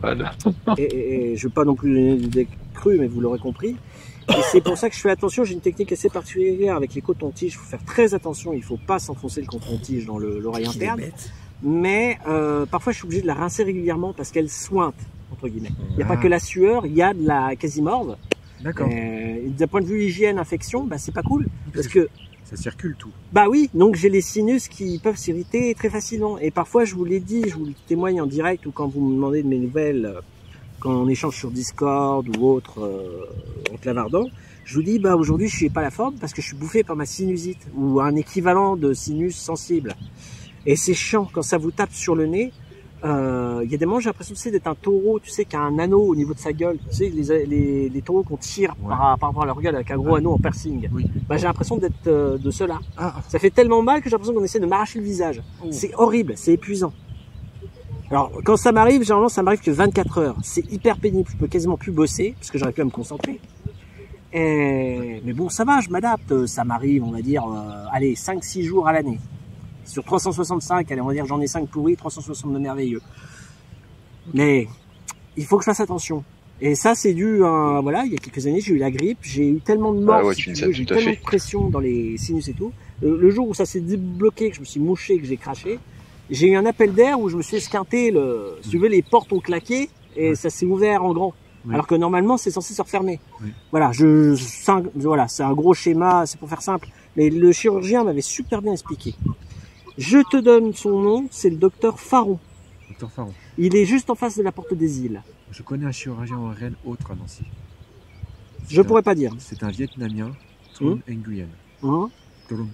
B: Voilà.
C: et, et- et je veux pas non plus donner des crus, mais vous l'aurez compris. Et c'est pour ça que je fais attention. J'ai une technique assez particulière avec les cotons-tiges. Il faut faire très attention. Il faut pas s'enfoncer le coton-tige dans le- l'oreille interne.
A: bête.
C: Mais euh, parfois, je suis obligé de la rincer régulièrement parce qu'elle sointe entre guillemets. Il n'y a
D: Ah.
C: pas que la sueur, il y a de la quasimorve.
D: D'accord.
C: Euh, D'un point de vue hygiène, infection, bah c'est pas cool parce
D: que ça circule tout.
C: bah oui, donc j'ai les sinus qui peuvent s'irriter très facilement. Et parfois, je vous l'ai dit, je vous le témoigne en direct ou quand vous me demandez de mes nouvelles, euh, quand on échange sur Discord ou autre, euh, en clavardant, je vous dis, bah aujourd'hui, je suis pas la forme parce que je suis bouffé par ma sinusite ou un équivalent de sinus sensible. Et c'est chiant quand ça vous tape sur le nez. euh, Il y a des moments, j'ai l'impression d'être un taureau, tu sais, qui a un anneau au niveau de sa gueule. Tu sais, les, les, les taureaux qu'on tire
D: Ouais.
C: par, par rapport à leur gueule avec un gros anneau en piercing.
D: Oui.
C: Bah, j'ai l'impression d'être euh, de cela.
D: Ah,
C: Ça fait tellement mal que j'ai l'impression qu'on essaie de m'arracher le visage.
D: Oh.
C: C'est horrible, c'est épuisant. Alors, quand ça m'arrive, généralement, ça m'arrive que 24 heures. C'est hyper pénible, je peux quasiment plus bosser, parce que j'arrive plus à me concentrer. Et... Mais bon, ça va, je m'adapte. Ça m'arrive, on va dire, euh, allez, 5-6 jours à l'année. Sur 365, allez, on va dire, j'en ai 5 pourris, 362 merveilleux. Mais il faut que je fasse attention. Et ça, c'est dû à, voilà, il y a quelques années, j'ai eu la grippe, j'ai eu tellement de morts,
B: Ah ouais,
C: si
B: as
C: veux, j'ai eu tellement
B: fait.
C: de pression dans les sinus et tout. Le, le jour où ça s'est débloqué, que je me suis mouché, que j'ai craché, j'ai eu un appel d'air où je me suis esquinté, le, si tu veux, les portes ont claqué et
D: Ouais.
C: ça s'est ouvert en grand.
D: Oui.
C: Alors que normalement, c'est censé se refermer.
D: Oui.
C: Voilà, je, c'est un, voilà, c'est un gros schéma, c'est pour faire simple. Mais le chirurgien m'avait super bien expliqué. Je te donne son nom, c'est le docteur Faron.
D: Docteur Faron.
C: Il est juste en face de la porte des îles.
D: Je connais un chirurgien en Rennes autre à Nancy.
C: Je
D: un-
C: pourrais pas dire.
D: C'est un Vietnamien, Ton Nguyen.
C: Hein
D: Nguyen.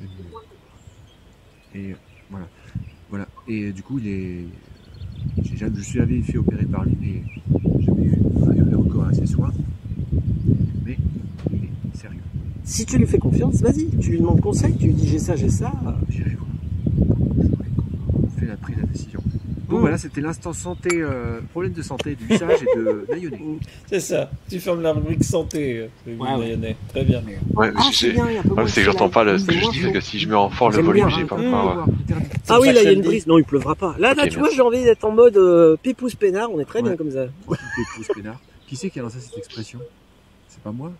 D: Et voilà. Voilà. Et du coup, il est. jamais- Je suis jamais fait opérer par lui, mais jamais eu recours à ses soins. Mais il est sérieux.
C: Si tu lui fais confiance, vas-y, tu lui demandes conseil, tu lui dis j'ai ça, j'ai ça.
D: J'irai voir. J'aurais fait la prise la décision. Bon, voilà, c'était l'instant santé, euh, problème de santé du visage et de Nayoné.
A: C'est ça. Tu fermes la rubrique santé. euh,
C: Ouais, ouais.
A: Mayonnaise. Très bien.
B: Ouais,
C: Ah, c'est bien, il y a un peu
B: le
C: moins
B: problème,
C: de
B: c'est que j'entends pas le, ce
C: C'est
B: que je dis, que si je mets en fort le volume, j'ai
C: hein.
B: pas.
C: Mmh.
B: pas- ouais.
C: Ah oui, là, il y a une brise. Non, il pleuvra pas. Là, tu vois, j'ai envie d'être en mode euh, pépouze peinard. On est très bien comme ça.
D: Épouse peinard. Qui c'est qui a lancé cette expression? C'est pas moi?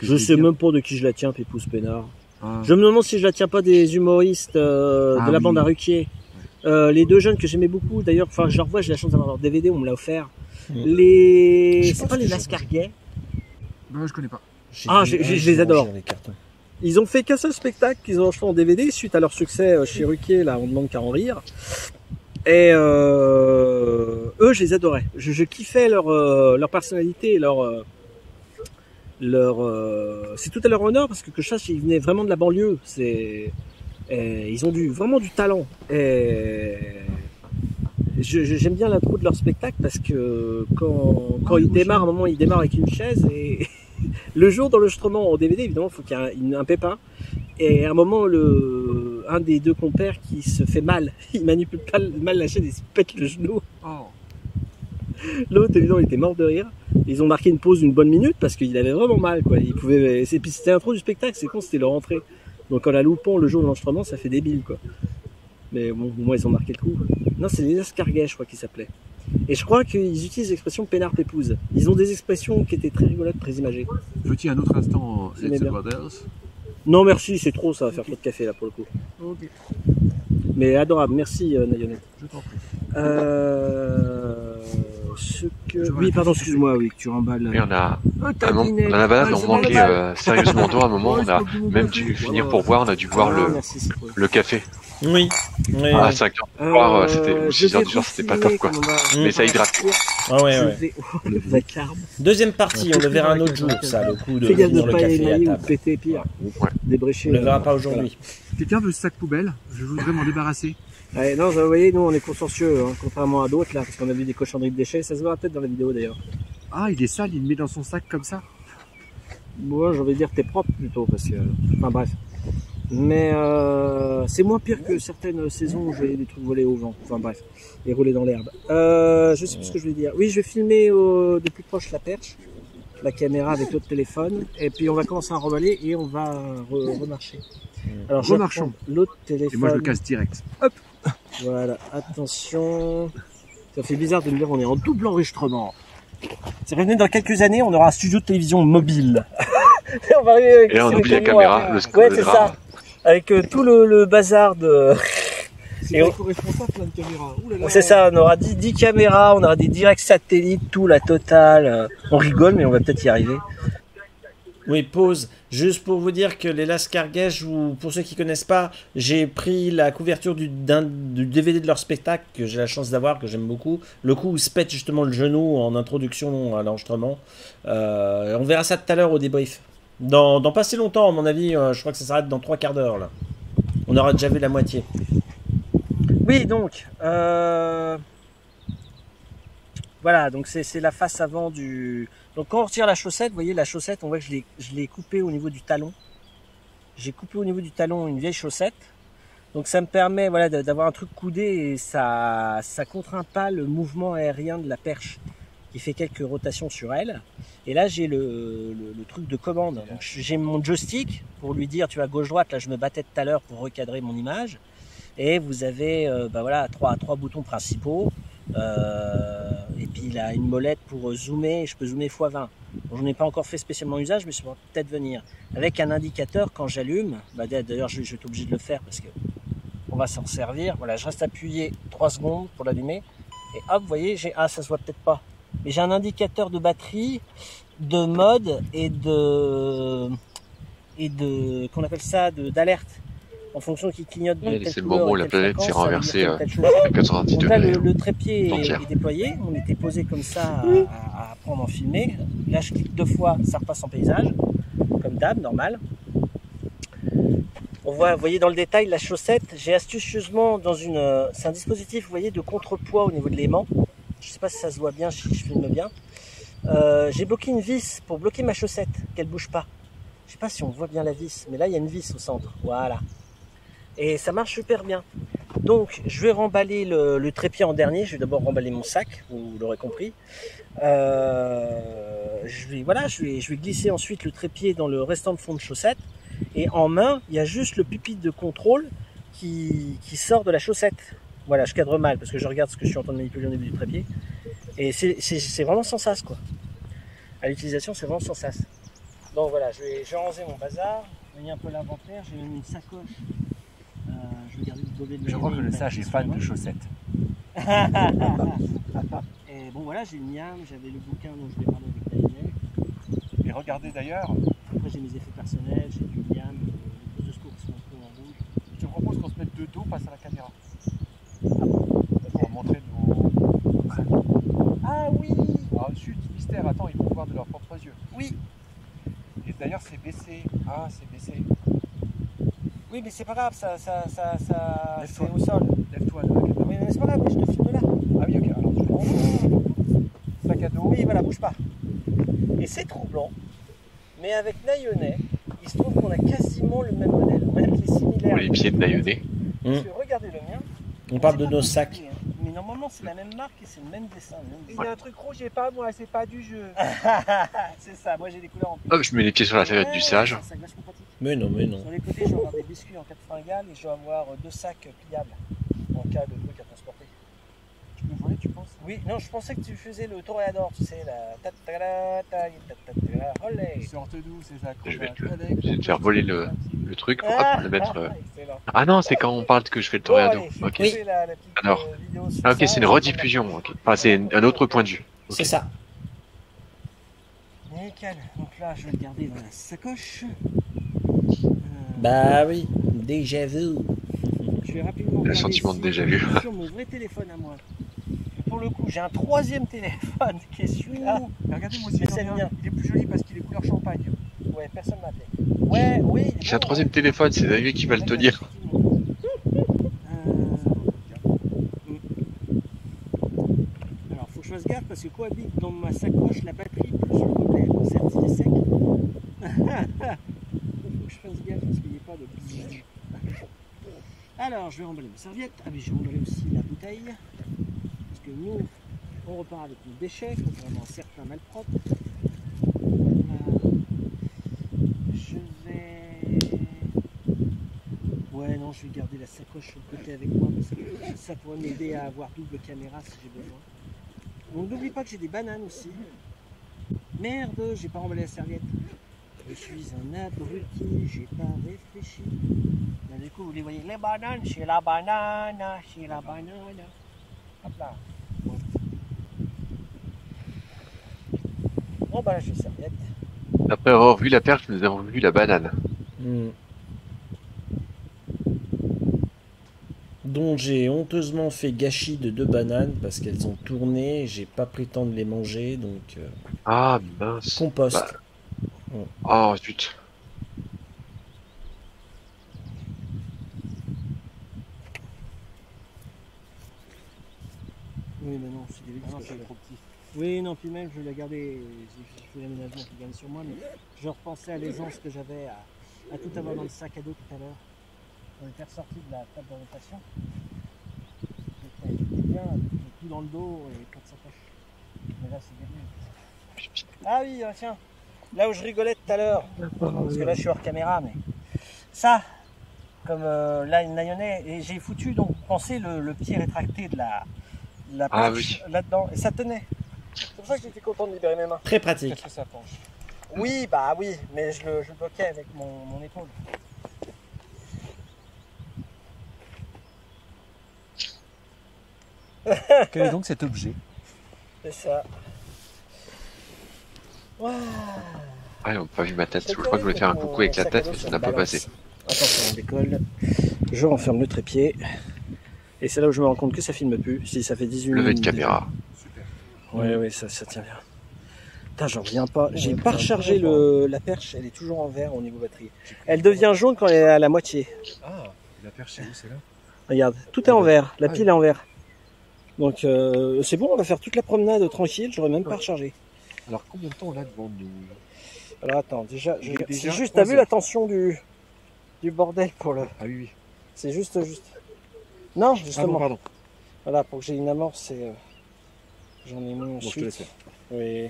C: Je sais même pas de qui je la tiens, pépouze peinard.
D: Ah,
C: Je me demande si je la tiens pas des humoristes euh,
D: Ah
C: de la
D: oui.
C: bande à Ruquier. Euh, les deux jeunes que j'aimais beaucoup, d'ailleurs, enfin, je leur vois, j'ai la chance d'avoir leur DVD, on me l'a offert.
A: Mm.
C: Les.
A: Je
C: C'est pas les
A: j'ai-
C: Lascarguet.
D: non, je connais pas.
C: Ah, je les adore.
A: manger les cartons.
C: Ils ont fait qu'un seul spectacle qu'ils ont acheté en DVD suite à leur succès euh, chez Ruquier, là, on demande qu'à en rire. Et euh, eux, je les adorais. Je, je kiffais leur, euh, leur personnalité leur. euh, leur euh, c'est tout à leur honneur parce que que je sache, ils venaient vraiment de la banlieue. C'est, et ils ont du, vraiment du talent. Je- je- j'aime bien l'intro de leur spectacle parce que quand, quand ils démarrent, à un moment, ils démarrent avec une chaise et le jour d'enregistrement en DVD, évidemment, il faut qu'il y ait un, pépin. Et à un moment, le, un des deux compères qui se fait mal, il manipule pas mal la chaise, il se pète le genou.
D: Oh,
C: L'autre, évidemment, il était mort de rire. Ils ont marqué une pause d'une bonne minute parce qu'il avait vraiment mal, quoi. Il pouvait, c'était l'intro du spectacle, c'est con, c'était leur entrée. Donc en la loupant le jour de l'enregistrement, ça fait débile, quoi. Mais bon, au moins ils ont marqué le coup. Non, c'est les escarguets, je crois qu'ils s'appelaient. Et je crois qu'ils utilisent l'expression peinard pépouze. Ils ont des expressions qui étaient très rigolotes, très imagées.
D: Veux-tu un autre instant
C: J'aimais
D: Let's. Brothers
C: Non, merci, c'est trop, ça va faire trop de café là pour le coup.
D: Ok,
C: Mais adorable, merci euh, Nayonette.
D: je t'en prie.
C: Euh, ce que... Oui, pardon, excuse-moi, oui, que tu remballes.
B: Et on a,
C: Oh,
B: un
C: dîné.
B: dans la balade,
C: Ah,
B: on manquait euh, sérieusement d'eau. À un moment, on a même dû finir pour boire, on a dû boire
C: Ah,
B: le,
C: merci,
B: le café.
A: Oui. oui.
B: À 5 heures. soir, euh, c'était- ou
C: je
B: 6 heures du soir, c'était pas top, quoi.
C: va-
A: Mais
B: ça hydrate.
A: Ah ouais,
C: Je
A: ouais.
C: vais- Oh, le vacarme.
A: Deuxième partie, on le verra un autre jour, ça, le coup de
C: Fais gaffe de
A: finir le
C: pas
A: café à
C: ou de péter pire.
B: Ouais.
C: Débrécher.
A: On le verra
C: euh,
A: pas aujourd'hui.
D: Quelqu'un veut ce sac poubelle? Je voudrais m'en débarrasser.
C: Ouais, non, vous voyez, nous on est consciencieux, hein, contrairement à d'autres là, parce qu'on a vu des cochonneries de déchets. Ça se verra peut-être dans la vidéo d'ailleurs.
D: Ah, il est sale, il le met dans son sac comme ça?
C: Moi, j'ai envie de dire t'es propre plutôt, parce que. Enfin bref. Mais euh, c'est moins pire que certaines saisons où je voyais des trucs voler au vent. Enfin bref, et rouler dans l'herbe. Euh, je sais plus ce que je voulais dire. Oui, je vais filmer au- de plus proche la perche, la caméra avec l'autre téléphone, et puis on va commencer à remballer et on va re- remarcher. Alors,
D: Remarchons.
C: l'autre téléphone.
D: Et moi, je le casse direct.
C: Voilà, attention. Ça fait bizarre de me dire on est en double enregistrement. C'est revenu dans quelques années, on aura un studio de télévision mobile. Et on va arriver avec
B: Et là, on
C: les
B: oublie la
C: caméras.
B: caméra, le,
C: Ouais, c'est ça. Avec euh, tout le, le bazar de.
D: C'est
C: on-
D: responsable plein de caméras.
C: C'est ça, on aura 10, 10 caméras, on aura des directs satellites, tout, la totale. Euh, On rigole, mais on va peut-être y arriver.
A: Oui, pause. Juste pour vous dire que les Lascargues, ou pour ceux qui connaissent pas, j'ai pris la couverture du, du DVD de leur spectacle que j'ai la chance d'avoir, que j'aime beaucoup. Le coup où se pète justement le genou en introduction à l'enregistrement. Euh, on verra ça tout à l'heure au débrief. Dans, pas si longtemps, à mon avis, euh, je crois que ça s'arrête dans trois quarts d'heure là. On aura déjà vu la moitié.
C: Oui, donc, euh, voilà, donc c'est la face avant du. Donc quand on retire la chaussette, vous voyez la chaussette, on voit que je l'ai coupée au niveau du talon. J'ai coupé au niveau du talon une vieille chaussette. Donc ça me permet voilà d'avoir un truc coudé et ça ça contraint pas le mouvement aérien de la perche qui fait quelques rotations sur elle. Et là j'ai le, truc de commande. J'ai mon joystick pour lui dire tu vas gauche droite. Là je me battais tout à l'heure pour recadrer mon image. Et vous avez euh, bah voilà trois trois boutons principaux. Euh, et puis il a une molette pour zoomer, je peux zoomer x20. Bon, j'en ai pas encore fait spécialement usage, mais ça va peut-être venir. Avec un indicateur quand j'allume, bah, d'ailleurs je, vais être obligé de le faire parce que on va s'en servir. Voilà, je reste appuyé 3 secondes pour l'allumer. Et hop, vous voyez, j'ai. Ah, ça se voit peut-être pas. Mais j'ai un indicateur de batterie, de mode et de. Et de. Qu'on appelle ça D'alerte. En fonction qui clignote
B: c'est le
C: couleur
B: moment où la planète s'est renversée, à 90
C: Donc là,
B: degrés.
C: le, le trépied est,
B: entière.
C: est déployé. On était posé comme ça à, à, à prendre en filmé. Là, je clique deux fois, ça repasse en paysage, comme d'hab, normal. On voit, vous voyez dans le détail la chaussette. J'ai astucieusement dans une, euh, c'est un dispositif, vous voyez, de contrepoids au niveau de l'aimant. Je sais pas si ça se voit bien, si je filme bien. Euh, j'ai bloqué une vis pour bloquer ma chaussette, qu'elle bouge pas. Je sais pas si on voit bien la vis, mais là il y a une vis au centre. Voilà. Et ça marche super bien. Donc, je vais remballer le, trépied en dernier. Je vais d'abord remballer mon sac, vous l'aurez compris. Euh, je vais, voilà, je vais, je vais glisser ensuite le trépied dans le restant de fond de chaussette. Et en main, il y a juste le pupitre de contrôle qui, qui sort de la chaussette. Voilà, je cadre mal parce que je regarde ce que je suis en train de manipuler au niveau du trépied. Et c'est vraiment sans sas, quoi. À l'utilisation, c'est vraiment sans sas. Donc voilà, je vais, je vais mon bazar. Vous voyez un peu l'inventaire. J'ai même une sacoche. Euh, je vais garder le de
D: Je
C: la
D: crois que le sage est fan de chaussettes.
C: Et bon voilà, j'ai le miam, j'avais le bouquin dont je vais parler avec Daniel.
D: Et regardez d'ailleurs,
C: Après j'ai mes effets personnels, j'ai du miam, les prises de secours qui sont un peu en rouge.
D: je te propose qu'on se mette de dos face à la caméra. Pour montrer nos.
C: Ah oui
D: Ah, chut, mystère, attends, ils vont voir de leurs propres yeux.
C: Oui
D: Et d'ailleurs, c'est baissé. Ah, c'est baissé.
C: Oui mais c'est pas grave, ça, ça, ça, ça c'est au sol.
D: Lève-toi
C: mais c'est pas grave, je te filme là.
D: Ah oui, ok, alors je vais. Sac à dos.
C: Oui voilà, bouge pas. Et c'est troublant, mais avec Nayonnet, il se trouve qu'on a quasiment le même modèle. On va dire qu'il est similaire.
B: Pour les pieds de.
C: Parce que regardez le mien.
A: On parle de nos sacs.
C: hein. Mais normalement c'est la même marque et c'est le même dessin. le même
D: Il y a un truc rouge, j'ai pas moi, c'est pas du jeu.
C: c'est ça, moi j'ai des couleurs en plus.
B: Hop, je mets les pieds sur la serviette du sage.
A: Mais non, mais non.
C: Sur les côtés, je vais avoir des biscuits en cas de fringale et je vais avoir deux sacs pliables en cas de truc à transporter.
D: Tu peux voler, tu penses
C: Oui, non, je pensais que tu faisais le toréador, tu sais, la ta ta ta ta ta
D: d'où ces
B: Je vais te- faire voler le, le truc pour
C: Ah,
B: le mettre. euh.
C: excellent.
B: Ah non, c'est quand on parle que je fais le
C: Bon,
B: toréado.
C: allez, je
B: Ok.
C: la- la petite,
B: Alors.
C: euh,
B: Ah, ok, c'est une rediffusion. ok. Enfin, c'est un autre point de vue.
A: C'est ça.
C: Nickel. Donc là, je vais le garder dans la sacoche.
A: Bah oui, déjà vu.
C: Je vais rapidement
B: Le sentiment de déjà vu.
C: Sur mon vrai téléphone à moi. Pour le coup, j'ai un troisième téléphone qui est celui-là.
D: Ouh, mais regardez moi aussi,
C: c'est
D: il est plus joli parce qu'il est couleur champagne.
C: Ouais, personne m'a appelé. Ouais, oui. il est
B: J'ai un
C: bon,
B: troisième téléphone, c'est David qui va le
C: ouais.
B: tenir.
C: Euh, Alors, faut que je fasse gaffe parce que cohabite dans ma sacoche la batterie plus le modèle. Certes, il est sec. faut que je fasse gaffe parce qu'il n'y ait pas de bzzz. Alors, je vais remballer ma serviette. Ah, mais je vais remballer aussi la bouteille. Parce que nous, on repart avec nos déchets, contrairement à certains malpropres. Voilà. Je vais. Ouais, non, je vais garder la sacoche sur le côté avec moi parce que ça pourrait m'aider à avoir double caméra si j'ai besoin. Donc n'oublie pas que j'ai des bananes aussi. Merde, j'ai pas emballé la serviette. Je suis un abruti, j'ai pas réfléchi. Là, du coup, vous les voyez, les bananes, c'est la banane, c'est la banane. Hop là. Bon. Emballage de serviette.
B: Après avoir vu la perche, nous avons vu la banane.
A: Hmm. Dont j'ai honteusement fait gâchis de deux bananes parce qu'elles ont tourné, j'ai pas pris le temps de les manger, donc euh,
B: Ah mince.
A: compost.
B: Bah. Oh zut.
C: Oui, mais non, c'est des
D: Ah non, c'est
C: je-
D: trop petit.
C: Oui, non, puis même, je vais la garder, j'ai j'ai fait l'aménagement qui gagne sur moi, mais je repensais à l'aisance que j'avais à, à tout avoir dans le sac à dos tout à l'heure. On était ressorti de la table d'orientation. J'étais j'étais bien, tout dans le dos et pas de sacoche. Mais là, c'est gagné. Ah oui, euh, tiens, là où je rigolais tout à l'heure, parce que là, je suis hors caméra, mais ça, comme euh, là, une naïonnais, et j'ai foutu, donc, pensez le, le pied rétracté de la, de la
B: Ah
C: là-dedans, et ça tenait. C'est pour ça que j'étais content de libérer mes mains.
A: Très pratique.
D: Qu'est-ce que ça penche?
C: Oui, bah oui, mais je le, je le bloquais avec mon, mon épaule.
D: Quel est donc cet objet?
C: C'est ça. Waouh
B: Ah, ils n'ont pas vu ma tête. Je crois que je voulais faire un coucou avec la tête, mais ça n'a pas passé.
C: Attention, on décolle. Je renferme le trépied. Et c'est là où je me rends compte que ça filme plus. Si ça fait 18
B: Levée de
C: minutes.
B: caméra.
D: Super.
C: Ouais, ouais, ça, ça tient bien. Putain, j'en reviens pas. J'ai pas rechargé le, la perche, elle est toujours en vert au niveau batterie. Elle devient jaune quand elle est à la moitié.
D: Ah, la perche, c'est où C'est là?
C: Regarde, tout est en vert, la
D: Ah
C: pile est en vert. Donc euh, c'est bon, on va faire toute la promenade tranquille, j'aurais même pas
D: Ouais.
C: rechargé.
D: Alors, combien de temps on a devant nous
C: Alors attends, déjà, je...
D: Déjà
C: c'est juste,
D: 11
C: t'as vu la tension du, du bordel pour le...
D: Ah oui, oui.
C: C'est juste, juste. Non,
D: Ah bon,
C: justement.
D: pardon.
C: Voilà, pour que j'ai une amorce, c'est... euh, J'en ai mis
D: Bon, je te
C: ensuite.
D: laisse faire.
C: Oui.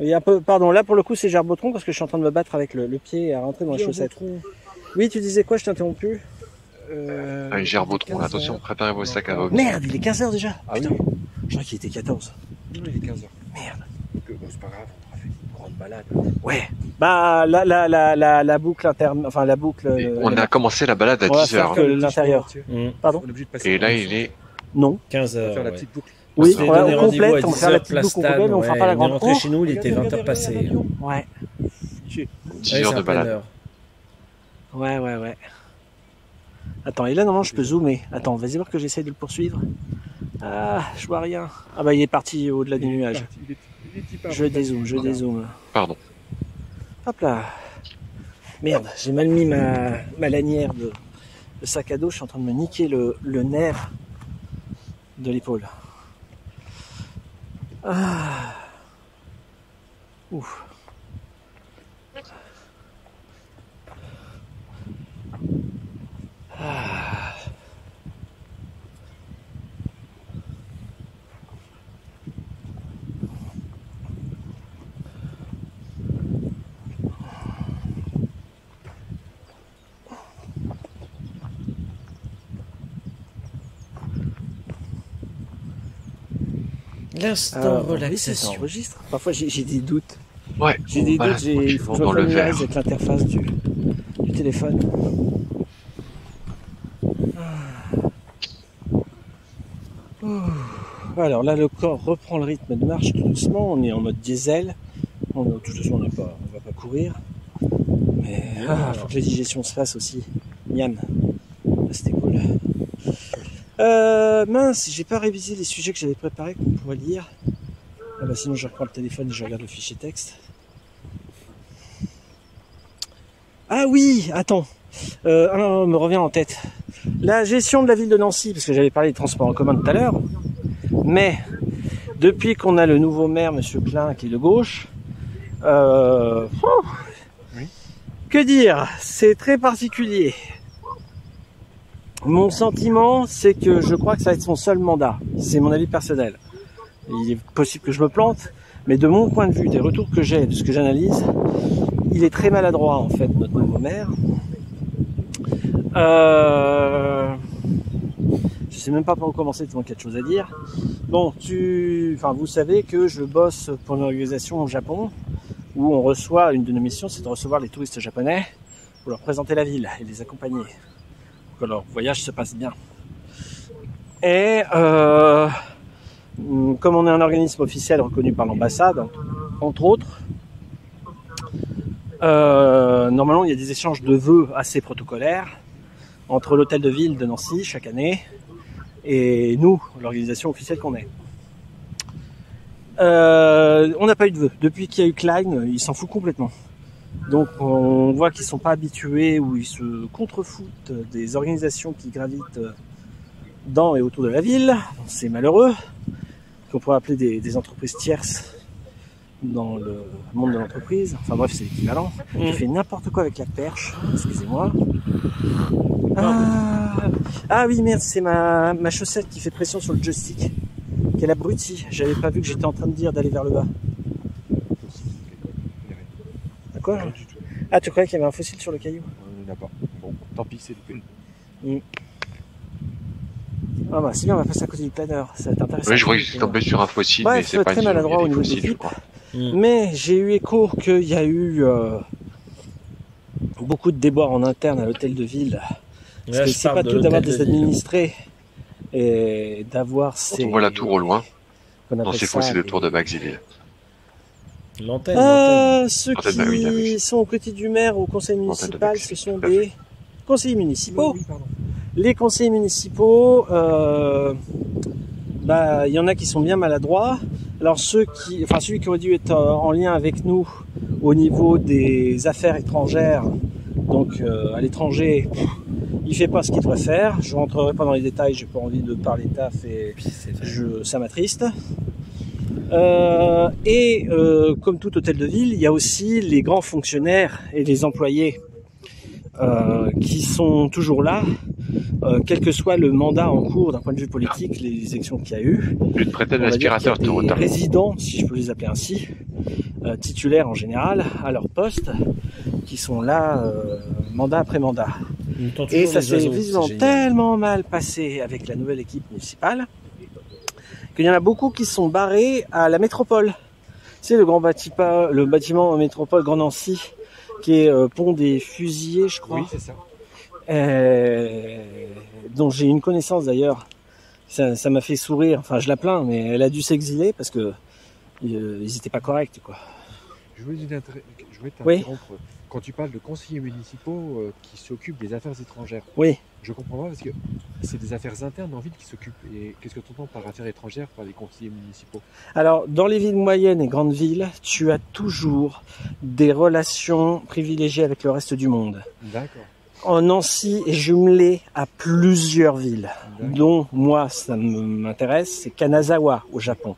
C: Oui, un peu, pardon, là pour le coup c'est Gerbotron parce que je suis en train de me battre avec le, le pied à rentrer dans les chaussettes. Oui, tu disais quoi, je t'ai interrompu
D: Euh,
B: Ah, Gerbotron,
D: 15
B: attention, préparez vos sacs à vomi.
C: Merde, il est 15h déjà
D: Ah oui,
C: Putain,
D: oui.
C: je crois qu'il était 14.
D: Non, il est 15h.
C: Merde.
D: Bon, c'est pas grave, on aura fait une grande balade.
C: Ouais. Bah la la la la, la boucle interne, enfin la boucle. Euh,
B: On a commencé la balade à
C: On va
B: 10
C: faire
B: heures.
C: que
B: hein.
C: l'intérieur.
A: Mmh.
C: Pardon
B: Et là, il est
A: Non.15
D: On va
A: heures.
D: faire la petite boucle.
C: Oui,
A: On
C: on complète, on va faire la
A: 10h,
C: petite boucle mais on fera
A: ouais.
C: pas la
A: On est
C: grande cour.
A: chez nous, il était
D: Regardez,
A: 20h
D: regardez,
A: passé.
C: Ouais.
B: 10
A: Ouais,
B: heures de balade.
C: Ouais, ouais, ouais. Attends, et là, normalement, je peux zoomer. Attends, vas-y voir que j'essaye de le poursuivre. Ah, je vois rien. Ah bah, il est parti au-delà des nuages. Je dézoome, je dézoome.
B: Pardon.
C: Hop là. Merde, j'ai mal mis ma, ma lanière de, de sac à dos. Je suis en train de me niquer le, le nerf de l'épaule. Ah. Ouf. Ah.
A: L'instant
C: Ah, oui, ça
A: relaxation.
C: s'enregistre. Parfois, j'ai des doutes.
B: Ouais.
C: J'ai des
B: Voilà,
C: doutes, j'ai, il faut que je
B: le
C: avec l'interface du, du téléphone. Ouh. Alors là, le corps reprend le rythme de marche tout doucement. On est en mode diesel. On, de toute façon, on n'est pas, on va pas courir. Mais ah, faut que la digestion se fasse aussi. Miam. Ah, C'était cool. Euh, mince, j'ai pas révisé les sujets que j'avais préparés qu'on pourrait lire. Ah bah sinon je reprends le téléphone et je regarde le fichier texte. Ah oui, attends. Euh, ah non, me revient en tête. La gestion de la ville de Nancy, parce que j'avais parlé des transports en commun tout à l'heure. Mais depuis qu'on a le nouveau maire, Monsieur Klein, qui est de gauche, euh,
D: Oui.
C: que dire? C'est très particulier. Mon sentiment, c'est que je crois que ça va être son seul mandat. C'est mon avis personnel. Il est possible que je me plante, mais de mon point de vue, des retours que j'ai, de ce que j'analyse, il est très maladroit en fait, notre nouveau maire. Euh... Je sais même pas par commencer tellement qu'il y a à dire. Bon, tu, enfin, vous savez que je bosse pour une organisation au Japon où on reçoit une de nos missions, c'est de recevoir les touristes japonais pour leur présenter la ville et les accompagner que leur voyage se passe bien. Et euh, comme on est un organisme officiel reconnu par l'ambassade, entre autres, euh, normalement il y a des échanges de vœux assez protocolaires entre l'hôtel de ville de Nancy chaque année et nous, l'organisation officielle qu'on est. Euh, on n'a pas eu de vœux. Depuis qu'il y a eu Klein, il s'en fout complètement. Donc on voit qu'ils sont pas habitués ou ils se contrefoutent des organisations qui gravitent dans et autour de la ville. C'est malheureux. Qu'on pourrait appeler des, des entreprises tierces dans le monde de l'entreprise. Enfin bref, c'est l'équivalent. J'ai fait n'importe quoi avec la perche. Excusez-moi. Ah, ah oui, merde, c'est ma, ma chaussette qui fait pression sur le joystick. Quelle abruti. J'avais pas vu que j'étais en train de dire d'aller vers le bas. Quoi
D: Rien du tout.
C: Ah, tu croyais qu'il y avait un fossile sur le caillou?
D: On n'en a pas. Bon, tant pis, c'est loupé.
C: Ah bah si bien, on va passer à côté du planeur, ça va être intéressant.
B: Oui, je crois que j'étais tombé sur un fossile,
C: Ouais,
B: mais
C: c'est
B: c'est pas
C: très
B: une
C: maladroit
B: il
C: au
B: des
C: niveau des
B: fossiles, je
C: types.
B: crois.
A: Mm.
C: Mais j'ai eu écho qu'il y a eu euh, beaucoup de déboires en interne à l'hôtel de ville. Parce
A: Là,
C: que
A: je
C: c'est pas
A: de
C: tout d'avoir des administrés et d'avoir
B: Quand
C: ces...
B: on voit la tour au loin,
C: qu'on
B: dans
C: appelle
B: ces
C: ça
B: fossiles de
C: des-
B: tour de Maxiville.
A: L'antenne, l'antenne.
C: Euh, ceux qui
B: bah oui, bah oui.
C: sont aux côtés du maire au conseil municipal, ce sont des conseillers municipaux.
D: Oui, pardon.
C: Les conseillers municipaux, euh, bah, il y en a qui sont bien maladroits. Alors ceux qui, enfin celui qui aurait dû être euh, en lien avec nous au niveau des affaires étrangères, donc euh, à l'étranger, il fait pas ce qu'il doit faire. Je rentrerai pas dans les détails, j'ai pas envie de parler taf et je, ça m'attriste. Euh, et euh, comme tout hôtel de ville, il y a aussi les grands fonctionnaires et les employés euh, qui sont toujours là, euh, quel que soit le mandat en cours d'un point de vue politique, les élections qu'il y a eu.
B: Je te l'aspirateur,
C: des
B: Torota.
C: résidents, si je peux les appeler ainsi, euh, titulaires en général, à leur poste, qui sont là euh, mandat après mandat. Et ça
A: les
C: s'est visiblement tellement mal passé avec la nouvelle équipe municipale qu'il y en a beaucoup qui sont barrés à la métropole. C'est le grand bâtiment, le bâtiment métropole Grand Nancy, qui est euh, pont des fusillés, je crois,
D: Oui, c'est ça.
C: euh, dont j'ai une connaissance d'ailleurs. Ça ça m'a fait sourire. Enfin, je la plains, mais elle a dû s'exiler parce que euh, ils étaient pas corrects, quoi.
D: Je voulais t'inter- je voulais
C: Oui.
D: Quand tu parles de conseillers municipaux euh, qui s'occupent des affaires étrangères,
C: Oui.
D: je comprends pas parce que c'est des affaires internes en ville qui s'occupent. Et qu'est-ce que tu entends par affaires étrangères par les conseillers municipaux?
C: Alors, dans les villes moyennes et grandes villes, tu as toujours des relations privilégiées avec le reste du monde.
D: D'accord.
C: En Nancy est jumelé à plusieurs villes, dont moi, ça m'intéresse, c'est Kanazawa au Japon.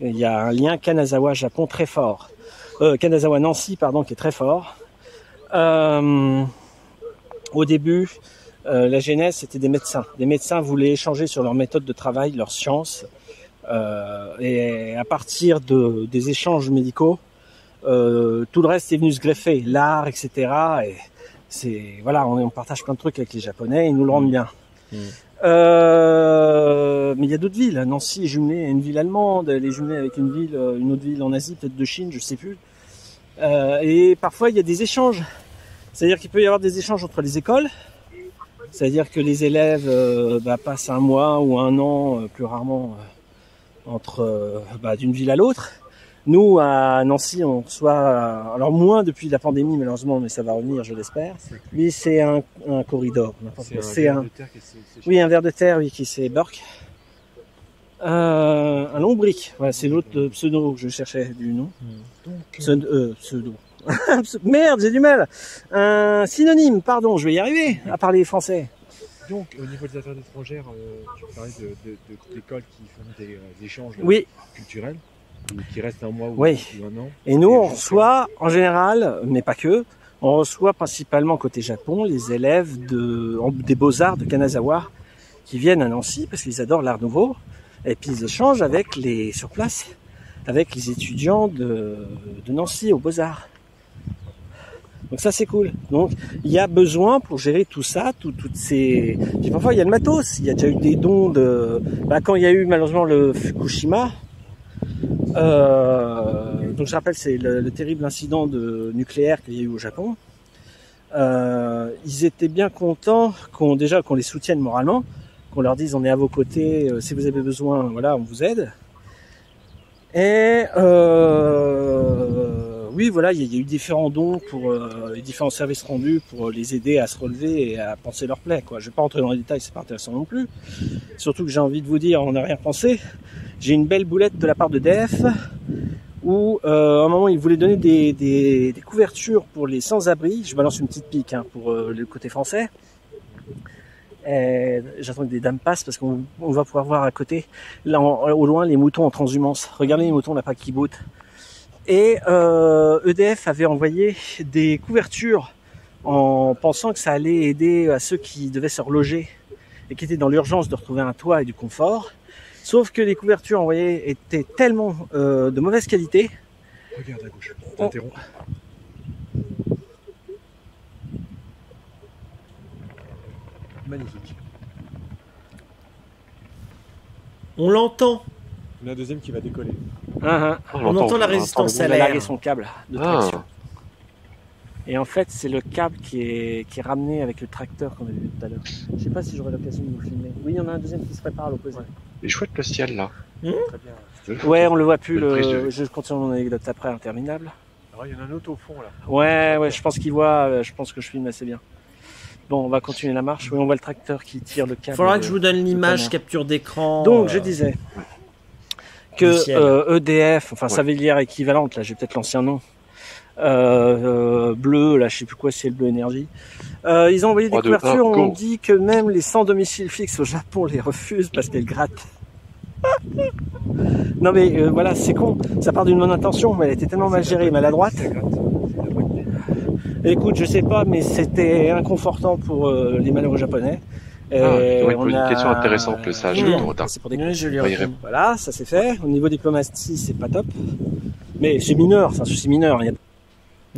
C: Il y a un lien Kanazawa-Japon très fort. Euh, Kanazawa-Nancy, pardon, qui est très fort. Euh, au début, euh, la genèse, c'était des médecins. Des médecins voulaient échanger sur leur méthode de travail, leur science. Euh, et à partir de, des échanges médicaux, euh, tout le reste est venu se greffer, l'art, etc. Et c'est voilà, on, on partage plein de trucs avec les Japonais, ils nous le rendent bien.
A: Mm.
C: Euh, mais il y a d'autres villes. Nancy est jumelée à une ville allemande, elle est jumelée avec une ville, euh, une autre ville en Asie, peut-être de Chine, je sais plus. Euh, et parfois il y a des échanges. C'est-à-dire qu'il peut y avoir des échanges entre les écoles. C'est-à-dire que les élèves euh, bah, passent un mois ou un an, euh, plus rarement, entre bah, d'une ville à l'autre. Nous, à Nancy, on reçoit, alors moins depuis la pandémie malheureusement, mais ça va revenir, je l'espère. Lui, c'est un, un corridor.
D: C'est un, qui est
C: oui, un ver de terre, oui, qui c'est Burke. Euh, un lombric, voilà, c'est l'autre euh, pseudo que je cherchais du nom.
D: Donc,
C: Pseudo. euh, pseudo. Merde, j'ai du mal. Un synonyme, pardon, je vais y arriver à parler français.
D: donc, au niveau des affaires étrangères, euh, tu parlais de, de, de- d'écoles qui font des, euh, échanges
C: Oui,
D: culturels, qui restent un mois ou,
C: Oui.
D: un an.
C: et nous on reçoit en général, mais pas que, on reçoit principalement côté Japon les élèves de, des beaux-arts de Kanazawa qui viennent à Nancy parce qu'ils adorent l'art nouveau et puis ils échangent avec les sur place avec les étudiants de, Nancy aux beaux-arts. Donc ça c'est cool. Donc il y a besoin pour gérer tout ça, tout- toutes ces. Parfois il y a le matos. Il y a déjà eu des dons de. Bah, quand il y a eu malheureusement le Fukushima. euh, donc je rappelle c'est le, le terrible incident de nucléaire qu'il y a eu au Japon. Euh, ils étaient bien contents qu'on déjà qu'on les soutienne moralement, qu'on leur dise on est à vos côtés, euh, si vous avez besoin, voilà, on vous aide. Et euh, oui, voilà, il y, a- eu différents dons pour euh, les différents services rendus pour les aider à se relever et à penser leur plaie. Quoi. Je vais pas rentrer dans les détails, c'est pas intéressant non plus. Surtout que j'ai envie de vous dire, en arrière-pensée, j'ai une belle boulette de la part de DF où euh, à un moment ils voulaient donner des, couvertures pour les sans-abri. Je balance une petite pique hein, pour euh, le côté français. Et J'attends que des dames passent parce qu'on on va pouvoir voir à côté, là en- au loin, les moutons en transhumance. Regardez les moutons là pas qui boutent. Et euh, EDF avait envoyé des couvertures en pensant que ça allait aider à ceux qui devaient se reloger et qui étaient dans l'urgence de retrouver un toit et du confort. Sauf que les couvertures envoyées étaient tellement euh, de mauvaise qualité
D: Regarde à gauche. Magnifique.
A: On l'entend.
D: Il y en a un deuxième qui va décoller.
C: Ah, ah.
A: On entend la résistance
C: Il
A: à
C: a
A: l'air.
C: largué son câble de traction.
B: Ah,
C: Et en fait, c'est le câble qui est, qui est ramené avec le tracteur qu'on a vu tout à l'heure. Je sais pas si j'aurai l'occasion de vous filmer. Oui, il y en a un deuxième qui se prépare à l'opposé.
B: il est chouette le ciel là.
D: Très bien.
C: Ouais, on le voit plus.
B: Belle prise de
C: Le... Je continue mon anecdote après, interminable.
D: Alors, il y en a un autre au fond là.
C: Ouais, ouais, je pense qu'il voit. euh, Je pense que je filme assez bien. Bon, on va continuer la marche. Oui, on voit le tracteur qui tire le câble.
A: Il faudra que je vous donne l'image capture d'écran.
C: Donc,
A: euh,
C: je disais que
A: ciel.
C: euh, EDF, enfin
B: Ouais.
C: Savillière équivalente, là, j'ai peut-être l'ancien nom, euh, euh, bleu, là, je sais plus quoi, c'est le bleu énergie. Euh, ils ont envoyé des
B: 3, 2, 1,
C: couvertures. on
B: go.
C: dit que même les sans domicile fixe au Japon les refusent parce qu'elles grattent. non mais euh, voilà, c'est con. Ça part d'une bonne intention, mais elle était tellement mal gérée, maladroite.
D: Ça gratte. C'est la bonne idée.
C: Écoute, je sais pas, mais c'était inconfortant pour euh, les malheureux japonais.
B: Ah, vais
C: on
B: une
C: a-
B: question intéressante, le sage, le retard.
C: C'est pour des
A: Oui, je lui réponds.
C: voilà, ça c'est fait. Au niveau diplomatie, c'est pas top. Mais c'est mineur, c'est un souci mineur. Il y a-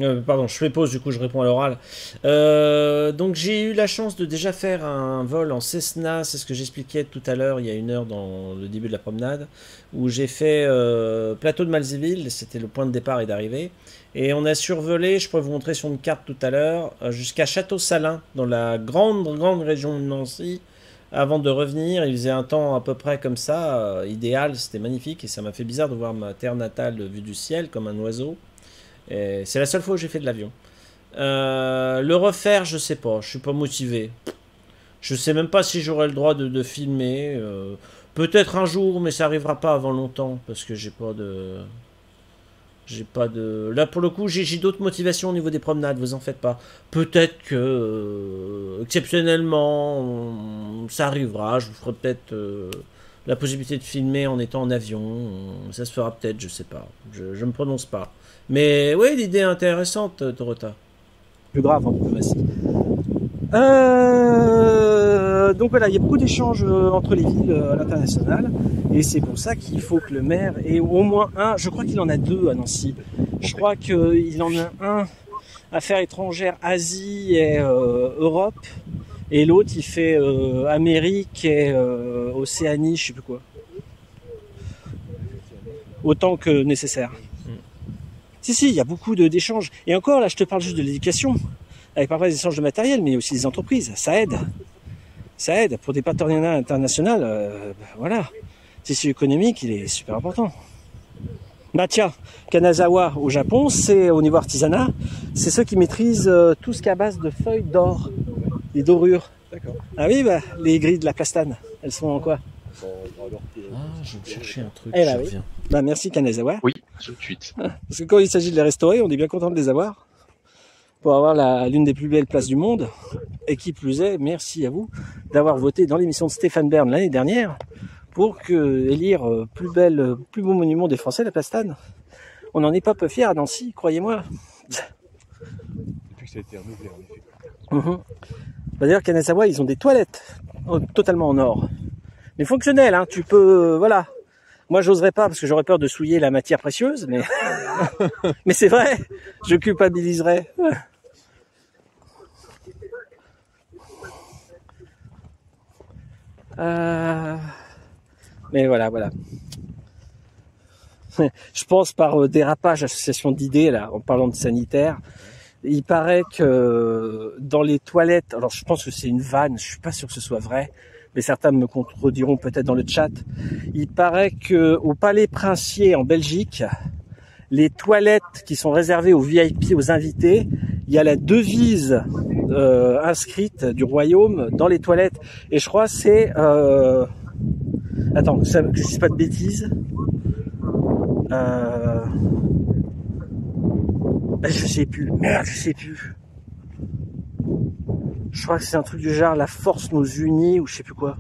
A: Euh, pardon, je fais pause, du coup je réponds à l'oral. Euh, donc j'ai eu la chance de déjà faire un vol en Cessna, c'est ce que j'expliquais tout à l'heure, il y a une heure dans le début de la promenade, où j'ai fait euh, plateau de Malzéville, c'était le point de départ et d'arrivée, et on a survolé, je pourrais vous montrer sur une carte tout à l'heure, euh, jusqu'à Château-Salin, dans la grande, grande région de Nancy. Avant de revenir, il faisait un temps à peu près comme ça, euh, idéal, c'était magnifique, et ça m'a fait bizarre de voir ma terre natale vue du ciel comme un oiseau. C'est la seule fois où j'ai fait de l'avion. Euh, le refaire, je sais pas, je suis pas motivé. Je sais même pas si j'aurai le droit de, filmer. Peut-être un jour, mais ça arrivera pas avant longtemps parce que j'ai pas de. J'ai pas de. Là pour le coup, j'ai d'autres motivations au niveau des promenades, vous en faites pas. Peut-être que euh, exceptionnellement, on- ça arrivera. Je vous ferai peut-être euh, la possibilité de filmer en étant en avion. Ça se fera peut-être, je sais pas. Je, je me prononce pas. Mais oui, l'idée est intéressante, Dorota.
C: plus grave en diplomatie. Euh, donc voilà, il y a beaucoup d'échanges euh, entre les villes euh, à l'international, et c'est pour ça qu'il faut que le maire ait au moins un. Je crois qu'il en a deux à Nancy. Je crois qu'il en a un affaires étrangères Asie et euh, Europe, et l'autre il fait euh, Amérique et Océanie, je sais plus quoi. Autant que nécessaire. Si, si, il y a beaucoup d'échanges. Et encore, là, je te parle juste de l'éducation, avec parfois des échanges de matériel, mais aussi des entreprises. Ça aide. Ça aide. Pour des partenariats internationaux, euh, bah, voilà. Tissu économique, il est super important. Bah tiens, Kanazawa au Japon, c'est au niveau artisanat, c'est ceux qui maîtrisent euh, tout ce qui est à base de feuilles d'or, des dorures.
D: D'accord.
C: Ah oui, bah, les grilles de la plastane, elles sont en quoi?
A: Ah, je vais chercher un truc.
C: Eh bah
A: je
C: oui.
A: reviens.
C: Bah merci Kanazawa.
B: Oui, tout de suite.
C: Parce que quand il s'agit de les restaurer, on est bien content de les avoir. Pour avoir la- l'une des plus belles places du monde. Et qui plus est, merci à vous d'avoir voté dans l'émission de Stéphane Bern l'année dernière pour que élire euh, plus belle, euh, plus beau monument des Français, la Plastane. On n'en est pas peu fiers à Nancy, croyez-moi.
D: Depuis que ça a été renouvelé, en effet.
C: Mhm. Bah, D'ailleurs, Kanazawa, ils ont des toilettes totalement en or. Mais fonctionnelles, hein. Tu peux, euh, voilà. Moi, j'oserais pas parce que j'aurais peur de souiller la matière précieuse, mais mais c'est vrai. Je culpabiliserais. Euh, Mais voilà, voilà. Je pense par euh, dérapage, association d'idées là, en parlant de sanitaire. Il paraît que dans les toilettes, alors je pense que c'est une vanne, je suis pas sûr que ce soit vrai, mais certains me contrediront peut-être dans le chat. Il paraît que au Palais Princier en Belgique, les toilettes qui sont réservées aux VIP, aux invités, il y a la devise euh, inscrite du royaume dans les toilettes, et je crois c'est euh... attends que, je dise pas de bêtises. Euh... Je sais plus. Merde, je sais plus. Je crois que c'est un truc du genre la force nous unit ou je sais plus quoi.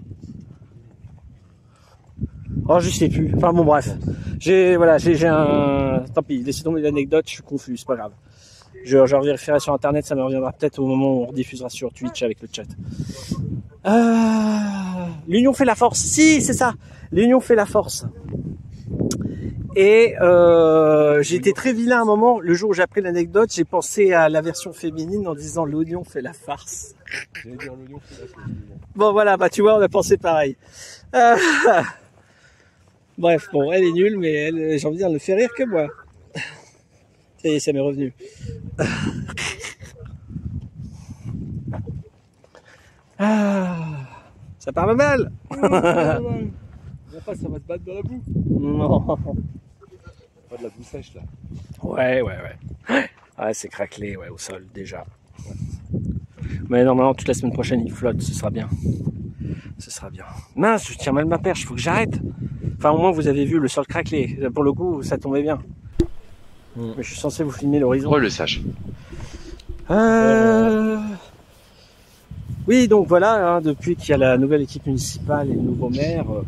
C: Oh, je sais plus. Enfin bon, bref. J'ai voilà, j'ai un. Tant pis, laissez tomber l'anecdote. Je suis confus, c'est pas grave. Je, je revérifierai sur internet, ça me reviendra peut-être au moment où on rediffusera sur Twitch avec le chat. Euh, L'union fait la force. Si, c'est ça. L'union fait la force. Et euh, j'ai été très vilain à un moment. Le jour où j'ai appris l'anecdote, j'ai pensé à la version féminine en disant l'oignon fait la farce.
D: J'allais dire l'oignon, c'est la.
C: Bon voilà, bah tu vois, on a pensé pareil. Euh, Bref, bon, elle est nulle, mais elle, j'ai envie de dire, elle ne fait rire que moi. Ça y est, ça m'est revenu. Ah, ça parle mal
D: Après, ça va te battre dans la boue.
C: Non.
D: Pas de la boue sèche, là.
C: Ouais, ouais, ouais. Ouais, c'est craquelé, ouais, au sol, déjà. Mais normalement, toute la semaine prochaine, il flotte, ce sera bien. Ce sera bien. Mince, je tiens mal ma perche, faut que j'arrête. Enfin, au moins, vous avez vu le sol craquelé. Pour le coup, ça tombait bien.
A: Mm.
C: Mais je suis censé vous filmer l'horizon.
B: Re le sage.
C: Euh... Oui, donc voilà, hein, depuis qu'il y a la nouvelle équipe municipale et le nouveau maire, euh,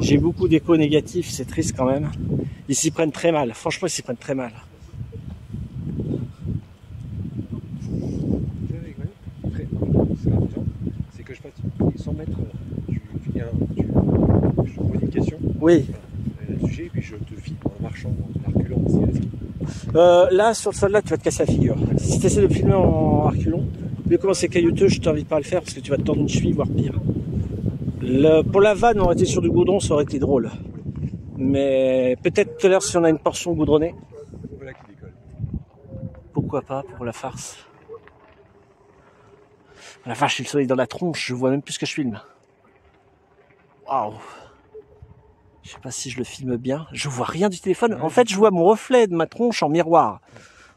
C: j'ai beaucoup d'échos négatifs, c'est triste quand même. Ils s'y prennent très mal, franchement ils s'y prennent très mal.
D: C'est que je passe 100 mètres, euh, tu, tu viens, tu, je te pose une question,
C: Oui,
D: euh, sujet, et puis je te filme en marchant, en reculant, c'est
C: euh, là sur le sol là tu vas te casser la figure. Si tu essaies de filmer en reculons, vu comment c'est caillouteux, je t'invite pas à le faire parce que tu vas te tendre une cheville, voire pire. Le- pour la vanne, on aurait été sur du goudron, ça aurait été drôle. Mais peut-être tout à l'heure si on a une portion goudronnée,
D: Voilà qui décolle.
C: Pourquoi pas pour la farce La vache, j'ai le soleil dans la tronche, je vois même plus ce que je filme. Waouh Je sais pas si je le filme bien. Je vois rien du téléphone. En fait, je vois mon reflet de ma tronche en miroir.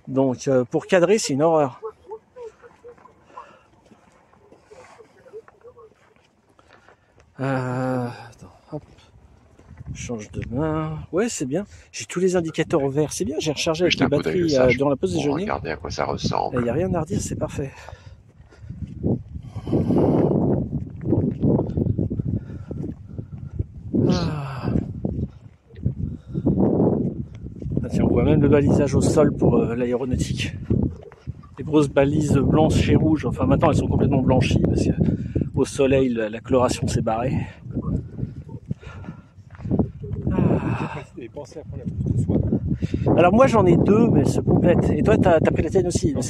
C: Donc, euh, pour cadrer, c'est une horreur. Euh, attends, hop. Change de main. Ouais, c'est bien. J'ai tous les indicateurs au vert. C'est bien, j'ai rechargé avec les batteries euh, durant la pause déjeuner.
B: regarder à quoi ça
C: Il
B: ressemble.
C: n'y a rien à redire, c'est parfait. Ah. Ah, tiens, on voit même le balisage au sol pour euh, l'aéronautique. Les grosses balises blanches et rouges, enfin maintenant elles sont complètement blanchies parce que au soleil la, la coloration s'est barrée. Ah. Alors moi j'en ai deux mais elles se complètent. Et toi t'as as pris la tienne aussi
D: Non.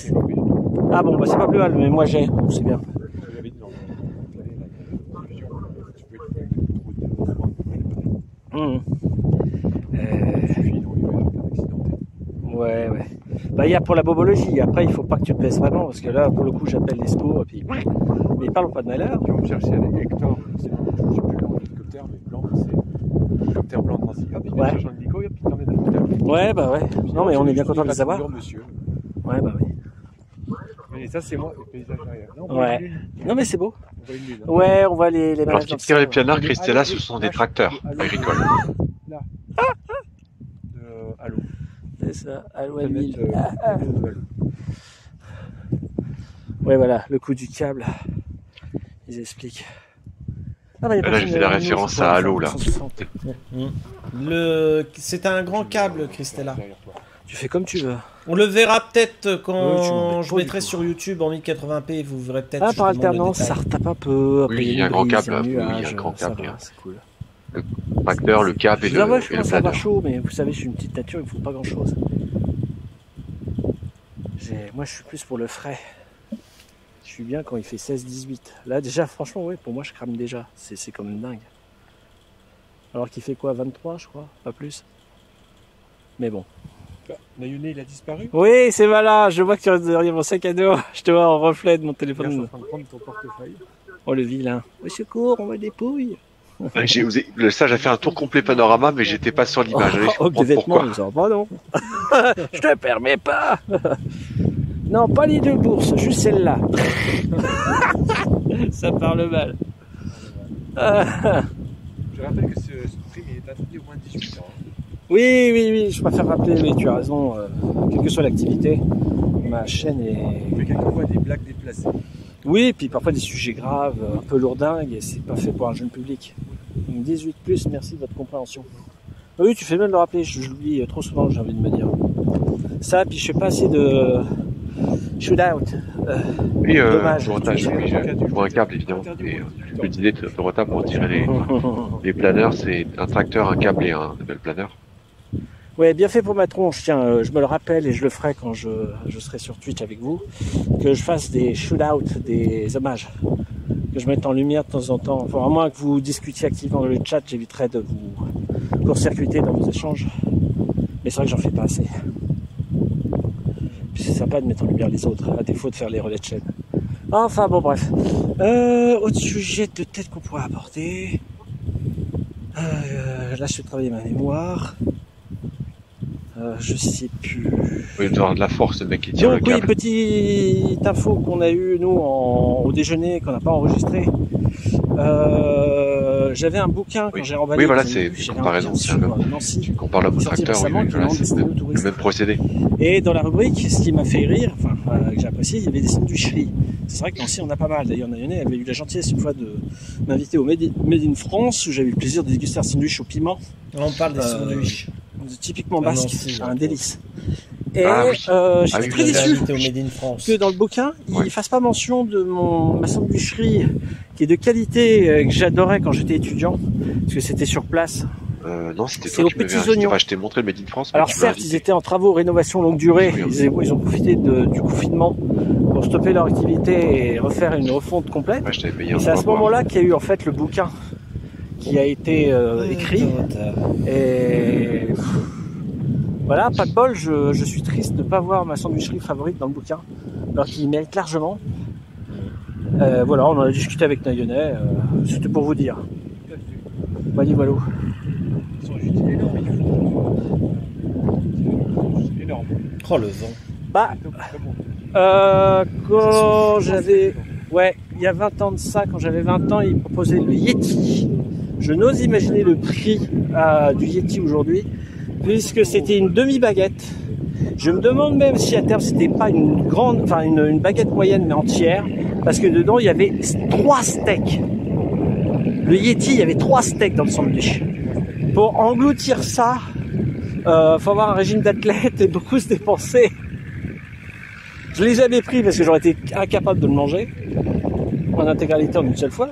C: Ah bon bah c'est pas plus mal mais moi j'ai, c'est bien.
D: J'avais dit dans le là, il y a une diffusion, tu peux être avec une route de soins, je l'ai pas dit.
C: Hum. Euh,
D: Puis, non, il va y avoir un accidenté.
C: Ouais, ouais. Bah, il y a pour la bobologie. Après, il faut pas que tu te blesses vraiment, parce que là, pour le coup, j'appelle les SPO, et puis. Mais parlons pas de malheur.
D: Tu vas me chercher avec Hector, c'est je sais plus comment l'hélicoptère, mais blanc, c'est l'hélicoptère blanc de Nancy. Hop, il
C: Ouais.
D: chercher un hélico, hop, il t'emmène à l'hôpital.
C: Ouais, bah ouais. Non, mais on est bien content de les avoir.
D: Monsieur.
C: Ouais, bah oui.
D: Mais ça, c'est moi, le paysage derrière. Non, on
C: Ouais. Non, mais c'est beau.
D: On voit une lune. hein.
C: Ouais, on voit les, les
B: Alors, qui tire les planeurs, Christella, ce sont des tracteurs
D: Allô,
B: agricoles.
D: Là. De Allô.
C: C'est ça. Allô, Emile.
D: euh,
C: Ah, ah. Ouais, voilà, le coup du câble. Ils expliquent. Ah, bah,
B: Là, j'ai fait la référence à Halo, là.
C: 160.
A: Le... C'est un grand câble, Christella.
C: Tu fais comme tu veux.
A: On le verra peut-être
C: Ouais,
A: quand
C: mets
A: je mettrai sur YouTube en 1080p. Vous verrez peut-être.
C: Ah, par
A: le
C: alternance, ça retape un peu. Après,
B: Oui,
C: il
B: y a un grand câble, oui, il y a un grand câble, hein.
C: C'est cool.
B: Tracteur, le câble et
C: Je
B: le,
C: je
B: et le
C: commence à avoir chaud, mais vous savez, je suis une petite nature, il me faut pas grand chose. Moi, je suis plus pour le frais. Je suis bien quand il fait 16-18. Là, déjà, franchement, ouais, pour moi, je crame déjà. C'est c'est quand même dingue. Alors qu'il fait quoi 23, je crois Pas plus Mais bon.
D: Nayone, il a disparu.
C: Oui, c'est voilà, je vois que tu restes derrière mon sac à dos. Je te vois en reflet de mon
D: Regarde, je suis en
C: téléphone.
D: train de prendre ton portefeuille.
C: Oh, le vilain. Au secours, on pouilles.
B: Ouais, j'ai osé- Le sage a fait un tour complet panorama, mais j'étais pas sur l'image.
C: Oh, des vêtements, pas, non. je te permets pas. non, pas les deux bourses, juste celle-là. Ça parle mal.
D: Je rappelle que ce, ce stream est interdit au moins de 18 ans.
C: Oui, oui, oui, je préfère rappeler, mais tu as raison, euh, quelle que soit l'activité, ma chaîne est...
D: Mais quelqu'un voit des blagues déplacées.
C: Oui, et puis parfois des sujets graves, un peu lourdingues, et c'est pas fait pour un jeune public. Donc 18 plus, merci de votre compréhension. Ah Oui, tu fais bien de le rappeler, je, je l'oublie trop souvent, j'ai envie de me dire. Ça, puis je fais pas assez de shoot-out. Euh,
B: Oui, euh,
C: Dommage.
B: je retage, oui, je je vois un câble évidemment. Et, euh, disais de, de retard pour tirer les, les planeurs, c'est un tracteur, un câble et un bel planeur.
C: Ouais, bien fait pour ma tronche. Tiens, euh, je me le rappelle et je le ferai quand je, serai sur Twitch avec vous. Que je fasse des shoot-out, des hommages. que je mette en lumière de temps en temps. Enfin, à moins que vous discutiez activement dans le chat, j'éviterai de vous court-circuiter dans vos échanges. Mais c'est vrai que j'en fais pas assez. Puis c'est sympa de mettre en lumière les autres, à défaut de faire les relais de chaîne. Enfin bon bref. Euh, autre sujet de tête qu'on pourrait aborder. Euh, là je vais travailler ma mémoire. Euh, je sais plus.
B: Oui, il doit avoir de la force, le mec qui tire
C: Donc
B: le
C: oui,
B: câble.
C: petite info qu'on a eu nous en- au déjeuner qu'on n'a pas enregistré. Euh, J'avais un bouquin quand
B: Oui.
C: j'ai emballé.
B: Oui, voilà, c'est une comparaison,
C: Nancy.
B: Tu compares le
C: Sorti
B: tracteur, oui, oui, voilà, c'est le même,
C: signaux
B: le même procédé.
C: Et dans la rubrique, ce qui m'a fait rire, enfin euh, que j'ai apprécié, il y avait des sandwicheries. C'est vrai que Nancy on a pas mal. D'ailleurs, Nayonais avait eu la gentillesse une fois de m'inviter au Made in, France où j'avais eu le plaisir de déguster un sandwich au piment,
A: On parle des
C: Euh,
A: sandwichs.
C: Typiquement
A: Ah,
C: basque,
A: Nancy,
C: un
A: entre
C: délice. Et
B: Ah oui.
C: euh,
B: Ah
C: j'étais
B: oui,
C: très déçu
A: invité au Made in France.
C: que dans le bouquin,
B: Ouais.
C: il fasse pas mention de mon ma sandwicherie qui est de qualité euh, que j'adorais quand j'étais étudiant parce que c'était sur place.
B: Euh, non, c'était
C: C'est
B: toi
C: aux
B: qui
C: petits
B: invité.
C: oignons.
B: Enfin, je t'ai montré le Made in France.
C: Alors certes, ils étaient en travaux rénovation longue durée.
B: Oui,
C: Ils, ils ont profité de- du confinement pour stopper leur activité et refaire une refonte complète.
B: Ouais, je t'avais payé
C: Et
B: un
C: c'est à ce moment-là qu'il y a eu en fait le bouquin qui a été euh, écrit. Et voilà, pas de bol, je, je suis triste de ne pas voir ma sandwicherie favorite dans le bouquin, alors qu'il mérite largement. Euh, voilà, on en a discuté avec Nayonais, euh, c'était pour vous dire. Voilà, voilà.
D: Ils sont juste énormes, ils font. C'est énorme.
A: Oh le vent.
C: Bah, euh, quand j'avais, ouais, il y a 20 ans de ça, quand j'avais 20 ans, ils proposaient le Yeti. Je n'ose imaginer le prix euh, du Yeti aujourd'hui, puisque c'était une demi-baguette. Je me demande même si à terme c'était pas une grande, enfin une, baguette moyenne mais entière, parce que dedans il y avait trois steaks. Le Yeti, il y avait trois steaks dans le sandwich. Pour engloutir ça, euh, faut avoir un régime d'athlète et beaucoup se dépenser. Je l'ai jamais pris parce que j'aurais été incapable de le manger en intégralité en une seule fois.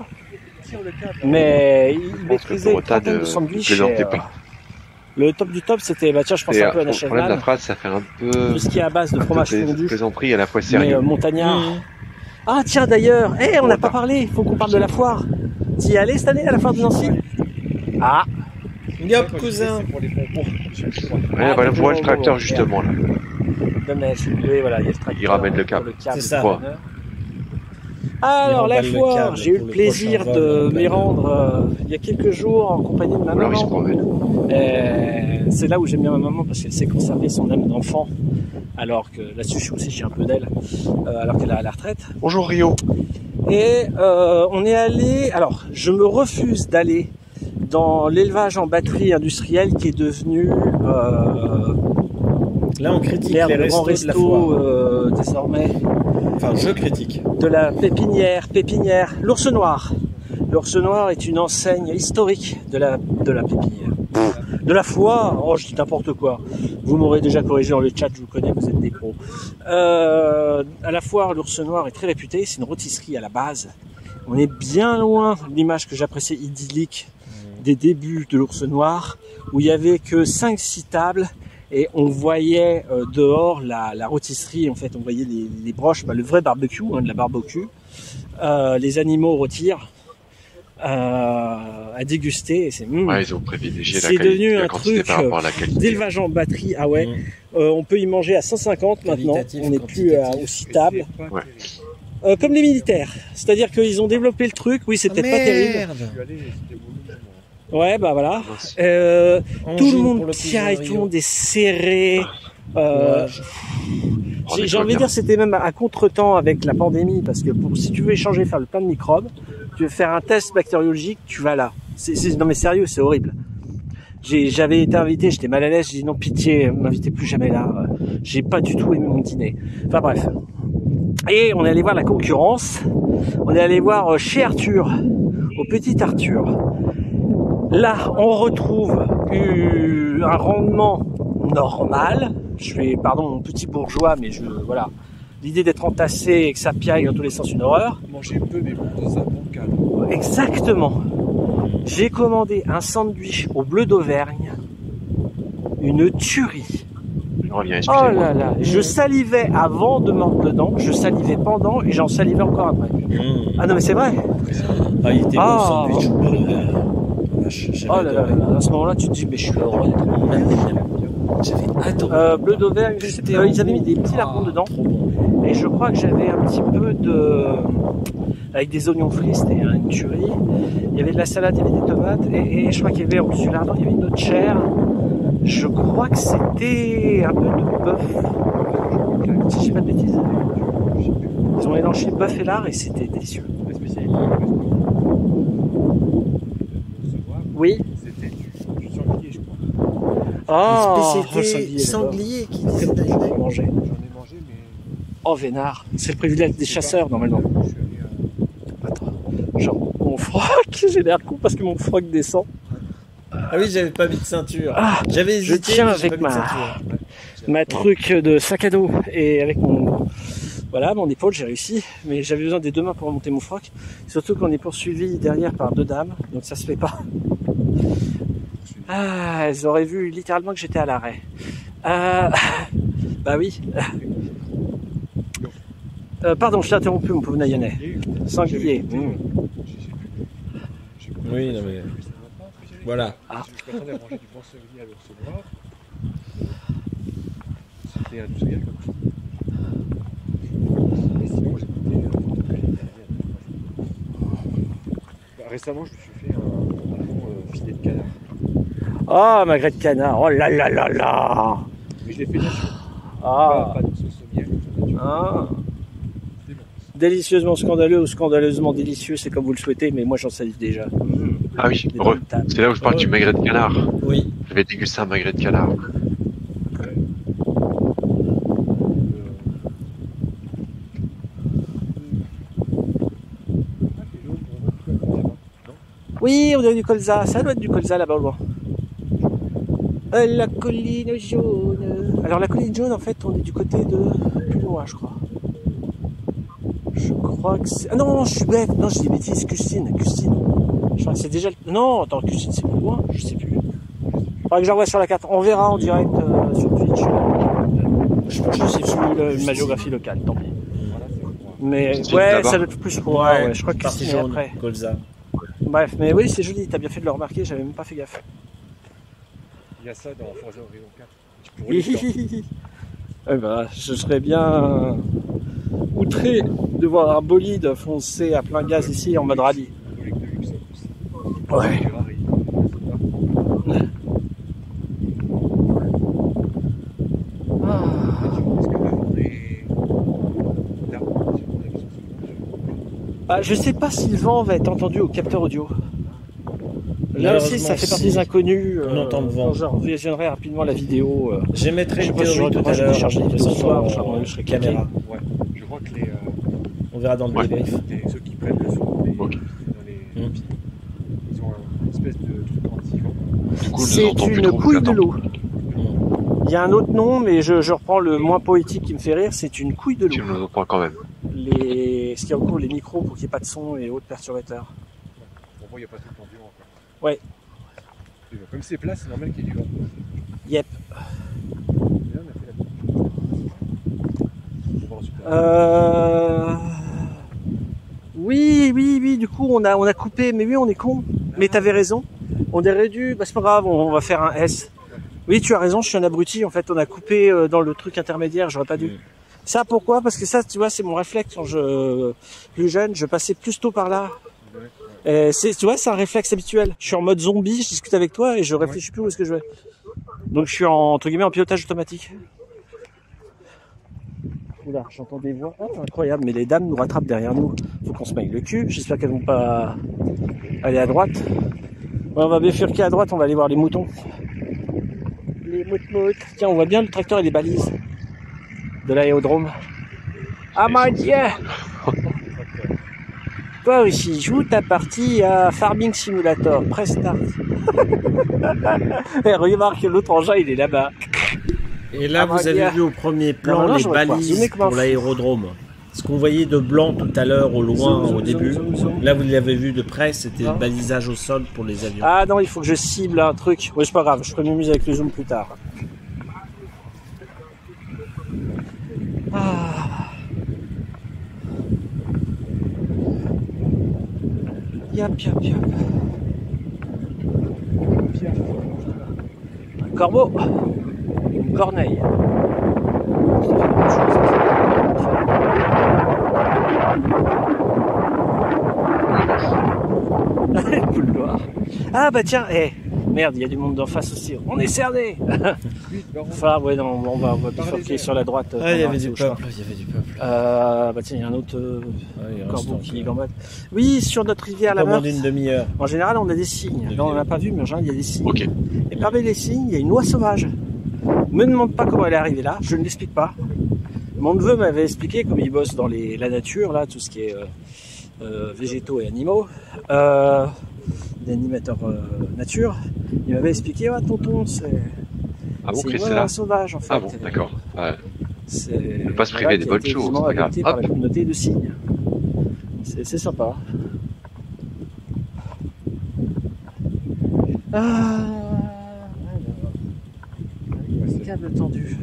D: Le.
C: Mais il maîtrisait une trentaine
B: de,
C: sandwichs. et, euh,
B: pas.
C: le top du top, c'était, bah tiens, je pense
B: Et
C: un
B: euh,
C: peu à la
B: le problème de la phrase, ça fait un peu.
C: tout ce qui est à base de fromage fondu,
B: plaisanterie à la fois
C: mais
B: sérieux.
C: euh, montagnard.
A: Mmh.
C: Ah tiens d'ailleurs, eh, on n'a pas
B: bah.
C: parlé, il faut qu'on parle de la foire. T'y es allé cette année à la foire de Nancy? Ah,
A: Yop, cousin.
B: Ouais,
C: Ah,
B: voilà,
C: bon,
B: voilà le tracteur justement là.
C: dommage. Oui, voilà, il y a le tracteur.
B: Il ramène le câble.
A: C'est ça.
C: Alors la foire, j'ai eu le plaisir de m'y rendre euh, il y a quelques jours en compagnie de ma
B: Ou alors il se
C: maman.
B: promène.
C: Et C'est là où j'aime bien ma maman parce qu'elle sait conserver son âme d'enfant. Alors que là-dessus, je suis aussi j'ai un peu d'elle, euh, alors qu'elle est à la retraite.
B: Bonjour Rio.
C: Et euh, on est allé. Alors, je me refuse d'aller dans l'élevage en batterie industrielle qui est devenu euh,
A: Là, on critique les restos de la
C: resto
A: foire.
C: euh, désormais
A: Enfin, je critique.
C: de la pépinière, pépinière, l'ours noir. L'ours noir est une enseigne historique de la pépinière. De la foire, oh je dis n'importe quoi. Vous m'aurez déjà corrigé dans le chat, je vous connais, vous êtes des pros. Euh, à la foire, l'ours noir est très réputé, c'est une rôtisserie à la base. On est bien loin de l'image que j'appréciais idyllique des débuts de l'ours noir, où il y avait que 5-6 tables et on voyait euh, dehors la, la rôtisserie, en fait, on voyait les, les broches, bah, le vrai barbecue, hein, de la barbecue, euh, les animaux rôtir euh, à déguster. Et c'est mm.
B: Ouais, ils ont privilégié la,
C: devenu
B: la
C: un truc, d'élevage en batterie. Ah ouais,
A: Mmh.
C: Euh, on peut y manger à 150 maintenant. On n'est plus à,
A: quantitatif.
C: aux 6 tables.
D: C'est pas
B: Ouais.
D: terrible.
C: Euh, comme les militaires, c'est-à-dire qu'ils ont développé le truc. Oui, c'est
A: Ah,
C: peut-être pas terrible. Ouais, bah voilà. Euh, tout le monde tient et tout le monde est serré. Euh,
A: Courage.
B: Oh,
C: J'ai envie de dire c'était même à contre-temps avec la pandémie parce que pour, si tu veux échanger, faire le plein de microbes, tu veux faire un test bactériologique, tu vas là. Non mais sérieux, c'est horrible. J'ai- J'avais été invité, j'étais mal à l'aise, j'ai dit non pitié, m'invitez plus jamais là. Euh, J'ai pas du tout aimé mon dîner. Enfin bref. Et on est allé voir la concurrence. On est allé voir euh, chez Arthur, au petit Arthur. Là, on retrouve eu- un rendement normal. Je fais, pardon, mon petit bourgeois, mais je, voilà. L'idée d'être entassé et que ça piaille dans tous les sens, une horreur.
D: Manger peu, mais dans un bon cadre.
C: Exactement. J'ai commandé un sandwich au bleu d'Auvergne. Une tuerie.
B: Je reviens,
C: Oh là là, je salivais avant de mordre dedans, je salivais pendant et j'en salivais encore après.
A: Mmh.
C: Ah non mais c'est vrai.
A: Ah, il était
C: Ah.
A: bon, sandwich. Oh là là. Vache, j'avais
C: Oh là là,
A: adoré.
C: là, à ce moment-là tu te dis mais je suis heureux.
A: Même. J'avais adoré.
C: Euh, bleu d'Auvergne, c'était, euh, ils avaient mis des petits lardons dedans et je crois que j'avais un petit peu de avec des oignons frits, c'était une tuerie. Il y avait de la salade, il y avait des tomates et, et je crois qu'il y avait du lardon, il y avait une autre chair. Je crois que c'était un peu de bœuf. Si je dis pas de bêtises. Ils ont mélangé bœuf et lard et c'était délicieux.
D: La spécialité du restaurant de recevoir,
C: Oui.
D: c'était du, du sanglier, je crois.
C: Oh,
A: Spécialité sanglier qui disait
C: J'en ai mangé.
D: J'en ai mangé, mais
C: Oh, vénard. C'est le privilège des chasseurs, normalement.
D: je suis allé à...
C: Attends. Genre, mon froc, j'ai l'air con parce que mon froc descend.
A: Ah oui, j'avais pas mis de ceinture.
C: Ah,
A: J'avais
C: je
A: hésité,
C: tiens avec ma-
A: ceinture.
C: ma truc de sac à dos et avec mon voilà mon épaule j'ai réussi mais j'avais besoin des deux mains pour remonter mon froc surtout qu'on est poursuivi derrière par deux dames donc ça se fait pas ah elles auraient vu littéralement que j'étais à l'arrêt. Euh... bah oui. Euh, pardon je t'ai interrompu mon pauvre Nayanais sanglier. Mmh.
A: Oui, non, mais- Voilà.
C: Ah.
D: Récemment, je me suis fait un, filet de canard.
C: oh magret de canard oh là là là là
D: Mais je l'ai fait nature.
C: ah,
D: Pas, pas de sauce au miel, tout nature.
C: ah.
D: Bon.
C: délicieusement scandaleux ou scandaleusement délicieux c'est comme vous le souhaitez mais moi j'en salive déjà Mmh.
B: Ah oui,
C: tables.
B: C'est là où je parle du magret de canard.
A: Oui.
B: J'avais dégusté un magret de canard.
C: Oui, on dirait du colza. Ça doit être du colza là-bas au loin. Euh, la colline jaune. Alors la colline jaune, en fait, on est du côté de plus loin, je crois. Je crois que c'est. Ah non, je suis bête. Non, je dis des bêtises. Custine, Custine. Je crois que c'est déjà. Non, attends, Custine, c'est plus loin. Je sais plus. Faudrait que j'envoie sur la carte. On verra en direct euh, sur Twitch. Je, je sais plus le- ma géographie locale. Tant pis. Mais ouais, ça doit être plus pour. Ouais, ouais, je crois que
A: partie
C: Custine est
A: jaune,
C: après.
A: colza.
C: Bref, mais oui, c'est joli, t'as bien fait de le remarquer, j'avais même pas fait gaffe.
D: Il y a ça dans Forza Horizon 4. Tu pourrais le temps.
C: eh ben, je serais bien outré de voir un bolide foncer à plein gaz ici en mode rallye. Ouais.
D: Ferrari.
C: Ah.
D: Est-ce que là, on est. Là, si on est sur ce-
C: Ah, je sais pas si le vent va être entendu au capteur audio. Là aussi, ça fait partie
A: si.
C: des inconnus.
A: On entend le vent.
C: Quand je revisionnerai rapidement la vidéo. euh,
A: J'émettrai
C: Je
A: une théorie tout à l'heure.
C: ce soir, je serai- je serai
A: caméra.
D: Ouais. Je crois que les, euh,
A: On verra dans le
B: Ouais.
A: débrief.
D: ceux qui prennent le son, les, dans ils ont une espèce de truc anti-vent.
B: Je
C: C'est une couille de l'eau. Il y a un autre nom, mais je, je reprends le moins poétique qui me fait rire, c'est une couille de
B: Tu
C: l'eau.
B: entends quand même.
C: Les... Ce qui recouvre les micros pour qu'il n'y ait pas de son et autres perturbateurs.
D: Bon, moi, il n'y a pas tout le temps du vent. Quoi.
C: Ouais.
D: Comme c'est plat, c'est normal qu'il y ait du vent.
C: Yep. Euh... Oui, oui, oui, du coup on a, on a coupé, mais oui on est con. Mais t'avais raison. On aurait dû, bah c'est pas grave, on, on va faire un S. Oui tu as raison, je suis un abruti, en fait on a coupé euh, dans le truc intermédiaire, j'aurais pas dû. Ça pourquoi? Parce que ça tu vois c'est mon réflexe quand je plus jeune, je passais plus tôt par là. Et c'est, tu vois, c'est un réflexe habituel. Je suis en mode zombie, je discute avec toi et je réfléchis plus où est-ce que je vais. Donc je suis en, entre guillemets en pilotage automatique. Oula, j'entends des voix. Ah, incroyable, mais les dames nous rattrapent derrière nous. Faut qu'on se maille le cul. J'espère qu'elles vont pas aller à droite. Ouais, on va bifurquer à droite, on va aller voir les moutons. Les moutes Tiens, on voit bien le tracteur et les balises de l'aérodrome. Ah mon dieu Toi aussi, joue ta partie à Farming Simulator, press start. Et remarque que l'autre engin il est là-bas.
A: Et là,
C: Ah,
A: vous avez vu au premier plan
C: maintenant,
A: les balises pour l'aérodrome. Ce qu'on voyait de blanc tout à l'heure au loin
C: Zoom,
A: au
C: zoom,
A: début.
C: zoom.
A: Là, vous l'avez vu de près, c'était
C: Ah.
A: le balisage au sol pour les avions.
C: Ah non, il faut que je cible un truc. Ouais, c'est pas grave, je ferai mieux avec le zoom plus tard. Ah. Yap, yap, yap. Un corbeau. Une corneille. Poule noire. Ah bah tiens, eh, merde, il y a du monde d'en face aussi. On est cerné Enfin, ouais, non, on va, on va bifurquer sur la droite. euh,
A: Ah, il y avait du peuple, il y avait du peuple.
C: Euh, bah tiens, il y a un autre euh,
A: Ah,
C: corbeau qui gambade. Oui, sur notre rivière, la Meurthe,
A: d'une demi-heure.
C: en général, on a des signes. Là, on n'en a pas vu, mais en général, il y a des signes.
B: Ok.
C: Et parmi les signes, il y a une oie sauvage. Me demande pas comment elle est arrivée là, je ne l'explique pas. Mon neveu m'avait expliqué, comme il bosse dans les, la nature, là, tout ce qui est euh, euh, végétaux et animaux, euh, d'animateurs euh, nature, il m'avait expliqué, ah tonton, c'est
B: Ah bon,
C: c'est
B: là
C: sauvage en fait.
B: Ah bon, d'accord. Ouais. Ne pas se priver des bonnes choses, regarde.
C: par
B: Hop.
C: la communauté de cygnes. C'est sympa. Ah, alors. câble tendu.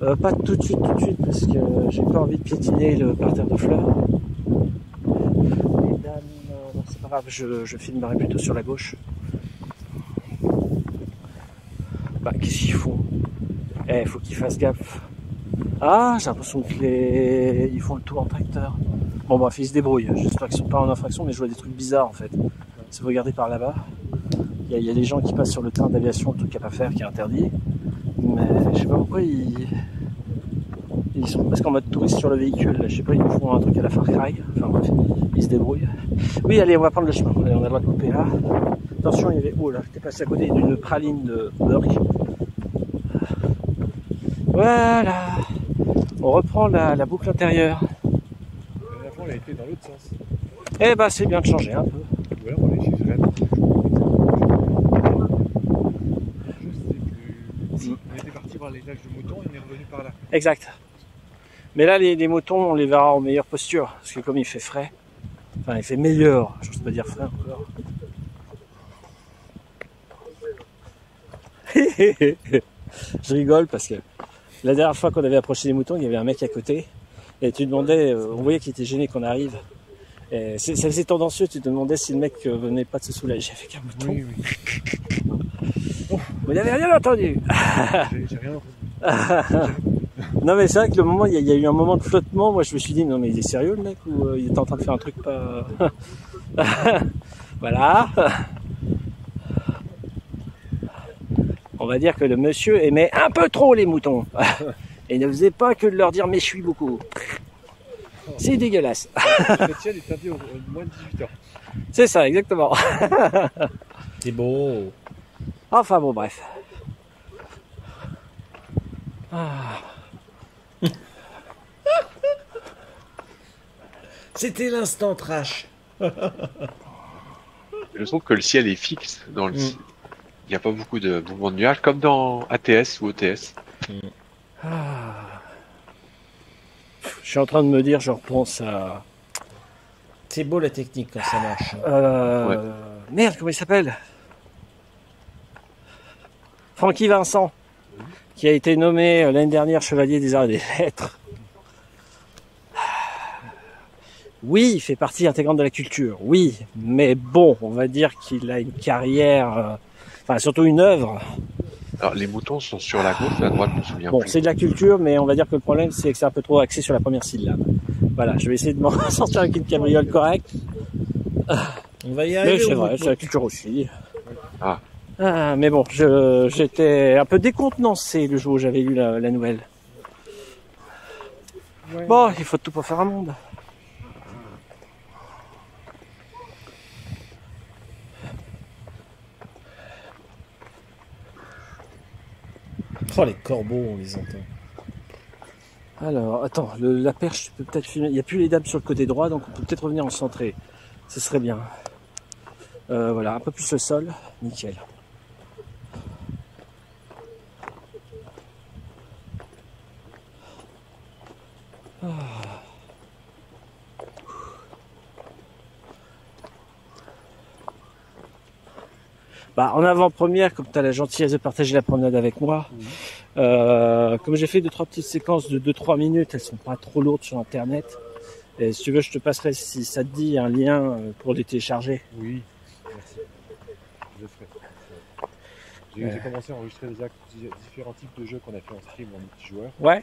C: Euh, pas tout de suite, tout de suite, parce que j'ai pas envie de piétiner le parterre de fleurs. Les dames, euh, c'est pas grave, je, je filmerai plutôt sur la gauche. Bah, qu'est-ce qu'ils font Eh, faut qu'ils fassent gaffe. Ah, j'ai l'impression que les... ils font le tour en tracteur. Bon, bref, ils se débrouillent. J'espère qu'ils sont pas en infraction, mais je vois des trucs bizarres en fait. Si vous regardez par là-bas, il y, a- des gens qui passent sur le train d'aviation, le truc qu'il n'y a pas à faire, qui est interdit. Mais je sais pas pourquoi ils. Ils sont presque en mode touriste sur le véhicule. Je sais pas, ils nous font un truc à la Far Cry. Enfin bref, ils se débrouillent. Oui, allez, on va prendre le chemin. Allez, on a le droit de couper là. Attention, il y avait. Oh là, j'étais passé à côté d'une praline de Burke. Voilà. On reprend la, la boucle intérieure.
D: la fois, on a été dans l'autre sens.
C: Eh ben, c'est bien de changer un peu.
D: Ou alors, on est chez Rennes. Je sais plus. On était parti les lacs de moutons et on est revenu par là.
C: Exact. Mais là, les, les moutons, on les verra en meilleure posture. Parce que comme il fait frais, enfin, il fait meilleur, je sais pas dire frais encore. je rigole parce que la dernière fois qu'on avait approché les moutons, il y avait un mec à côté. Et tu demandais, euh, on voyait qu'il était gêné qu'on arrive. Et ça faisait tendancieux, tu te demandais si le mec euh, venait pas de se soulager avec un mouton.
D: Oui, oui.
C: Vous n'avez rien entendu
D: j'ai rien entendu.
C: Non mais c'est vrai que le moment, il y, a- il y a eu un moment de flottement. Moi, je me suis dit non mais il est sérieux le mec ou euh, il est en train de faire un truc pas. voilà. On va dire que le monsieur aimait un peu trop les moutons et ne faisait pas que de leur dire mais je suis beaucoup. C'est dégueulasse.
D: Cette ciel est interdit au au moins de 18 ans.
C: C'est ça exactement.
A: C'est beau.
C: Enfin bon bref. Ah.
A: C'était l'instant trash.
B: Je trouve que le ciel est fixe dans le.
A: Mm.
B: Il n'y a pas beaucoup de mouvements de nuages, comme dans ATS ou OTS.
C: Ah. Je suis en train de me dire, je repense à.
A: C'est beau la technique quand ça marche.
C: Euh, Merde, comment il s'appelle? Francky Vincent, qui a été nommé euh, l'année dernière chevalier des arts et des lettres. Oui, il fait partie intégrante de la culture, oui, mais bon, on va dire qu'il a une carrière, euh, enfin surtout une œuvre.
B: Alors, les moutons sont sur la gauche la droite, je me souviens
C: Bon,
B: plus.
C: c'est de la culture, mais on va dire que le problème, c'est que c'est un peu trop axé sur la première syllabe. Voilà, je vais essayer de m'en sortir avec une cabriole correcte.
A: On va y
C: Mais
A: arriver.
C: c'est
A: au
C: vrai, c'est la culture aussi.
B: Ah.
C: Ah, mais bon, j'étais un peu décontenancé le jour où j'avais lu la, la nouvelle.
D: Ouais.
C: Bon, il faut tout pour faire un monde.
A: Oh, les corbeaux, on les entend.
C: Alors, attends, le- la perche, tu peux peut-être filmer. Il n'y a plus les dames sur le côté droit, donc on peut peut-être revenir en centré. Ce serait bien. Euh, voilà, un peu plus le sol. Nickel. Ah. Bah, en avant-première, comme tu as la gentillesse de partager la promenade avec moi, Euh, comme j'ai fait deux trois petites séquences de 2-3 minutes, elles sont pas trop lourdes sur internet. Et si tu veux, je te passerai si ça te dit un lien euh, pour les télécharger.
D: Oui, merci. Je le ferai. J'ai j'ai commencé à enregistrer des actes, différents types de jeux qu'on a fait en stream en multijoueur.
C: Ouais.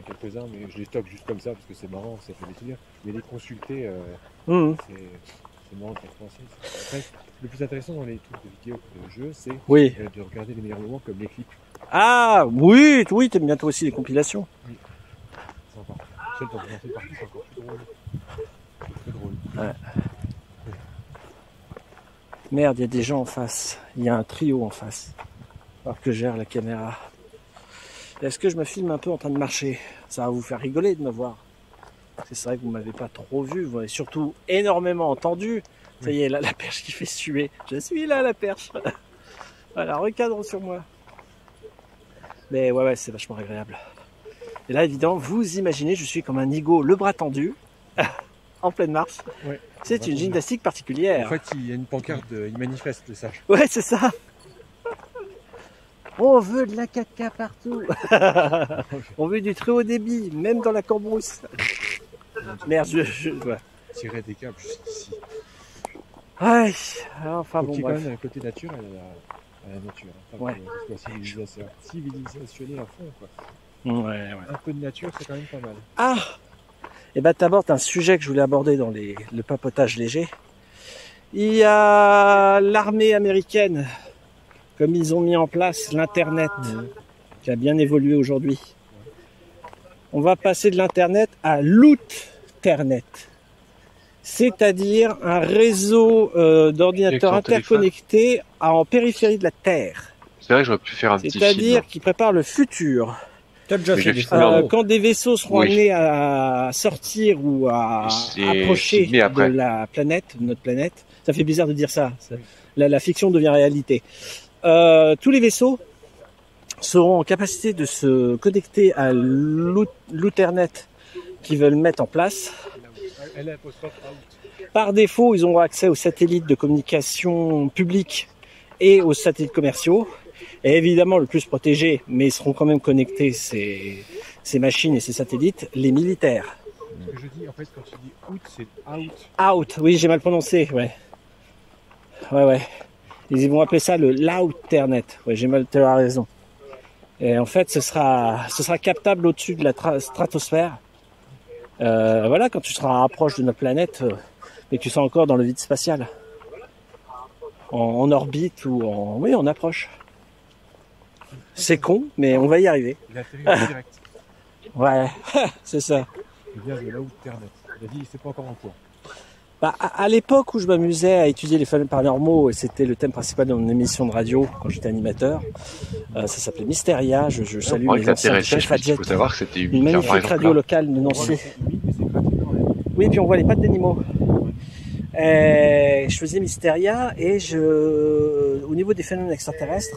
D: Quelques-uns, mais je les stocke juste comme ça parce que c'est marrant, ça fait des souvenirs. Mais les consulter, euh,
C: Mhm.
D: c'est marrant de. Après, le plus intéressant dans les trucs de vidéo de jeux, c'est
C: Oui.
D: euh, de regarder les meilleurs moments comme les clips.
C: Ah oui, oui, t'aimes bien toi aussi les compilations.
D: C'est encore. Seul dans une partie, c'est encore plus drôle. C'est très drôle.
C: Merde, il y a des gens en face. Il y a un trio en face. Alors que gère la caméra. Est-ce que je me filme un peu en train de marcher? Ça va vous faire rigoler de me voir. C'est vrai que vous m'avez pas trop vu, vous m'avez surtout énormément entendu. Ça y est, là, la perche qui fait suer. Je suis là, la perche. voilà, recadre sur moi. Mais ouais, ouais, c'est vachement agréable. Et là, évidemment, vous imaginez, je suis comme un nigo, le bras tendu, en pleine marche.
D: Ouais.
C: C'est une gymnastique
D: En
C: particulière.
D: fait, il y a une pancarte, de, il manifeste ça.
C: Ouais, c'est ça. On veut de la 4K partout. On veut du très haut débit, même dans la cambrousse. Merde, je, je ouais.
D: Tirer des câbles jusqu'ici.
C: Ouais, alors, enfin
D: Donc
C: bon,
D: quand
C: bref.
D: même un côté nature à la, à la nature. hein. Enfin,
C: Ouais.
D: civilisation, civilisationnel à fond. Quoi.
C: Ouais, ouais.
D: Un peu de nature, c'est quand même pas mal.
C: Ah Et ben t'abordes un sujet que je voulais aborder dans les, le papotage léger. Il y a l'armée américaine, comme ils ont mis en place l'Internet, qui a bien évolué aujourd'hui. On va passer de l'Internet à l'Outternet. C'est-à-dire un réseau euh, d'ordinateurs interconnectés à- en périphérie de la Terre.
B: C'est vrai que j'aurais pu faire un petit.
C: C'est-à-dire qui prépare le futur.
A: Déjà fait des
C: Euh, quand des vaisseaux seront
B: Oui.
C: amenés à sortir ou à approcher de la planète, de notre planète, ça fait bizarre de dire ça. Ça- La, la fiction devient réalité. Euh, tous les vaisseaux seront en capacité de se connecter à l'Outernet qu'ils veulent mettre en place. Par défaut, ils auront accès aux satellites de communication publique et aux satellites commerciaux. Et évidemment, le plus protégé, mais ils seront quand même connectés, ces, ces machines et ces satellites, les militaires.
D: Ce que je dis, en fait, quand tu dis out, c'est out.
C: Out, oui, j'ai mal prononcé, ouais. Ouais, ouais. Ils vont appeler ça le l'Outernet. Ouais, j'ai mal, tu as raison. Et en fait, ce sera, ce sera captable au-dessus de la tra- stratosphère. Euh, voilà, quand tu seras rapproche de notre planète, euh, mais que tu seras encore dans le vide spatial. En, en orbite ou en, oui, en approche. C'est con, mais on va y arriver.
D: Il en direct.
C: Ouais, c'est ça.
D: Il vient de l'Outernet. Il a dit, c'est pas encore en cours.
C: Bah, à, à l'époque où je m'amusais à étudier les phénomènes paranormaux, et c'était le thème principal de mon émission de radio quand j'étais animateur, euh, ça s'appelait Mysteria, je, je salue mes anciens
B: il faut savoir que c'était
C: une magnifique
B: exemple.
C: radio
B: là.
C: locale de Nancy. Oui, puis on voit les pattes d'animaux. Et je faisais Mysteria et je, au niveau des phénomènes extraterrestres,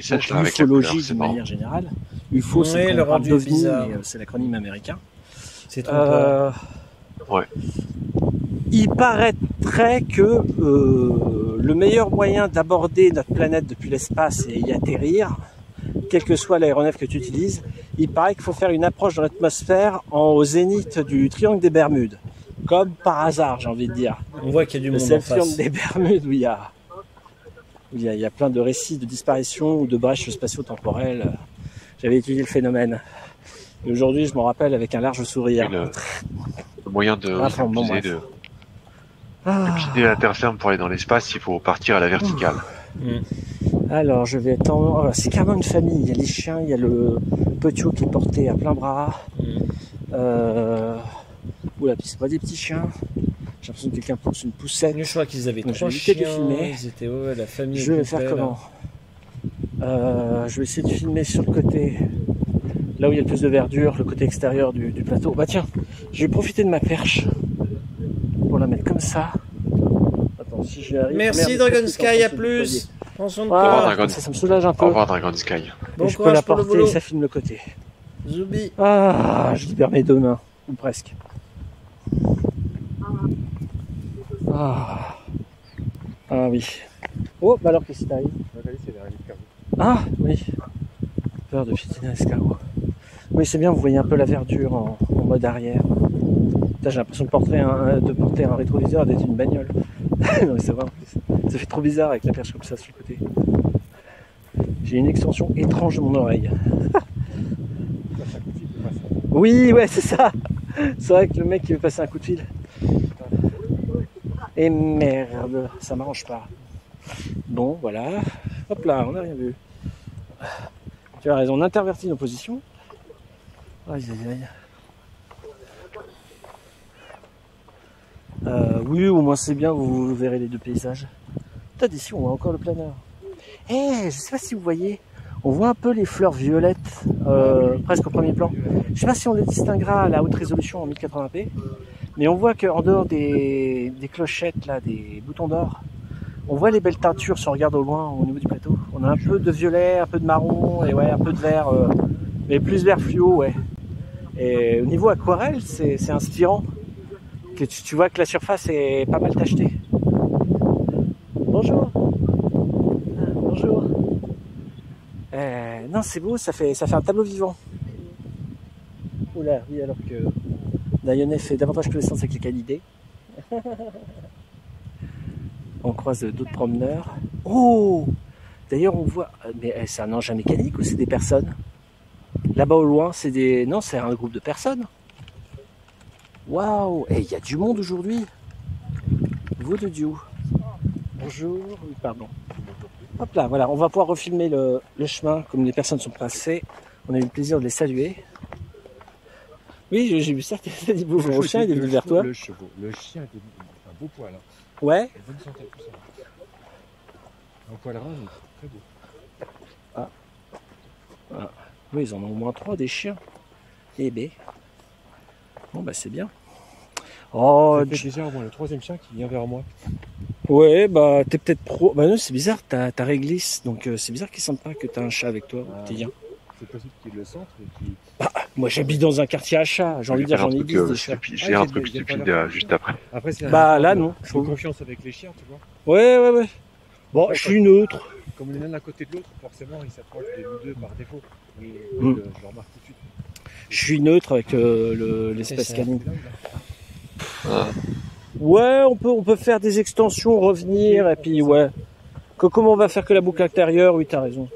B: c'est
C: d'une manière générale. UFO, c'est
A: le
C: d'OVNI, euh, c'est l'acronyme américain.
A: C'est trompeur.
C: Euh,
B: Ouais.
C: Il paraîtrait que euh, le meilleur moyen d'aborder notre planète depuis l'espace et y atterrir, quel que soit l'aéronef que tu utilises, il paraît qu'il faut faire une approche dans l'atmosphère en, au zénith du triangle des Bermudes. Comme par hasard, j'ai envie de dire.
A: On voit qu'il y a du
C: Le
A: monde en
C: seul triangle des Bermudes où il y a, où il y a, il y a plein de récits de disparition ou de brèches spatio-temporelles. J'avais étudié le phénomène. Et aujourd'hui, je m'en rappelle avec un large sourire.
B: Le, le moyen de
C: Ah, enfin, bon,
B: de,
C: Ah.
B: de quitter la terre ferme pour aller dans l'espace, il faut partir à la verticale.
A: Mm.
C: Alors, je vais être en... oh, c'est carrément une famille. Il y a les chiens, il y a le petiot qui est porté à plein bras.
A: Mm.
C: Euh... Oula, puis c'est pas des petits chiens. J'ai l'impression que quelqu'un pousse une poussette.
A: Je crois qu'ils avaient trois
C: éviter de
A: chiens.
C: filmer.
A: Ils étaient ouais, la famille.
C: Je vais faire comment Euh, Je vais essayer de filmer sur le côté, là où il y a le plus de verdure, le côté extérieur du, du plateau. Bah tiens, je vais profiter de ma perche pour la mettre comme ça. Attends, si j'y arrive.
A: Merci
C: Merde,
A: Dragon Sky, à plus. soin de toi.
B: Dragon.
C: ça, ça me soulage un peu.
B: Au revoir Dragon Sky.
A: Bon
C: Et je peux la porter,
A: boulot.
C: ça filme le côté.
A: Zoubi.
C: Ah, je libère mes deux mains, ou presque. Ah, ah oui. Oh, bah alors qu'est-ce qui t'arrive?
D: On va aller, c'est vers les carreaux.
C: Ah, oui. peur de piétiner l'escargot. Oui, c'est bien, vous voyez un peu la verdure en, mode arrière. J'ai l'impression de porter un, rétroviseur d'être une bagnole. non, mais. Ça fait trop bizarre avec la perche comme ça sur le côté. J'ai une extension étrange de mon oreille. Oui, ouais, c'est ça. C'est vrai que le mec qui veut passer un coup de fil. Et merde, ça m'arrange pas. Bon, voilà. Hop là, on n'a rien vu. Tu as raison, on intervertit nos positions. Euh, oui, au moins c'est bien, vous verrez les deux paysages. Peut-être on voit encore le planeur. Eh, je sais pas si vous voyez, on voit un peu les fleurs violettes, euh, presque au premier plan. Je sais pas si on les distinguera à la haute résolution en 1080p, mais on voit qu'en dehors des, des clochettes, là, des boutons d'or, on voit les belles teintures si on regarde au loin au niveau du plateau. On a un peu de violet, un peu de marron et ouais, un peu de vert, euh, mais plus vert fluo, ouais. Et au niveau aquarelle, c'est inspirant. Tu, vois que la surface est pas mal tachetée. Bonjour. Ah, bonjour. Euh, non, c'est beau, ça fait, un tableau vivant. Oula, oui, alors que Dionnet fait davantage connaissance avec les canidés. on croise d'autres promeneurs. Oh D'ailleurs, on voit. Mais eh, c'est un engin mécanique ou c'est des personnes? Là-bas au loin, c'est des. Non, c'est un groupe de personnes. Waouh Et il y a du monde aujourd'hui. Vaut de Dieu. Bonjour. Oui, pardon. Hop là, voilà, on va pouvoir refilmer le, le chemin comme les personnes sont passées. On a eu le plaisir de les saluer. Oui, j'ai- vu ça, t'as dit bonjour au chien, il est venu vers toi.
D: Le chevaux. Le chien était un beau poil. Hein.
C: Ouais,
D: Et bonne santé, tout ça. Un poil mais très beau.
C: Oui, ils en ont au moins trois, des chiens. Eh ben. Bon, bah c'est bien. Oh,
D: déjà au moins le troisième chien qui vient vers moi.
C: ouais, bah t'es peut-être pro. Bah non, c'est bizarre, t'as ta réglisse, donc euh, c'est bizarre qu'ils sentent pas que t'as un chat avec toi
D: Ah.
C: quotidien.
D: C'est possible qu'il le centre et qu'il.
C: Moi j'habite dans un quartier à chats, j'ai envie de dire, j'en ai
B: truc,
C: 10
B: euh,
C: des chats.
B: stupide- J'ai un truc stupide euh, juste après.
D: Après, c'est un-
C: Bah, là, non, je trouve.
D: confiance avec les chiens, tu vois.
C: Ouais, ouais, ouais. Bon, je suis neutre.
D: Comme on est l'un à côté de l'autre, forcément, ils s'approchent de nous deux par défaut.
C: Mm.
D: euh, je le remarque tout de suite.
C: Je suis neutre avec euh, le- l'espèce canine.
D: Là
C: Ouais, on peut, on peut faire des extensions, revenir, et puis ouais. Que, comment on va faire que la boucle intérieure? Oui, t'as raison.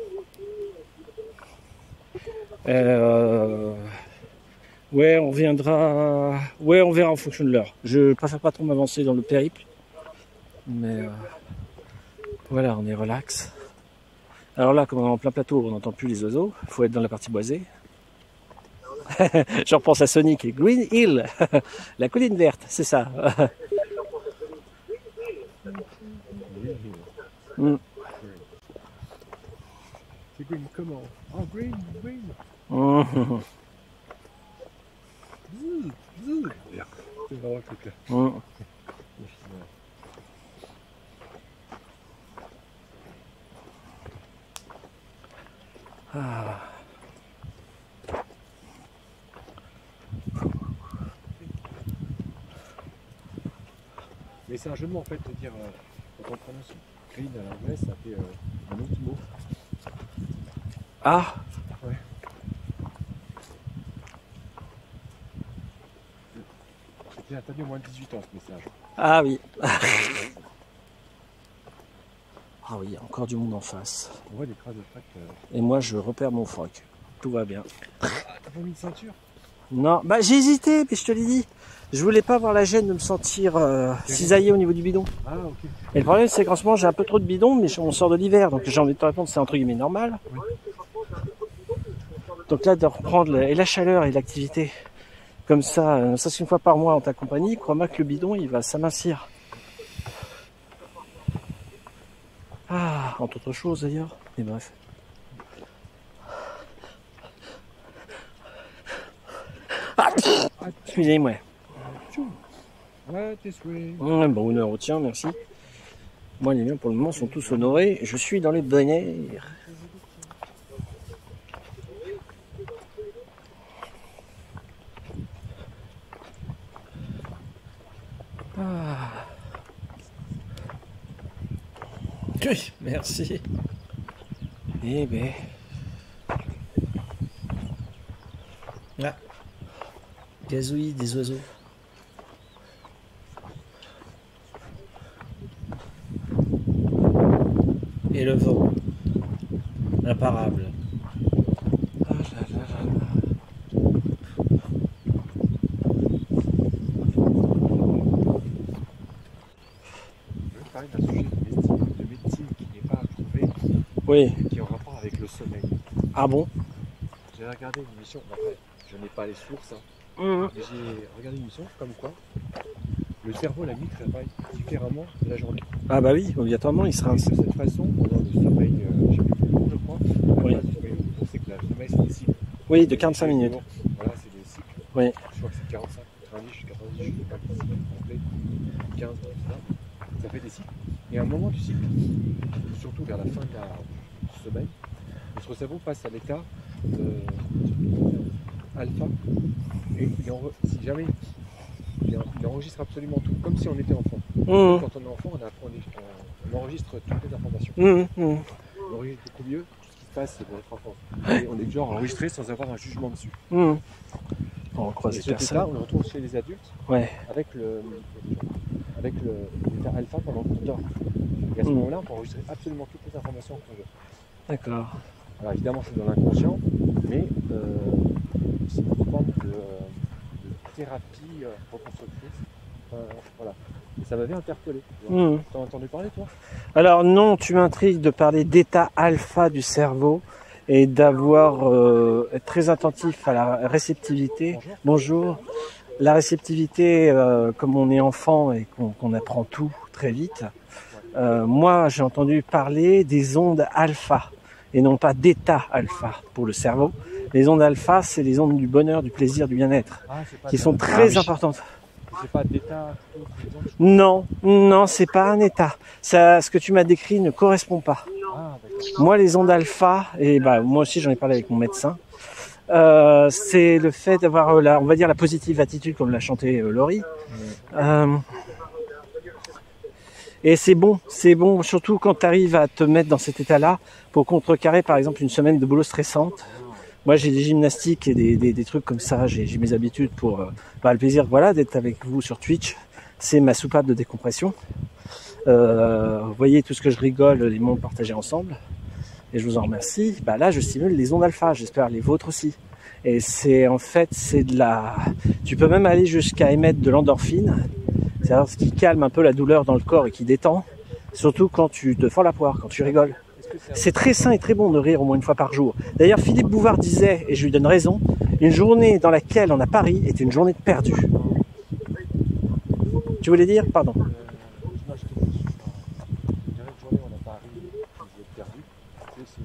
C: Euh, ouais, on viendra. Ouais, on verra en fonction de l'heure. Je préfère pas trop m'avancer dans le périple. Mais euh, voilà, on est relax. Alors là, comme on est en plein plateau, on n'entend plus les oiseaux. Faut être dans la partie boisée. Je repense à Sonic et Green Hill, la colline verte, c'est ça. Mm.
D: C'est green, comment? Oh, green, green.
C: Mhm.
D: Zzz, zzz. C'est vraiment le truc là.
C: Mhm. Ah.
D: Mais c'est un jeu de mots en fait de dire, euh, quand on prononce green à l'anglais, ça fait euh, un autre mot.
C: Ah,
D: C'était interdit au moins de 18 ans ce message.
C: ah oui. Ah oui, encore du monde en face.
D: On voit des traces de frac. Euh...
C: Et moi, je repère mon froc. Tout va bien.
D: Ah, t'as pas mis de ceinture?
C: Non, bah j'ai hésité, mais je te l'ai dit. Je voulais pas avoir la gêne de me sentir euh, cisaillé au niveau du bidon.
D: Ah, ok.
C: Et le problème, c'est qu'en ce moment, j'ai un peu trop de bidon, mais on sort de l'hiver, donc j'ai envie de te répondre, c'est entre guillemets normal. Donc là, de reprendre et la chaleur et l'activité comme ça, euh, ça c'est une fois par mois en ta compagnie, crois-moi que le bidon, il va s'amincir. Ah, entre autres choses d'ailleurs, mais bref. Ah, Excusez-moi.
D: Ouais, this way.
C: Ouais, bon honneur au tien, merci. Moi, les miens pour le moment sont tous honorés. Je suis dans les bonheurs. Ah.
A: Merci.
C: Eh ben. Ah. Gazouillis des oiseaux. Et le vent. Imparable. Ah oui.
D: qui est en rapport avec le sommeil.
C: Ah bon?
D: J'ai regardé une émission, après, je n'ai pas les sources, hein,
C: Mmh.
D: mais j'ai regardé une émission comme quoi le cerveau la nuit travaille différemment de la journée.
C: Ah bah oui, obligatoirement, il sera
D: Et de cette façon, pendant le sommeil, euh, je sais plus je crois,
C: Oui.
D: base du sommeil, on sait que le sommeil c'est des cycles.
C: Oui, de 45 minutes.
D: Voilà, c'est des cycles.
C: Oui.
D: Je crois que c'est 45, 90, jusqu'à 90, je ne sais pas les cycles complets, 15, tout ça. Ça fait des cycles. Et à un moment du cycle, surtout vers la fin de la, du sommeil, notre cerveau passe à l'état euh, alpha. Et si jamais il, en- il enregistre absolument tout, comme si on était enfant.
C: Mmh.
D: Quand on est enfant, on, apprend des- on- on enregistre toutes les informations.
C: Mmh, mmh.
D: On enregistre beaucoup mieux tout ce qui se passe dans notre enfance. Et on est du genre à enregistrer sans avoir un jugement dessus.
C: Mmh. On
D: Et
C: croise
D: état,
C: personnes.
D: on le retrouve chez les adultes
C: Ouais.
D: avec le avec le- l'état alpha pendant qu'on dort. Et à ce
C: Mm.
D: moment-là, on peut enregistrer absolument toutes les informations qu'on veut.
C: D'accord.
D: Alors évidemment, c'est dans l'inconscient, mais euh, c'est une forme de, de thérapie euh, reconstructrice. Enfin, voilà. Et ça m'avait interpellé.
C: Mmh.
D: T'en as entendu parler, toi?
C: Alors non, tu m'intrigues de parler d'état alpha du cerveau et d'avoir euh, être très attentif à la réceptivité.
D: Bonjour.
C: Bonjour. La réceptivité, euh, comme on est enfant et qu'on qu'on apprend tout très vite, euh, moi j'ai entendu parler des ondes alpha et non pas d'état alpha pour le cerveau. Les ondes alpha, c'est les ondes du bonheur, du plaisir, du bien-être,
D: Ah,
C: qui sont très
B: oui.
C: importantes.
D: C'est pas.
C: Non, non, c'est pas un état. Ça, ce que tu m'as décrit ne correspond pas.
D: Ah.
C: Moi, les ondes alpha, et bah moi aussi j'en ai parlé avec mon médecin, euh, c'est le fait d'avoir, la, on va dire, la positive attitude comme l'a chanté euh, Laurie. Euh, et c'est bon, c'est bon, surtout quand tu arrives à te mettre dans cet état-là pour contrecarrer par exemple une semaine de boulot stressante. Moi j'ai des gymnastiques et des, trucs comme ça, j'ai mes habitudes pour le plaisir voilà, d'être avec vous sur Twitch. C'est ma soupape de décompression. Vous voyez tout ce que je rigole, les mondes partagés ensemble et je vous en remercie. Bah là, je stimule les ondes alpha, j'espère les vôtres aussi. Et c'est en fait, c'est de la. Tu peux même aller jusqu'à émettre de l'endorphine, c'est-à-dire ce qui calme un peu la douleur dans le corps et qui détend, surtout quand tu te fends la poire, quand tu rigoles.
D: C'est
C: très sain et très bon de rire au moins une fois par jour. D'ailleurs, Philippe Bouvard disait, et je lui donne raison, une journée dans laquelle on a Paris est une journée de perdu. Tu voulais dire? Pardon.
D: Euh, non, je te dis, je dirais une journée où on a pas ri, où vous êtes perdu, c'est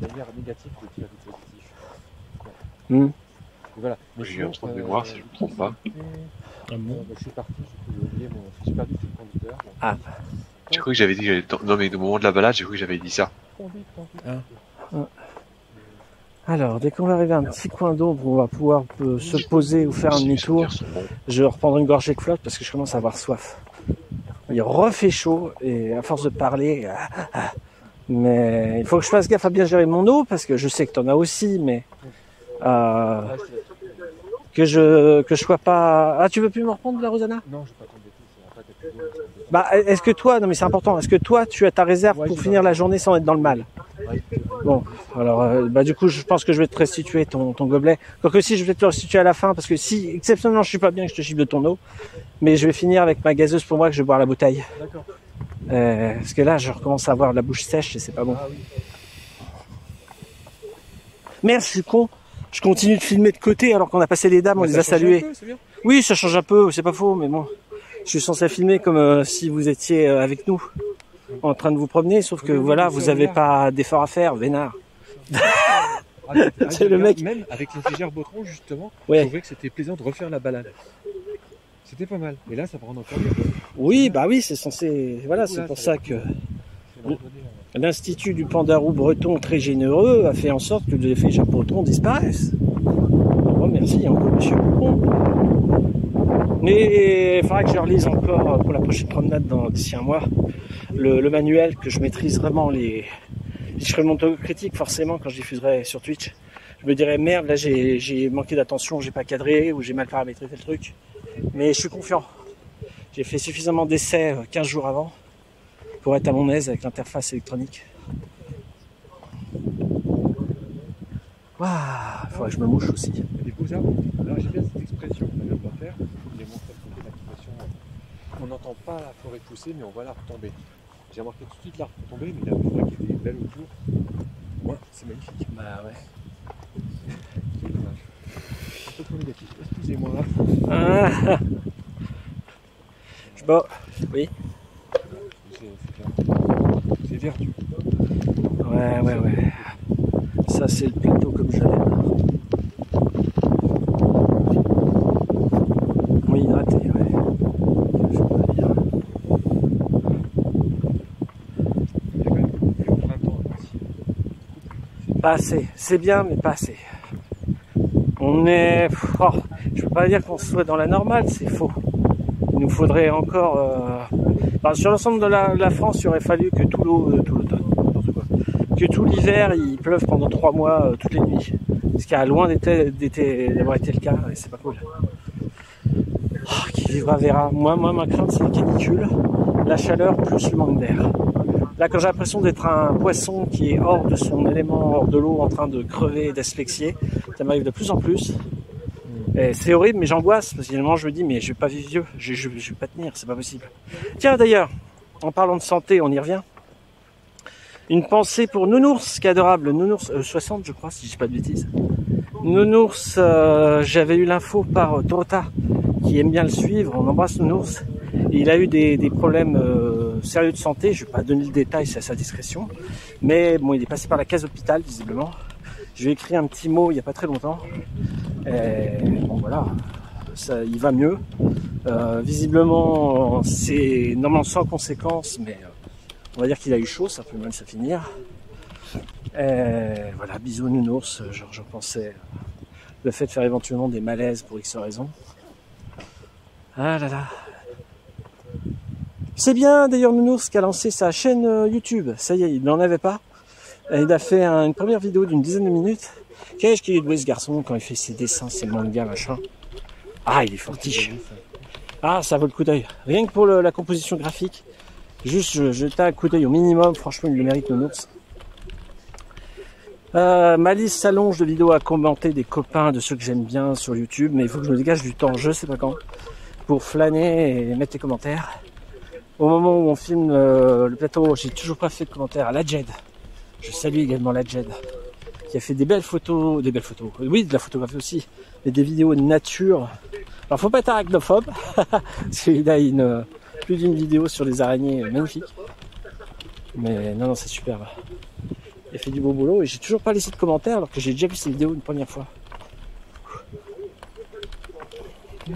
D: c'est une, du positif.
C: Hmm.
D: Voilà.
B: J'ai un trou de
D: euh,
B: mémoire, si je me trompe pas.
D: euh, bah, je suis parti, j'ai oublié mon. J'ai perdu le fil conducteur. donc-
C: Ah.
B: J'ai cru que j'avais dit que j'allais. Non, mais au moment de la balade, j'ai cru que j'avais dit ça.
D: Conduite.
C: Ah. Alors, dès qu'on va arriver à un petit coin d'ombre où on va pouvoir euh, se poser ou faire un demi-tour, je vais reprendre une gorgée de flotte parce que je commence à avoir soif. Il refait chaud et à force de parler, ah, ah. Mais il faut que je fasse gaffe à bien gérer mon eau parce que je sais que tu en as aussi, mais euh, que je que je sois pas. Ah, tu veux plus me reprendre de la Rosana
D: Non, je vais pas embêtant.
C: Bah, est-ce que toi, non mais c'est important, est-ce que toi tu as ta réserve
D: Ouais,
C: pour finir la journée sans être dans le mal?
D: Ouais,
C: Bon, alors euh, bah du coup je pense que je vais te restituer ton, ton gobelet. Quoique si je vais te le restituer à la fin parce que si exceptionnellement je suis pas bien que je te chiffre de ton eau, mais je vais finir avec ma gazeuse pour moi que je vais boire la bouteille.
D: D'accord.
C: Euh, parce que là je recommence à avoir la bouche sèche et c'est pas bon.
D: Ah.
C: Merde, je suis con. Je continue de filmer de côté alors qu'on a passé les dames, on les a saluées.
D: peu, c'est bien.
C: Oui, ça change un peu, c'est pas faux, mais bon. Je suis censé filmer comme euh, si vous étiez euh, avec nous, en train de vous promener, sauf que
D: Oui,
C: voilà, vous
D: sûr,
C: avez
D: là.
C: pas d'effort à faire, vénard.
D: Ah, c'est-
C: le mec.
D: Même avec les légères Botron, justement,
C: Ouais.
D: je trouvais que c'était plaisant de refaire la balade. C'était pas mal. Et là, ça va rendre encore mieux.
C: Oui, bah oui, c'est censé. Voilà, c'est pour
D: ça
C: que l'Institut du Pandarou breton, très généreux, a fait en sorte que les effets chapeautons disparaissent. On remercie encore Monsieur Poupon. Mais il faudra que je relise encore pour la prochaine promenade dans d'ici un mois le, le manuel, que je maîtrise vraiment les. Je ferai mon critique forcément quand je diffuserai sur Twitch. je me dirais merde, là j'ai j'ai manqué d'attention, j'ai pas cadré ou j'ai mal paramétré tel truc. Mais je suis confiant. J'ai fait suffisamment d'essais euh, 15 jours avant pour être à mon aise avec l'interface électronique. Waouh, faudrait que je me mouche aussi.
D: Il y a des beaux arbres. Alors j'aime bien cette expression qu'on vient de faire. D'activation. On n'entend pas la forêt pousser, mais on voit l'arbre tomber. J'ai remarqué tout de suite l'arbre tomber, mais la forêt qui était belle autour. Ouais, c'est magnifique.
C: Bah ouais.
D: Quel dommage. Un peu trop négatif. Excusez-moi.
C: Ah. Bon, oui.
D: C'est vertu.
C: Ouais, ouais, ouais. Ça, c'est le plateau comme je l'aime. Oui, raté, ouais. Je peux pas dire.
D: Il y a quand même beaucoup plus au printemps ici.
C: Pas assez. C'est bien, mais pas assez. On est. oh, je peux pas dire qu'on soit dans la normale, c'est faux. Il nous faudrait encore. euh, sur l'ensemble de la, la France, il aurait fallu que tout l'eau, euh, tout l'automne, que tout l'hiver, il pleuve pendant trois mois euh, toutes les nuits. Ce qui a loin d'avoir été le cas, et c'est pas cool. Oh, qui vivra verra. Moi, moi, ma crainte, c'est les canicules, la chaleur plus le manque d'air. Là, quand j'ai l'impression d'être un poisson qui est hors de son élément, hors de l'eau, en train de crever d'asphyxier, ça m'arrive de plus en plus. Et c'est horrible, mais j'angoisse, parce que finalement, je me dis, mais je vais pas vivre vieux, je, je, vais pas tenir, c'est pas possible. Tiens, d'ailleurs, en parlant de santé, on y revient. Une pensée pour Nounours, qui est adorable. Nounours, euh, 60, je crois, si je dis pas de bêtises. Nounours, euh, j'avais eu l'info par euh, Dorota, qui aime bien le suivre. On embrasse Nounours. Et il a eu des, des problèmes euh, sérieux de santé. Je vais pas donner le détail, c'est à sa discrétion. Mais bon, il est passé par la case hôpital, visiblement. Je lui ai écrit un petit mot il y a pas très longtemps. Et bon, voilà. Ça, il va mieux. Euh, visiblement, c'est normalement sans conséquence, mais euh, on va dire qu'il a eu chaud, ça peut mal se finir. Et voilà, bisous nounours, genre j'en pensais. euh, Le fait de faire éventuellement des malaises pour X raisons. Ah là là. C'est bien d'ailleurs Nounours qui a lancé sa chaîne euh, YouTube. Ça y est, il n'en avait pas. Il a fait un- une première vidéo d'une dizaine de minutes. Qu'est-ce qu'il est doué ce garçon quand il fait ses dessins, ses mangas, machin? Ah, il est fortiche. Ah, ça vaut le coup d'œil. Rien que pour la composition graphique. Juste je- jeter un coup d'œil au minimum. Franchement, il le mérite, Nounours. Euh, ma liste s'allonge de vidéos à commenter des copains de ceux que j'aime bien sur YouTube, mais il faut que je me dégage du temps, je sais pas quand, pour flâner et mettre les commentaires. Au moment où on filme euh, le plateau, j'ai toujours pas fait de commentaires à la Jed. Je salue également la Jed, qui a fait des belles photos, des belles photos, oui, de la photographie aussi, mais des vidéos de nature. Alors faut pas être arachnophobe, parce qu'il a une, plus d'une vidéo sur les araignées euh, magnifique. Mais non, non, c'est superbe. Il a fait du beau boulot et j'ai toujours pas laissé de commentaires alors que j'ai déjà vu ces vidéos une première fois.
D: J'en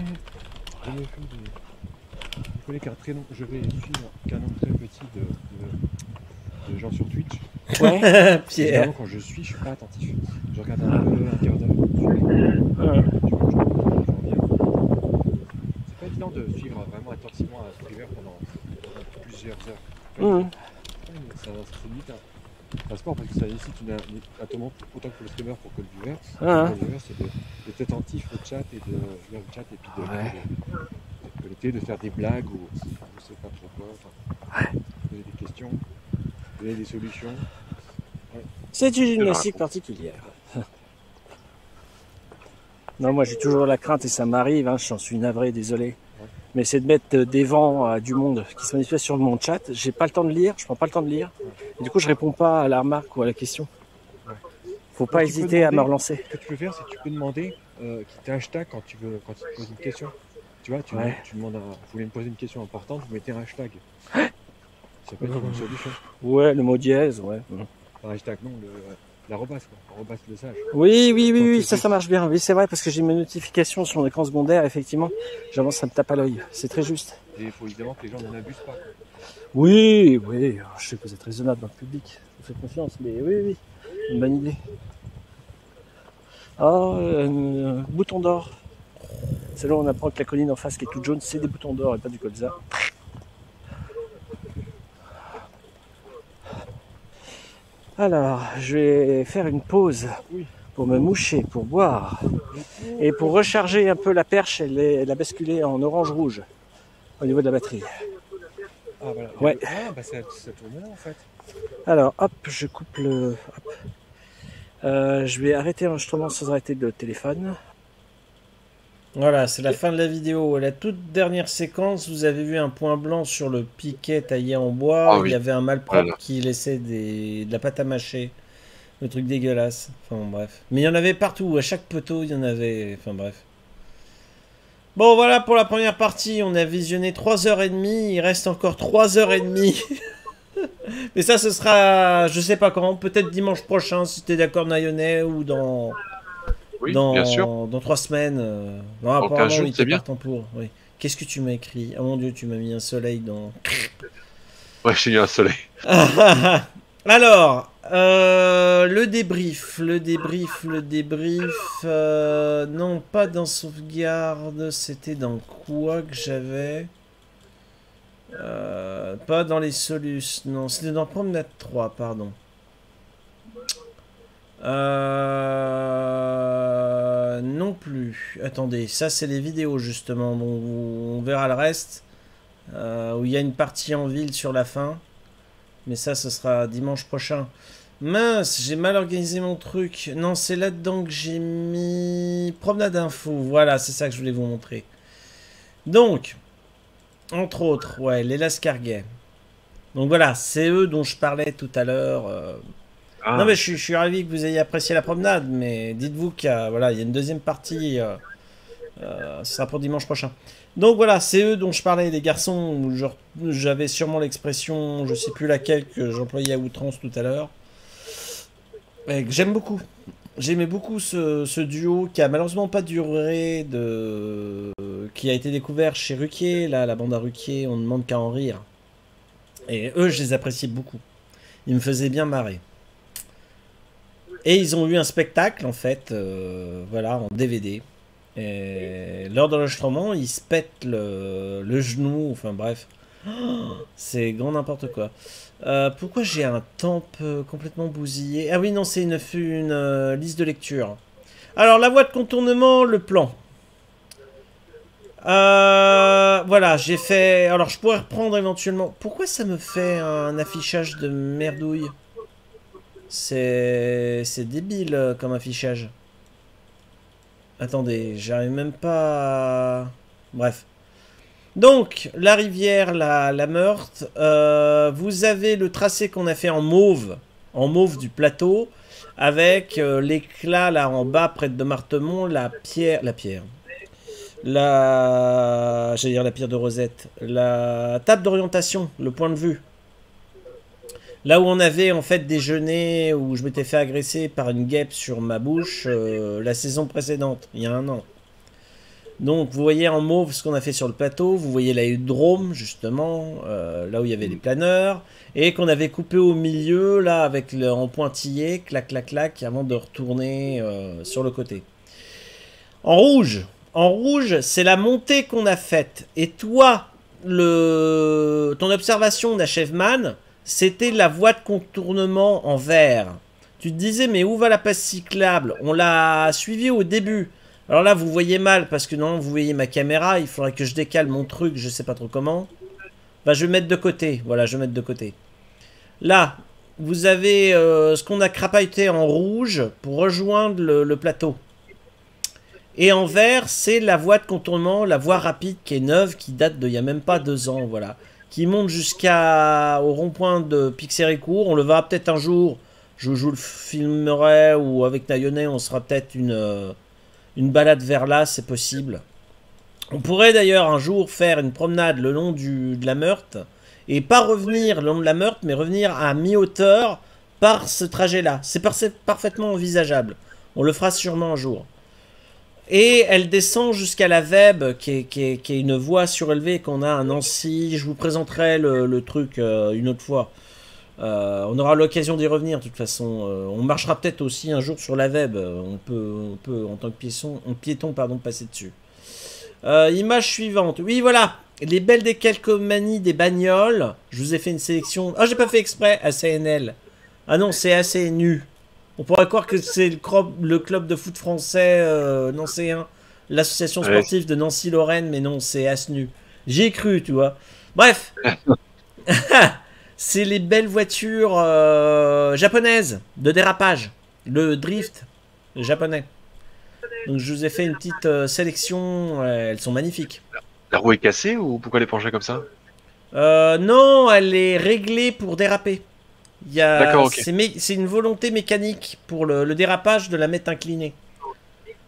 D: ai fait des- Je connais qu'un très long, je vais suivre qu'un nombre très petit de, de, de gens sur Twitch.
C: Ouais.
A: Pierre.
D: Quand je suis, je suis pas attentif. Je regarde un peu, un quart d'heure. C'est pas évident de suivre vraiment attentivement un streamer pendant, plusieurs heures.
C: Mhm.
D: Ça, c'est limite un, un sport parce que ça nécessite une, un attention autant que pour le streamer pour que le viewer.
C: Ah,
D: Pour le viewer, c'est d'être attentif au chat et de jouer au chat et puis de,
C: Ouais.
D: de, de faire des blagues ou je sais pas trop quoi. Enfin, poser des questions, donner des solutions.
C: C'est une gymnastique particulière. Non, moi j'ai toujours la crainte et ça m'arrive, hein, j'en suis navré, désolé. Mais c'est de mettre euh, des vents à du monde qui se manifeste sur mon chat. J'ai pas le temps de lire, je prends pas le temps de lire. Et du coup, je réponds pas à la remarque ou à la question.
D: Ouais.
C: Faut pas hésiter à me relancer.
D: Ce que tu peux faire, c'est que tu peux demander euh, qui hashtag quand tu veux, quand tu te poses une question. Tu vois, tu,
C: Ouais.
D: tu demandes, à, vous voulez me poser une question importante, vous mettez un hashtag. Ça peut être une solution.
C: Ouais, le mot dièse, ouais.
D: Pas un hashtag, non, le, l'arrobas, quoi. Arrobas le sage.
C: Oui, oui, oui, oui, ça, ça marche bien. Oui, c'est vrai, parce que j'ai mes notifications sur mon écran secondaire, effectivement. J'avance, ça me tape à l'œil. C'est très juste.
D: Et il faut évidemment que les gens n'en abusent pas. quoi.
C: Oui, oui, je sais que vous êtes raisonnable dans le public. Je vous fais confiance, mais oui, oui, une bonne idée. Ah, euh, bouton d'or. C'est là où on apprend que la colline en face qui est toute jaune, c'est des boutons d'or et pas du colza. Alors, je vais faire une pause pour me moucher, pour boire. Et pour recharger un peu la perche, elle, est- elle a basculé en orange-rouge au niveau de la batterie.
D: Ah, voilà.
C: Ouais.
D: Ah, bah ça, ça tourne là en fait.
C: Alors, hop, je coupe le... hop. Euh, je vais arrêter l'enregistrement sans arrêter le téléphone.
A: Voilà, c'est la fin de la vidéo. La toute dernière séquence, vous avez vu un point blanc sur le piquet taillé en bois.
B: Ah oui.
A: Il y avait un malpropre
B: Voilà.
A: qui laissait des... de la pâte à mâcher. Le truc dégueulasse. Enfin bref. Mais il y en avait partout. À chaque poteau, il y en avait. Enfin bref. Bon, voilà pour la première partie. On a visionné 3h30. Il reste encore 3h30. Mais ça, ce sera, je sais pas quand, peut-être dimanche prochain, si t'es d'accord, Nayonnet, ou dans,
B: Oui,
A: dans,
B: bien sûr.
A: dans trois semaines. euh, Non,
B: Dans
A: apparemment,
B: 15 jours,
A: il
B: c'est bien.
A: pour. Oui. Qu'est-ce que tu m'as écrit? Ah mon dieu, tu m'as mis un soleil dans.
B: Ouais, j'ai eu un soleil.
A: Alors, euh, le débrief, le débrief, le débrief. euh, non, pas dans sauvegarde. C'était dans quoi que j'avais? Euh, Pas dans les solus. Non, c'était dans Promenade 3, pardon. Euh, non plus. Attendez, ça c'est les vidéos justement. On verra le reste. euh, où il y a une partie en ville sur la fin. Mais ça, ce sera dimanche prochain. Mince, j'ai mal organisé mon truc. Non, c'est là-dedans que j'ai mis promenade info. Voilà, c'est ça que je voulais vous montrer. Donc, entre autres, ouais, les Lascarguet. Donc voilà, c'est eux dont je parlais tout à l'heure. euh.
B: Ah,
A: Non, mais je, suis- ravi que vous ayez apprécié la promenade, mais dites-vous qu'il y a, voilà, il y a une deuxième partie. euh, euh, ce sera pour dimanche prochain. Donc voilà, c'est eux dont je parlais, les garçons. J'avais sûrement l'expression, je sais plus laquelle, que j'employais à outrance tout à l'heure. J'aime beaucoup. J'aimais beaucoup ce, ce duo qui a malheureusement pas duré, de... qui a été découvert chez Ruquier, là, la bande à Ruquier, on ne demande qu'à en rire. Et eux, je les appréciais beaucoup. Ils me faisaient bien marrer. Et ils ont eu un spectacle, en fait, euh, voilà, en DVD. Et lors de l'enregistrement, ils se pètent le, le genou, enfin bref. C'est grand n'importe quoi. Euh, pourquoi j'ai un temp euh, complètement bousillé? Ah oui, non, c'est une, une liste de lecture. Alors, la voie de contournement, le plan. Voilà, j'ai fait. Alors, je pourrais reprendre éventuellement. Pourquoi ça me fait un affichage de merdouille? C'est. Débile euh, comme affichage. Attendez, j'arrive même pas. Bref. Donc, la rivière, la, la Meurthe, euh, vous avez le tracé qu'on a fait en mauve, en mauve du plateau, avec euh, l'éclat là en bas près de Martemont, la pierre, la pierre, la, j'allais dire la pierre de Rosette, la table d'orientation, le point de vue. Là où on avait en fait déjeuné, où je m'étais fait agresser par une guêpe sur ma bouche euh, la saison précédente, il y a un an. Donc vous voyez en mauve ce qu'on a fait sur le plateau, vous voyez l'aérodrome justement, euh, là où il y avait les planeurs, et qu'on avait coupé au milieu, là avec le, en pointillé, clac clac clac, avant de retourner euh, sur le côté. En rouge, en rouge, c'est la montée qu'on a faite. Et toi, le, ton observation d'Achèveman, c'était la voie de contournement en vert. Tu te disais, mais où va la passe cyclable? On l'a suivi au début. Alors là, vous voyez mal parce que non, vous voyez ma caméra. Il faudrait que je décale mon truc, je sais pas trop comment. Bah, je vais mettre de côté. Voilà, je vais mettre de côté. Là, vous avez euh, ce qu'on a crapahuté en rouge pour rejoindre le, plateau. Et en vert, c'est la voie de contournement, la voie rapide qui est neuve, qui date de il y a même pas deux ans, voilà. Qui monte jusqu'à au rond-point de Pixéricourt. On le verra peut-être un jour. Je, je le filmerai ou avec Nayonnet, on sera peut-être une, euh, une balade vers là, c'est possible. On pourrait d'ailleurs un jour faire une promenade le long du, de la Meurthe et pas revenir le long de la Meurthe, mais revenir à mi-hauteur par ce trajet-là. C'est par- parfaitement envisageable. On le fera sûrement un jour. Et elle descend jusqu'à la Veb, qui est, une voie surélevée qu'on a à Nancy. Je vous présenterai le, truc euh, une autre fois. Euh, on aura l'occasion d'y revenir de toute façon. Euh, on marchera peut-être aussi un jour sur la. Euh, On peut, on peut en tant que piéton, piéton pardon, passer dessus. Image suivante. Oui, voilà. Les belles décalcomanies des bagnoles. Je vous ai fait une sélection. Ah, j'ai pas fait exprès. ACNL. Ah non, c'est ACNU. On pourrait croire que c'est le, club de foot français euh, nancéen, l'association
B: Ouais.
A: sportive de Nancy-Lorraine, mais non, c'est Asnu. J'y ai cru, tu vois. Bref, c'est les belles voitures euh, japonaises de dérapage, le drift japonais. Donc je vous ai fait une petite euh, sélection, elles sont magnifiques.
B: La roue est cassée ou pourquoi elle est penchée comme ça?
A: Euh, non, elle est réglée pour déraper. C'est, mé- une volonté mécanique pour le, le dérapage de la mettre inclinée.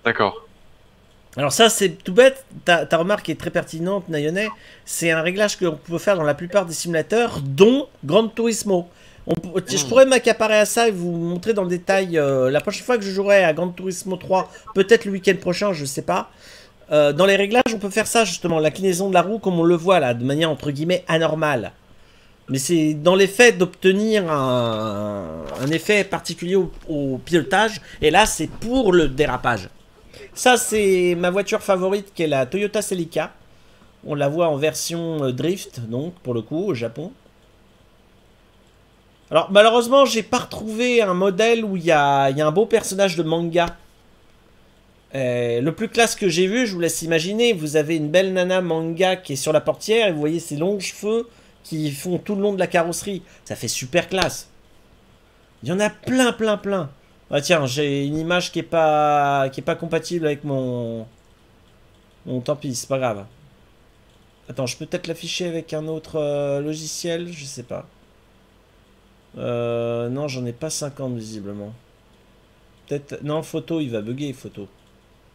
B: D'accord.
A: Alors ça, c'est tout bête. Ta, ta remarque est très pertinente, Nayonais. C'est un réglage que l'on peut faire dans la plupart des simulateurs, dont Gran Turismo. On peut- Je
B: Hmm.
A: pourrais m'accaparer à ça et vous montrer dans le détail euh, la prochaine fois que je jouerai à Gran Turismo 3, peut-être le week-end prochain, je sais pas. Euh, dans les réglages, on peut faire ça justement, l'inclinaison de la roue comme on le voit là, de manière entre guillemets anormale. Mais c'est dans l'effet d'obtenir un, effet particulier au, pilotage, et là c'est pour le dérapage. Ça c'est ma voiture favorite qui est la Toyota Celica. On la voit en version euh, drift, donc pour le coup au Japon. Alors malheureusement j'ai pas retrouvé un modèle où il y a, il y a un beau personnage de manga. Euh, le plus classe que j'ai vu, je vous laisse imaginer, vous avez une belle nana manga qui est sur la portière et vous voyez ses longs cheveux qui font tout le long de la carrosserie. Ça fait super classe. Il y en a plein, plein, plein. Ah tiens, j'ai une image qui est pas qui est pas compatible avec mon Bon, tant pis, c'est pas grave. Attends, je peux peut-être l'afficher avec un autre euh, logiciel, je sais pas. Euh, non, j'en ai pas 50 visiblement. Peut-être non, photo, il va bugger photo.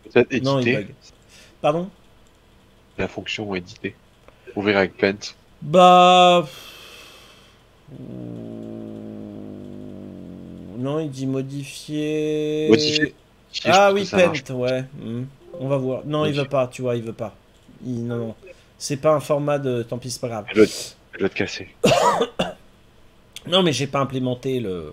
B: Peut-être
A: Non, il
B: éditer.
A: bug. Pardon?
B: La fonction éditer. Verra avec Paint.
A: Bah. Non, il dit modifier.
B: Modifier.
A: Ah
B: Je
A: oui. Paint, ouais. hmm. On va voir. Non, il
B: Modifier.
A: veut pas, tu vois, il veut pas. Il- Non, non. C'est pas un format de. Tant pis, c'est pas grave.
B: Elle doit te casser.
A: Non, mais j'ai pas implémenté le.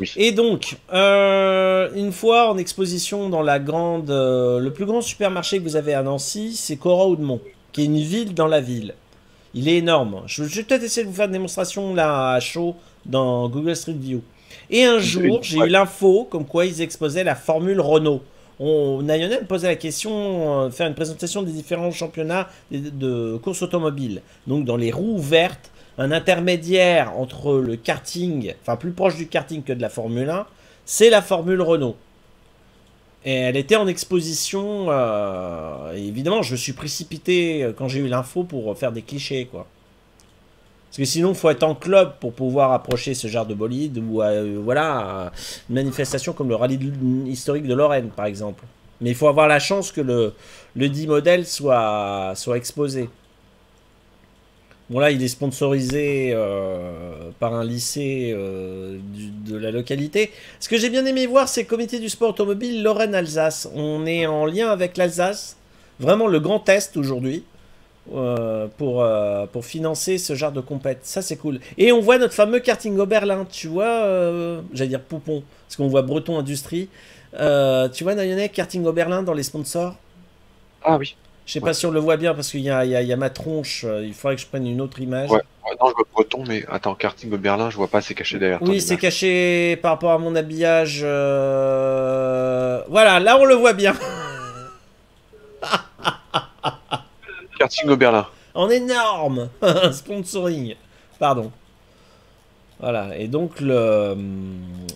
B: Oui.
A: Et donc, euh, une fois en exposition dans la grande, euh, le plus grand supermarché que vous avez à Nancy, c'est Cora Oudemont, qui est une ville dans la ville. Il est énorme. Je, vais peut-être essayer de vous faire une démonstration là à chaud dans Google Street View. Et un jour, j'ai eu l'info comme quoi ils exposaient la Formule Renault. On, Nayonel me posait la question, euh, faire une présentation des différents championnats de, de course automobile. Donc dans les roues vertes, un intermédiaire entre le karting, enfin plus proche du karting que de la Formule 1, c'est la Formule Renault. Et elle était en exposition. euh, évidemment, je me suis précipité euh, quand j'ai eu l'info pour faire des clichés, quoi. Parce que sinon, faut être en club pour pouvoir approcher ce genre de bolide ou euh, voilà euh, une manifestation comme le rallye historique de Lorraine, par exemple. Mais il faut avoir la chance que le, le dit modèle soit, soit exposé. Bon là, il est sponsorisé euh, par un lycée euh, de la localité. Ce que j'ai bien aimé voir, c'est le comité du sport automobile Lorraine-Alsace. On est en lien avec l'Alsace. Vraiment le grand test aujourd'hui. euh, pour, pour financer ce genre de compète. Ça, c'est cool. Et on voit notre fameux karting au Berlin. Tu vois, j'allais dire Poupon, parce qu'on voit Breton Industrie. Tu vois, Nayonnet, karting au Berlin dans les sponsors?
B: Ah oui.
A: Je sais
B: Ouais.
A: pas si on le voit bien parce qu'il y a, y y ma tronche. euh, Il faudrait que je prenne une autre image.
B: Ouais. Ouais, non, je vois breton, mais attends, karting au Berlin, je vois pas, c'est caché derrière.
A: Oui, c'est caché par rapport à mon habillage. euh, Voilà, là on le voit bien.
B: Karting au Berlin.
A: En énorme Sponsoring. Pardon. Voilà, et donc le,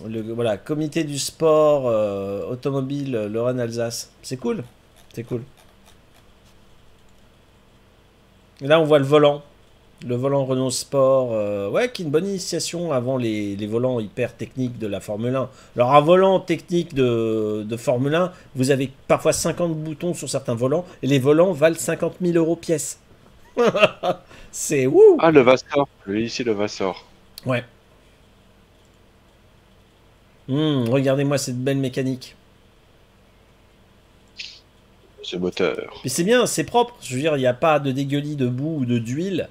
A: le voilà, comité du sport euh, automobile Lorraine-Alsace. C'est cool. C'est cool. Et là, on voit le volant. Le volant Renault Sport. euh, ouais, qui est une bonne initiation avant les, les volants hyper techniques de la Formule 1. Alors, un volant technique de, de Formule 1, vous avez parfois 50 boutons sur certains volants, et les volants valent 50 000 euros pièce. C'est wouh!
B: Ah, le Vassor. Le lycée le Vassor.
A: Ouais. Hum, Regardez-moi cette belle mécanique.
B: Ce moteur.
A: C'est bien, c'est propre. Je veux dire, il n'y a pas de dégueulis de boue ou de d'huile.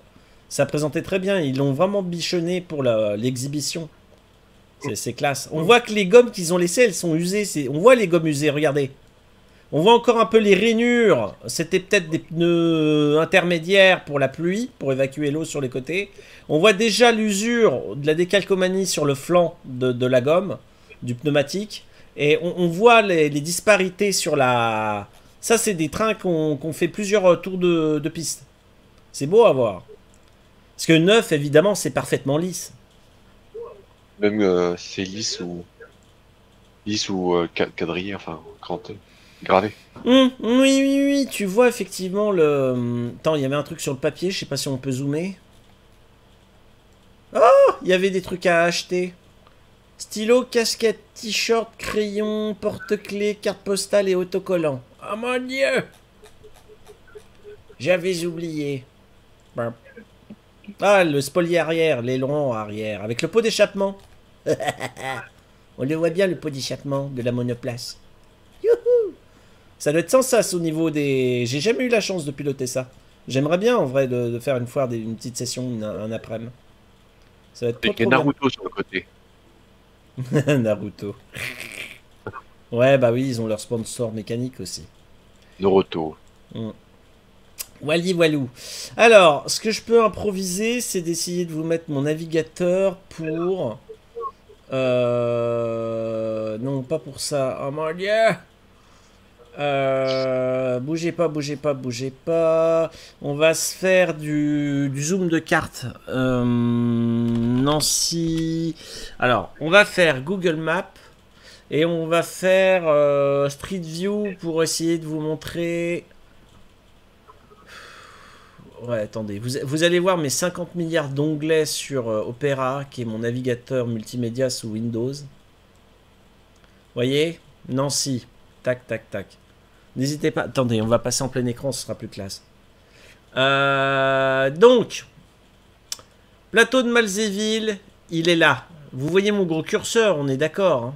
A: Ça présentait très bien. Ils l'ont vraiment bichonné pour l'exhibition. C'est- classe. On voit que les gommes qu'ils ont laissées, elles sont usées. On voit les gommes usées, regardez. On voit encore un peu les rainures. C'était peut-être des pneus intermédiaires pour la pluie, pour évacuer l'eau sur les côtés. On voit déjà l'usure de la décalcomanie sur le flanc de, la gomme. du pneumatique. Et on, voit les disparités sur la... Ça, c'est des trains qu'on fait plusieurs tours de, de piste. C'est beau à voir. Parce que neuf, évidemment, c'est parfaitement lisse.
B: Même euh, c'est lisse ou lisse ou euh, quadrillé, enfin grand, gravé.
A: Hum, oui, oui, oui, tu vois effectivement le... hum, Attends, il y avait un truc sur le papier, je sais pas si on peut zoomer. Oh, il y avait des trucs à acheter. Stylo, casquette, t-shirt, crayon, porte-clés, carte postale et autocollant. Oh mon dieu J'avais oublié. Ah, le spolier arrière, l'aileron arrière, avec le pot d'échappement. On le voit bien, le pot d'échappement de la monoplace. Youhou Ça doit être sans sas au niveau des... J'ai jamais eu la chance de piloter ça. J'aimerais bien, en vrai, de, de faire une fois des- une petite session, une- un après-midi. Ça va être trop,
B: Et il y a
A: trop bien.
B: Naruto sur le côté.
A: Naruto. Ouais, bah oui, ils ont leur sponsor mécanique aussi.
B: Naruto.
A: Wally Walou. Alors, ce que je peux improviser, c'est d'essayer de vous mettre mon navigateur pour... Euh... Non, pas pour ça. Oh mon dieu Euh, bougez pas, bougez pas, bougez pas. On va se faire du, du zoom de carte. Euh, Nancy. Alors, on va faire Google Maps. Et on va faire euh, Street View pour essayer de vous montrer Ouais, attendez. Vous, allez voir mes 50 milliards d'onglets sur euh, Opera, qui est mon navigateur multimédia sous Windows. Voyez? Nancy. Tac, tac, tac. N'hésitez pas. Attendez, on va passer en plein écran, ce sera plus classe. Euh, donc, plateau de Malzéville, il est là. Vous voyez mon gros curseur, on est d'accord. hein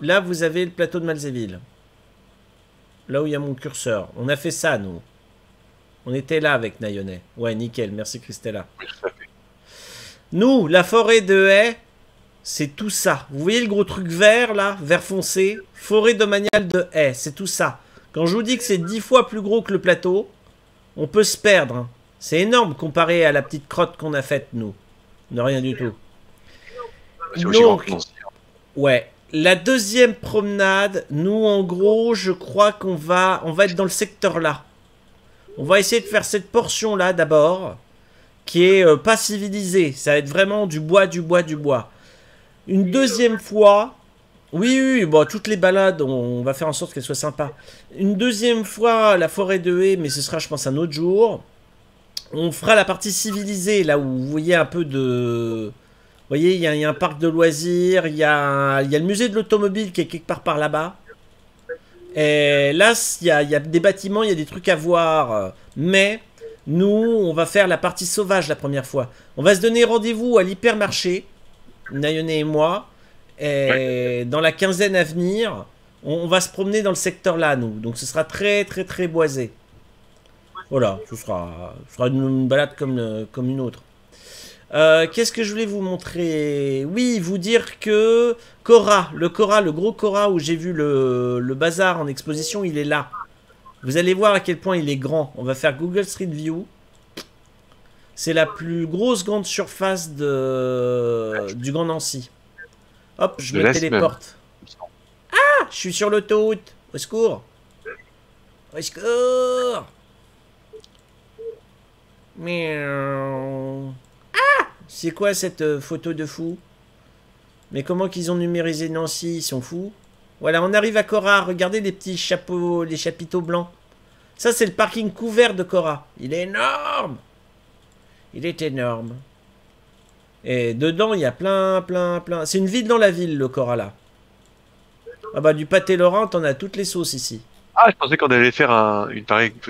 A: Là, vous avez le plateau de Malzéville. Là où il y a mon curseur. On a fait ça, nous. On était là avec Nayonet. Ouais, nickel. Merci, Christella. Nous, la forêt de haies, c'est tout ça. Vous voyez le gros truc vert, là Vert foncé? Forêt domaniale de haies, c'est tout ça. Quand je vous dis que c'est dix fois plus gros que le plateau, on peut se perdre. hein. C'est énorme comparé à la petite crotte qu'on a faite, nous. De rien du tout. Donc. Ouais. La deuxième promenade, nous en gros, je crois qu'on va, on va être dans le secteur là. On va essayer de faire cette portion là d'abord, qui est euh, pas civilisée. Ça va être vraiment du bois, du bois, du bois. Une deuxième fois, oui, oui, bon, toutes les balades, on, on va faire en sorte qu'elles soient sympas. Une deuxième fois, la forêt de haies, mais ce sera, je pense, un autre jour. On fera la partie civilisée, là où vous voyez un peu de. Vous voyez, il y, a- il y a un parc de loisirs, il y a, il y a le musée de l'automobile qui est quelque part par là-bas. Et là, il y a, il y a des bâtiments, il y a des trucs à voir. Mais nous, on va faire la partie sauvage la première fois. On va se donner rendez-vous à l'hypermarché, Nayone et moi. Et dans la quinzaine à venir, on, on va se promener dans le secteur là, nous. Donc ce sera très, très, très boisé. Voilà, ce sera, ce sera une, une balade comme, euh, comme une autre. Euh, Qu'est-ce que je voulais vous montrer? Oui, vous dire que Cora, le Cora, le gros Cora où j'ai vu le, le bazar en exposition, il est là. Vous allez voir à quel point il est grand. On va faire Google Street View. C'est la plus grosse grande surface de, du Grand Nancy. Hop, je me téléporte. Ah, je suis sur l'autoroute. Au secours. Au secours. Miaou. Ah C'est quoi cette euh, photo de fou? Mais comment qu'ils ont numérisé Nancy? Ils sont fous. Voilà, on arrive à Cora. Regardez les petits chapeaux, les chapiteaux blancs. Ça, c'est le parking couvert de Cora. Il est énorme Il est énorme. Et dedans, il y a plein, plein, plein. C'est une ville dans la ville, le Cora, là. Ah bah, du pâté Laurent, t'en as toutes les sauces ici.
B: Ah, je pensais qu'on allait faire un- une,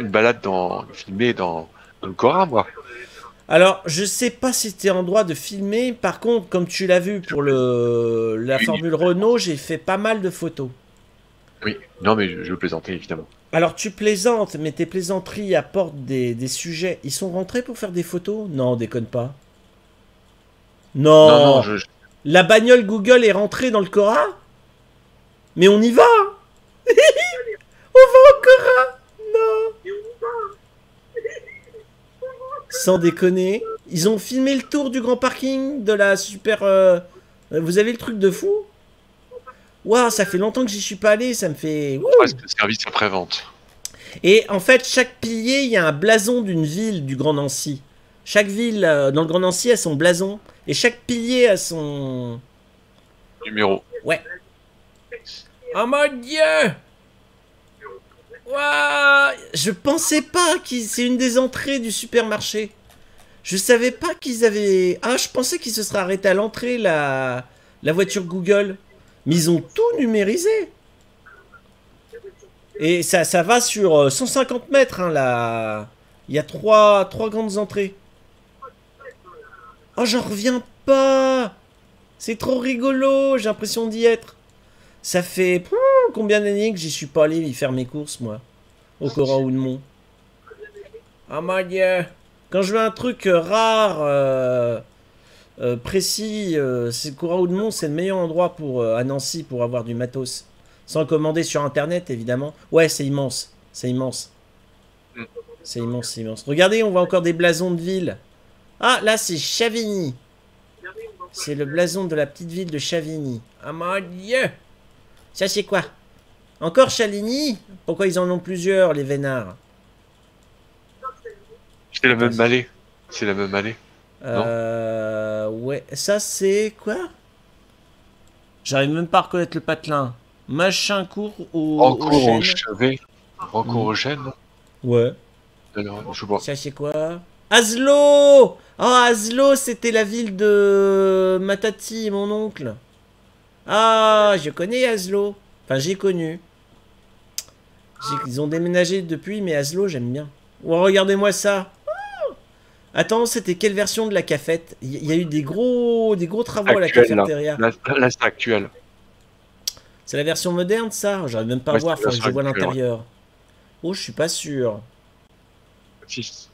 B: balade dans, filmée dans, dans le Cora, moi.
A: Alors, je sais pas si c'était en droit de filmer. Par contre, comme tu l'as vu pour le, la. Formule Renault, j'ai fait pas mal de photos.
B: Oui, non, mais je, je plaisantais évidemment.
A: Alors, tu plaisantes, mais tes plaisanteries apportent des, des sujets. Ils sont rentrés pour faire des photos? Non, déconne pas. Non,
B: Non, non, je-
A: La bagnole Google est rentrée dans le Cora? Mais on y va? On va au Cora Non Sans déconner, Ils ont filmé le tour du grand parking de la super. euh, Vous avez le truc de fou? Waouh, ça fait longtemps que j'y suis pas allé, ça me fait.
B: Presque service après-vente.
A: Et en fait, chaque pilier, il y a un blason d'une ville du Grand Nancy. Chaque ville euh, dans le Grand Nancy a son blason. Et chaque pilier a son.
B: Numéro.
A: Oh mon dieu Je pensais pas qu'ils. C'est une des entrées du supermarché. Je savais pas qu'ils avaient. Ah, je pensais qu'ils se seraient arrêtés à l'entrée, la... la voiture Google. Mais ils ont tout numérisé. Et ça, ça va sur euh, 150 mètres, hein, là. Il y a trois, trois grandes entrées. Oh, j'en reviens pas C'est trop rigolo, j'ai l'impression d'y être. Ça fait combien d'années que j'y suis pas allé y faire mes courses, moi? Au Cora Oudemont. Oh mon dieu Quand je veux un truc euh, rare, euh, euh, précis, euh, c'est Cora Oudemont, c'est le meilleur endroit pour, à Nancy pour avoir du matos. Sans commander sur internet, évidemment. Ouais, c'est immense. C'est immense.
B: Mm.
A: C'est immense, c'est immense. Regardez, on voit encore des blasons de ville. Ah, là, c'est Chavigny. C'est le blason de la petite ville de Chavigny. Ah mon dieu Ça, c'est quoi? Encore Chaligny Pourquoi ils en ont plusieurs, les vénards?
B: C'est la même allée. C'est la même allée.
A: Euh... Ouais, ça, c'est quoi? J'arrive même pas à reconnaître le patelin. Machin court au,
B: En
A: au
B: cours au
A: chêne.
B: chevet. En cours au chêne.
A: Ouais.
B: Alors, je vois.
A: Ça, c'est quoi? Aslo Oh, Aslo, c'était la ville de Matati, mon oncle. Ah, je connais Aslo. Enfin, j'ai connu. Ils ont déménagé depuis, mais Aslo, j'aime bien. Oh, regardez-moi ça. Attends, c'était quelle version de la cafette? Il y a eu des gros, des gros travaux à la
B: là.
A: cafétéria.
B: Là, là, c'est actuel.
A: C'est la version moderne, ça? J'arrive même pas à voir, faut que je vois l'intérieur. Oh, je suis pas sûr.
B: Si.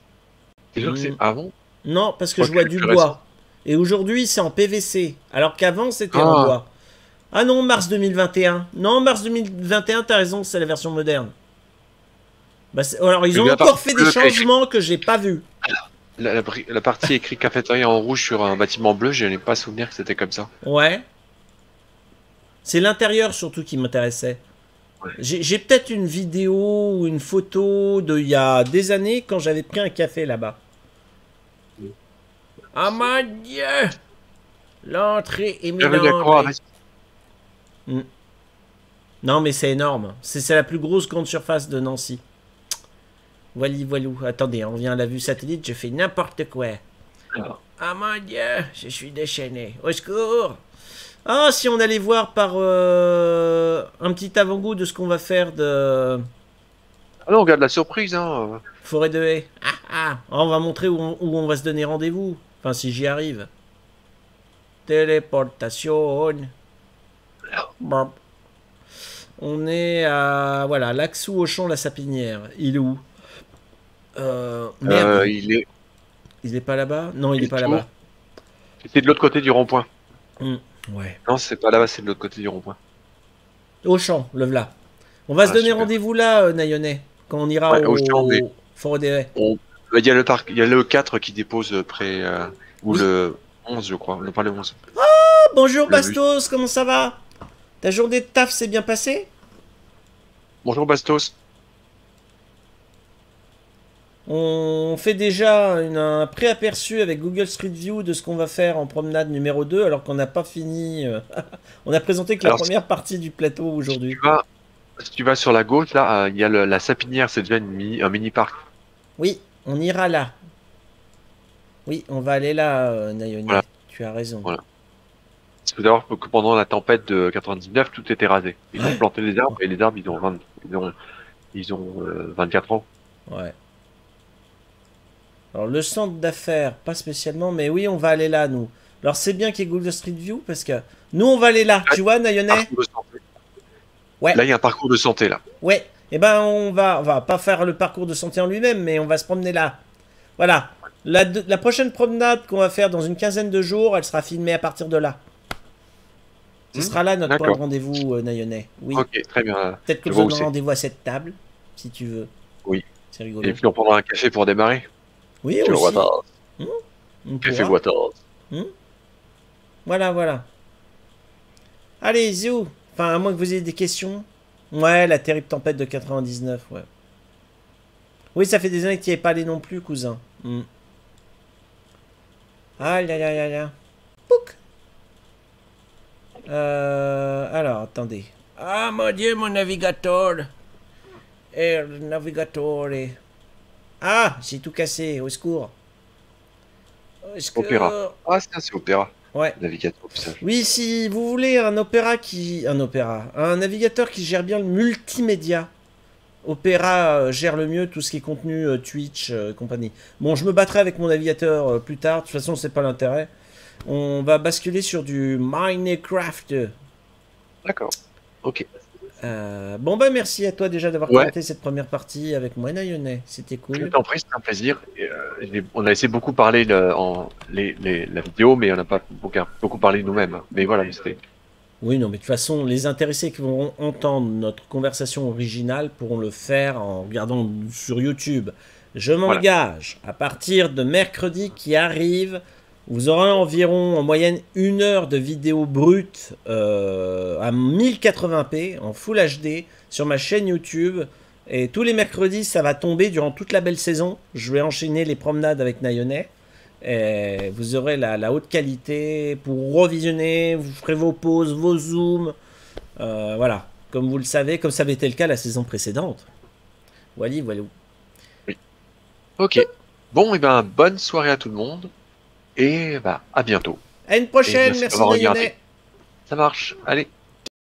B: C'est sûr que c'est
A: Mm.
B: avant?
A: Non, parce que je vois du bois. Et aujourd'hui, c'est en PVC. Alors qu'avant, c'était en
B: Ah.
A: bois. Ah non, mars 2021. Non, mars 2021, t'as raison, c'est la version moderne. Bah, alors, ils ont encore fait des changements que j'ai pas vus.
B: la, la, partie écrit cafétéria en rouge sur un bâtiment bleu, je n'ai pas souvenir que c'était comme ça.
A: Ouais. C'est l'intérieur surtout qui m'intéressait.
B: Ouais.
A: J'ai peut-être une vidéo ou une photo de il y a des années quand j'avais pris un café là-bas. Ah mon dieu L'entrée est
B: J'avais avec
A: Non, mais c'est énorme. C'est la plus grosse grande surface de Nancy. Voili, voilou. Attendez, on revient à la vue satellite, je fais n'importe quoi.
B: Alors.
A: Ah mon dieu, je suis déchaîné. Au secours Ah, si on allait voir par euh, un petit avant-goût de ce qu'on va faire de
B: Ah non, on regarde la surprise, hein.
A: Forêt de Haie. Ah, ah. On va montrer où on, où on va se donner rendez-vous. Enfin, si j'y arrive. Téléportation. On est à. Voilà, Laxou, Auchan, la Sapinière. Il est où? Euh, Merde,
B: Euh, il est.
A: il est pas là-bas? Non, il
B: il
A: est pas là-bas.
B: C'est de l'autre côté du rond-point.
A: Ouais.
B: Non, c'est pas là-bas, c'est de l'autre côté du rond-point.
A: Auchan, le v'là. On va se
B: Ah,
A: donner rendez-vous là, euh, Nayonnet, quand on ira
B: Ouais,
A: au,
B: Auchan, mais-
A: Forêt des.
B: Bah, Il y a le parc, il y a le 4 qui dépose près. euh, ou
A: Oui.
B: le 11, je crois. Non, pas le 11.
A: Oh, bonjour
B: Le
A: Bastos, comment ça va? Ta journée de taf s'est bien passée?
B: Bonjour Bastos.
A: On fait déjà une- un pré-aperçu avec Google Street View de ce qu'on va faire en promenade numéro 2 alors qu'on n'a pas fini. euh, on a présenté que la première partie du plateau aujourd'hui.
B: Tu vas, si tu vas sur la gauche, là, euh, il y a le- la sapinière, c'est déjà une mini, un mini-parc.
A: Oui, on ira là. Oui, on va aller là, euh, Nayoni.
B: Voilà.
A: Tu as raison.
B: Voilà. Il faut savoir que pendant la tempête de 99, tout était rasé. Ils ont planté les arbres et les arbres, ils ont, 20 ils ont, ils ont euh, 24 ans.
A: Ouais. Alors le centre d'affaires, pas spécialement, mais oui, on va aller là, nous. Alors c'est bien qu'il y ait Google Street View parce que nous, on va aller là. Tu vois, Nayonnet. Ouais.
B: Là, il y a un parcours de santé, là.
A: Ouais, et ben on va, on va pas faire le parcours de santé en lui-même, mais on va se promener là. Voilà. La, de- la prochaine promenade qu'on va faire dans une quinzaine de jours, elle sera filmée à partir de là. Ce
B: Hmm,
A: sera là notre point de rendez-vous, euh. Oui.
B: Ok, très bien.
A: Peut-être que donne
B: c'est.
A: rendez-vous à cette table, si tu veux.
B: Oui.
A: C'est rigolo.
B: Et puis on prendra un café pour démarrer.
A: Oui, aussi. On
B: Café. Waters.
A: Voilà, voilà. Allez, Zio. Enfin, à moins que vous ayez des questions. Ouais, la terrible tempête de 99, ouais. Oui, ça fait des années que tu n'y es pas allé non plus, cousin. Hmm. Ah là là là là. Pouc. Euh, alors, attendez. Ah mon dieu, mon navigateur. Air navigatore. Ah, j'ai tout cassé, au secours. Secours.
B: Opéra. Ah, c'est c'est Opéra.
A: Ouais.
B: Navigateur.
A: Oui, si vous voulez un opéra qui. Un opéra. Un navigateur qui gère bien le multimédia. Opéra euh, gère le mieux tout ce qui est contenu euh, Twitch, euh, compagnie. Bon, je me battrai avec mon navigateur plus tard. De toute façon, c'est pas l'intérêt. On va basculer sur du Minecraft.
B: D'accord. Ok.
A: Euh, bon, bah, merci à toi déjà d'avoir
B: Ouais.
A: commenté cette première partie avec moi, Nayone. C'était
B: Je
A: cool.
B: t'en prie, c'était un plaisir. Et, euh, on a essayé beaucoup parler le- en les, les- la vidéo, mais on n'a pas beaucoup, beaucoup parlé nous-mêmes. Mais voilà, c'était.
A: Oui, non, mais de toute façon, les intéressés qui vont entendre notre conversation originale pourront le faire en regardant sur YouTube. Je m'engage, à partir de mercredi qui arrive, vous aurez environ en moyenne une heure de vidéo brute euh, à 1080p en Full HD sur ma chaîne YouTube. Et tous les mercredis, ça va tomber durant toute la belle saison. Je vais enchaîner les promenades avec Nayonnet. Et vous aurez la, la haute qualité pour revisionner, vous ferez vos pauses, vos zooms. Euh, voilà, comme vous le savez, comme ça avait été le cas la saison précédente. Voilà, voilà.
B: Ok. Bon, et ben, bonne soirée à tout le monde. Et bah, à bientôt.
A: À une prochaine,
B: merci
A: merci
B: d'avoir regardé. Ça marche. Allez.